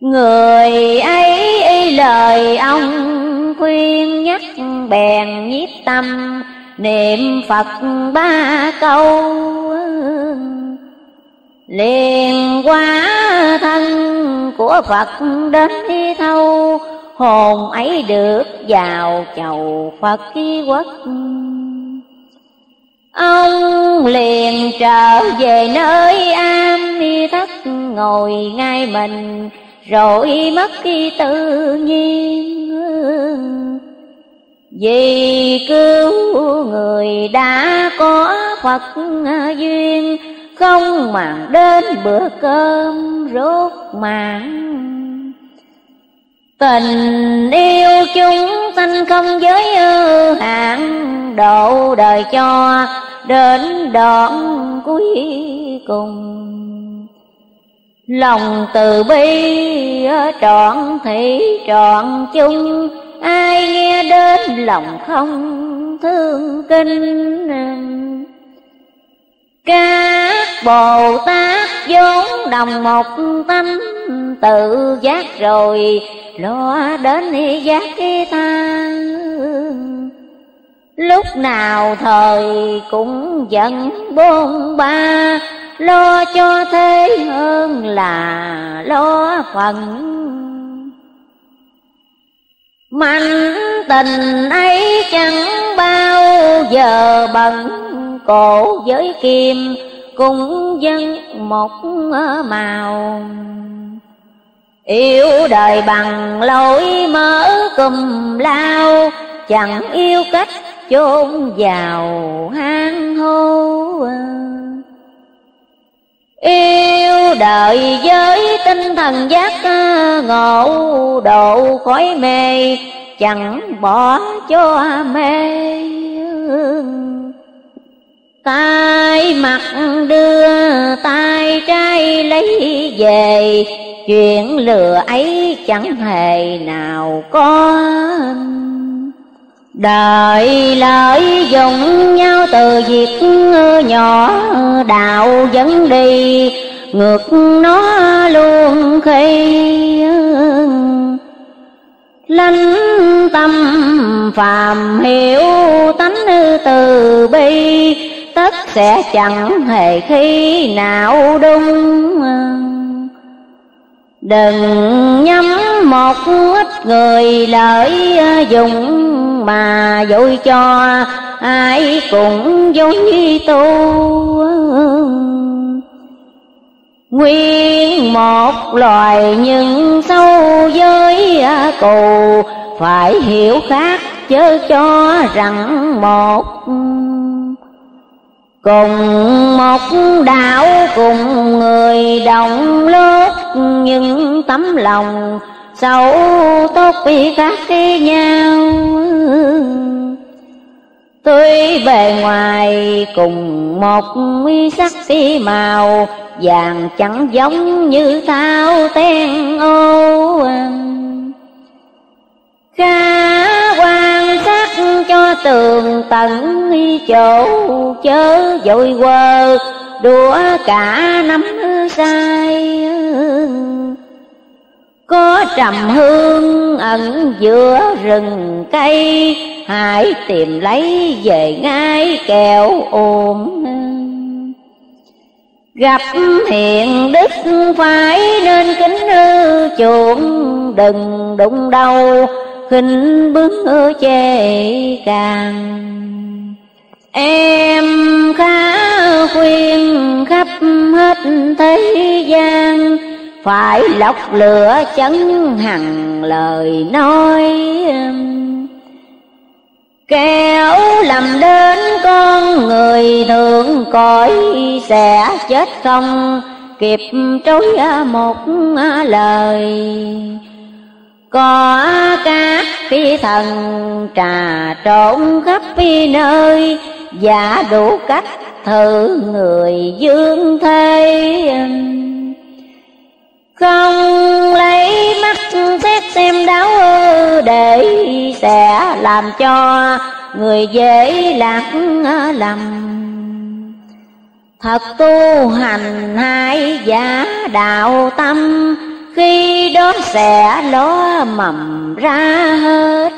Người ấy y lời ông khuyên nhắc bèn nhiếp tâm, niệm phật ba câu liền quá thân của Phật đến thi thâu, hồn ấy được vào chầu Phật ký quốc ông liền trở về nơi am mi thất, ngồi ngay mình, rồi mất khi tự nhiên. Vì cứu người đã có Phật duyên không màng đến bữa cơm rốt mạng. Tình yêu chúng sanh không giới hạn, Độ đời cho đến đoạn cuối cùng. Lòng từ bi trọn thị trọn chung, Ai nghe đến lòng không thương kinh các Bồ Tát vốn đồng một tâm, tự giác rồi lo đến giác ta lúc nào thời cũng giận bôn ba, lo cho thế hơn là lo phần. Mạnh tình ấy chẳng bao giờ bận cổ với kim cùng dân một ờ, màu. Yêu đời bằng lối mở cùm lao, Chẳng yêu cách chôn vào hang hô. Yêu đời với tinh thần giác ờ, ngộ độ khói mê, chẳng bỏ cho mê tay mặt đưa tay trái lấy về, chuyện lừa ấy chẳng hề nào có đời lợi dụng nhau từ việc nhỏ đạo dẫn đi, ngược nó luôn khi lánh tâm phàm hiểu tánh từ bi tất sẽ chẳng hề khi nào đúng đừng nhắm một ít người lợi dụng mà vui cho ai cũng vui tu Nguyên một loài nhưng sâu với cù, Phải hiểu khác chớ cho rằng một Cùng một đạo cùng người đồng lớp, Nhưng tấm lòng sâu tốt bị khác nhau. Tuy bề ngoài cùng một sắc màu, Vàng chẳng giống như thao ten ô. Khá quan sát cho tường tận chỗ, chớ dội quơ Đùa cả năm sai có trầm hương ẩn giữa rừng cây, hãy tìm lấy về ngay kẹo ôm. Gặp hiện đức phải nên kính hư chuộng, đừng đụng đâu khinh bướng chê càng. Em khá khuyên khắp hết thế gian, phải lọc lửa chấn hằng lời nói. Kéo lầm đến con người thường cõi sẽ chết không kịp trối một à lời có các phi thần, trà trộn khắp phi nơi. Giả đủ cách thử người dương thế. Không lấy mắt xét xem đáo để sẽ làm cho người dễ lạc lầm. Thật tu hành hai giả đạo tâm khi đó sẽ ló mầm ra hết.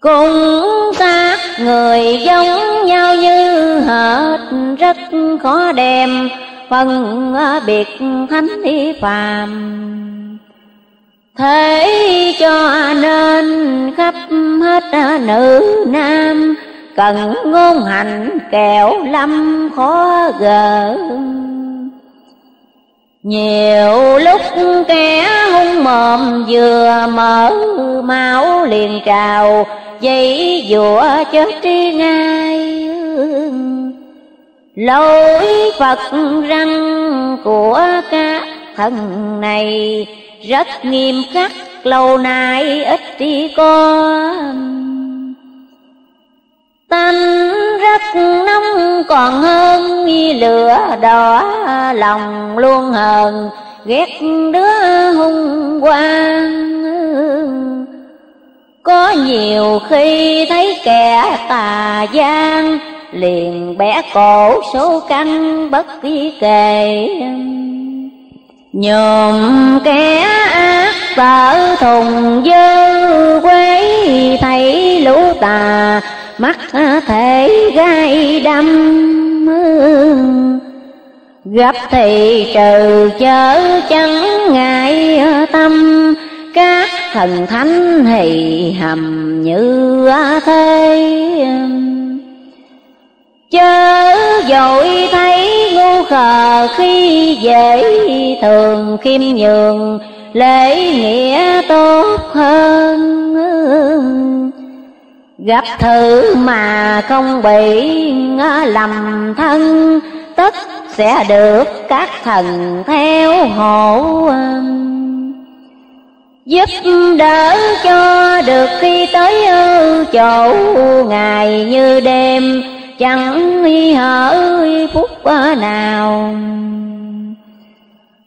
Cùng xác người giống nhau như hệt, rất khó đem phân biệt thánh phàm. Thế cho nên khắp hết nữ nam, cần ngôn hành kẹo lâm khó gỡ nhiều lúc kẻ hung mồm vừa mở máu liền trào dây dùa chết tri ngay lối Phật răng của các thần này rất nghiêm khắc, lâu nay ít đi có Tanh rất nóng, còn hơn lửa đỏ lòng luôn hờn, ghét đứa hung quang. Có nhiều khi thấy kẻ tà gian, liền bẻ cổ số căn bất kỳ kề. Nhòm kẻ ác tở thùng dơ quấy, thấy lũ tà mắt thể gai đâm gặp thì trừ chớ chẳng ngại tâm. Các thần thánh hì hầm như thế. Chớ dội thấy ngu khờ khi dễ thường khiêm nhường, lễ nghĩa tốt hơn gặp thử mà không bị lầm thân, tất sẽ được các thần theo hộ Giúp đỡ cho được khi tới chỗ, ngày như đêm, Chẳng hở phút nào.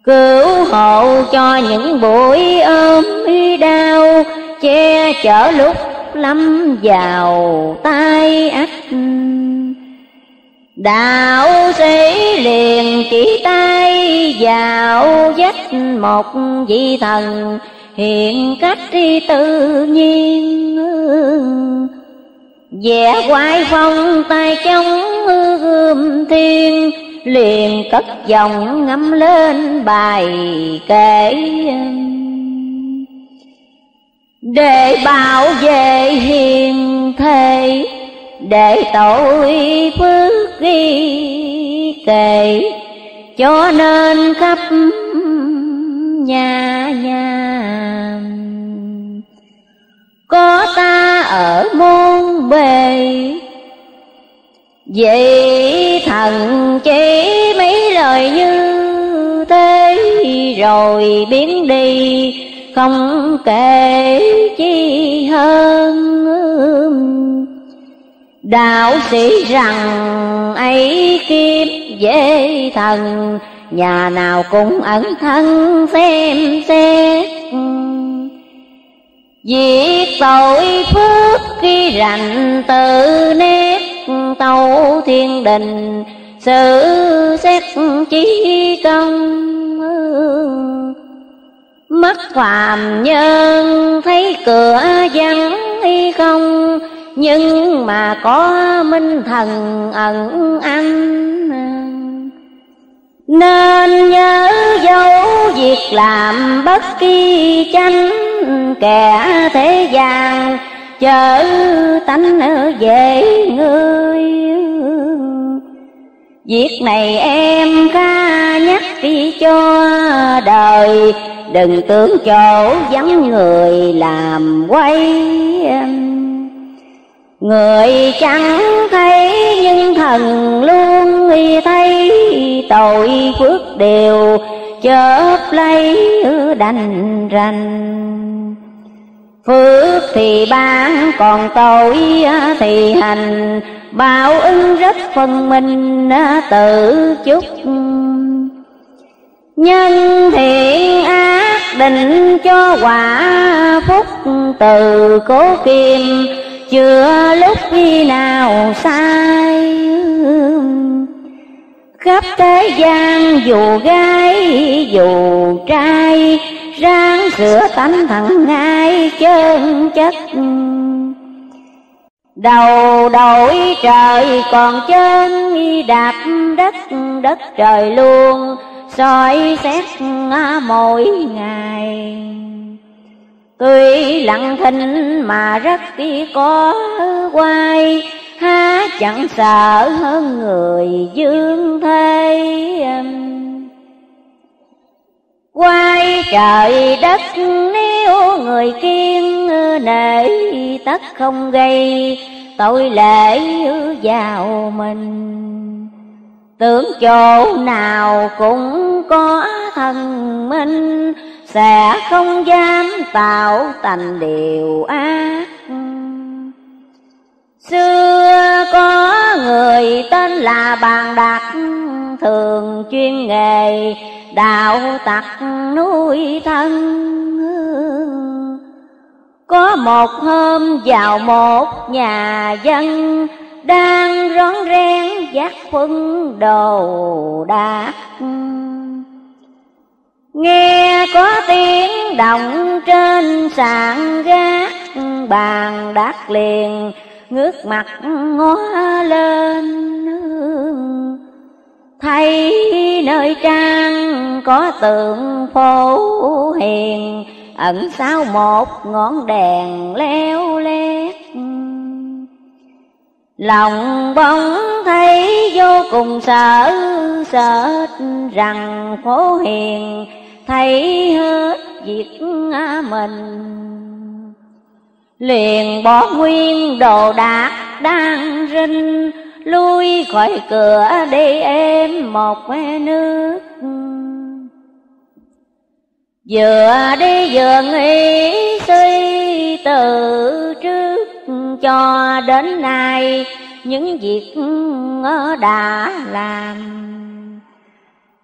Cứu hộ cho những buổi ôm đau, Che chở lúc lâm vào tay ách. Đạo sĩ liền chỉ tay vào vách một vị thần, Hiện cách đi tự nhiên. Vẽ quái phong tay chống gươm thiên, liền cất giọng ngâm lên bài kể để bảo vệ hiền thề, để tội phước ghi kệ cho nên khắp nhà nhà. Có ta ở môn bề Vậy thần chỉ mấy lời như thế, Rồi biến đi không kể chi hơn. Đạo sĩ rằng ấy kiếp dễ thần, Nhà nào cũng ẩn thân xem xét. Việc tội phước khi rành tự nét tâu thiên đình Sự xét chí công. Mắt phàm nhân thấy cửa vắng hay không? Nhưng mà có minh thần ẩn anh. Nên nhớ dấu việc làm bất kỳ tranh Kẻ thế gian, chớ tánh về người. Việc này em ca nhắc đi cho đời Đừng tưởng chỗ vắng người làm quay. Người chẳng thấy nhưng thần luôn thấy. Tội phước đều chớp lấy đành rành. Phước thì ban còn tội thì hành. Báo ứng rất phân minh tự chúc. Nhân thiện ác định cho quả phúc từ cố kim Chưa lúc khi nào sai. Khắp thế gian dù gái dù trai, Ráng sửa tánh thẳng ngay chân chất. Đầu đổi trời còn chân, đạp đất đất trời luôn soi xét mỗi ngày. Tuy lặng thinh mà rất có quay, Há chẳng sợ hơn người dương thế. Quay trời đất nếu người kiên nể, tất không gây tội lễ vào mình. Tưởng chỗ nào cũng có thần minh, Sẽ không dám tạo thành điều ác. Xưa có người tên là Bàn Đạt, Thường chuyên nghề đạo tặc nuôi thân. Có một hôm vào một nhà dân đang rón rén giác quân đồ đạc. Nghe có tiếng động trên sàn gác, Bàn đát liền, ngước mặt ngó lên Thấy nơi trang có tượng phố hiền, Ẩn sau một ngọn đèn leo lét. Lòng bóng thấy vô cùng sợ Sợ rằng phố hiền, Thấy hết việc mình. Liền bỏ nguyên đồ đạc đang rinh, Lui khỏi cửa đi em một nước. Vừa đi vừa nghĩ suy từ trước cho đến nay, những việc đã làm.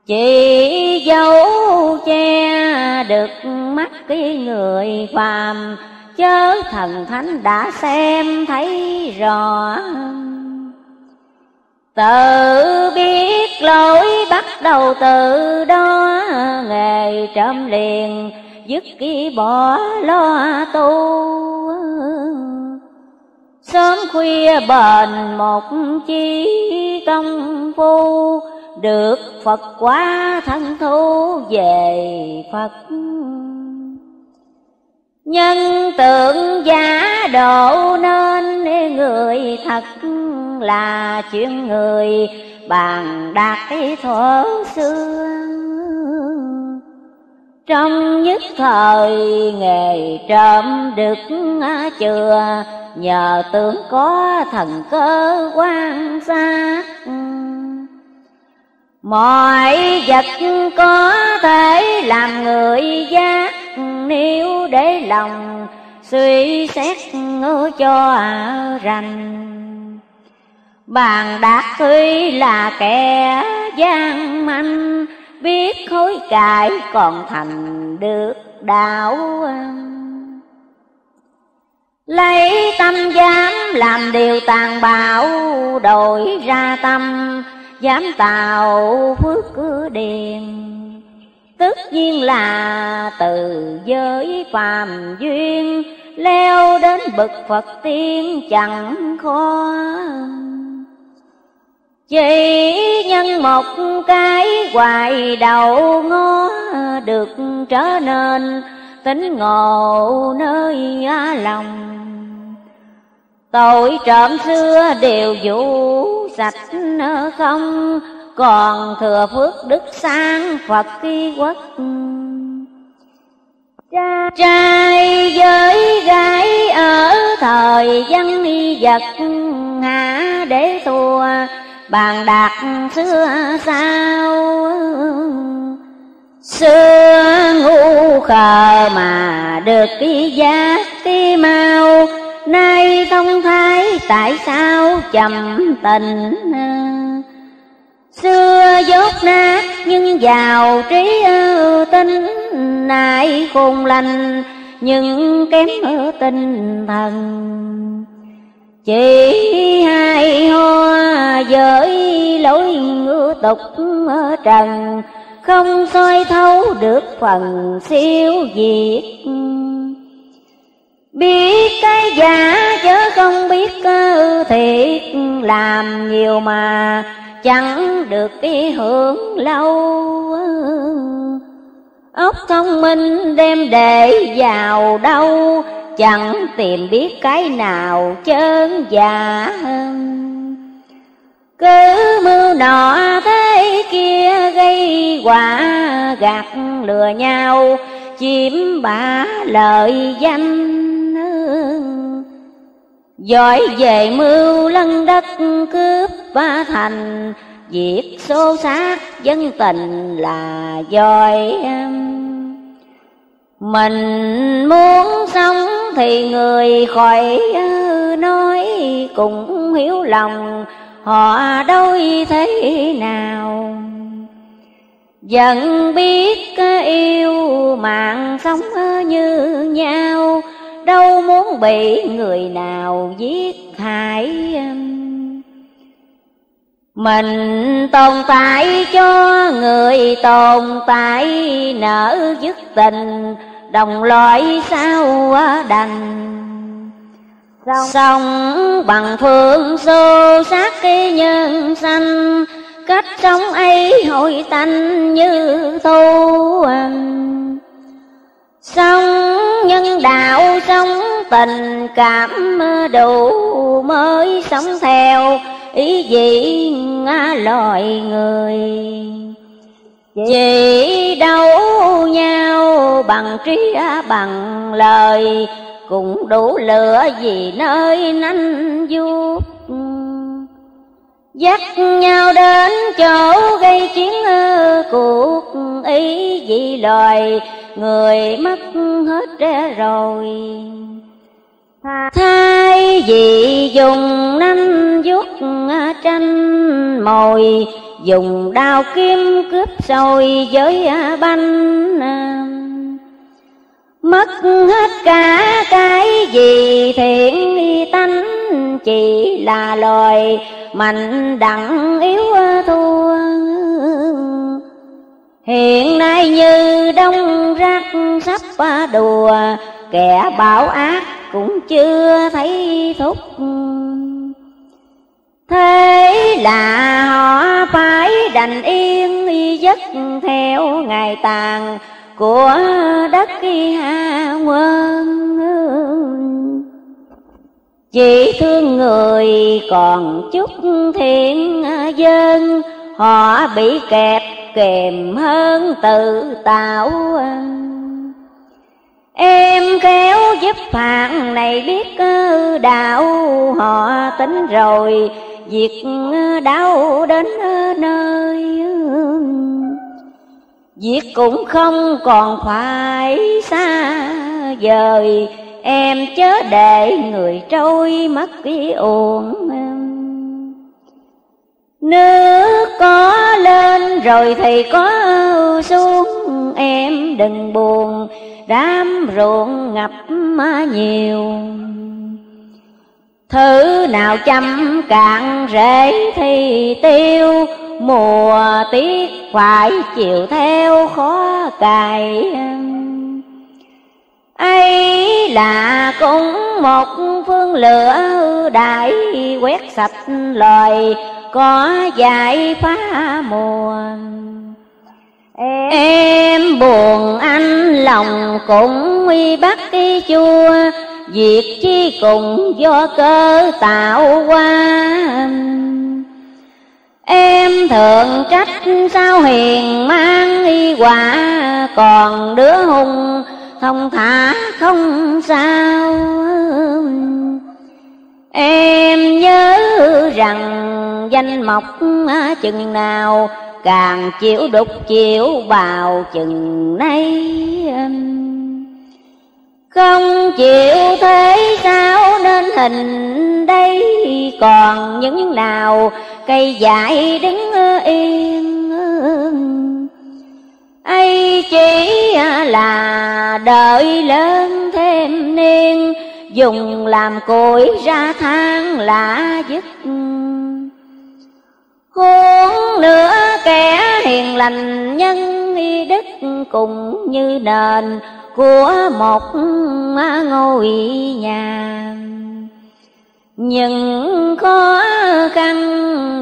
Chỉ dấu che được mắt cái người phàm, chớ thần thánh đã xem thấy rõ. Tự biết lỗi bắt đầu từ đó, Nghề trộm liền, dứt ký bỏ lo tu. Sớm khuya bền một chi công phu, Được Phật quá thân thu về Phật. Nhân tượng giả độ nên người thật là chuyện người, bàn đạt cái thuở xưa trong nhất thời nghề trộm được à, chừa. Nhờ tưởng có thần cơ quan sát ừ. mọi vật có thể làm người giác ừ, nếu để lòng suy xét cho rành. Bàn đạt tuy là kẻ gian manh Biết khối cải còn thành được đạo Lấy tâm dám làm điều tàn bạo, Đổi ra tâm dám tạo phước cứ điền. Tất nhiên là từ giới phàm duyên, Leo đến bậc Phật tiên chẳng khó chỉ nhân một cái hoài đầu ngó được trở nên, tính ngộ nơi lòng. Tội trộm xưa đều vũ sạch không, còn thừa phước đức sang phật khi quốc. Trai với gái ở thời dân vật hạ để thua bàn đạt xưa sao? Xưa ngu khờ mà được cái giác cái mau. Nay thông thái tại sao chậm tình? Xưa dốt nát nhưng giàu trí tinh nay khôn lành nhưng kém ở tinh thần chỉ hai hoa với lối ngữ tục trần, không soi thấu được phần siêu diệt biết cái giả chớ không biết thiệt, làm nhiều mà chẳng được cái hưởng lâu. Ốc thông minh đem để vào đâu chẳng tìm biết cái nào chân giả cứ mưu nọ thế kia gây quả gạt lừa nhau, chiếm bả lợi danh giỏi về mưu lân đất cướp ba thành việc xô xác dân tình là giỏi mình muốn sống thì người khỏi ờ, nói cũng hiểu lòng, họ đôi thế nào. Dần biết ờ, yêu mạng sống ờ, như nhau, Đâu muốn bị người nào giết hại Mình tồn tại cho người tồn tại nở dứt tình đồng loại sao đành. Sống bằng phương xô sát cái nhân sanh, Cách sống ấy hội tanh như thu Sống nhân đạo sống tình cảm đủ Mới sống theo ý gì loài người chỉ đấu nhau bằng trí bằng lời, Cũng đủ lửa gì nơi nanh vuốt. Dắt nhau đến chỗ gây chiến cuộc ý Vì loài, người mất hết rồi. Thay vì dùng nanh vuốt, tranh mồi Dùng đao kim cướp sôi với à, banh. Mất hết cả cái gì thiện tánh, Chỉ là loài mạnh đặng yếu à, thua. Hiện nay như đông rác sắp à, đùa, Kẻ bảo ác cũng chưa thấy thúc. Thế là họ phải đành yên giấc theo ngày tàn của đất hạ quân. Chỉ thương người còn chút thiện dân, họ bị kẹp kèm hơn tự tạo. Em khéo giúp phạn này biết ờ, đạo họ tính rồi Việc đau đến nơi Việc cũng không còn phải xa vời. Em chớ để người trôi mất cái uổng. Nước có lên rồi thì có xuống. Em đừng buồn đám ruộng ngập nhiều. Thứ nào chăm cạn rễ thì tiêu, Mùa tiết phải chịu theo khó cài ấy là cũng một phương lửa đại quét sạch lời có giải phá mùa. Em buồn anh lòng cũng uy bắt cái chua việc chi cùng do cơ tạo qua Em thượng trách sao hiền mang y quả, Còn đứa hùng thông thả không sao. Em nhớ rằng danh mộc chừng nào Càng chịu đục chịu bào chừng nay không chịu thế sao nên hình đây? Còn những nào cây dại đứng yên? Ấy chỉ là đợi lớn thêm niên, dùng làm củi ra than lạ dứt. Huống nữa kẻ hiền lành, nhân y đức cùng như nền của một ngôi nhà. Những khó khăn,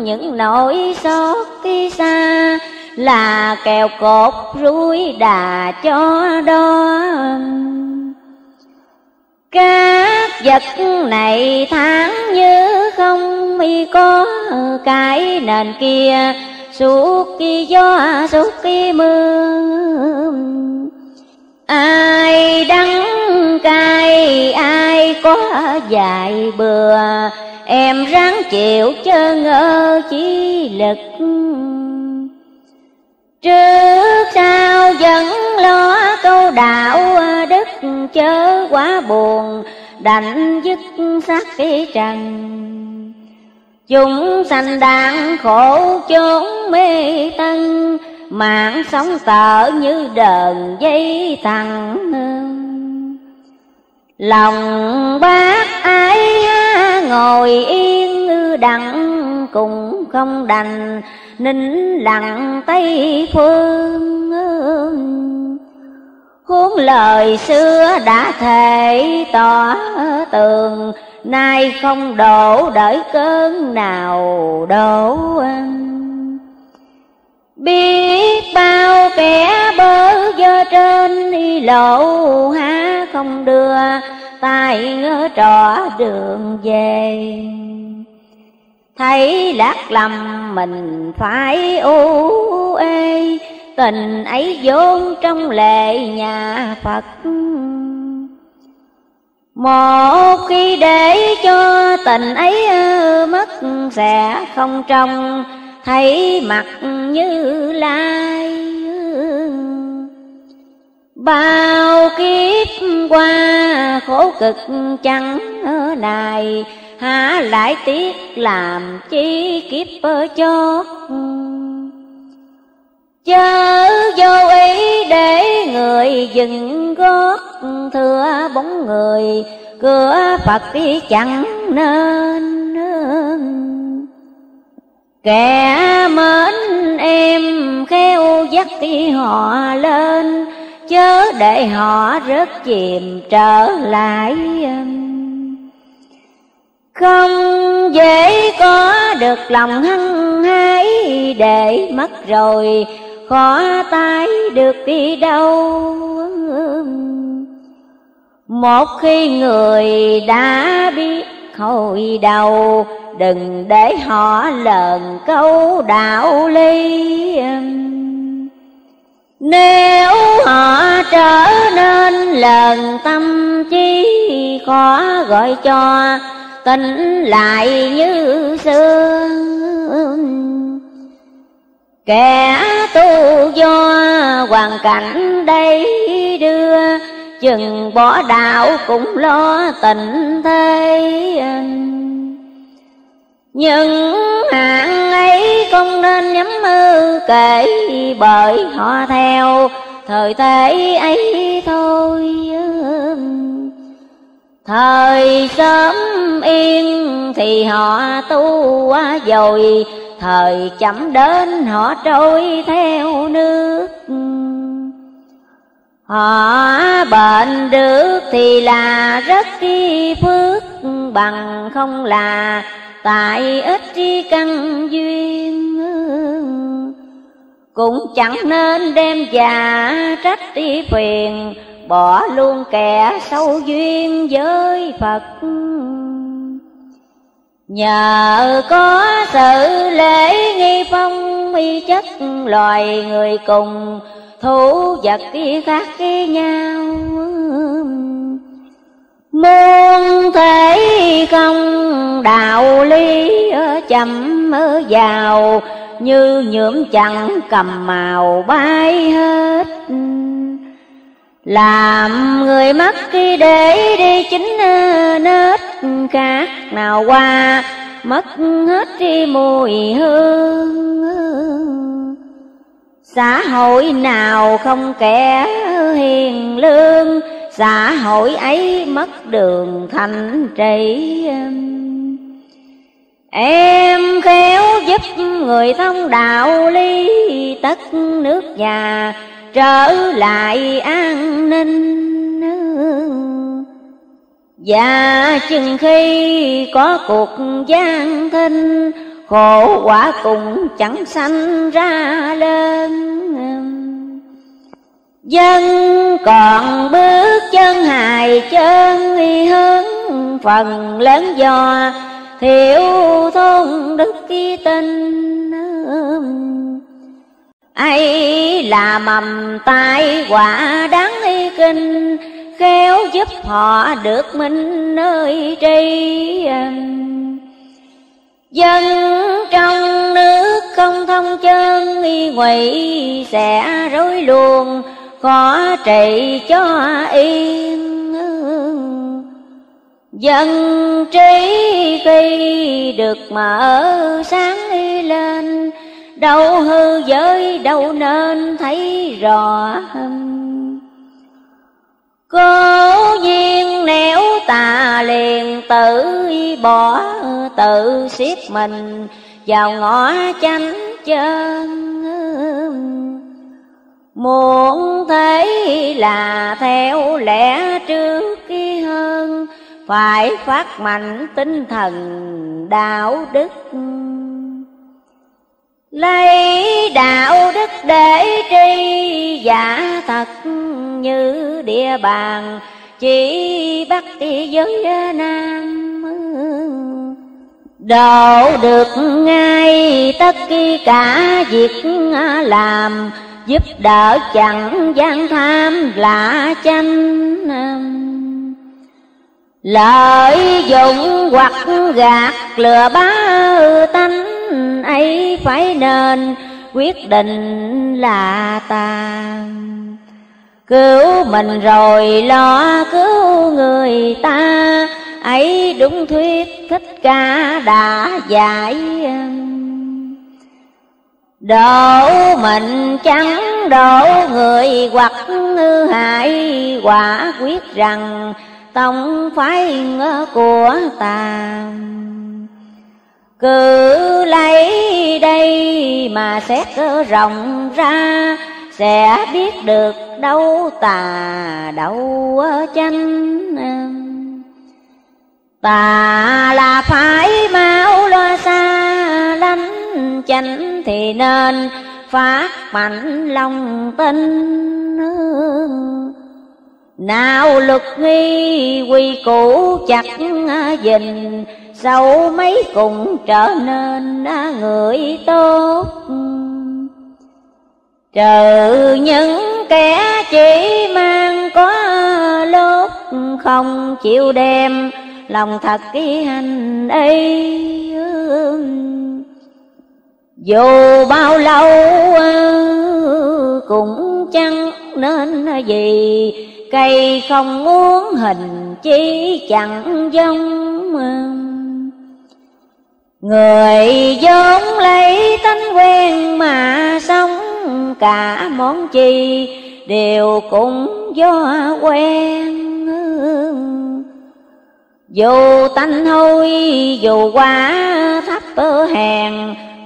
những nỗi xót khi xa là kèo cột rúi đà cho đó các vật này tháng như không mi có cái nền kia, suốt khi gió, suốt khi mưa ai đắng cay, ai có dài bừa, em ráng chịu chớ ngơ chí lực. Trước sau vẫn lo câu đạo, đức chớ quá buồn, đành dứt xác cái trần. Chúng sanh đang khổ chốn mê tân Mạng sống tợ như đờn dây thằng Lòng bác ấy ngồi yên đặng cùng không đành, nín lặng tây phương Huống lời xưa đã thể tỏ tường, Nay không đổ đợi cơn nào đổ Biết bao kẻ bơ vơ trên đi lộ há không đưa tay ngỡ trọ đường về. Thấy lát lầm mình phải u ê, Tình ấy vốn trong lệ nhà Phật. Một khi để cho tình ấy mất sẽ không trong Thấy mặt như lai Bao kiếp qua khổ cực chẳng này Há lại tiếc làm chi kiếp chót. Chớ vô ý để người dừng gót, Thưa bóng người, cửa Phật chẳng nên Kẻ mến em khéo dắt họ lên, Chớ để họ rớt chìm trở lại. Không dễ có được lòng hăng hái, Để mất rồi khó tái được đi đâu. Một khi người đã biết hồi đầu Đừng để họ lờn câu đạo lý. Nếu họ trở nên lần tâm trí Khó gọi cho tỉnh lại như xưa Kẻ tu do hoàn cảnh đây đưa, Chừng bỏ đạo cũng lo tình thế nhưng hạng ấy không nên nhắm mơ kể Bởi họ theo. Thời thế ấy thôi Thời sớm yên thì họ tu rồi Thời chậm đến họ trôi theo nước. Họ bệnh được thì là rất kỳ phước Bằng không là tại ít tri căn duyên Cũng chẳng nên đem già trách đi phiền, Bỏ luôn kẻ sâu duyên với Phật. Nhờ có sự lễ nghi phong y chất loài người cùng Thú vật khác nhau. Muôn thế công đạo lý chậm vào, Như nhuộm chẳng cầm màu bay hết. Làm người mất khi để đi chính nết khác nào qua, mất hết đi mùi hương. Xã hội nào không kẻ hiền lương xã hội ấy mất đường thành trị em khéo giúp người thông đạo ly tất nước nhà, trở lại an ninh. Và chừng khi có cuộc gian thinh khổ quả cùng chẳng sanh ra lên dân còn bước chân hài chân hướng phần lớn do thiếu thôn đức ký tinh ấy là mầm tai quả đáng y kinh, khéo giúp họ được minh nơi tri dân trong nước không thông chân y ngụy sẽ rối luồng có trị cho yên. Dân trí khi được mở sáng lên, đâu hư giới đâu nên thấy rõ Cố nhiên nếu tà liền tự bỏ tự siết mình vào ngõ chánh chân. Muốn thấy là theo lẽ trước kia hơn, Phải phát mạnh tinh thần đạo đức. Lấy đạo đức để tri giả thật như địa bàn, Chỉ bắt đi giới nam Độ được ngay tất cả việc làm Giúp đỡ chẳng gian tham lạ chanh Lợi dụng hoặc gạt lừa bá tánh, ấy phải nên quyết định là ta. Cứu mình rồi lo cứu người ta, ấy đúng thuyết, thích ca đã dạy đổ mình chẳng đổ người hoặc ngư hại Quả quyết rằng tông phái của ta Cứ lấy đây mà xét rộng ra, Sẽ biết được đâu tà đâu chánh Tà là phải mau lo xa chánh thì nên phát mạnh lòng tin. Nào luật nghi, quy củ chặt dình, Sau mấy cùng trở nên người tốt. Trừ những kẻ chỉ mang có lốt Không chịu đem, lòng thật ký hành ấy dù bao lâu ờ, cũng chẳng nên ờ, gì. Cây không muốn hình chi chẳng giống ờ. Người vốn lấy tánh quen mà sống Cả món chi đều cũng do quen Dù tanh hôi, dù quá thấp hèn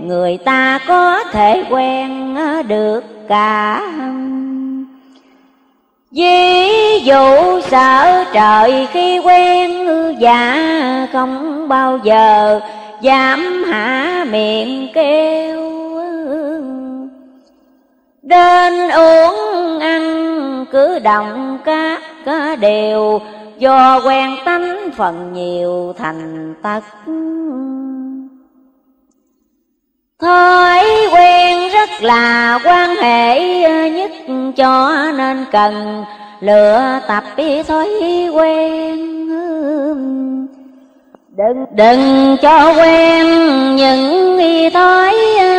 Người ta có thể quen ờ, được cả. Ví dụ sợ trời khi quen dạ không bao giờ dám hạ miệng kêu. Đến uống ăn cứ động các ờ, đều, Do quen tánh phần nhiều thành tật. Thói quen rất là quan hệ nhất cho nên cần lựa tập thói quen Đừng, đừng cho quen những thói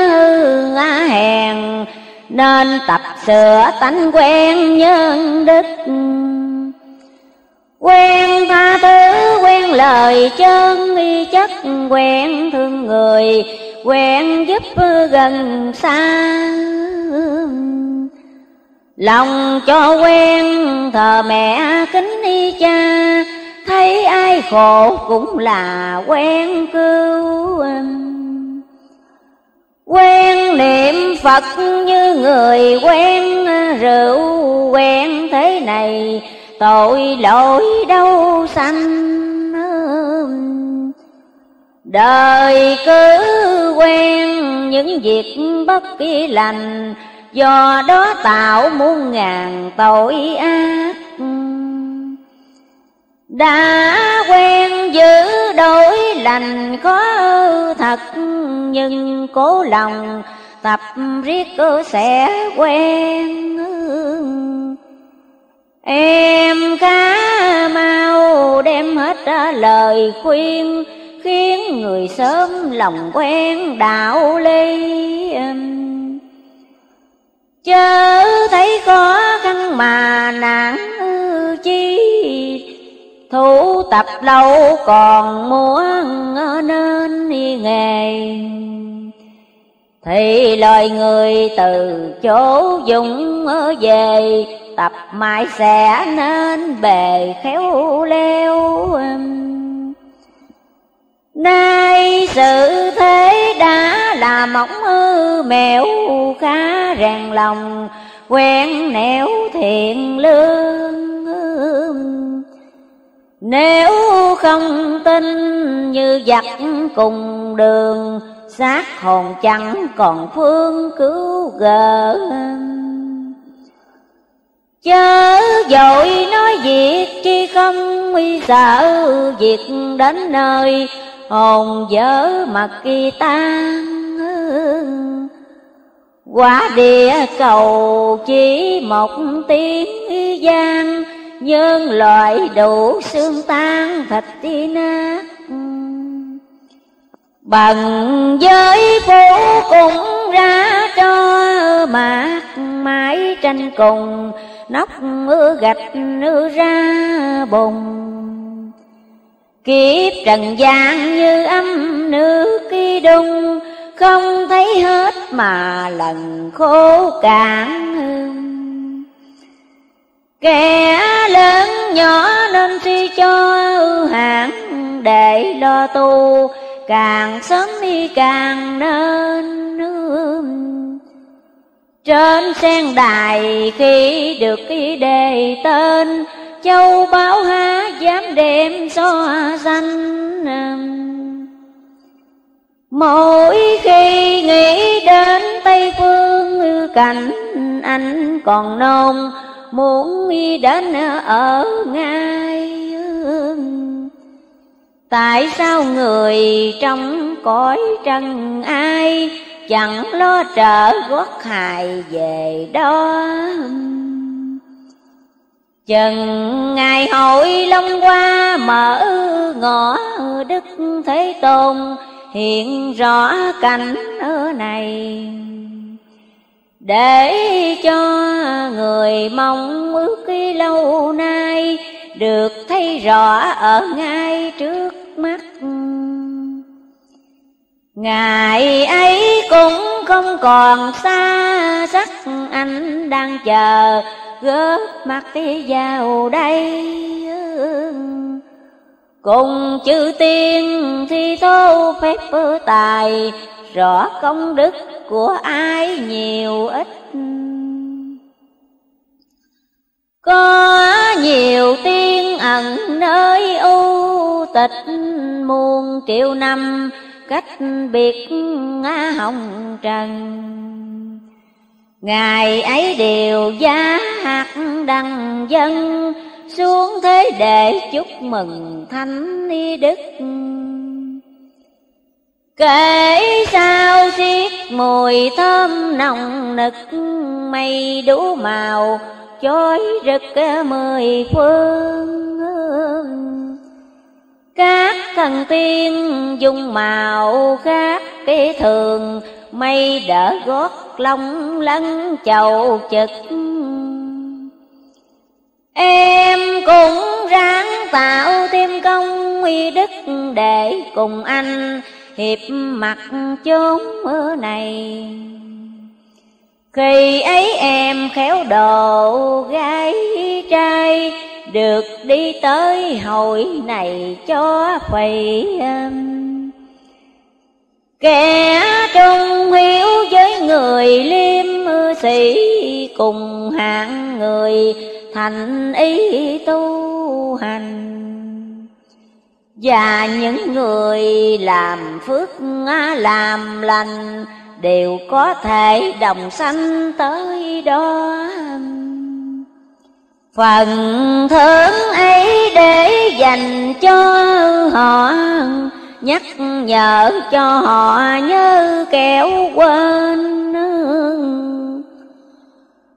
hư hèn. Nên tập sửa tánh quen nhân đức. Quen tha thứ, quen lời chân y chất Quen thương người, quen giúp gần xa, Lòng cho quen thờ mẹ kính y cha. Thấy ai khổ cũng là quen cứu Quen niệm Phật như người quen rượu, Quen thế này tội lỗi đâu sanh. Đời cứ quen, những việc bất kỳ lành, Do đó tạo muôn ngàn tội ác. Đã quen giữ đổi lành khó thật, Nhưng cố lòng tập riết cơ sẽ quen. Em khá mau đem hết lời khuyên Khiến người sớm lòng quen đạo ly um. Chớ thấy khó khăn mà nản chi Thủ tập lâu còn muốn nên nghề. Thì lời người từ chỗ dùng về, Tập mãi sẽ nên bề khéo leo um. Nay sự thế đã là mỏng hư mèo khá rèn lòng, Quen nẻo thiện lương. Nếu không tin như giặc cùng đường, xác hồn chẳng còn phương cứu gỡ Chớ dội nói việc chi không, nguy sợ Việc đến nơi hồn dở mặt kỳ tan. Quả địa cầu chỉ một tiếng gian, Nhân loại đủ xương tan thịt đi nát Bằng giới phố cũng ra cho mạc mãi tranh cùng, nóc gạch ra bùng. Kiếp trần gian như âm nước kỳ đung, Không thấy hết mà lần khổ cạn Kẻ lớn nhỏ nên suy cho hạn để lo tu, Càng sớm đi càng nên Trên sen đài khi được cái đề tên Châu báo há dám đem so danh um, Mỗi khi nghĩ đến Tây Phương cảnh, anh còn nôn Muốn đến ở ngay Tại sao người trong cõi trần ai Chẳng lo trở gót hài về đó? Chừng ngày hội long qua mở ngõ Đức Thế Tôn, hiện rõ cảnh ở này. Để cho người mong ước lâu nay Được thấy rõ ở ngay trước mắt. Ngày ấy cũng không còn xa sắc Anh đang chờ góp mặt đi vào đây. Cùng chư tiên thi thố phép tài, Rõ công đức của ai nhiều ít. Có nhiều tiên ẩn nơi u tịch muôn triệu năm, Cách biệt ngã hồng trần. Ngày ấy đều giá hạt đăng dân, Xuống thế để chúc mừng thánh đức. Kể sao xiết mùi thơm nồng nực, Mây đủ màu, chói rực mười phương Các thần tiên dùng màu khác cái thường Mây đỡ gót long lân chầu chực. Em cũng ráng tạo thêm công uy đức Để cùng anh hiệp mặt chốn mưa này. Khi ấy em khéo đồ gái trai Được đi tới hội này cho phầy Kẻ trung hiếu với người liêm sĩ, Cùng hạng người thành ý tu hành. Và những người làm phước làm lành đều có thể đồng sanh tới đó. Phần thưởng ấy để dành cho họ nhắc nhở cho họ nhớ kẻo quên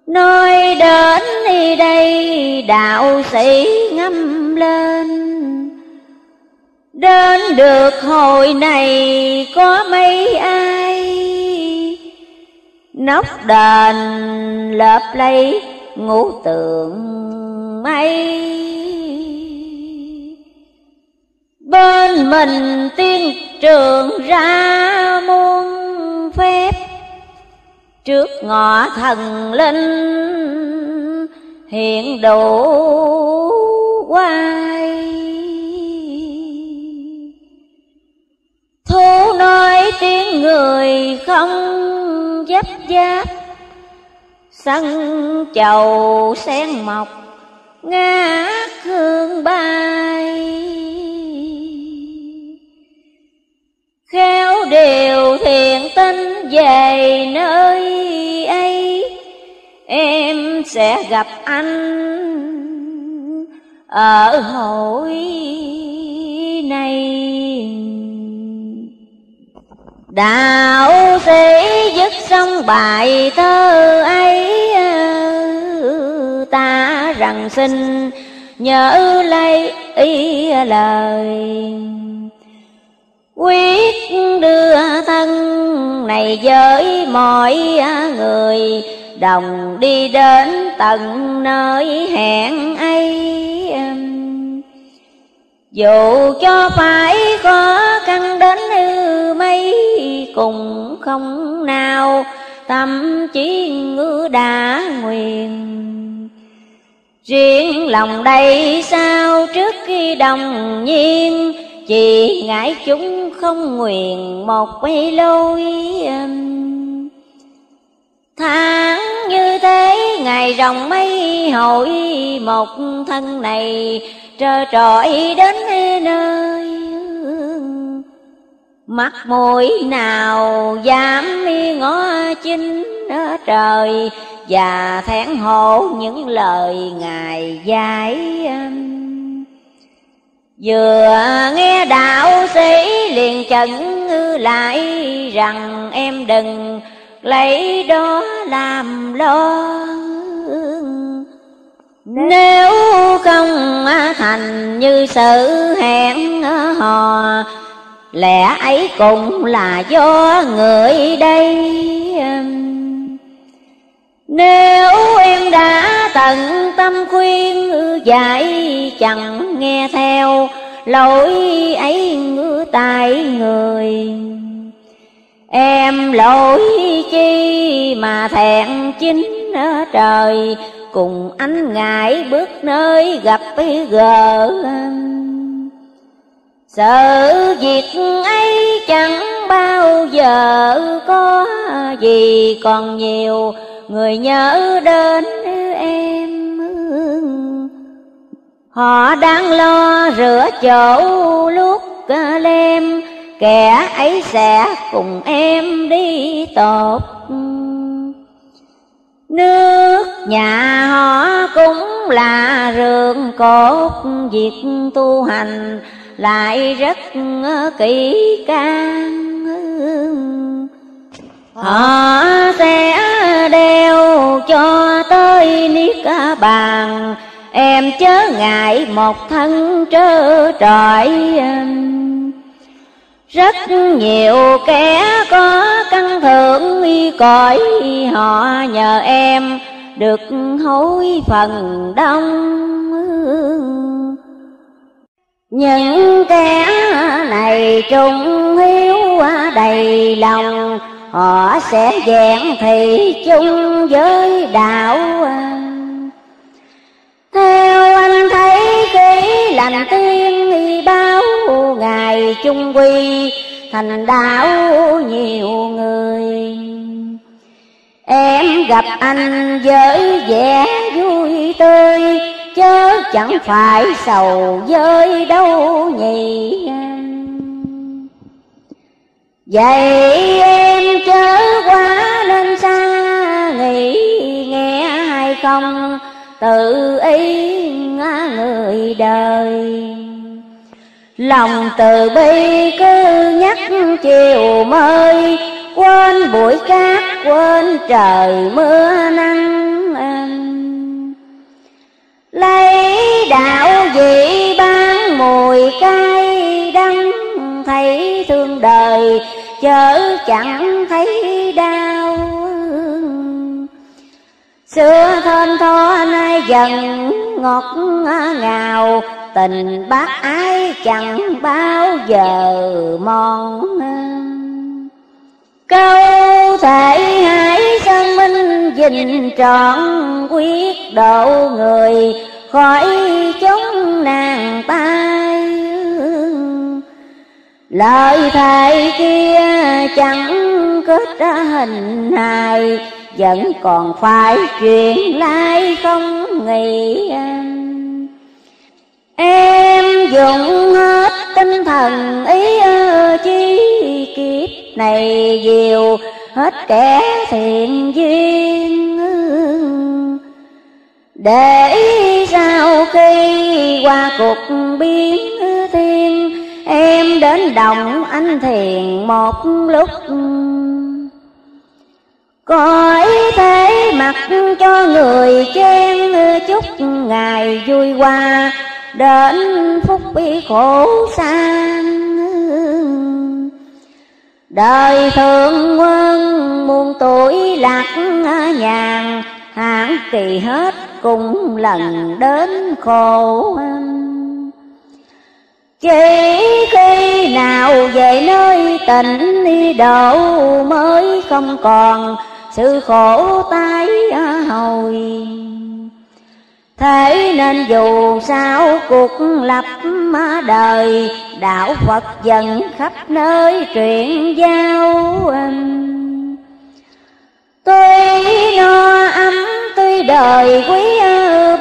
Nói đến đi đây, đạo sĩ ngâm lên. Đến được hồi này, có mấy ai? Nóc đền lợp lấy ngũ tượng mây. Bên mình tiên trường ra muôn phép. Trước ngõ thần linh hiện đủ quay Thu nói tiếng người không dấp giáp Sân chầu sen mọc, ngát hương bay. Khéo điều thiện tinh về nơi ấy, Em sẽ gặp anh ở hội này. Đạo sĩ dứt xong bài thơ ấy, Ta rằng xin nhớ lấy ý lời. Quyết đưa thân này với mọi người, đồng đi đến tận nơi hẹn ấy. Dù cho phải khó khăn đến như mấy cùng không nào tâm trí ngữ đã nguyện riêng lòng đây sao trước khi đồng nhiên chỉ ngại chúng không nguyện một quay lối um, Tháng như thế ngày rồng mây hội Một thân này trơ trọi đến nơi Mắt mũi nào dám ngó chinh trời, Và thẹn hộ những lời Ngài dạy um, Vừa nghe đạo sĩ liền chẩn lại rằng em đừng lấy đó làm lo nếu không thành như sự hẹn hò, lẽ ấy cũng là do người đây nếu em đã tận tâm khuyên dạy, chẳng nghe theo lỗi ấy tại người. Em lỗi chi mà thẹn chính trời, Cùng anh ngại bước nơi gặp gỡ. Sự việc ấy chẳng bao giờ có gì Còn nhiều người nhớ đến em. Họ đang lo rửa chỗ lúc lem. Kẻ ấy sẽ cùng em đi tột nước nhà họ cũng là rường cốt. Việc tu hành lại rất kỹ càng họ sẽ đeo cho tới niết bàn. Em chớ ngại một thân trơ trọi. Rất nhiều kẻ có căn thượng cõi. Họ nhờ em được hối phần đông. Những kẻ này trung hiếu đầy lòng họ sẽ vẹn thì chung với đạo. Theo anh thấy kỹ lành tiên bao ngày chung quy thành đạo nhiều người. Em gặp anh với vẻ vui tươi, chớ chẳng phải sầu với đâu nhỉ vậy em chớ quá nên xa, nghĩ nghe hay không, tự ý người đời. Lòng từ bi cứ nhắc chiều mơi quên bụi cát, quên trời mưa nắng lấy đạo vị ban mùi cay đắng thấy thương đời, chớ chẳng thấy đau. Xưa thơm tho nay dần ngọt ngào, tình bác ái chẳng bao giờ mòn. Câu thể hãy sơn minh dình trọn quyết độ người, khỏi chúng nàng ta lời thầy kia chẳng kết hình hài, vẫn còn phải chuyện lai không nghĩ Em. Dùng hết tinh thần ý chi kiếp này diều hết kẻ thiện duyên Để sau khi qua cuộc biến thiên Em đến đồng anh thiền một lúc Cõi thế mặt cho người chen chúc ngày vui qua Đến phúc bi khổ xa, Đời thượng quân muôn tuổi lạc nhàn hạng kỳ hết cũng lần đến khổ anh. Chỉ khi nào về nơi tình đi độ Mới không còn sự khổ tái hồi. Thế nên dù sao cuộc lập đời, Đạo Phật dần khắp nơi truyền giao Tuy no ấm, tuy đời quý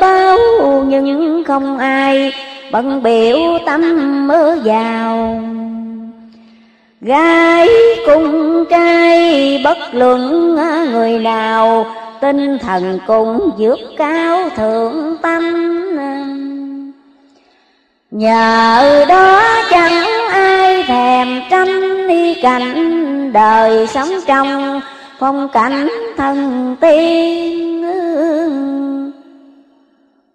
bao, Nhưng không ai bận biểu tâm mơ vào. Gái cùng trai bất luận người nào, Tinh thần cũng dược cao thượng tâm. Nhờ đó chẳng ai thèm tranh đi cảnh Đời sống trong phong cảnh thần tiên.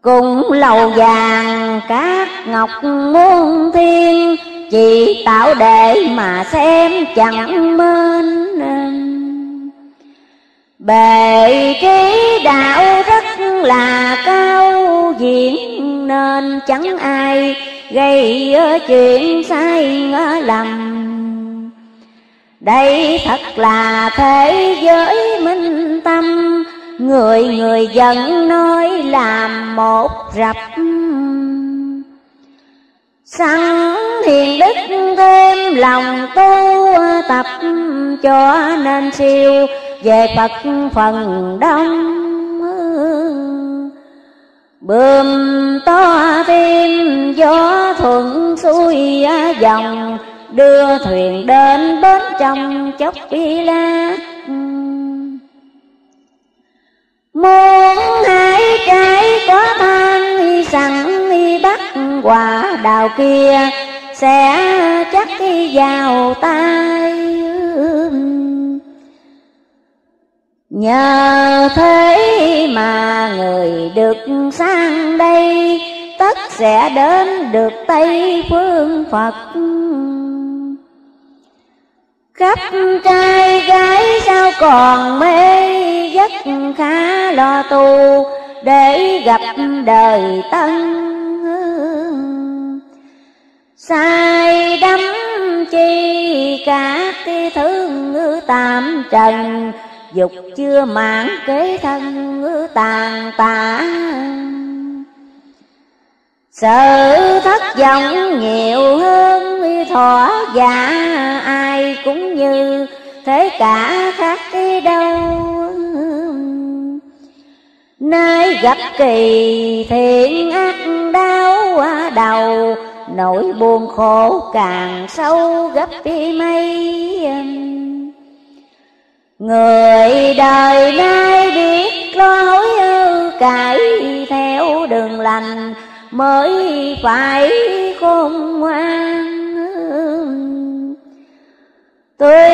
Cùng lầu vàng các ngọc muôn thiên, Chỉ tạo để mà xem chẳng mến Bề trí đạo rất là cao diện Nên chẳng ai gây chuyện sai lầm. Đây thật là thế giới minh tâm Người người dân nói làm một rập. Sẵn hiền đức thêm lòng tu tập cho nên siêu về Phật phần đông. Bơm to thêm gió thuận xuôi dòng, Đưa thuyền đến bến trong chốc bi la. Muốn hai trái có than sẵn bắt quả đào kia, Sẽ chắc vào tay Nhờ thế mà người được sang đây, Tất sẽ đến được Tây phương Phật. Khắp trai gái sao còn mê, giấc khá lo tu, Để gặp đời tân Sai đắm chi các cái thứ tạm trần, Dục chưa mãn kế thân tàn tàn sự thất vọng nhiều hơn thỏa giả, Ai cũng như thế cả khác đi đâu. Nay gặp kỳ thiện ác đau đầu, Nỗi buồn khổ càng sâu gấp đi mây Người đời nay biết lối cải theo đường lành Mới phải khôn ngoan Tôi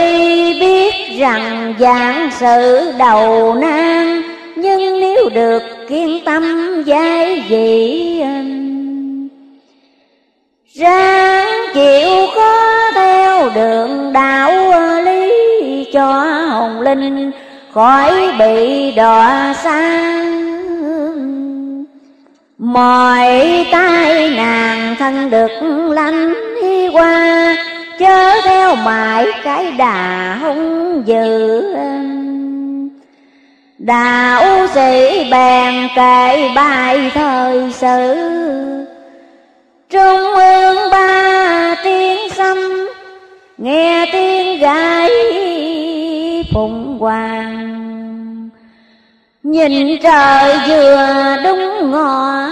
biết rằng dạng sự đầu nan, Nhưng nếu được kiên tâm giai dị Ráng chịu khó theo đường đạo lý cho hồn linh khỏi bị đọa sang mọi tai nàng thân được lánh qua, chớ theo mãi cái đà hung dữ. Đạo sĩ bèn kể bài thời sự, trung ương ba tiếng xăm, nghe tiếng gái phụng hoàng nhìn trời vừa đúng ngọ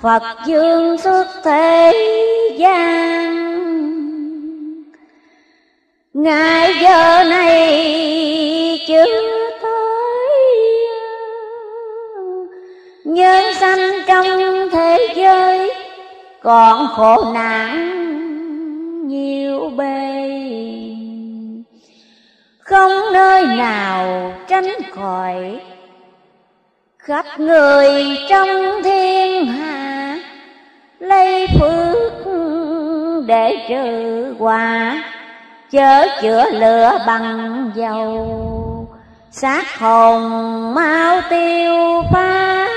phật dương xuất thế gian. Ngài giờ này chưa tới nhân sanh trong thế giới còn khổ nạn nhiều bề. không nơi nào tránh khỏi khắp người trong thiên hạ, lấy phước để trừ quả, chớ chữa lửa bằng dầu. Xác hồn mau tiêu phá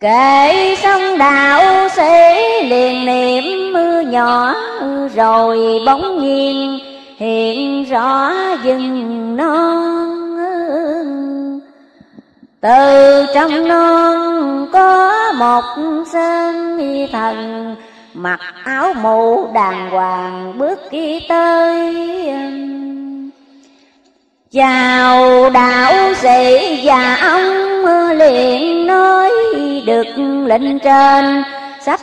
kể sông đạo sĩ liền niệm mưa nhỏ, rồi bóng nhiên hiện rõ rừng non, từ trong non có một sơn thần, mặc áo mũ đàng hoàng bước đi tới chào đạo sĩ và ông liền nói, được lệnh trên, sắp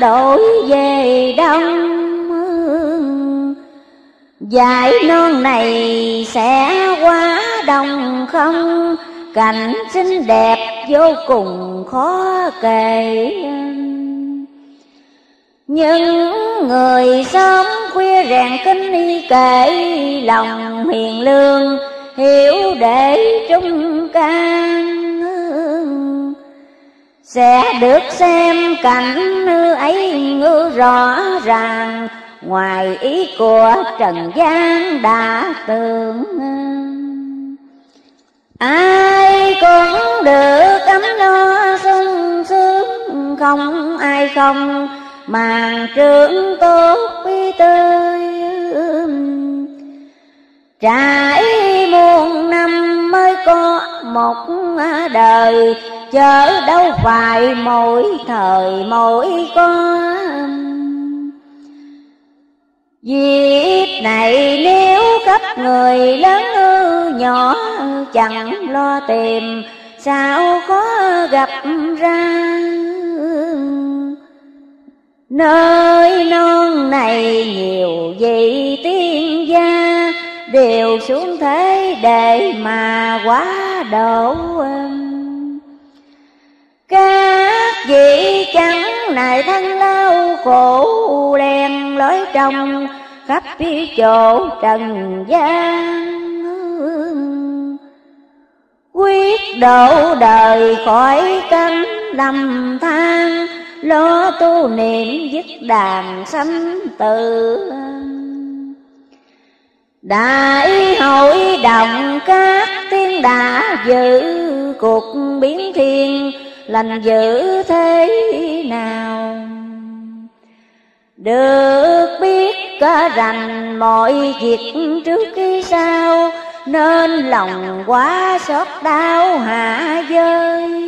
đổi về đông. Dải non này sẽ quá đông không? Cảnh xinh đẹp vô cùng khó kể. Những người sớm khuya rèn kinh y kể lòng hiền lương, hiểu để trung can. Sẽ được xem cảnh ấy ngư rõ ràng ngoài ý của trần gian đã tường ai cũng được ấm no sung sướng, không ai không màn trưởng tốt quý tươi. Trải muôn năm mới có một đời, chớ đâu phải mỗi thời mỗi con. Việc này nếu cấp người lớn nhỏ chẳng lo tìm, Sao có gặp ra? Nơi non này nhiều vị tiên gia, Đều xuống thế để mà quá độ. Các vị này thân lao khổ đen lối trong, khắp phía chỗ trần gian. Quyết độ đời khỏi cánh lầm than, lo tu niệm dứt đàn sanh tử. Đại hội đồng các tiên đã giữ cuộc biến thiên, lành giữ thế nào? Được biết có rành mọi việc trước khi sau, nên lòng quá xót đau hạ giới.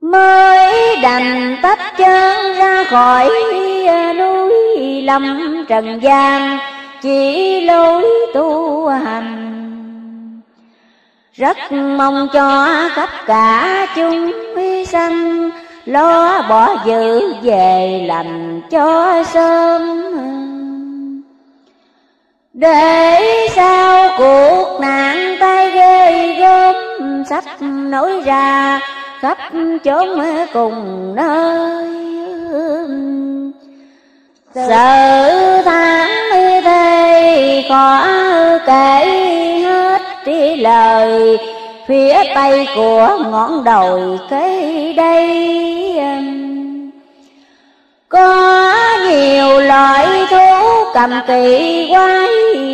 Mới đành tách chân ra khỏi núi lâm trần gian chỉ lối tu hành rất mong cho khắp cả chúng sanh, lo bỏ dữ về lành cho sớm. Để sao cuộc nạn tay ghê gớm, sắp nổi ra, khắp chốn cùng nơi sợ tháng thế khó kể hết đi lời, phía tây của ngọn đồi cây đây. Có nhiều loại thú cầm kỳ quái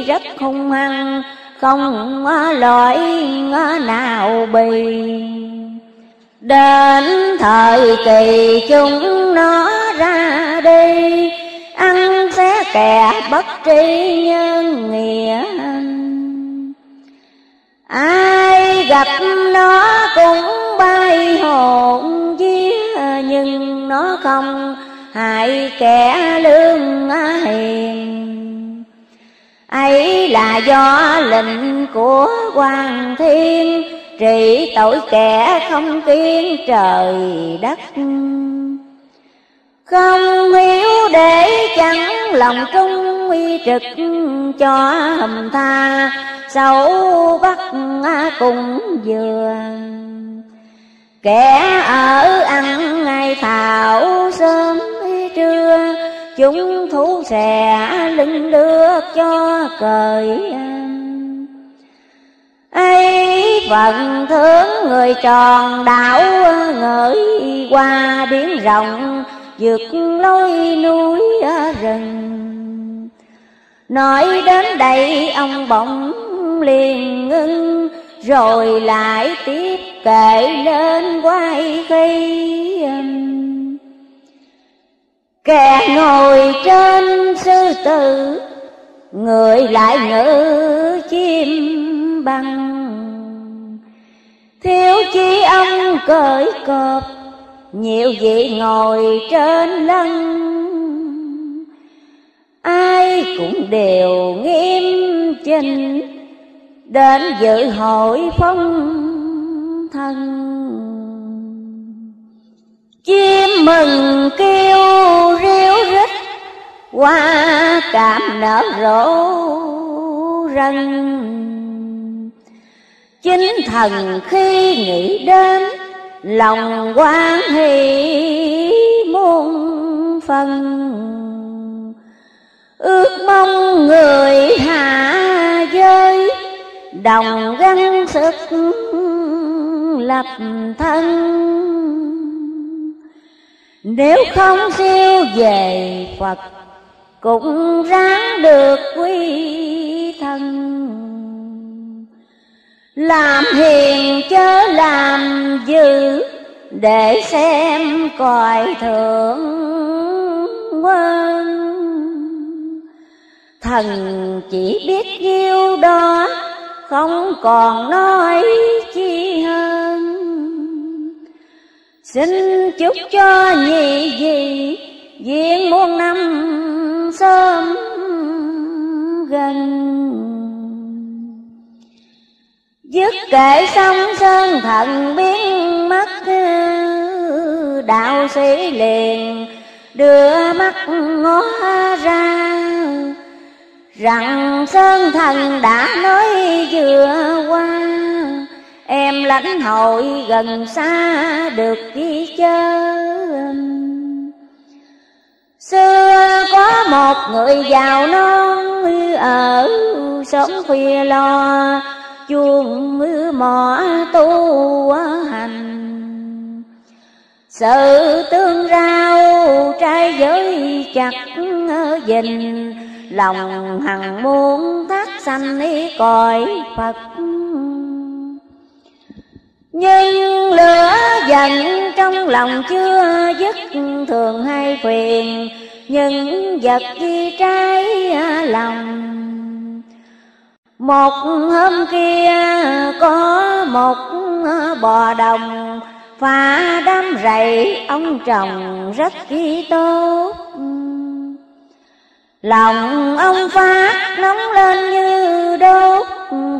rất hung hăng, không loại nào bì. Đến thời kỳ chúng nó ra đi, ăn xé kẻ bất tri nhân nghĩa ai gặp nó cũng bay hồn vía, nhưng nó không hại kẻ lương hiền ấy là do lệnh của hoàng thiên, trị tội kẻ không kiên trời đất không hiểu để chẳng lòng trung uy trực cho hầm tha. Xấu bắt cùng vừa kẻ ở ăn ngày thảo sớm trưa, chúng thú sẽ lưng đưa cho cởi ấy phận thương người tròn đảo ngợi qua biển rộng vượt lối núi rừng. Nói đến đây ông bỗng liền ngưng, rồi lại tiếp kể lên quay khi um, kẻ ngồi trên sư tử, người lại ngự chim băng thiếu chi ông cởi cọp nhiều vị ngồi trên lân ai cũng đều nghiêm chỉnh, đến dự hội phong thân chim mừng kêu ríu rít, hoa cảm nở rộ rần. Chính thần khi nghĩ đến lòng quan hỷ muôn phần. Ước mong người hạ giới đồng gắng sức lập thân. Nếu không siêu về phật, cũng ráng được quy thân làm hiền chớ làm dữ, để xem cõi thượng quân. Thần chỉ biết nhiêu đó, không còn nói chi hơn. Xin chúc cho nhị gì viên muôn năm sớm gần. Dứt kệ xong sơn thần biến mất Đạo sĩ liền đưa mắt ngó ra. Rằng sơn thần đã nói vừa qua, Em lãnh hội gần xa được đi chơi Xưa có một người giàu non ở sống khuya lo chuông mỏ tu hành. Sự tương rau trai giới chặt dình, lòng hằng muốn thác sanh ý cõi phật. Nhưng lửa giận trong lòng chưa dứt, thường hay phiền, những vật chi trái lòng một hôm kia có một bò đồng Phá đám rầy, ông chồng rất kỳ tốt. Lòng ông phát nóng lên như đốt,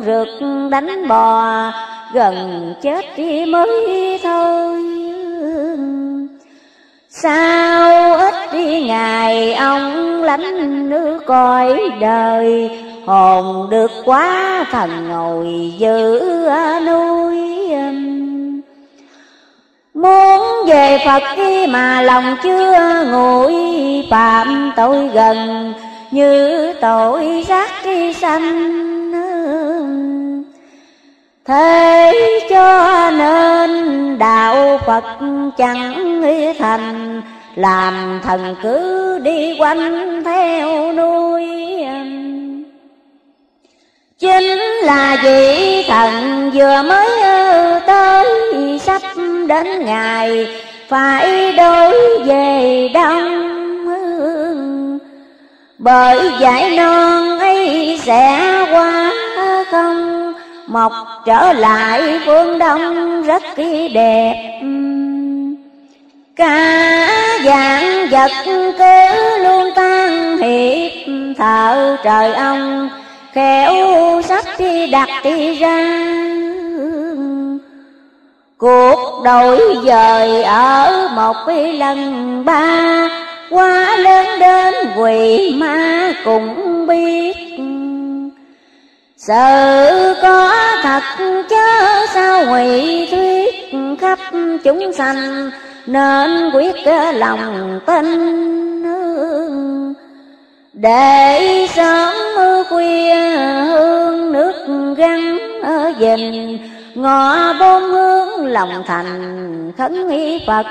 Rượt đánh bò, gần chết đi mới thôi. Sao ít đi ngày, ông lánh nước cõi đời hồn được quá thần ngồi giữ nuôi Muốn về Phật khi mà lòng chưa nguội, Phạm tội gần như tội giác khi sanh Thế cho nên đạo Phật chẳng thành, Làm thần cứ đi quanh theo nuôi Chính là vị thần vừa mới tới, Sắp đến ngày phải đối về đông Bởi giải non ấy sẽ qua không, Mọc trở lại phương đông rất kỳ đẹp. Cả dạng vật cứ luôn tan hiệp thợ trời ông khéo sắp đi đặt đi ra. Cuộc đổi dời ở một lần ba quá lớn đến quỷ ma cũng biết. Sợ có thật chớ sao hủy thuyết khắp chúng sanh, Nên quyết lòng tin để sớm khuya hương nước gắn ở dình ngõ bốn hướng lòng thành khấn nghi phật.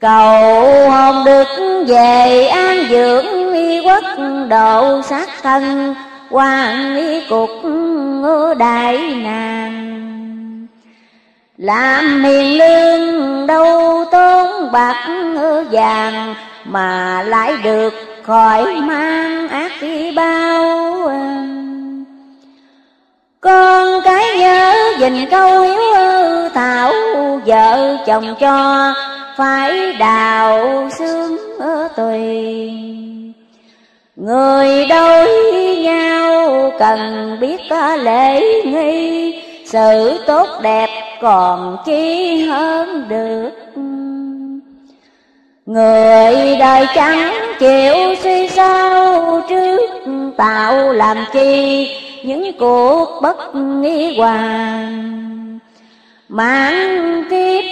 Cầu hồn được về an dưỡng y quốc độ sát thân quan y cục đại nàng. Làm hiền lương đâu tốn bạc vàng mà lại được khỏi mang ác bao con cái nhớ dình câu hiếu thảo, vợ chồng cho phải đào xương tùy. Người đối nhau cần biết lễ nghi, sự tốt đẹp còn chi hơn được. Người đời chẳng chịu suy sao trước tạo làm chi những cuộc bất nghi hoàng mãn kiếp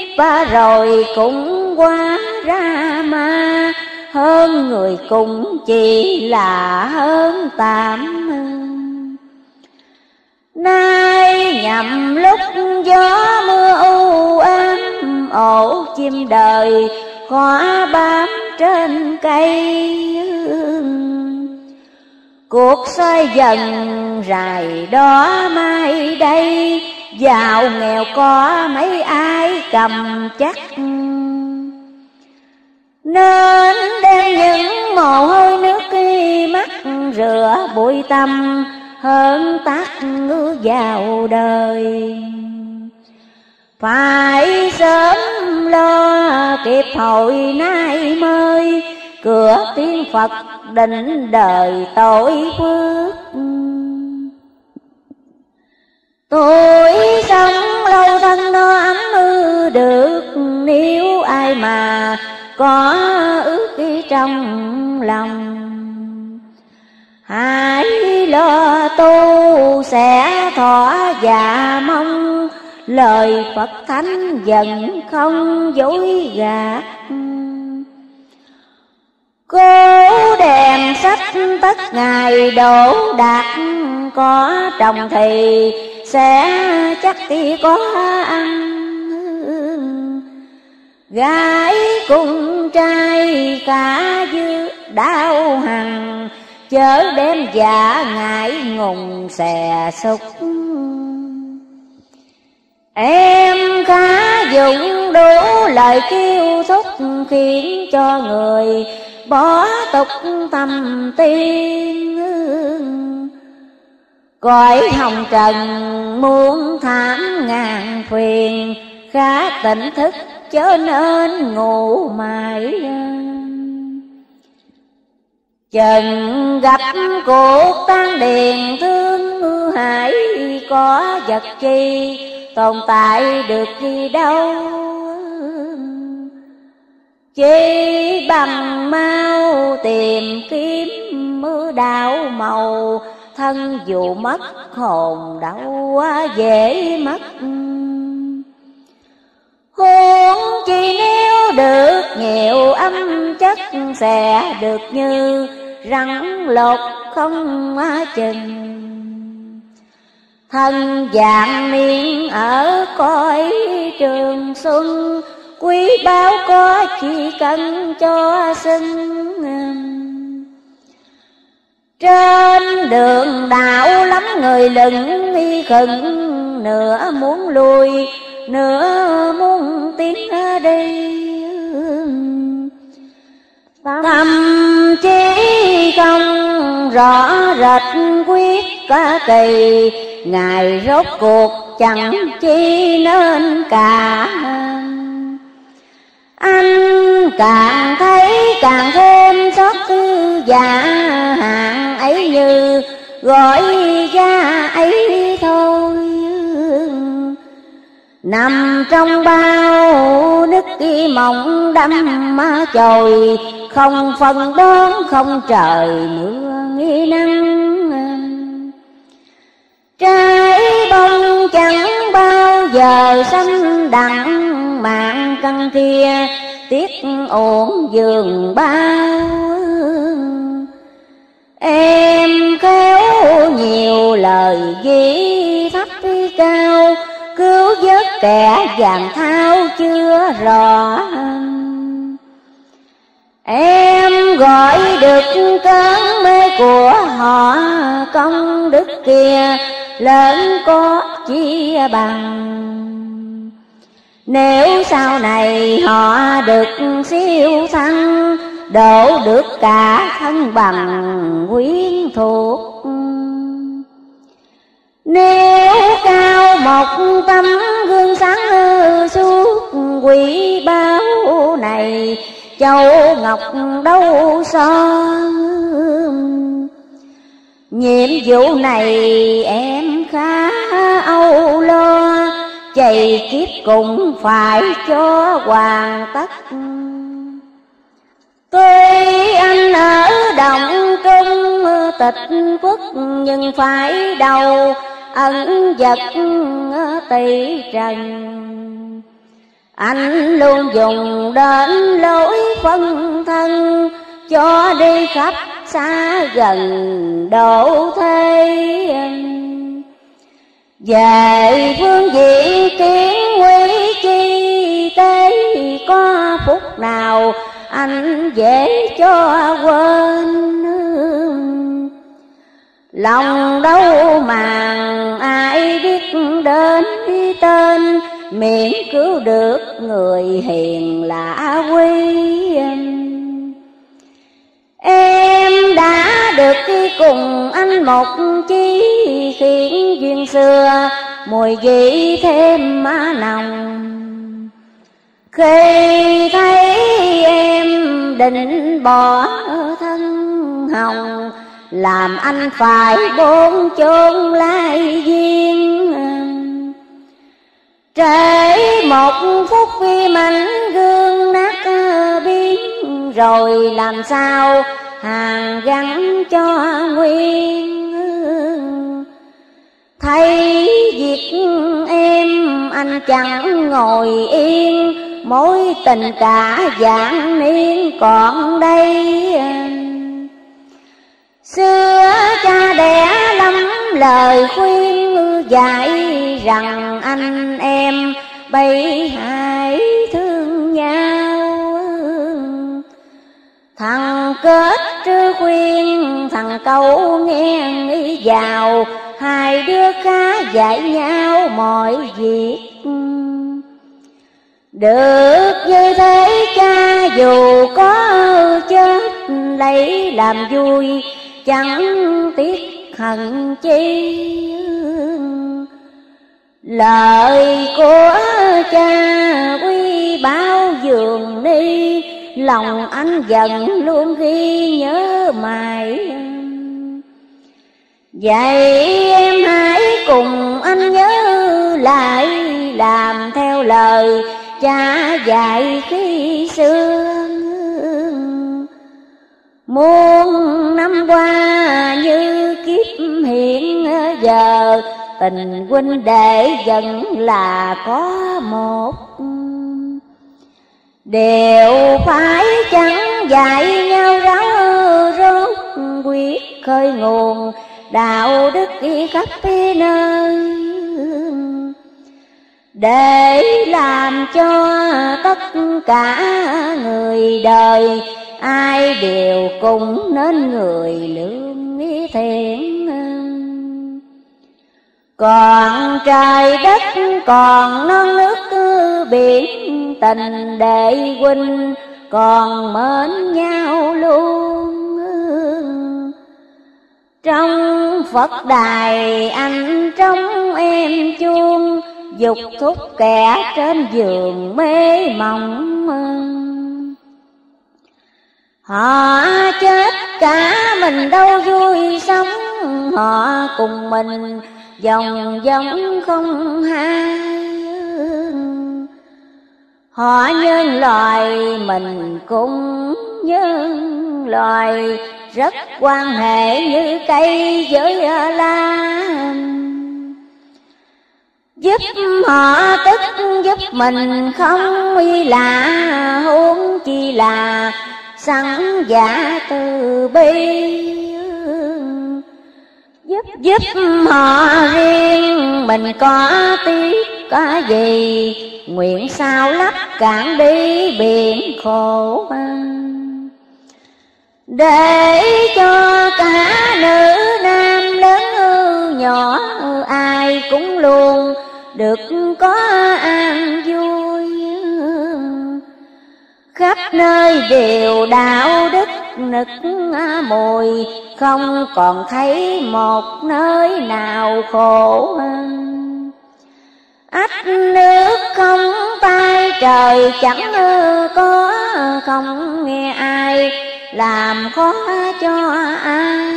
rồi cũng qua ra ma, Hơn người cũng chỉ là hơn tạm. Nay nhằm lúc gió mưa u ám ổ chim đời hoa bám trên cây cuộc xoay dần rài đó mai đây. Giàu nghèo có mấy ai cầm chắc? Nên đem những mồ hôi nước khi mắt rửa bụi tâm hơn tác ngứa vào đời phải sớm lo kịp hồi nay mới, cửa tiên Phật định đời tội phước. Tôi sống lâu thân nó ấm ư được, Nếu ai mà có ước ý trong lòng. Hãy lo tu sẽ thỏa và mong Lời Phật Thánh dần không dối gạt Cố đèn sách tất ngày đổ đạt, Có trồng thì sẽ chắc thì có ăn. Gái cùng trai cả dư đau hằng Chớ đem dạ ngại ngùng xè xúc Em khá dụng đủ lời kêu thúc Khiến cho người bỏ tục tâm tiên Cõi hồng trần muốn thảm ngàn phiền, Khá tỉnh thức chớ nên ngủ mãi Chừng gặp cuộc tan điền, thương hải Có vật chi tồn tại được gì đâu? Chỉ bằng mau tìm kiếm mưa đạo màu, Thân dù mất hồn đâu dễ mất. Huống chi nếu được nhiều âm chất Sẽ được như rắn lột không chừng. Thân dạng niên ở cõi trường xuân Quý báo có chỉ cần cho sinh Trên đường đạo lắm người lừng nghi khẩn Nửa muốn lui, nửa muốn tiến đi. Tâm trí không rõ rệt quyết cả kỳ Ngài rốt cuộc chẳng chi nên cả Anh càng thấy càng thêm xót tư dạ hạn ấy như gọi ra ấy thôi. Nằm trong bao nước y mộng đâm ma chồi Không phân bón không trời mưa nghi nắng Trái bông chẳng bao giờ xanh đặng mạng căn kia Tiếc ổn giường bao. Em khéo nhiều lời ghi thấp cao, Cứu vớt kẻ vàng thao chưa rõ em gọi được cơn mê của họ công đức kia lớn có chi bằng. Nếu sau này họ được siêu thăng, Đổ được cả thân bằng quyến thuộc. Nếu cao một tâm gương sáng suốt, quỷ báo này, Châu Ngọc đâu son Nhiệm vụ này em khá âu lo Chày kiếp cũng phải cho hoàn tất. Tuy anh ở động trung tịch quốc Nhưng phải đầu ẩn vật tỷ trần. Anh luôn dùng đến lối phân thân, Cho đi khắp xa gần độ thế. Về phương diện kiến quý chi tế, có phút nào anh dễ cho quên? Lòng đâu màng ai biết đến tên, miễn cứu được người hiền lạ quý. Em đã được đi cùng anh một chi khiến duyên xưa, mùi vị thêm má nồng. Khi thấy em định bỏ thân hồng, làm anh phải bốn chốn lai duyên. Trễ một phút vi mảnh gương rồi làm sao? Hàng gắn cho nguyên thấy việc em anh chẳng ngồi yên, mối tình cả dạng niên còn đây. Xưa cha đẻ lắm lời khuyên dạy rằng anh em bây hãy thương nhau. Thằng kết trư khuyên, thằng câu nghe nghĩ vào. Hai đứa khá dạy nhau mọi việc. Được như thế cha, dù có chết, lấy làm vui, Chẳng tiếc hận chi Lời của cha quy bao dường đi Lòng anh dần luôn ghi nhớ mày. Vậy em hãy cùng anh nhớ lại, Làm theo lời cha dạy khi xưa Muôn năm qua như kiếp hiện giờ, Tình huynh đệ vẫn là có một Đều phải chẳng dạy nhau ráo rốt quyết khơi nguồn, đạo đức khắp nơi? Để làm cho tất cả người đời, ai đều cùng nên người lương thiện còn trời đất, còn non nước biển tình đệ huynh còn mến nhau luôn trong Phật đài anh, trong em chuông, Dục thúc kẻ trên giường mê mộng Họ chết cả mình đâu vui sống, Họ cùng mình dòng dòng không hai Họ nhân loài mình cũng nhân loài, Rất quan hệ như cây với la Giúp họ tức, giúp mình không uy là huống chi là sẵn giả từ bi giúp giúp họ riêng mình có tiếc, có gì? Nguyện sao lấp cạn đi biển khổ để cho cả nữ nam lớn nhỏ ai cũng luôn được có an vui khắp nơi đều đạo đức nực mùi, không còn thấy một nơi nào khổ hơn. Ách nước không tay trời chẳng có không nghe ai, làm khó cho ai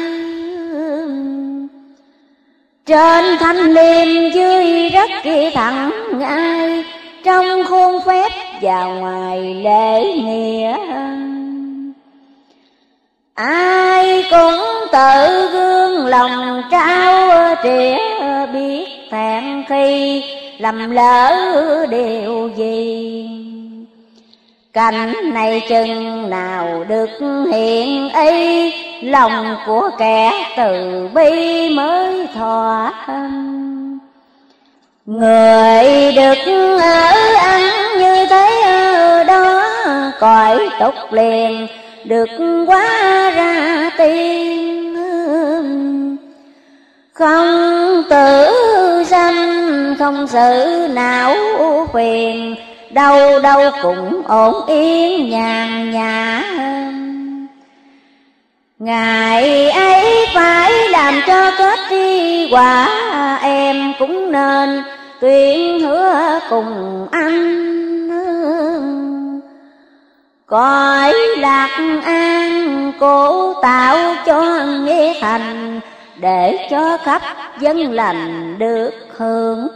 trên thanh liêm dưới rất kỳ thẳng ai trong khuôn phép và ngoài lễ nghĩa. Ai cũng tự gương lòng trao trĩa biết thẹn khi lầm lỡ điều gì. Cảnh này chừng nào được hiện y lòng của kẻ từ bi mới thỏa người được ở ăn như thế ở đó, cõi tục liền được quá ra tiên không tử sanh, không sự não phiền, đâu đâu cũng ổn yên nhàn nhã. Ngày ấy phải làm cho kết đi, quả Em cũng nên tuyên hứa cùng anh Cõi lạc an cố tạo cho nghĩa thành, Để cho khắp dân lành được hưởng.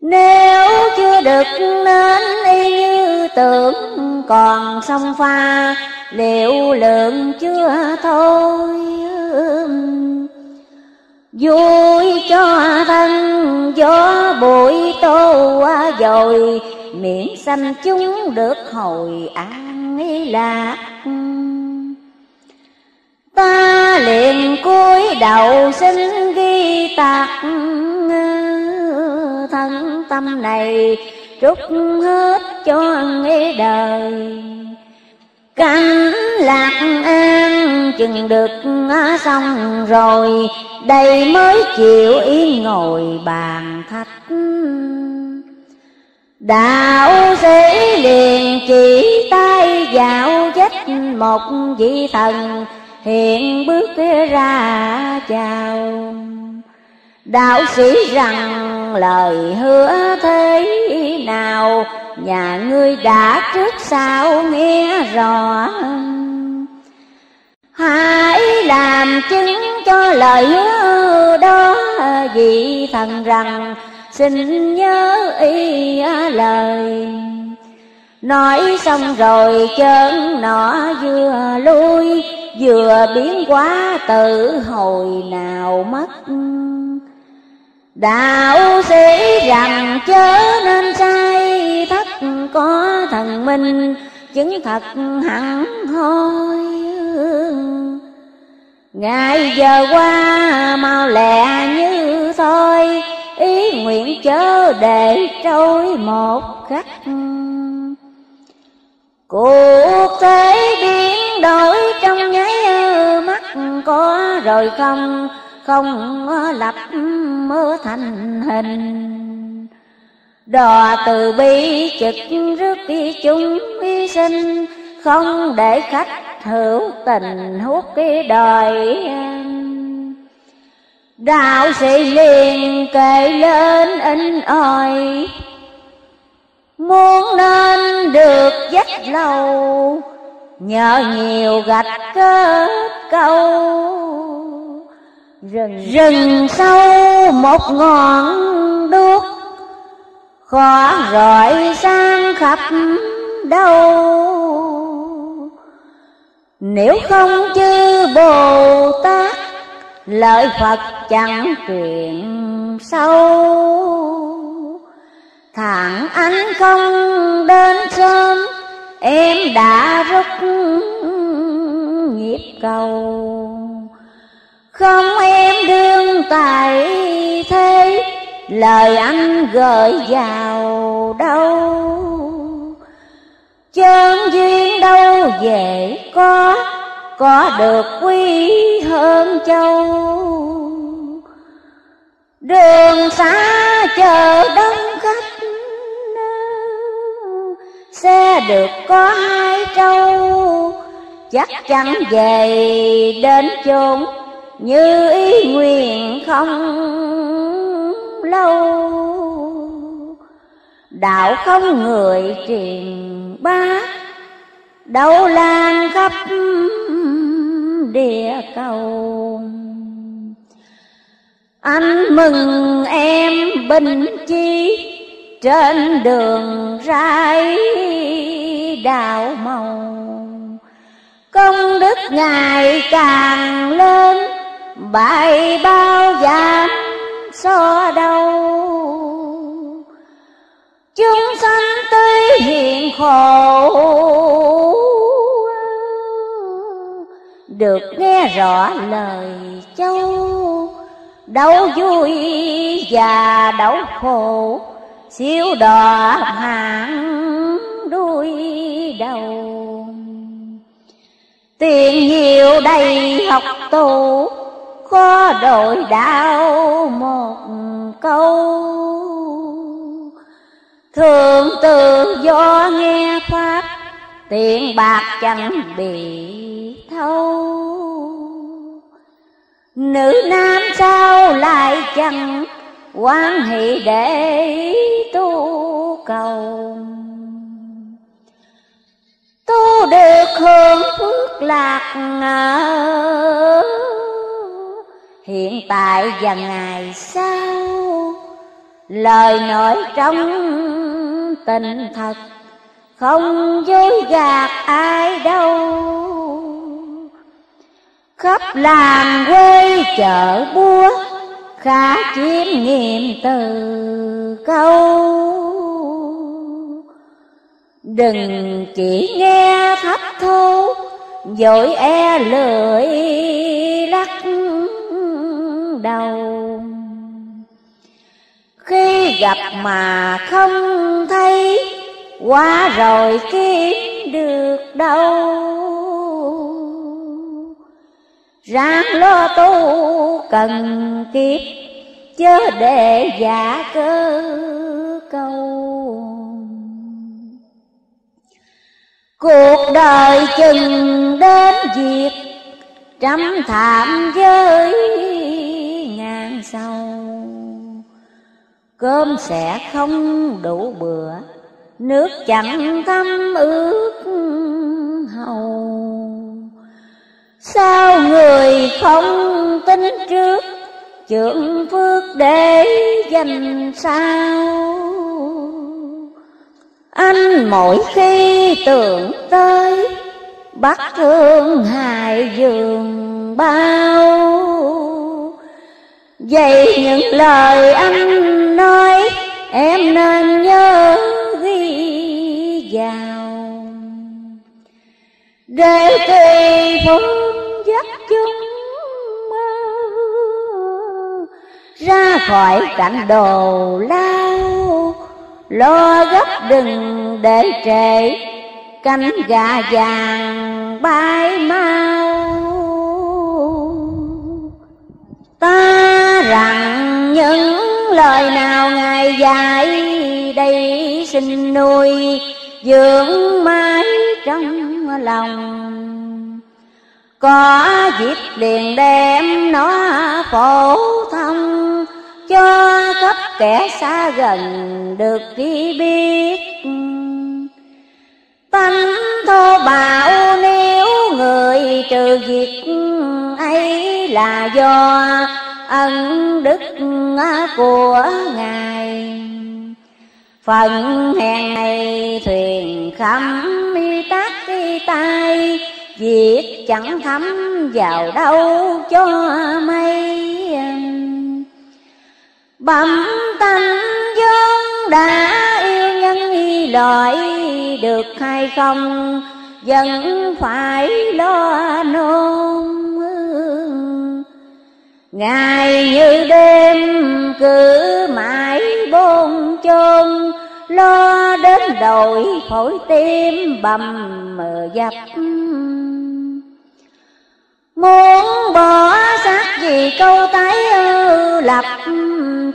Nếu chưa được nên y như tưởng, Còn sông pha, liệu lượng chưa thôi Vui cho thân, gió bụi tô dồi, Miệng xanh chúng được hồi an lạc. Ta liền cúi đầu xin ghi tạc Thân tâm này trút hết cho nghe đời. Cảnh lạc an chừng được xong rồi đây mới chịu yên ngồi bàn thạch Đạo sĩ liền chỉ tay vào vách một vị thần, Hiện bước ra chào. Đạo sĩ rằng, lời hứa thế nào? Nhà ngươi đã trước sau nghe rõ? Hãy làm chứng cho lời hứa đó vì thần rằng, xin nhớ ý lời. Nói xong rồi chân nọ vừa lui, Vừa biến quá tự hồi nào mất. Đạo sĩ rằng chớ nên sai, thất có thần minh, chứng thật hẳn hoi. Ngày giờ qua mau lẹ như thôi Ý nguyện chớ để trôi một khắc. Cuộc thế biến đổi trong nháy mắt có rồi không Không lập mơ thành hình. Đò từ bi trực rước đi chúng hy sinh, Không để khách hữu tình hút cái đời. Đạo sĩ liền kể lên in ỏi Muốn nên được dắt lâu Nhờ nhiều gạch kết câu Rừng rừng sâu một ngọn đuốc Khó rọi sang khắp đâu nếu không chư Bồ Tát Lợi Phật chẳng truyền sâu. Thẳng anh không đến sớm, Em đã rút nhịp cầu. Không em đương tại thế, Lời anh gửi vào đâu chơn duyên đâu dễ có có được quý hơn châu. Đường xa chờ đông khách xe được có hai trâu. Chắc chắn về đến chốn, như ý nguyện không lâu đạo không người truyền bá, đâu lan khắp địa cầu. Anh mừng em bình chi, trên đường rải đạo màu. Công đức ngày càng lên bài bao giảm so đâu chúng sanh tuy hiện khổ. Được nghe rõ lời châu. Đau vui và đau khổ. Siêu đò hạng đuôi đầu. Tiền nhiều đầy học tù. Khó đổi đạo một câu thường từ do nghe pháp tiền bạc chẳng bị thâu. Nữ nam sao lại chẳng quan hệ để tu cầu? Tu được hưởng phước lạc hiện tại và ngày sau lời nói trong tình thật, không dối gạt ai đâu. Khắp làng quê chợ búa, khá chiếm nghiệm từ câu. Đừng chỉ nghe thấp thu dội e lưỡi lắc đầu khi gặp mà không thấy, quá rồi kiếm được đâu? Ráng lo tu cần kiếp, chớ để giả cơ câu. Cuộc đời chừng đến việc trăm thảm với ngàn sầu cơm sẽ không đủ bữa. Nước chẳng thấm ướt hầu. Sao người không tính trước trưởng phước để dành sao? Anh mỗi khi tưởng tới, bắt thương hại giường bao vậy những lời anh nói, em nên nhớ ghi vào. Để tùy phương dắt chúng ra khỏi cảnh đồ lao, lo gấp đừng để trễ, cánh gà vàng bay mau. Ta rằng những lời nào ngài dạy đây xin nuôi dưỡng mãi trong lòng. Có dịp liền đem nó phổ thông cho khắp kẻ xa gần được đi biết tánh thô bạo nếu người trừ việc ấy là do ân đức của ngài. Phần hèn này thuyền khắm mi tắt tay việc chẳng thấm vào đâu cho mây. Bẩm tánh vốn đã yêu nhân y loại được hay không vẫn phải lo nôn ngày như đêm cứ mãi bôn chôn, lo đến đổi phổi tim bầm mờ dập. Muốn bỏ xác vì câu tái ư lập,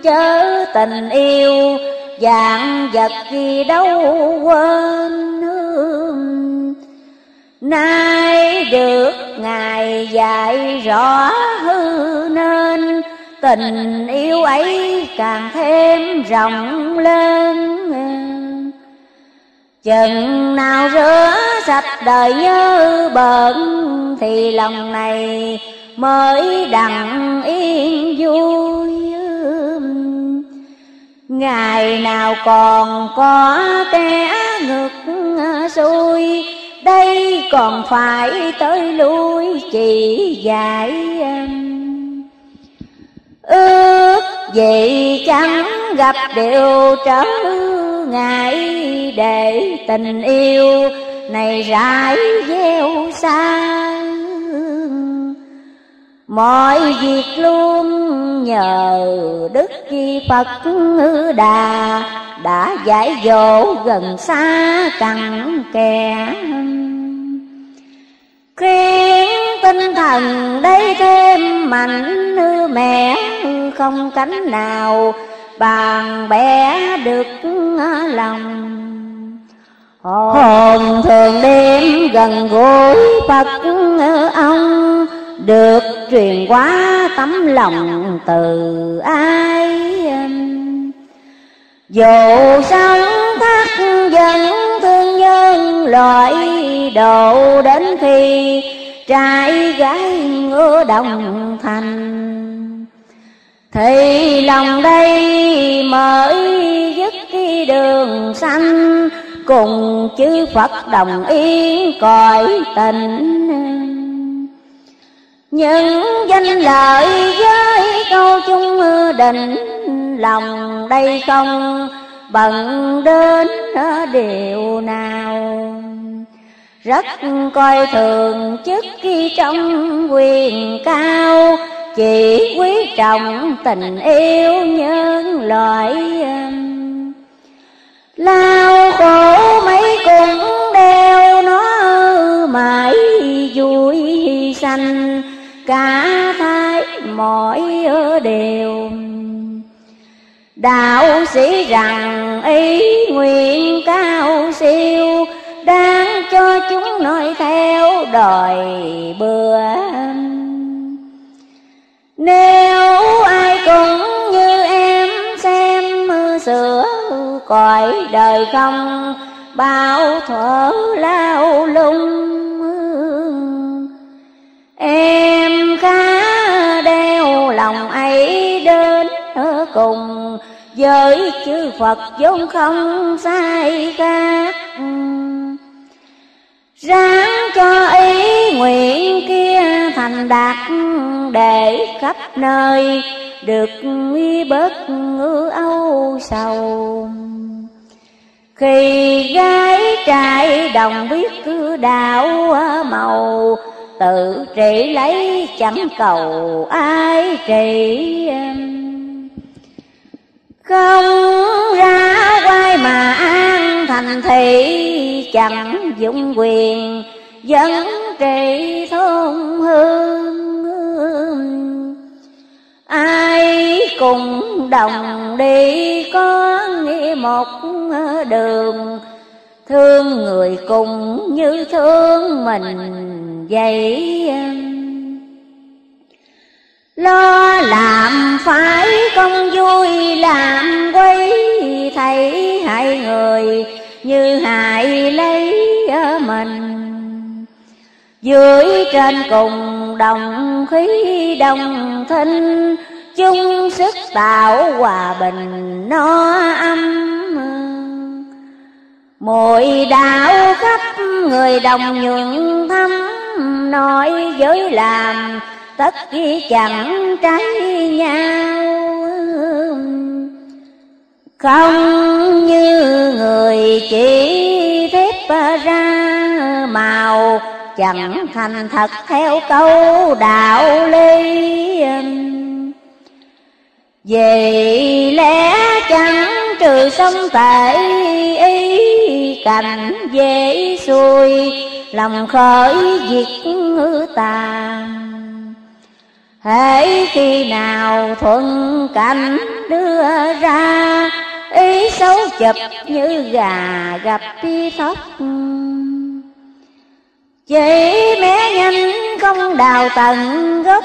chớ tình yêu dạng vật gì đâu quên Nay được Ngài dạy rõ hư nên, Tình yêu ấy càng thêm rộng lên. Chừng nào rửa sạch đời nhớ bận Thì lòng này mới đặng yên vui. Ngày nào còn có kẻ ngược xuôi, Đây còn phải tới lui chỉ dạy um, Ước gì chẳng gặp điều trở ngại, Để tình yêu này rải gieo xa Mọi việc luôn nhờ Đức Chi Phật Đà, Đã giải dỗ gần xa cặn kẽ. Khiến tinh thần đây thêm mạnh như mẹ, Không cánh nào bàn bé được lòng. Hồn thường đêm gần gối Phật ông được truyền quá tấm lòng từ ai? Dù sống thác dân thương nhân, loại độ đến khi trai gái ngựa đồng thành. Thì lòng đây mới dứt cái đường xanh, cùng chư Phật đồng yên cõi tình những danh lợi với câu chung định lòng đây không bận đến điều nào. Rất coi thường chức khi trong quyền cao, chỉ quý trọng tình yêu nhân loại. Lao khổ mấy cũng đeo nó mãi vui sanh cả thai mọi đều. Đạo sĩ rằng ý nguyện cao siêu, đang cho chúng noi theo đòi bữa nếu ai cũng như em xem sửa cõi đời không bao thuở lao lung. Em khá đeo lòng ấy đến ở cùng Với chư Phật vốn không sai khác. Ráng cho ý nguyện kia thành đạt Để khắp nơi được bớt âu sầu. Khi gái trai đồng biết cứ đạo màu tự trị lấy chẳng cầu ai trị. Không ra quay mà an thành thị, chẳng dụng quyền dân trị thôn hương. Ai cùng đồng đi có nghĩa một đường, thương người cùng như thương mình vậy lo làm phải công vui làm quấy, thấy hại người như hại lấy mình. Dưới trên cùng đồng khí đồng thinh, chung sức tạo hòa bình no âm. Mùi đạo khắp người đồng nhường thăm, Nói với làm, tất chi chẳng trái nhau. Không như người chỉ thép ra màu, Chẳng thành thật theo câu đạo lý Vì lẽ chẳng trừ sông tệ ý cảnh dễ xuôi lòng khởi diệt ngư tàn hễ khi nào thuận cảnh đưa ra, ý xấu chụp như gà gặp phi thóc chỉ mé nhanh không đào tận gốc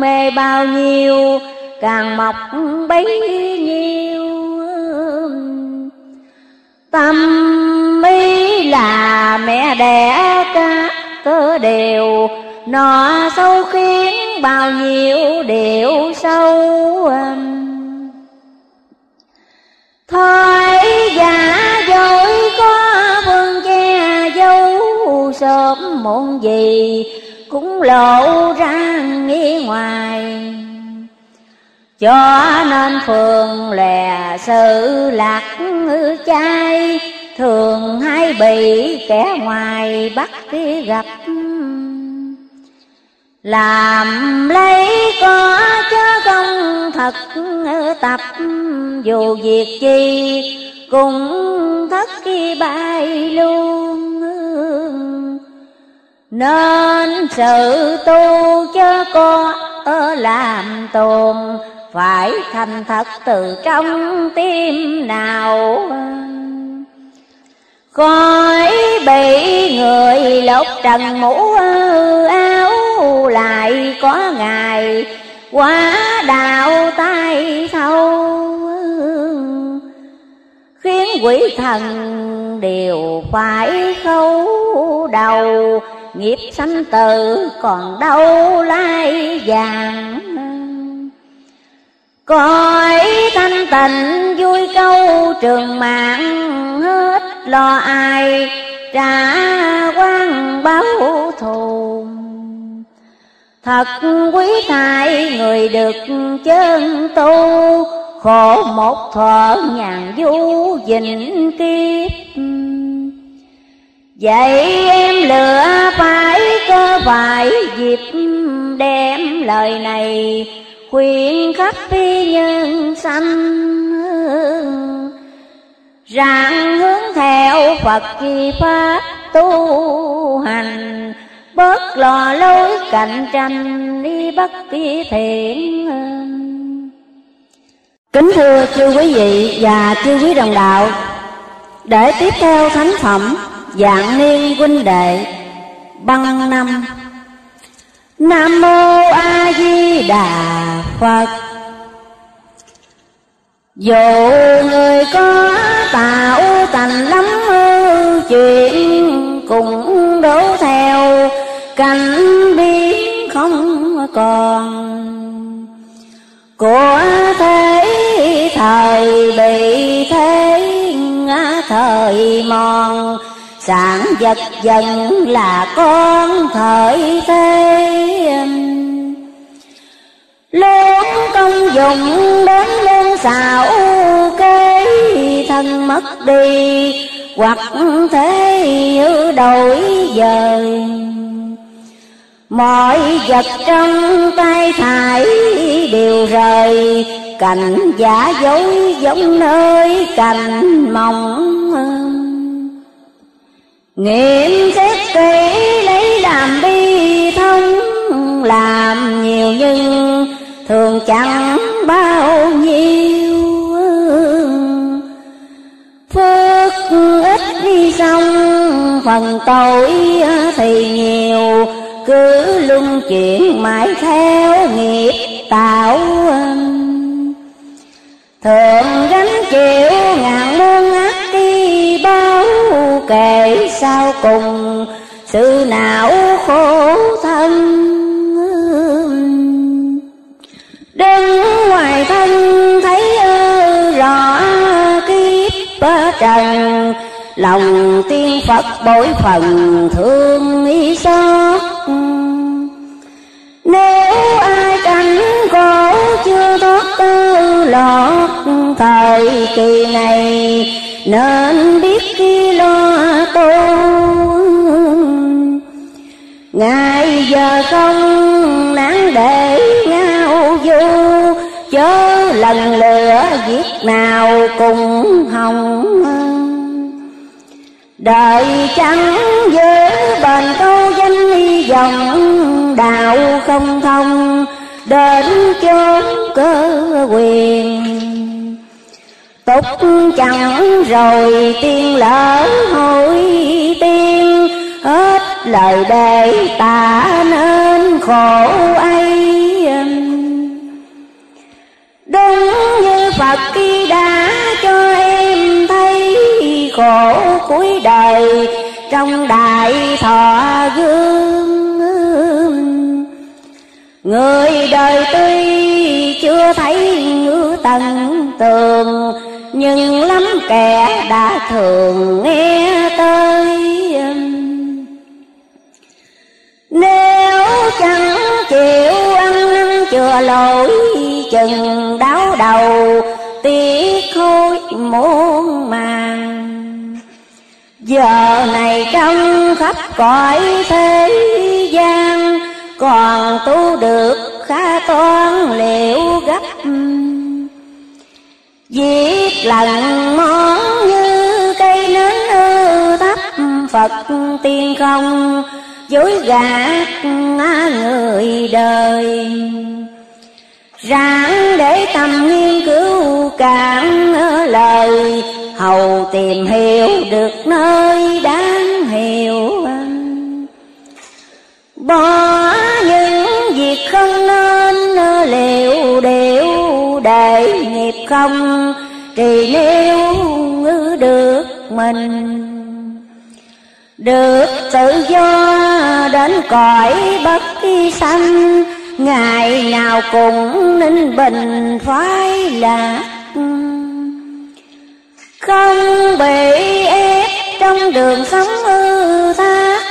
mê bao nhiêu, càng mọc bấy nhiêu. Tâm mi là mẹ đẻ ca cơ đều. Nó sâu khiến bao nhiêu điều sâu thôi giả dối có vương che dấu sớm muộn gì, cũng lộ ra nghi ngoài. Cho nên phường lè sự lạc trai thường hay bị kẻ ngoài bắt đi gặp. Làm lấy có chớ không thật tập, dù việc chi cũng thất khi bay luôn. Nên sự tu chớ có làm tồn, phải thành thật từ trong tim nào coi bị người lột trần mũ áo lại có ngày, quá đạo tay thâu khiến quỷ thần đều phải khấu đầu, nghiệp sanh tử còn đâu lai vàng. Cõi thanh tịnh vui câu trường mạng hết lo ai trả quan báo thù? Thật quý thai người được chân tu, Khổ một thuở nhàn du dình kiếp. Vậy em lựa phải cơ phải dịp đem lời này khuyên khắp nhân sanh rằng hướng theo Phật chi pháp tu hành. Bớt lò lối cạnh tranh, đi bất kỳ thiện kính thưa chư quý vị và chư quý đồng đạo, để tiếp theo thánh phẩm dạng niên huynh đệ, băng năm. Nam mô A Di Đà Phật. Dù người có tạo thành lắm chuyện Cũng đổ theo. Cảnh biến không còn. Của thế thời bị thế thời mòn. Sản vật dần là con thời thế Luôn công dụng đến lên xạo kế thân mất đi, Hoặc thế đổi giờ Mọi vật trong tay thải đều rời, Cảnh giả dối giống nơi cành mỏng Nghiệm xét kỹ lấy làm bi thông Làm nhiều nhưng thường chẳng bao nhiêu. Phước ít đi xong, phần tội thì nhiều. Cứ luân chuyển mãi theo nghiệp tạo Thường gánh chịu ngàn muôn ác đi bao kể sau cùng. Sự não khổ thân đứng ngoài thân thấy rõ kiếp trần. Lòng tiên phật bội phần thương ý xót nếu ai cảnh khổ chưa thoát tư lọt, thời kỳ này nên biết khi lo tu. Ngày giờ không nắng để ngay ngao du, chớ lần lửa giết nào cùng hồng đời chẳng giữ bền câu danh hy vọng, đạo không thông, đến chốn cơ quyền. Tục chẳng rồi tiên lỡ hối tiên, hết lời để ta nên khổ ấy đúng như phật khi đã cho em thấy khổ cuối đời, trong đại thọ gương người đời tuy chưa thấy ngữ tầng tường, nhưng lắm kẻ đã thường nghe tới. Nếu chẳng chịu ăn năn chừa lỗi chừng đáo đầu, tiếc khôi muôn màng. Giờ này trong khắp cõi thế gian, còn tu được khá toan liệu gấp. Viết lần món như cây nến ư thấp Phật tiên không dối gạt người đời. Ráng để tâm nghiên cứu cạn lời, Hầu tìm hiểu được nơi đáng hiểu Bỏ những việc không nên liệu điệu để nghiệp không, Thì nếu được mình, Được tự do đến cõi bất kỳ sanh Ngày nào cũng ninh bình phái lạc Không bị ép trong đường sống ư thác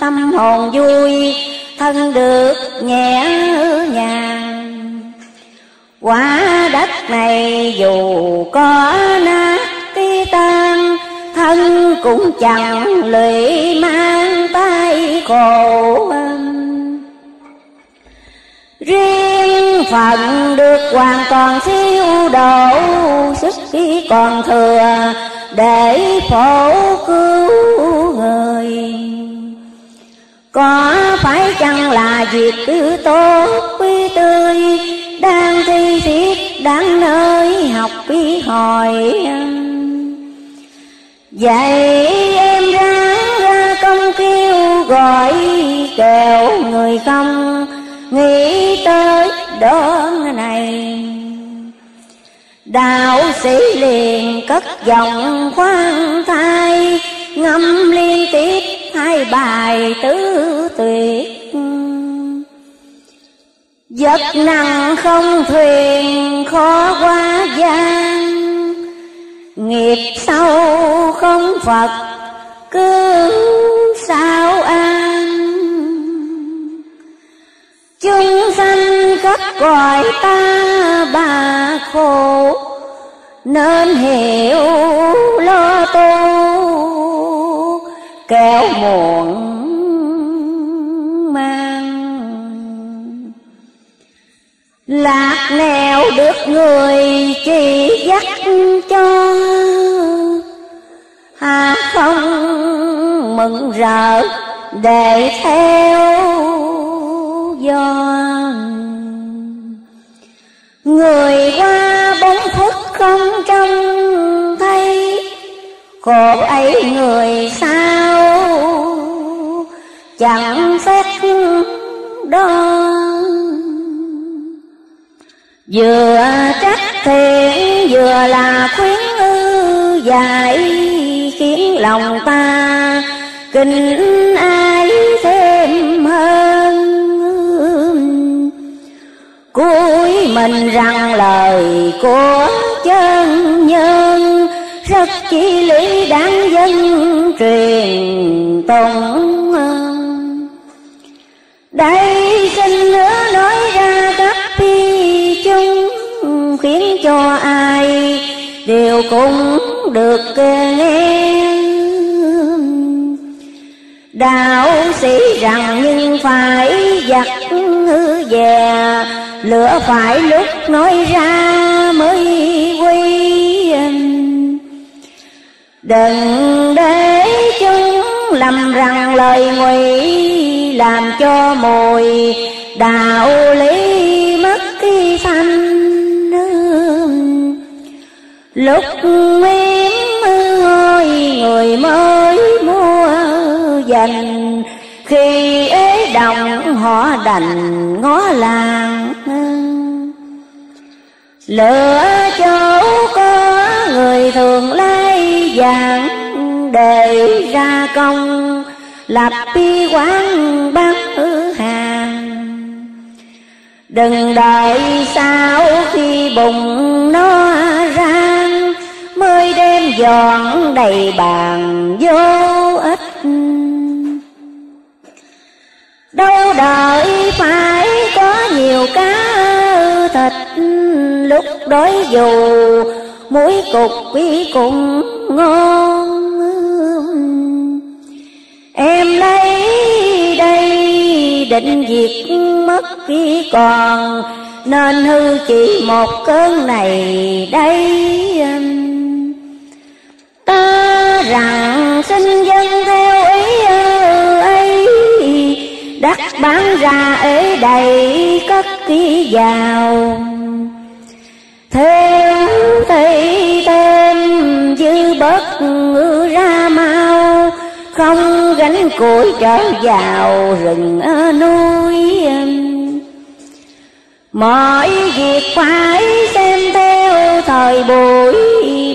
Tâm hồn vui, thân được nhẹ nhàng. Quả đất này dù có nát, ti tan Thân cũng chẳng lụy mang tay khổ Riêng phận được hoàn toàn siêu độ, Sức khi còn thừa để phổ cứu người. Có phải chăng là việc cứ tốt, quý tươi, Đang thi thiết đáng nơi học quý hỏi Vậy em ráng ra công kêu gọi kẹo người không nghĩ tới đơn này, đạo sĩ liền cất giọng khoan thai, ngâm liên tiếp hai bài tứ tuyệt. Vật nặng không thuyền, khó qua gian, Nghiệp sâu không Phật, cứ sao an? Chúng sanh khắp cõi ta bà khổ, Nên hiểu lo tu, kéo muộn mang. Lạc nẻo được người chỉ dắt cho, Hà không mừng rỡ để theo do. Người qua bốn phút không trông thấy, Khổ ấy người sao? Chẳng xét đo Vừa trách thiện, vừa là khuyến ư dạy Khiến lòng ta kinh Cuối mình rằng lời của chân nhân, Rất chi lý đáng dân truyền tụng. Đây xin nữa nói ra các phi chung, Khiến cho ai đều cũng được nghe Đạo sĩ rằng nhưng phải giặt hư về Lửa phải lúc nói ra mới quy Đừng để chúng lầm rằng lời ngụy làm cho mùi đạo lý mất khi thanh lúc nguyên ngôi người mới mua dành khi ế đồng họ đành ngó làng lửa chỗ có người thường lấy vàng để ra công, lập bi quán bán hàng. Đừng đợi sao khi bụng nó ra mới đem dọn đầy bàn vô ích. Đâu đợi phải có nhiều cá thịt lúc đói dù muối cục quý cũng ngon. Em lấy đây định diệt mất khi còn, nên hư chỉ một cơn này đây. Ta rằng xin dân theo ý đất bán ra ế đầy cất ký vào. Theo thấy tên dư bớt ra mau, không gánh củi trở vào rừng núi. Mọi việc phải xem theo thời buổi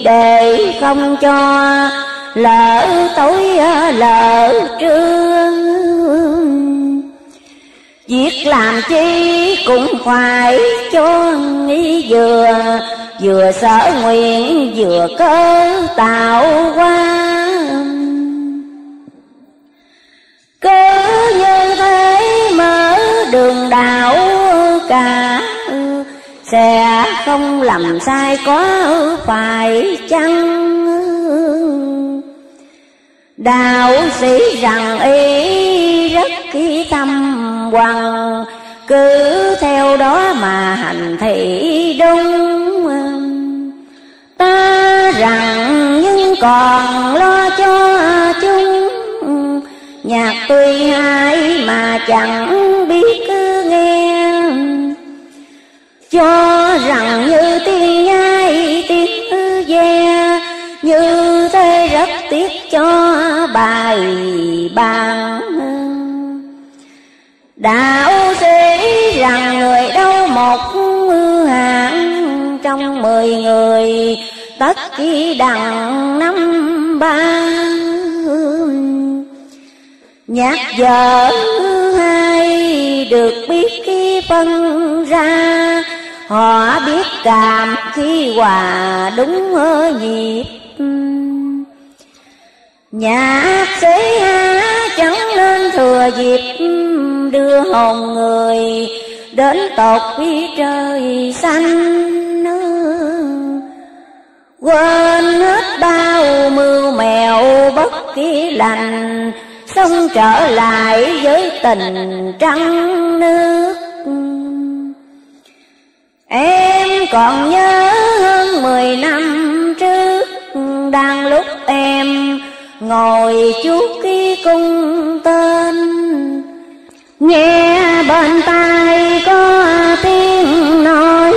để không cho lỡ tối lỡ trưa. Việc làm chi cũng phải cho nghĩ vừa Vừa sở nguyện, vừa cơ tạo qua Cứ như thế mở đường đạo cả, Sẽ không làm sai có phải chăng? Đạo sĩ rằng ý rất khi tâm hoàng Cứ theo đó mà hành thị đúng. Ta rằng nhưng còn lo cho chúng, Nhạc tuy hay mà chẳng biết cứ nghe. Cho rằng như tiên nhai tiếng ve, Như thế rất tiếc cho bài bàn. Đạo sĩ rằng người đâu một hạng Trong mười người, tất chỉ đặng năm ba Nhạc vợ hai được biết khi phân ra, Họ biết cảm khi hòa đúng nhịp. Nhạc sĩ hai chẳng nên thừa dịp đưa hồn người đến tột phía trời xanh quên hết bao mưu mèo bất kỳ lành xong trở lại với tình trắng nước. Em còn nhớ hơn mười năm trước, đang lúc em ngồi chuốt ký cung tên. Nghe bên tai có tiếng nói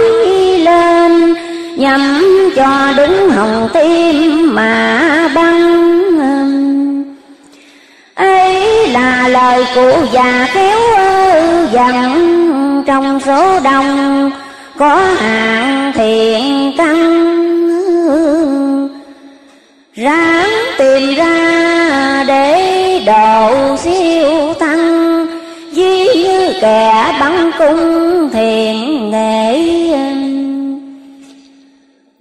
lên. Nhằm cho đứng hồng tim mà băng ấy là lời của già khéo dặn trong số đông. Có hạng thiện căn ráng tìm ra để độ siêu tăng. Ví như kẻ bắn cung thiền nghệ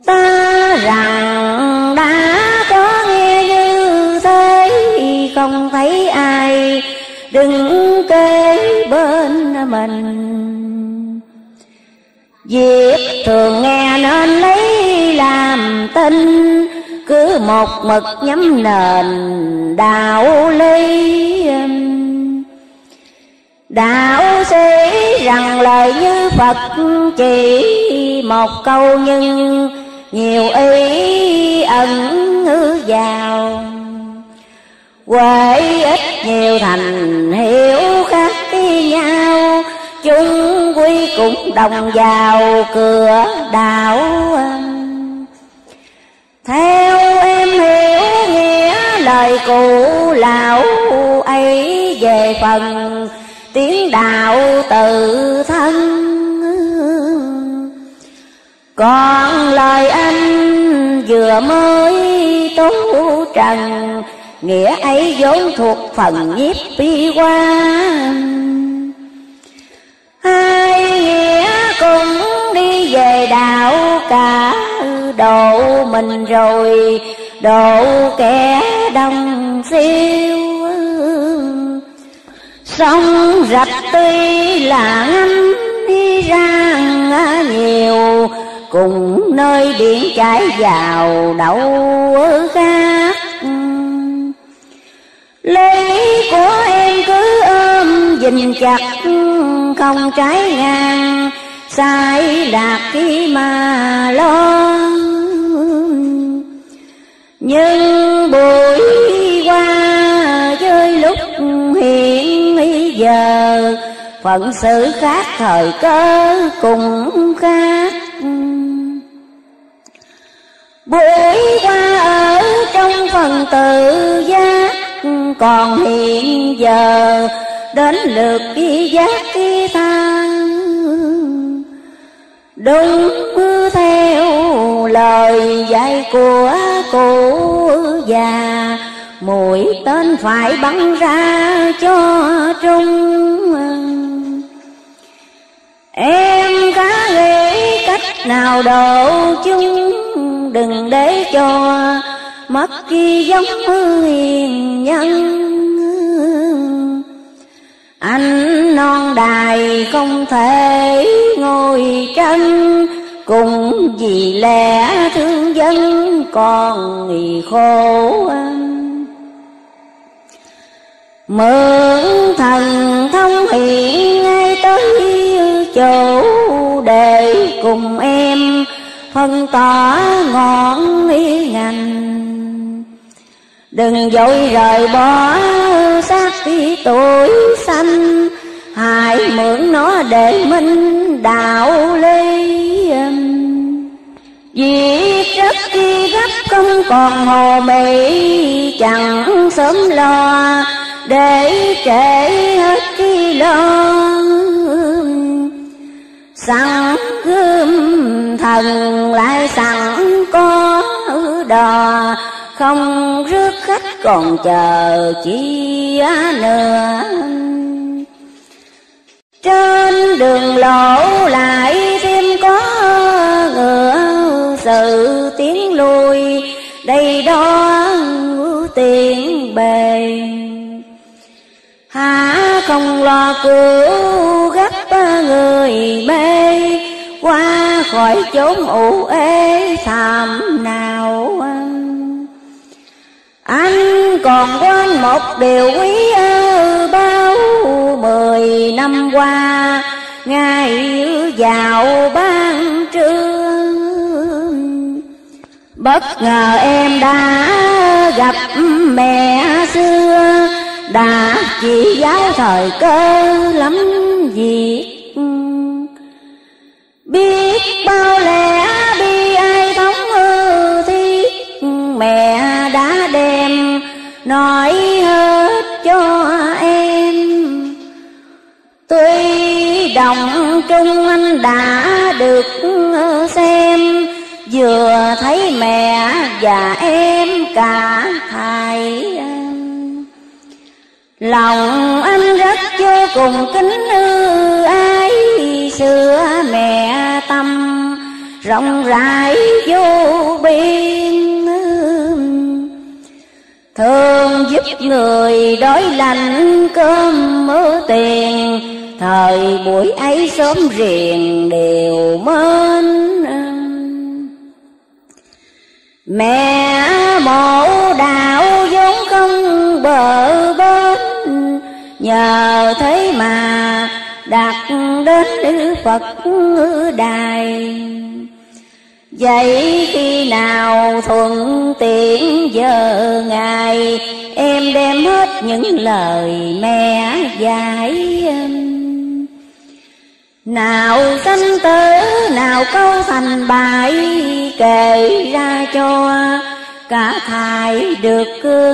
Ta rằng đã có nghe như thế, Không thấy ai đừng kê bên mình. Việc thường nghe nên lấy làm tin cứ một mực nhắm nền đạo lý. Đạo sĩ rằng lời như phật chỉ một câu nhưng nhiều ý ẩn vào. Quệ ít nhiều thành hiểu khác nhau Chung quy cũng đồng vào cửa đạo theo em hiểu nghĩa lời cụ lão ấy về phần tiếng đạo tự thân. Còn lời anh vừa mới tố trần, nghĩa ấy vốn thuộc phần nhiếp bi quan. Hai nghĩa cùng đi về đạo cả độ mình rồi độ kẻ đông siêu. Sông rạch tuy là ngâm đi ra nhiều, cùng nơi biển chảy vào đậu khác. Lấy của em cứ ôm, dình chặt không trái ngang sai đạt khi mà lo. Nhưng buổi qua chơi lúc hiện bây giờ, phận sự khác thời cơ cùng khác. Buổi qua ở trong phần tự giác, còn hiện giờ, đến lượt đi giác khi tha đúng theo lời dạy của cụ già. Mũi tên phải bắn ra cho trung em có nghĩ cách nào độ chúng đừng để cho mất khi giống hiền nhân anh non đài không thể ngồi tranh cùng vì lẽ thương dân còn nghỉ khổ mượn thần thông hiện ngay tới chỗ để cùng em phân tỏ ngọn ý ngành. Đừng vội rời bỏ xác tuổi xanh hãy mượn nó để minh đạo ly vì rất chi gấp không còn hồ mị, Chẳng sớm lo để trễ hết chi lo. Sẵn gươm thần lại sẵn có đò không rước khách còn chờ chi nữa Trên đường lộ lại thêm có ngựa sự tiếng lui Đây đó tiền bề. Hả không lo cứu gấp người mê, Qua khỏi chốn ủ ê thảm nào. Anh còn quên một điều quý ơ bao. Mười năm qua Ngày vào ban trưa Bất ngờ em đã gặp mẹ xưa. Đã chỉ giáo thời cơ lắm việc. Biết bao lẽ nói hết cho em. Tuy đồng trung anh đã được xem, vừa thấy mẹ và em cả hai Lòng anh rất vô cùng kính ư ai Xưa mẹ tâm rộng rãi vô biên thương giúp người đói lành cơm mớ tiền. Thời buổi ấy sớm riền đều mến Mẹ mộ đạo vốn không bờ bến. Nhờ thế mà đạt đến Phật đài. Vậy khi nào thuận tiện giờ ngày. Em đem hết những lời mẹ dạy nào sanh tử, nào câu thành bài kể ra cho cả thải được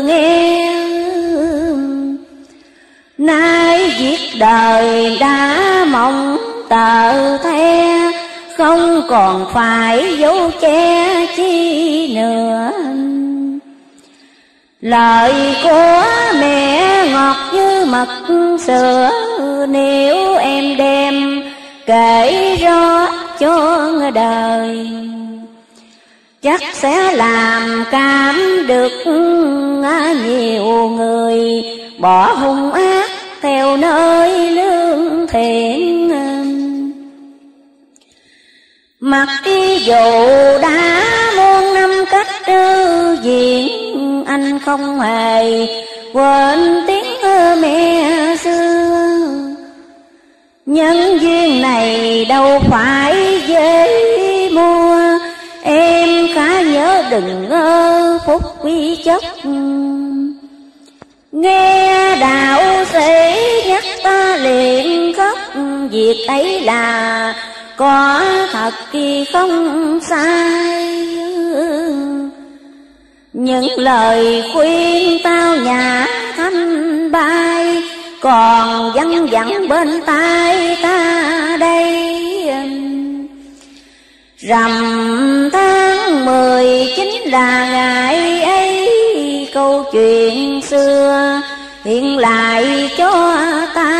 nghe nay viết đời đã mong tờ the không còn phải dấu che chi nữa. Lời của mẹ ngọt như mật sữa, nếu em đem kể rõ cho đời, chắc sẽ làm cảm được nhiều người bỏ hung ác theo nơi lương thiện mặc dù đã muôn năm cách tư diện, anh không hề quên tiếng mẹ xưa. Nhân duyên này đâu phải dễ mua, em khá nhớ đừng ngơ phút quy chấp nghe đạo sĩ nhắc ta liền khóc, việc ấy là có thật kỳ không sai. Những lời khuyên tao nhã thanh bay còn văng vẳng bên tai ta đây. rằm tháng mười chính là ngày ấy câu chuyện xưa hiện lại cho ta.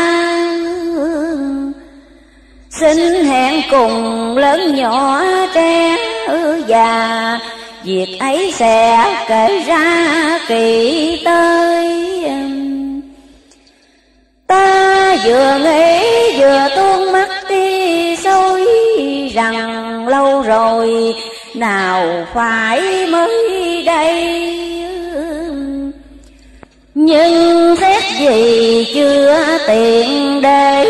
Xin cùng lớn nhỏ trẻ già. Việc ấy sẽ kể ra kỳ tới um, ta vừa nghĩ vừa tuôn mắt đi xôi rằng lâu rồi nào phải mới đây. Nhưng xét gì chưa tiện để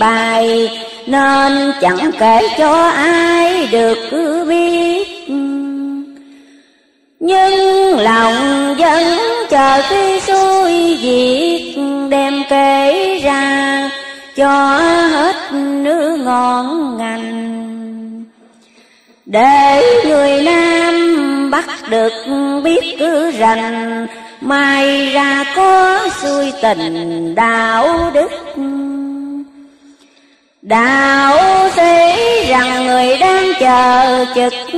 bài nên chẳng kể cho ai được cứ biết. Nhưng lòng vẫn chờ khi xuôi việc đem kể ra cho hết nước ngọn ngành. Để người nam bắt được biết cứ rành mai ra có xuôi tình đạo đức đạo sĩ rằng người đang chờ chực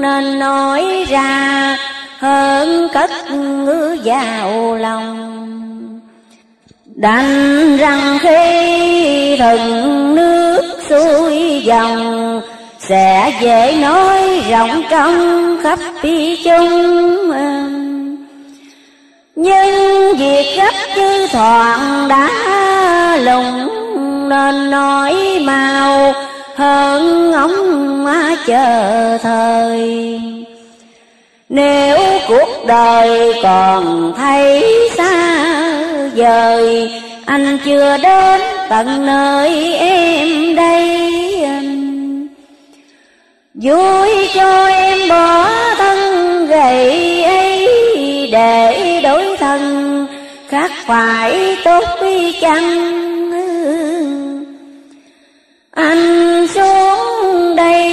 nên nói ra, hơn cất ngữ vào lòng. Đành rằng khi thần nước xuôi dòng, sẽ dễ nói rộng trong khắp phi chung. Nhưng việc gấp chư thoảng đã lùng nên nói mau, hơn ngóng chờ thời. Nếu cuộc đời còn thấy xa vời, anh chưa đến tận nơi em đây. Vui cho em bỏ thân gầy ấy, để đổi thân, khác phải tốt quy chăng? Anh xuống đây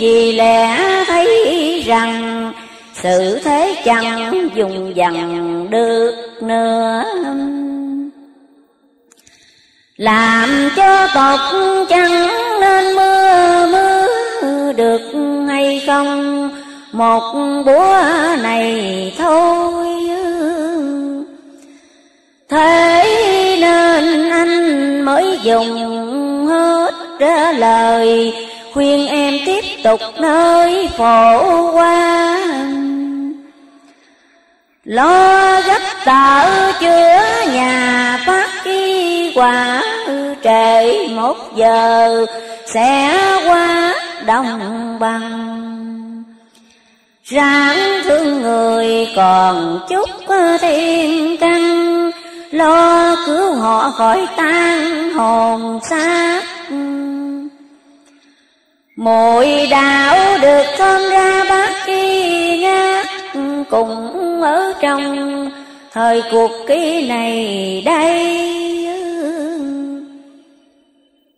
vì lẽ thấy rằng sự thế chẳng dùng dằn được nữa. Làm cho tộc chẳng nên mưa mưa được hay không? Một búa này thôi. Thế nên anh mới dùng hết ra lời. Khuyên em tiếp tục nơi phổ qua lo gấp tợ chữa nhà, phát y quả trễ một giờ, sẽ qua đồng bằng. Ráng thương người còn chút thêm căng lo cứu họ khỏi tan hồn xác Mỗi đạo được con ra bác kỳ ngát Cùng ở trong thời cuộc ký này đây.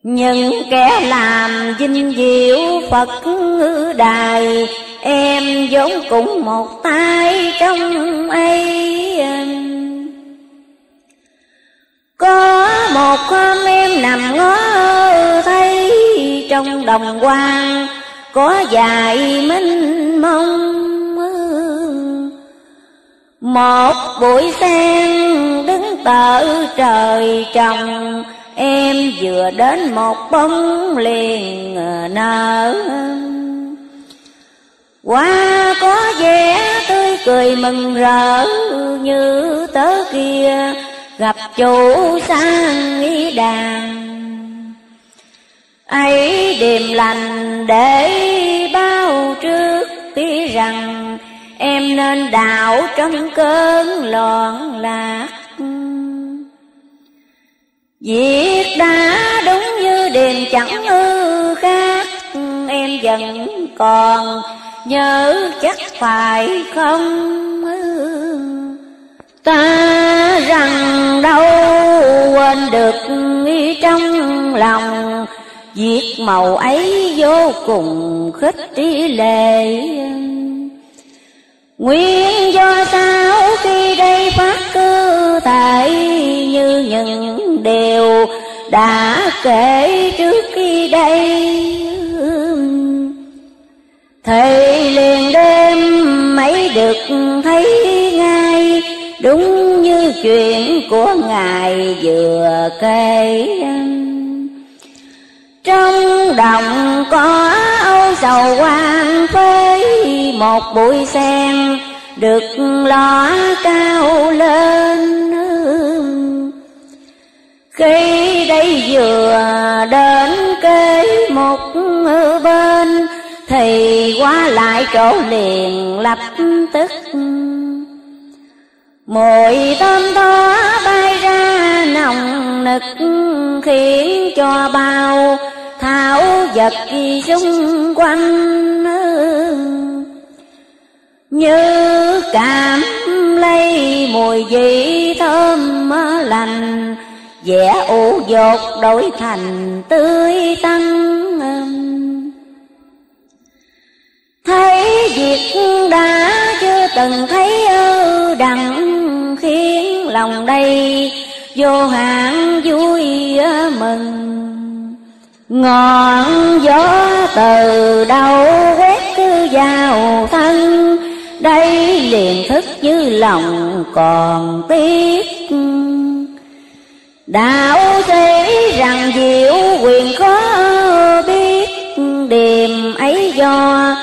Những kẻ làm dinh diệu Phật đài, Em vốn cũng một tay trong ấy. Có một hôm em nằm ngó thấy Trong đồng quang, có dài mênh mông một buổi sen đứng tợ trời trồng, Em vừa đến một bông liền nở. Qua có vẻ tươi cười mừng rỡ Như tớ kia gặp chủ sang nghi đàn. Ấy điềm lành để bao trước tí rằng em nên đạo trong cơn loạn lạc. Việc đã đúng như điềm chẳng ư khác, Em vẫn còn nhớ chắc phải không? Ta rằng đâu quên được trong lòng. Việc màu ấy vô cùng khích trí lệ. Nguyên do sao khi đây phát cơ tại Như những điều đã kể trước khi đây. Thầy liền đêm mấy được thấy ngay Đúng như chuyện của Ngài vừa kể. Trong đồng có âu sầu quan với Một bụi sen được ló cao lên. Khi đây vừa đến kế một bên, Thì qua lại chỗ liền lập tức. Mùi tôm to bay ra nồng nực, Khiến cho bao thảo vật xung quanh. Như cảm lấy mùi vị thơm lành, vẻ ủ dột đổi thành tươi tăng thấy việc đã từng thấy ưu đặng khiến lòng đây vô hạn vui mừng. Ngọn gió từ đâu quét cứ vào thân, đây liền thức như lòng còn tiếc. Đạo sĩ rằng diệu quyền khó biết điềm ấy do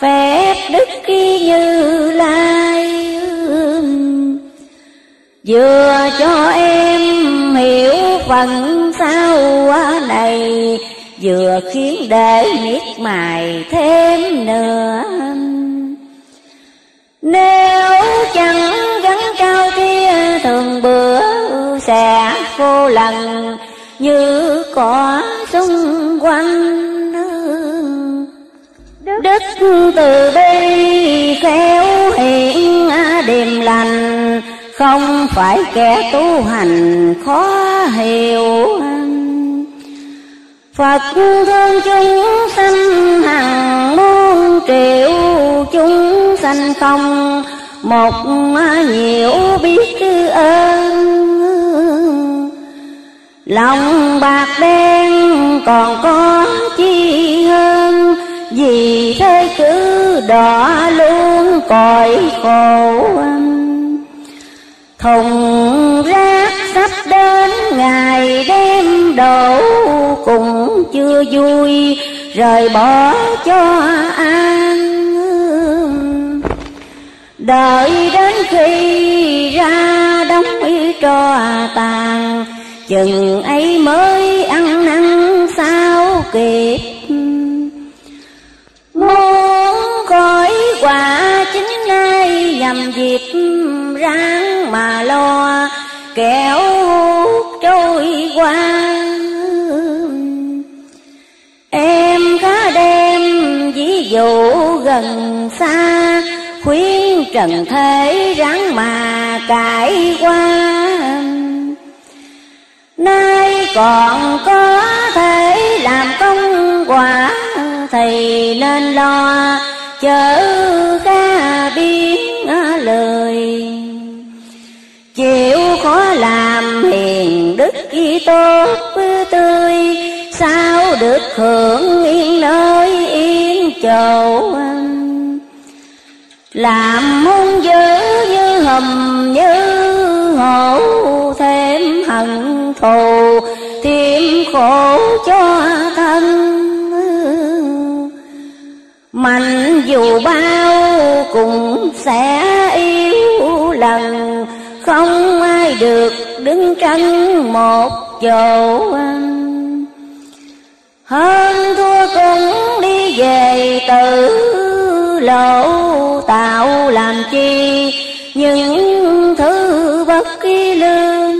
phép đức khi như lai vừa cho em hiểu phần sau này, vừa khiến để miết mài thêm nữa. Nếu chẳng gắn cao kia thường bữa sẽ khô lần như cỏ xung quanh. Đức từ bi khéo hiện điềm lành. Không phải kẻ tu hành khó hiểu Phật thương chúng sanh hàng muôn triệu chúng sanh không. Một nhiều biết ơn. Lòng bạc đen còn có chi hơn. Vì thế cứ đỏ luôn cõi khổ Thùng rác sắp đến ngày đêm đổ Cũng chưa vui, rời bỏ cho an Đợi đến khi ra đóng y trò tàn, chừng ấy mới ăn năn sao kịp muốn khỏi quả chính nay nhằm dịp ráng mà lo, kẻo trôi qua em khá đem ví dụ gần xa, khuyên trần thế ráng mà cải qua nay còn có thể làm công quả thầy nên lo, chớ ca biến lời. Chịu khó làm hiền đức y tốt tươi, sao được hưởng yên nơi yên chầu làm hung dữ như hầm, như hổ, thêm hận thù, thêm khổ cho mạnh dù bao cũng sẽ yêu lần. Không ai được đứng tranh một chỗ hơn thua cũng đi về tự lộ, tạo làm chi những thứ bất kỳ lương.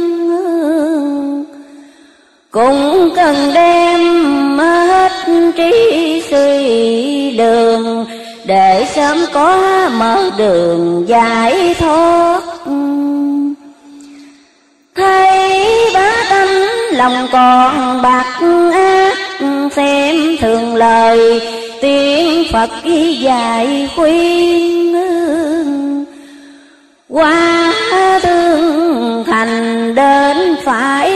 Cũng cần đem hết trí suy đường, để sớm có mở đường giải thoát. Thấy bá tâm lòng còn bạc ác, xem thường lời tiếng Phật dạy khuyên. Qua thương thành đến phải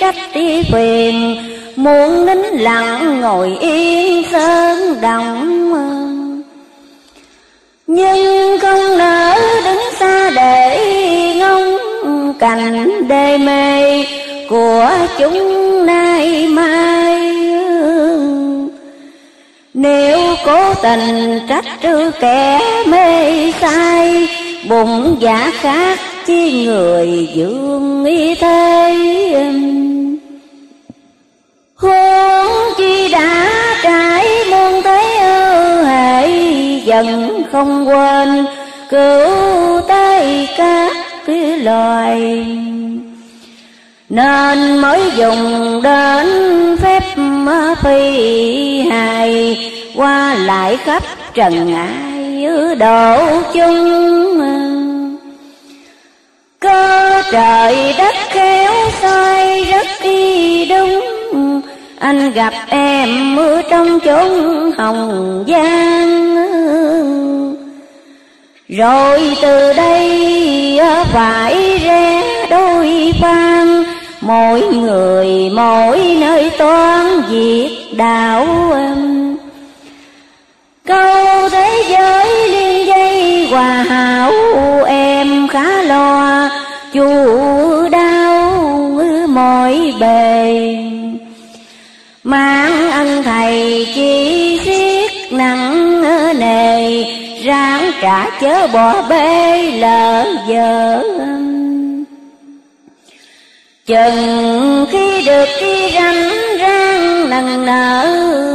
trách đi phiền muốn nín lặng ngồi yên sơn đồng nhưng không nỡ đứng xa để ngóng cành đê mê của chúng nay mai. Nếu cố tình trách trừ kẻ mê sai, bụng giả khác chi người dương y thế. Huống chi đã trải muôn thế hệ dần không quên cứu tay các cái loài. Nên mới dùng đến phép phi hài, qua lại khắp trần ai độ chung. Cơ trời đất khéo xoay rất đi đúng anh gặp em mưa trong chốn hồng giang rồi từ đây ờ, phải rẽ đôi phan mỗi người, mỗi nơi toán việc đạo em câu thế giới liên dây hòa hảo em khá lo chu đau, mọi bề mang ân thầy chi xiết nặng nề, ráng trả chớ bỏ bê lỡ vợ chừng khi được đi ranh rang nần nở,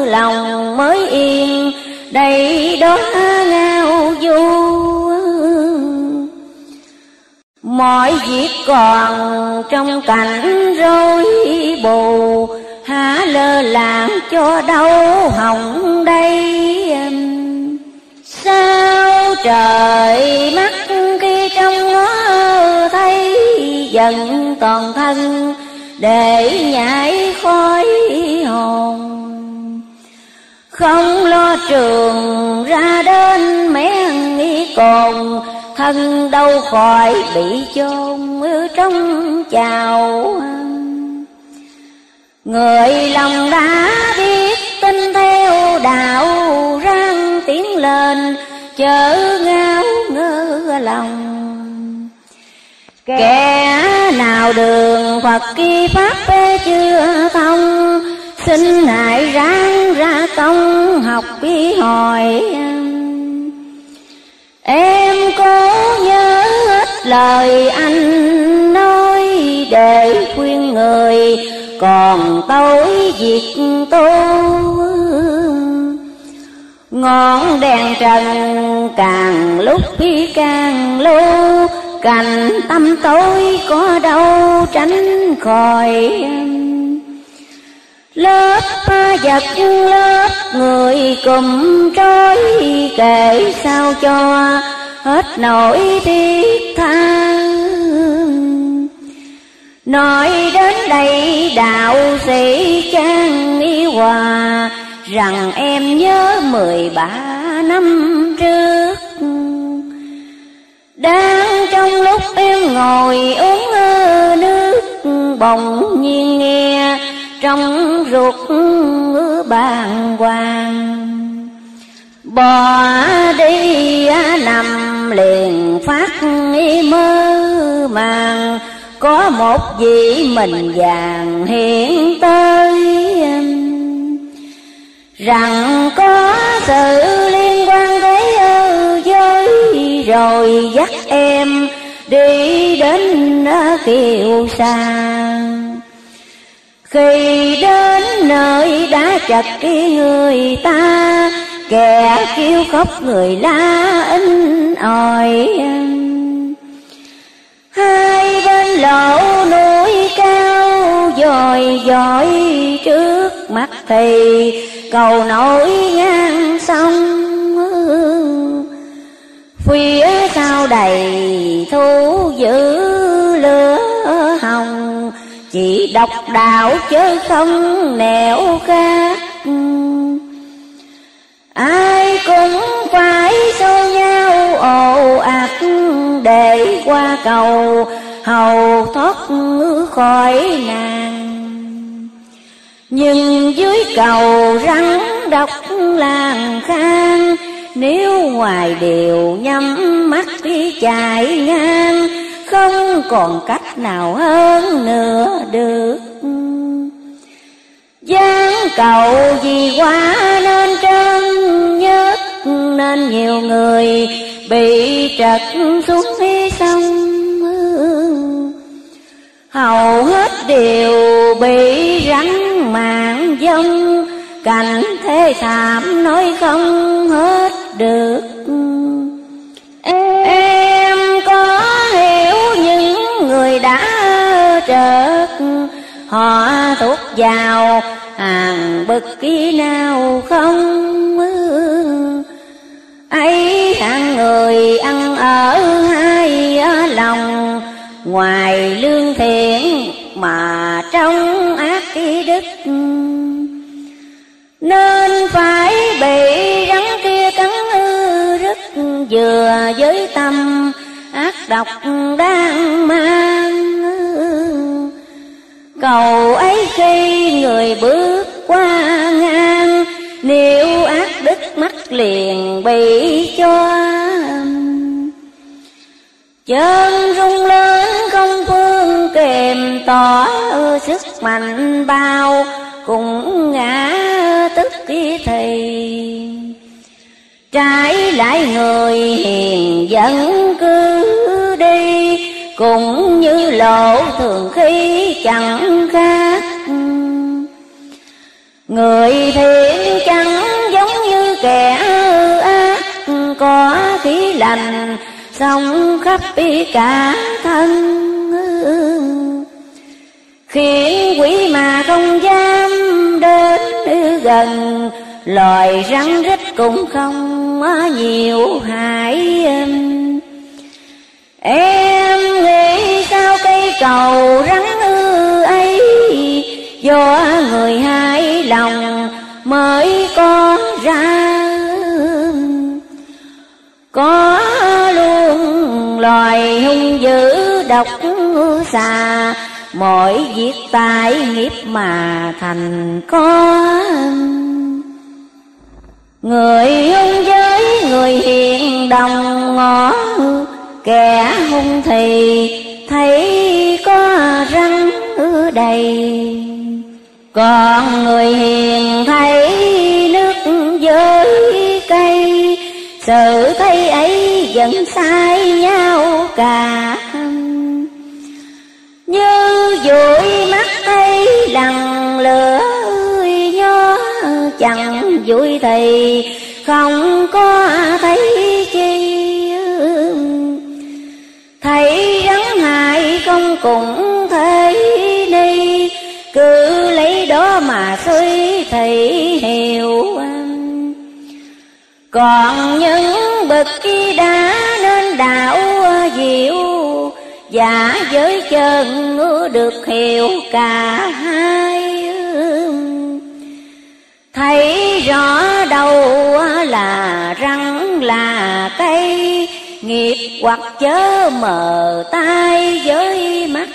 lòng mới yên, đầy đó ngao du. Mọi việc còn trong cảnh rối bù há lơ làng cho đâu hỏng đây. Sao trời mắt khi trong ngó thấy dần toàn thân để nhảy khói hồn. Không lo trường ra đến mé nghi còn thân đâu khỏi bị chôn trong chào người lòng đã biết tin theo đạo răng tiến lên, chớ ngáo ngơ lòng. Kẻ nào đường Phật kỳ pháp chưa thông, xin hãy ráng ra công học bí hỏi em cố nhớ hết lời anh nói để khuyên người còn tối việc tu. Ngọn đèn trần càng lúc càng lâu cành tâm tối có đâu tránh khỏi. Lớp vật, lớp người cùng trôi, kể sao cho hết nỗi thiết tha. Nói đến đây đạo sĩ Trang y hòa Rằng em nhớ mười ba năm trước. Đang trong lúc em ngồi uống nước Bỗng nhiên nghe trong ruột bàng hoàng. Bỏ đi nằm liền phát mơ màng có một vị mình vàng hiện tới um, rằng có sự liên quan tới uh, giới, rồi dắt em đi đến uh, kiều xa khi đến nơi đã chặt cái người ta, kẻ kêu khóc người la in ỏi um, hai bên lỗ núi cao, dòi dòi trước mắt thì cầu nổi ngang sông phía sau đầy thu giữ lửa hồng. Chỉ độc đạo chứ không nẻo khác ai cũng phải xô nhau ồ ạt để qua cầu, hầu thoát khỏi nàng. Nhưng dưới cầu rắn độc làng khang, nếu ngoài đều nhắm mắt đi chạy ngang, không còn cách nào hơn nữa được giáng cầu vì quá nên trơn nhất nên nhiều người bị trật xuống phía sông hầu hết đều bị rắn mạng dông cảnh thế thảm nói không hết được em có hiểu những người đã trở họ thuộc vào hàng bực kỳ nào không ấy hàng người ăn ở hai lòng, ngoài lương thiện mà trong ác ký đức. Nên phải bị rắn kia cắn ư rất vừa với tâm ác độc đang mang cầu ấy khi người bước qua ngang, nếu ác đức mắt liền bị cho chân rung lên không phương kèm tỏ sức mạnh bao cùng ngã tức kia thì. Trái lại người hiền vẫn cứ cũng như lộ thường khí chẳng khác. Người thiện chẳng giống như kẻ ác. Có khí lành, sống khắp cả thân. Khiến quỷ mà không dám đến gần, loài rắn rít cũng không nhiều hại em nghĩ sao cây cầu rắn ư ấy? Do người hai lòng mới có ra. Có luôn loài hung dữ độc xà mọi việc tài nghiệp mà thành có. Người hung giới người hiền đồng ngõ kẻ hung thì thấy có răng đầy. Còn người hiền thấy nước với cây. Sự thấy ấy vẫn sai nhau cả như dụi mắt thấy lằn lửa nhó, chẳng vui thì không có thấy thấy rắn hại không cũng thấy đi cứ lấy đó mà suy thì hiểu anh. Còn những bậc đã nên đạo diệu, Giả giới chân được hiểu cả hai thấy rõ đâu là răng là cây nghiệp hoặc chớ mờ tai với mắt.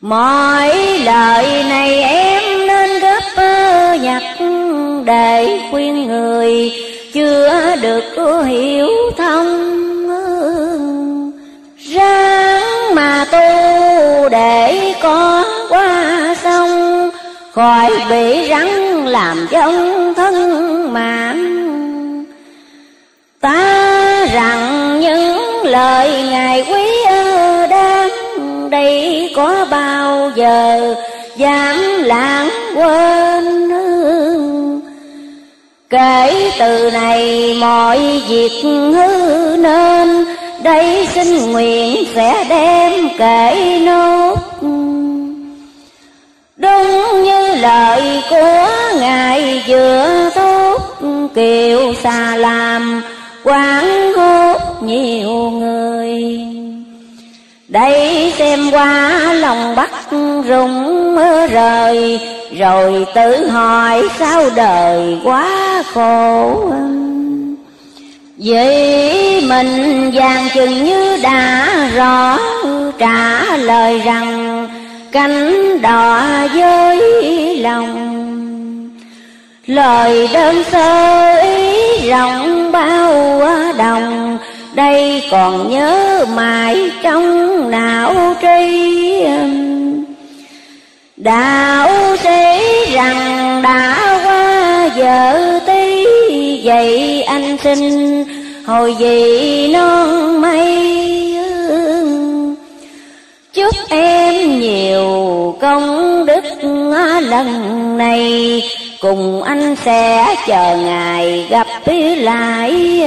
Mọi lời này em nên gấp ờ, nhặt để khuyên người chưa được hiểu thông. Ráng mà tu để có qua sông, khỏi bị rắn làm trong thân mạng ta rằng những lời ngài quý ơ đang đây có bao giờ dám lãng quên? Kể từ này mọi việc hư nên, đây xin nguyện sẽ đem kể nốt. Đúng như lời của Ngài vừa tốt Kiều xa làm quán hút nhiều người. Đây xem qua lòng bắt rung rời, Rồi tự hỏi sao đời quá khổ Vậy mình vàng chừng như đã rõ, trả lời rằng cánh đỏ với lòng. Lời đơn sơ ý rộng bao đồng, đây còn nhớ mãi trong não tri đạo sĩ rằng đã qua giờ tí, vậy anh xin hồi gì non mây Chúc em nhiều công đức lần này Cùng anh sẽ chờ ngày gặp lại.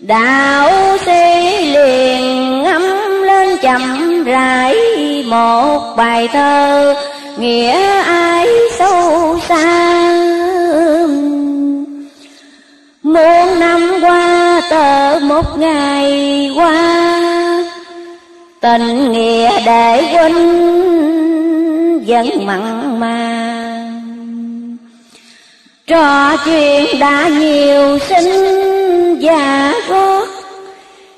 Đạo sĩ liền ngắm lên chậm rãi Một bài thơ, nghĩa ai sâu xa. Muôn năm qua tờ một ngày qua, tình nghĩa để quên vẫn mặn mà trò chuyện đã nhiều sinh và gót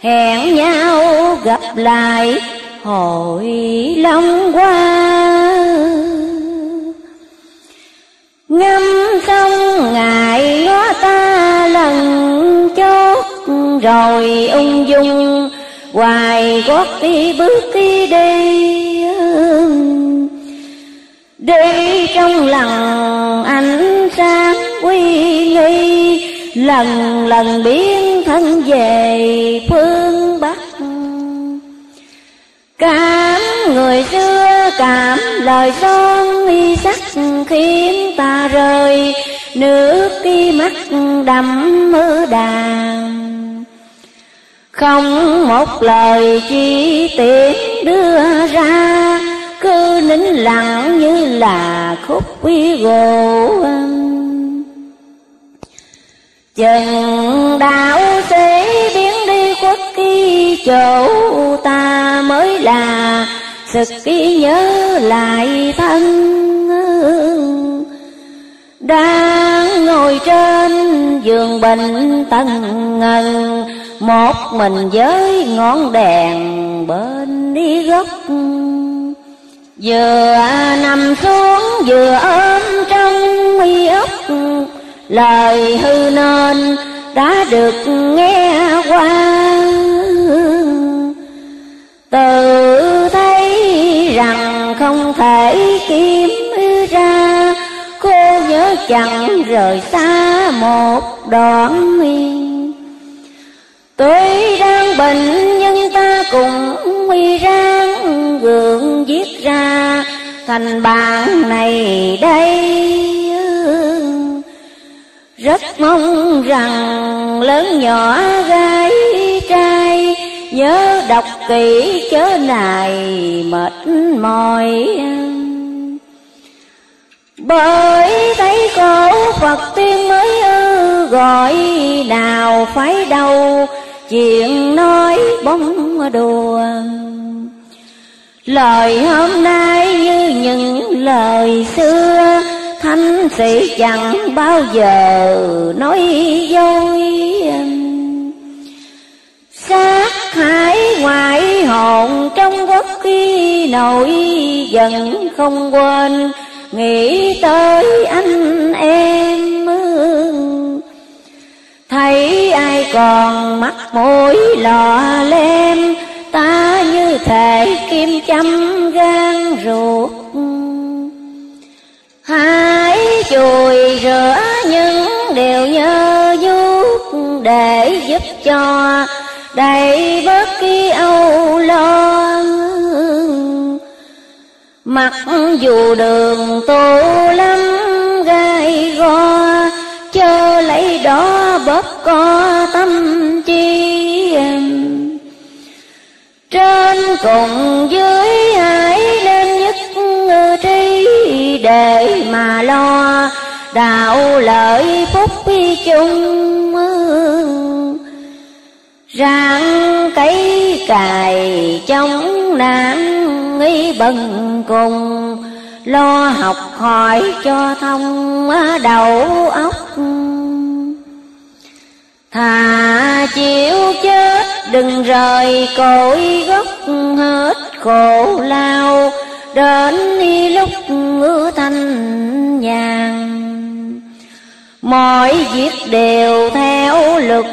hẹn nhau gặp lại hội long qua. Ngâm sông ngại ngó ta lần chốt, rồi ung dung hoài gót đi bước đi đi đi trong lòng ánh sáng quy nghi. Lần lần biến thân về phương bắc. Cảm người xưa, cảm lời son y sắc khiến ta rơi. Nước khi mắt đậm mưa đàn không một lời chi tiết đưa ra. Cứ nín lặng như là khúc quý gỗ chừng đạo sẽ biến đi quốc kỳ chỗ ta mới là sực ký nhớ lại thân. Đang ngồi trên giường bệnh tân ngần, một mình với ngọn đèn bên đi gốc vừa nằm xuống, vừa ôm trong lời hư nên đã được nghe qua. Tự thấy rằng không thể kiếm ra, cô nhớ chẳng rời xa một đoạn nguyên. Tôi đang bệnh nhưng ta cùng nguy ráng gượng viết ra, thành bản này đây. Rất mong rằng lớn nhỏ gái trai Nhớ đọc kỹ chớ này mệt mỏi. Bởi thấy cổ Phật tiên mới ư gọi nào phải đâu, chuyện nói bóng đùa. Lời hôm nay như những lời xưa Thánh sĩ chẳng bao giờ nói dối. Sát hại ngoại hồn trong quốc khi nổi giận không quên, Nghĩ tới anh em. Thấy ai còn mắt mũi lò lem, Ta như thể kim châm gan ruột. Hãy chùi rửa những điều nhơ vuốt Để giúp cho đầy bớt cái âu lo Mặc dù đường tu lắm gai go Chớ lấy đó bóp có tâm chi Trên cùng dưới mà lo, đạo lợi phúc chung. Rạng cây cài chống nạn nghi bần cùng, Lo học hỏi cho thông đầu óc. Thà chịu chết đừng rời cội gốc hết khổ lao Đến lúc mưa thanh nhàn. Mọi việc đều theo luật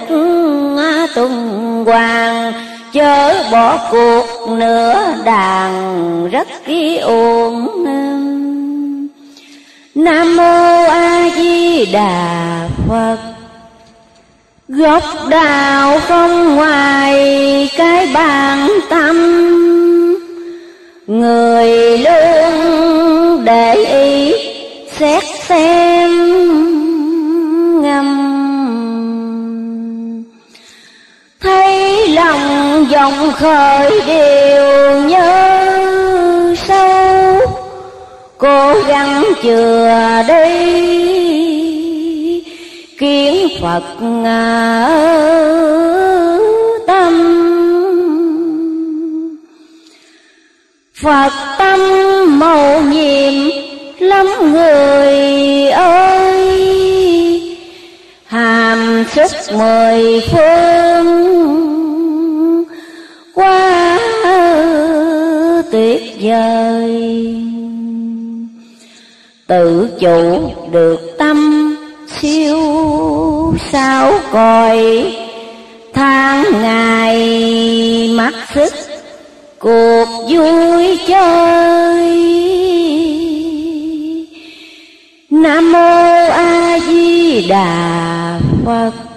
tuần hoàn Chớ bỏ cuộc nửa đàn rất ký uổng Nam Mô A Di Đà Phật. Gốc đạo không ngoài cái bàn tâm. Người luôn để ý, xét xem ngâm Thấy lòng dòng khởi đều nhớ sâu, Cố gắng chừa đi kiến Phật ngã. Phật tâm màu nhiệm, lắm người ơi. Hàm sức mười phương quá tuyệt vời. Tự chủ được tâm siêu sao còi, tháng ngày mắt sức cuộc vui chơi. Nam mô a di đà phật.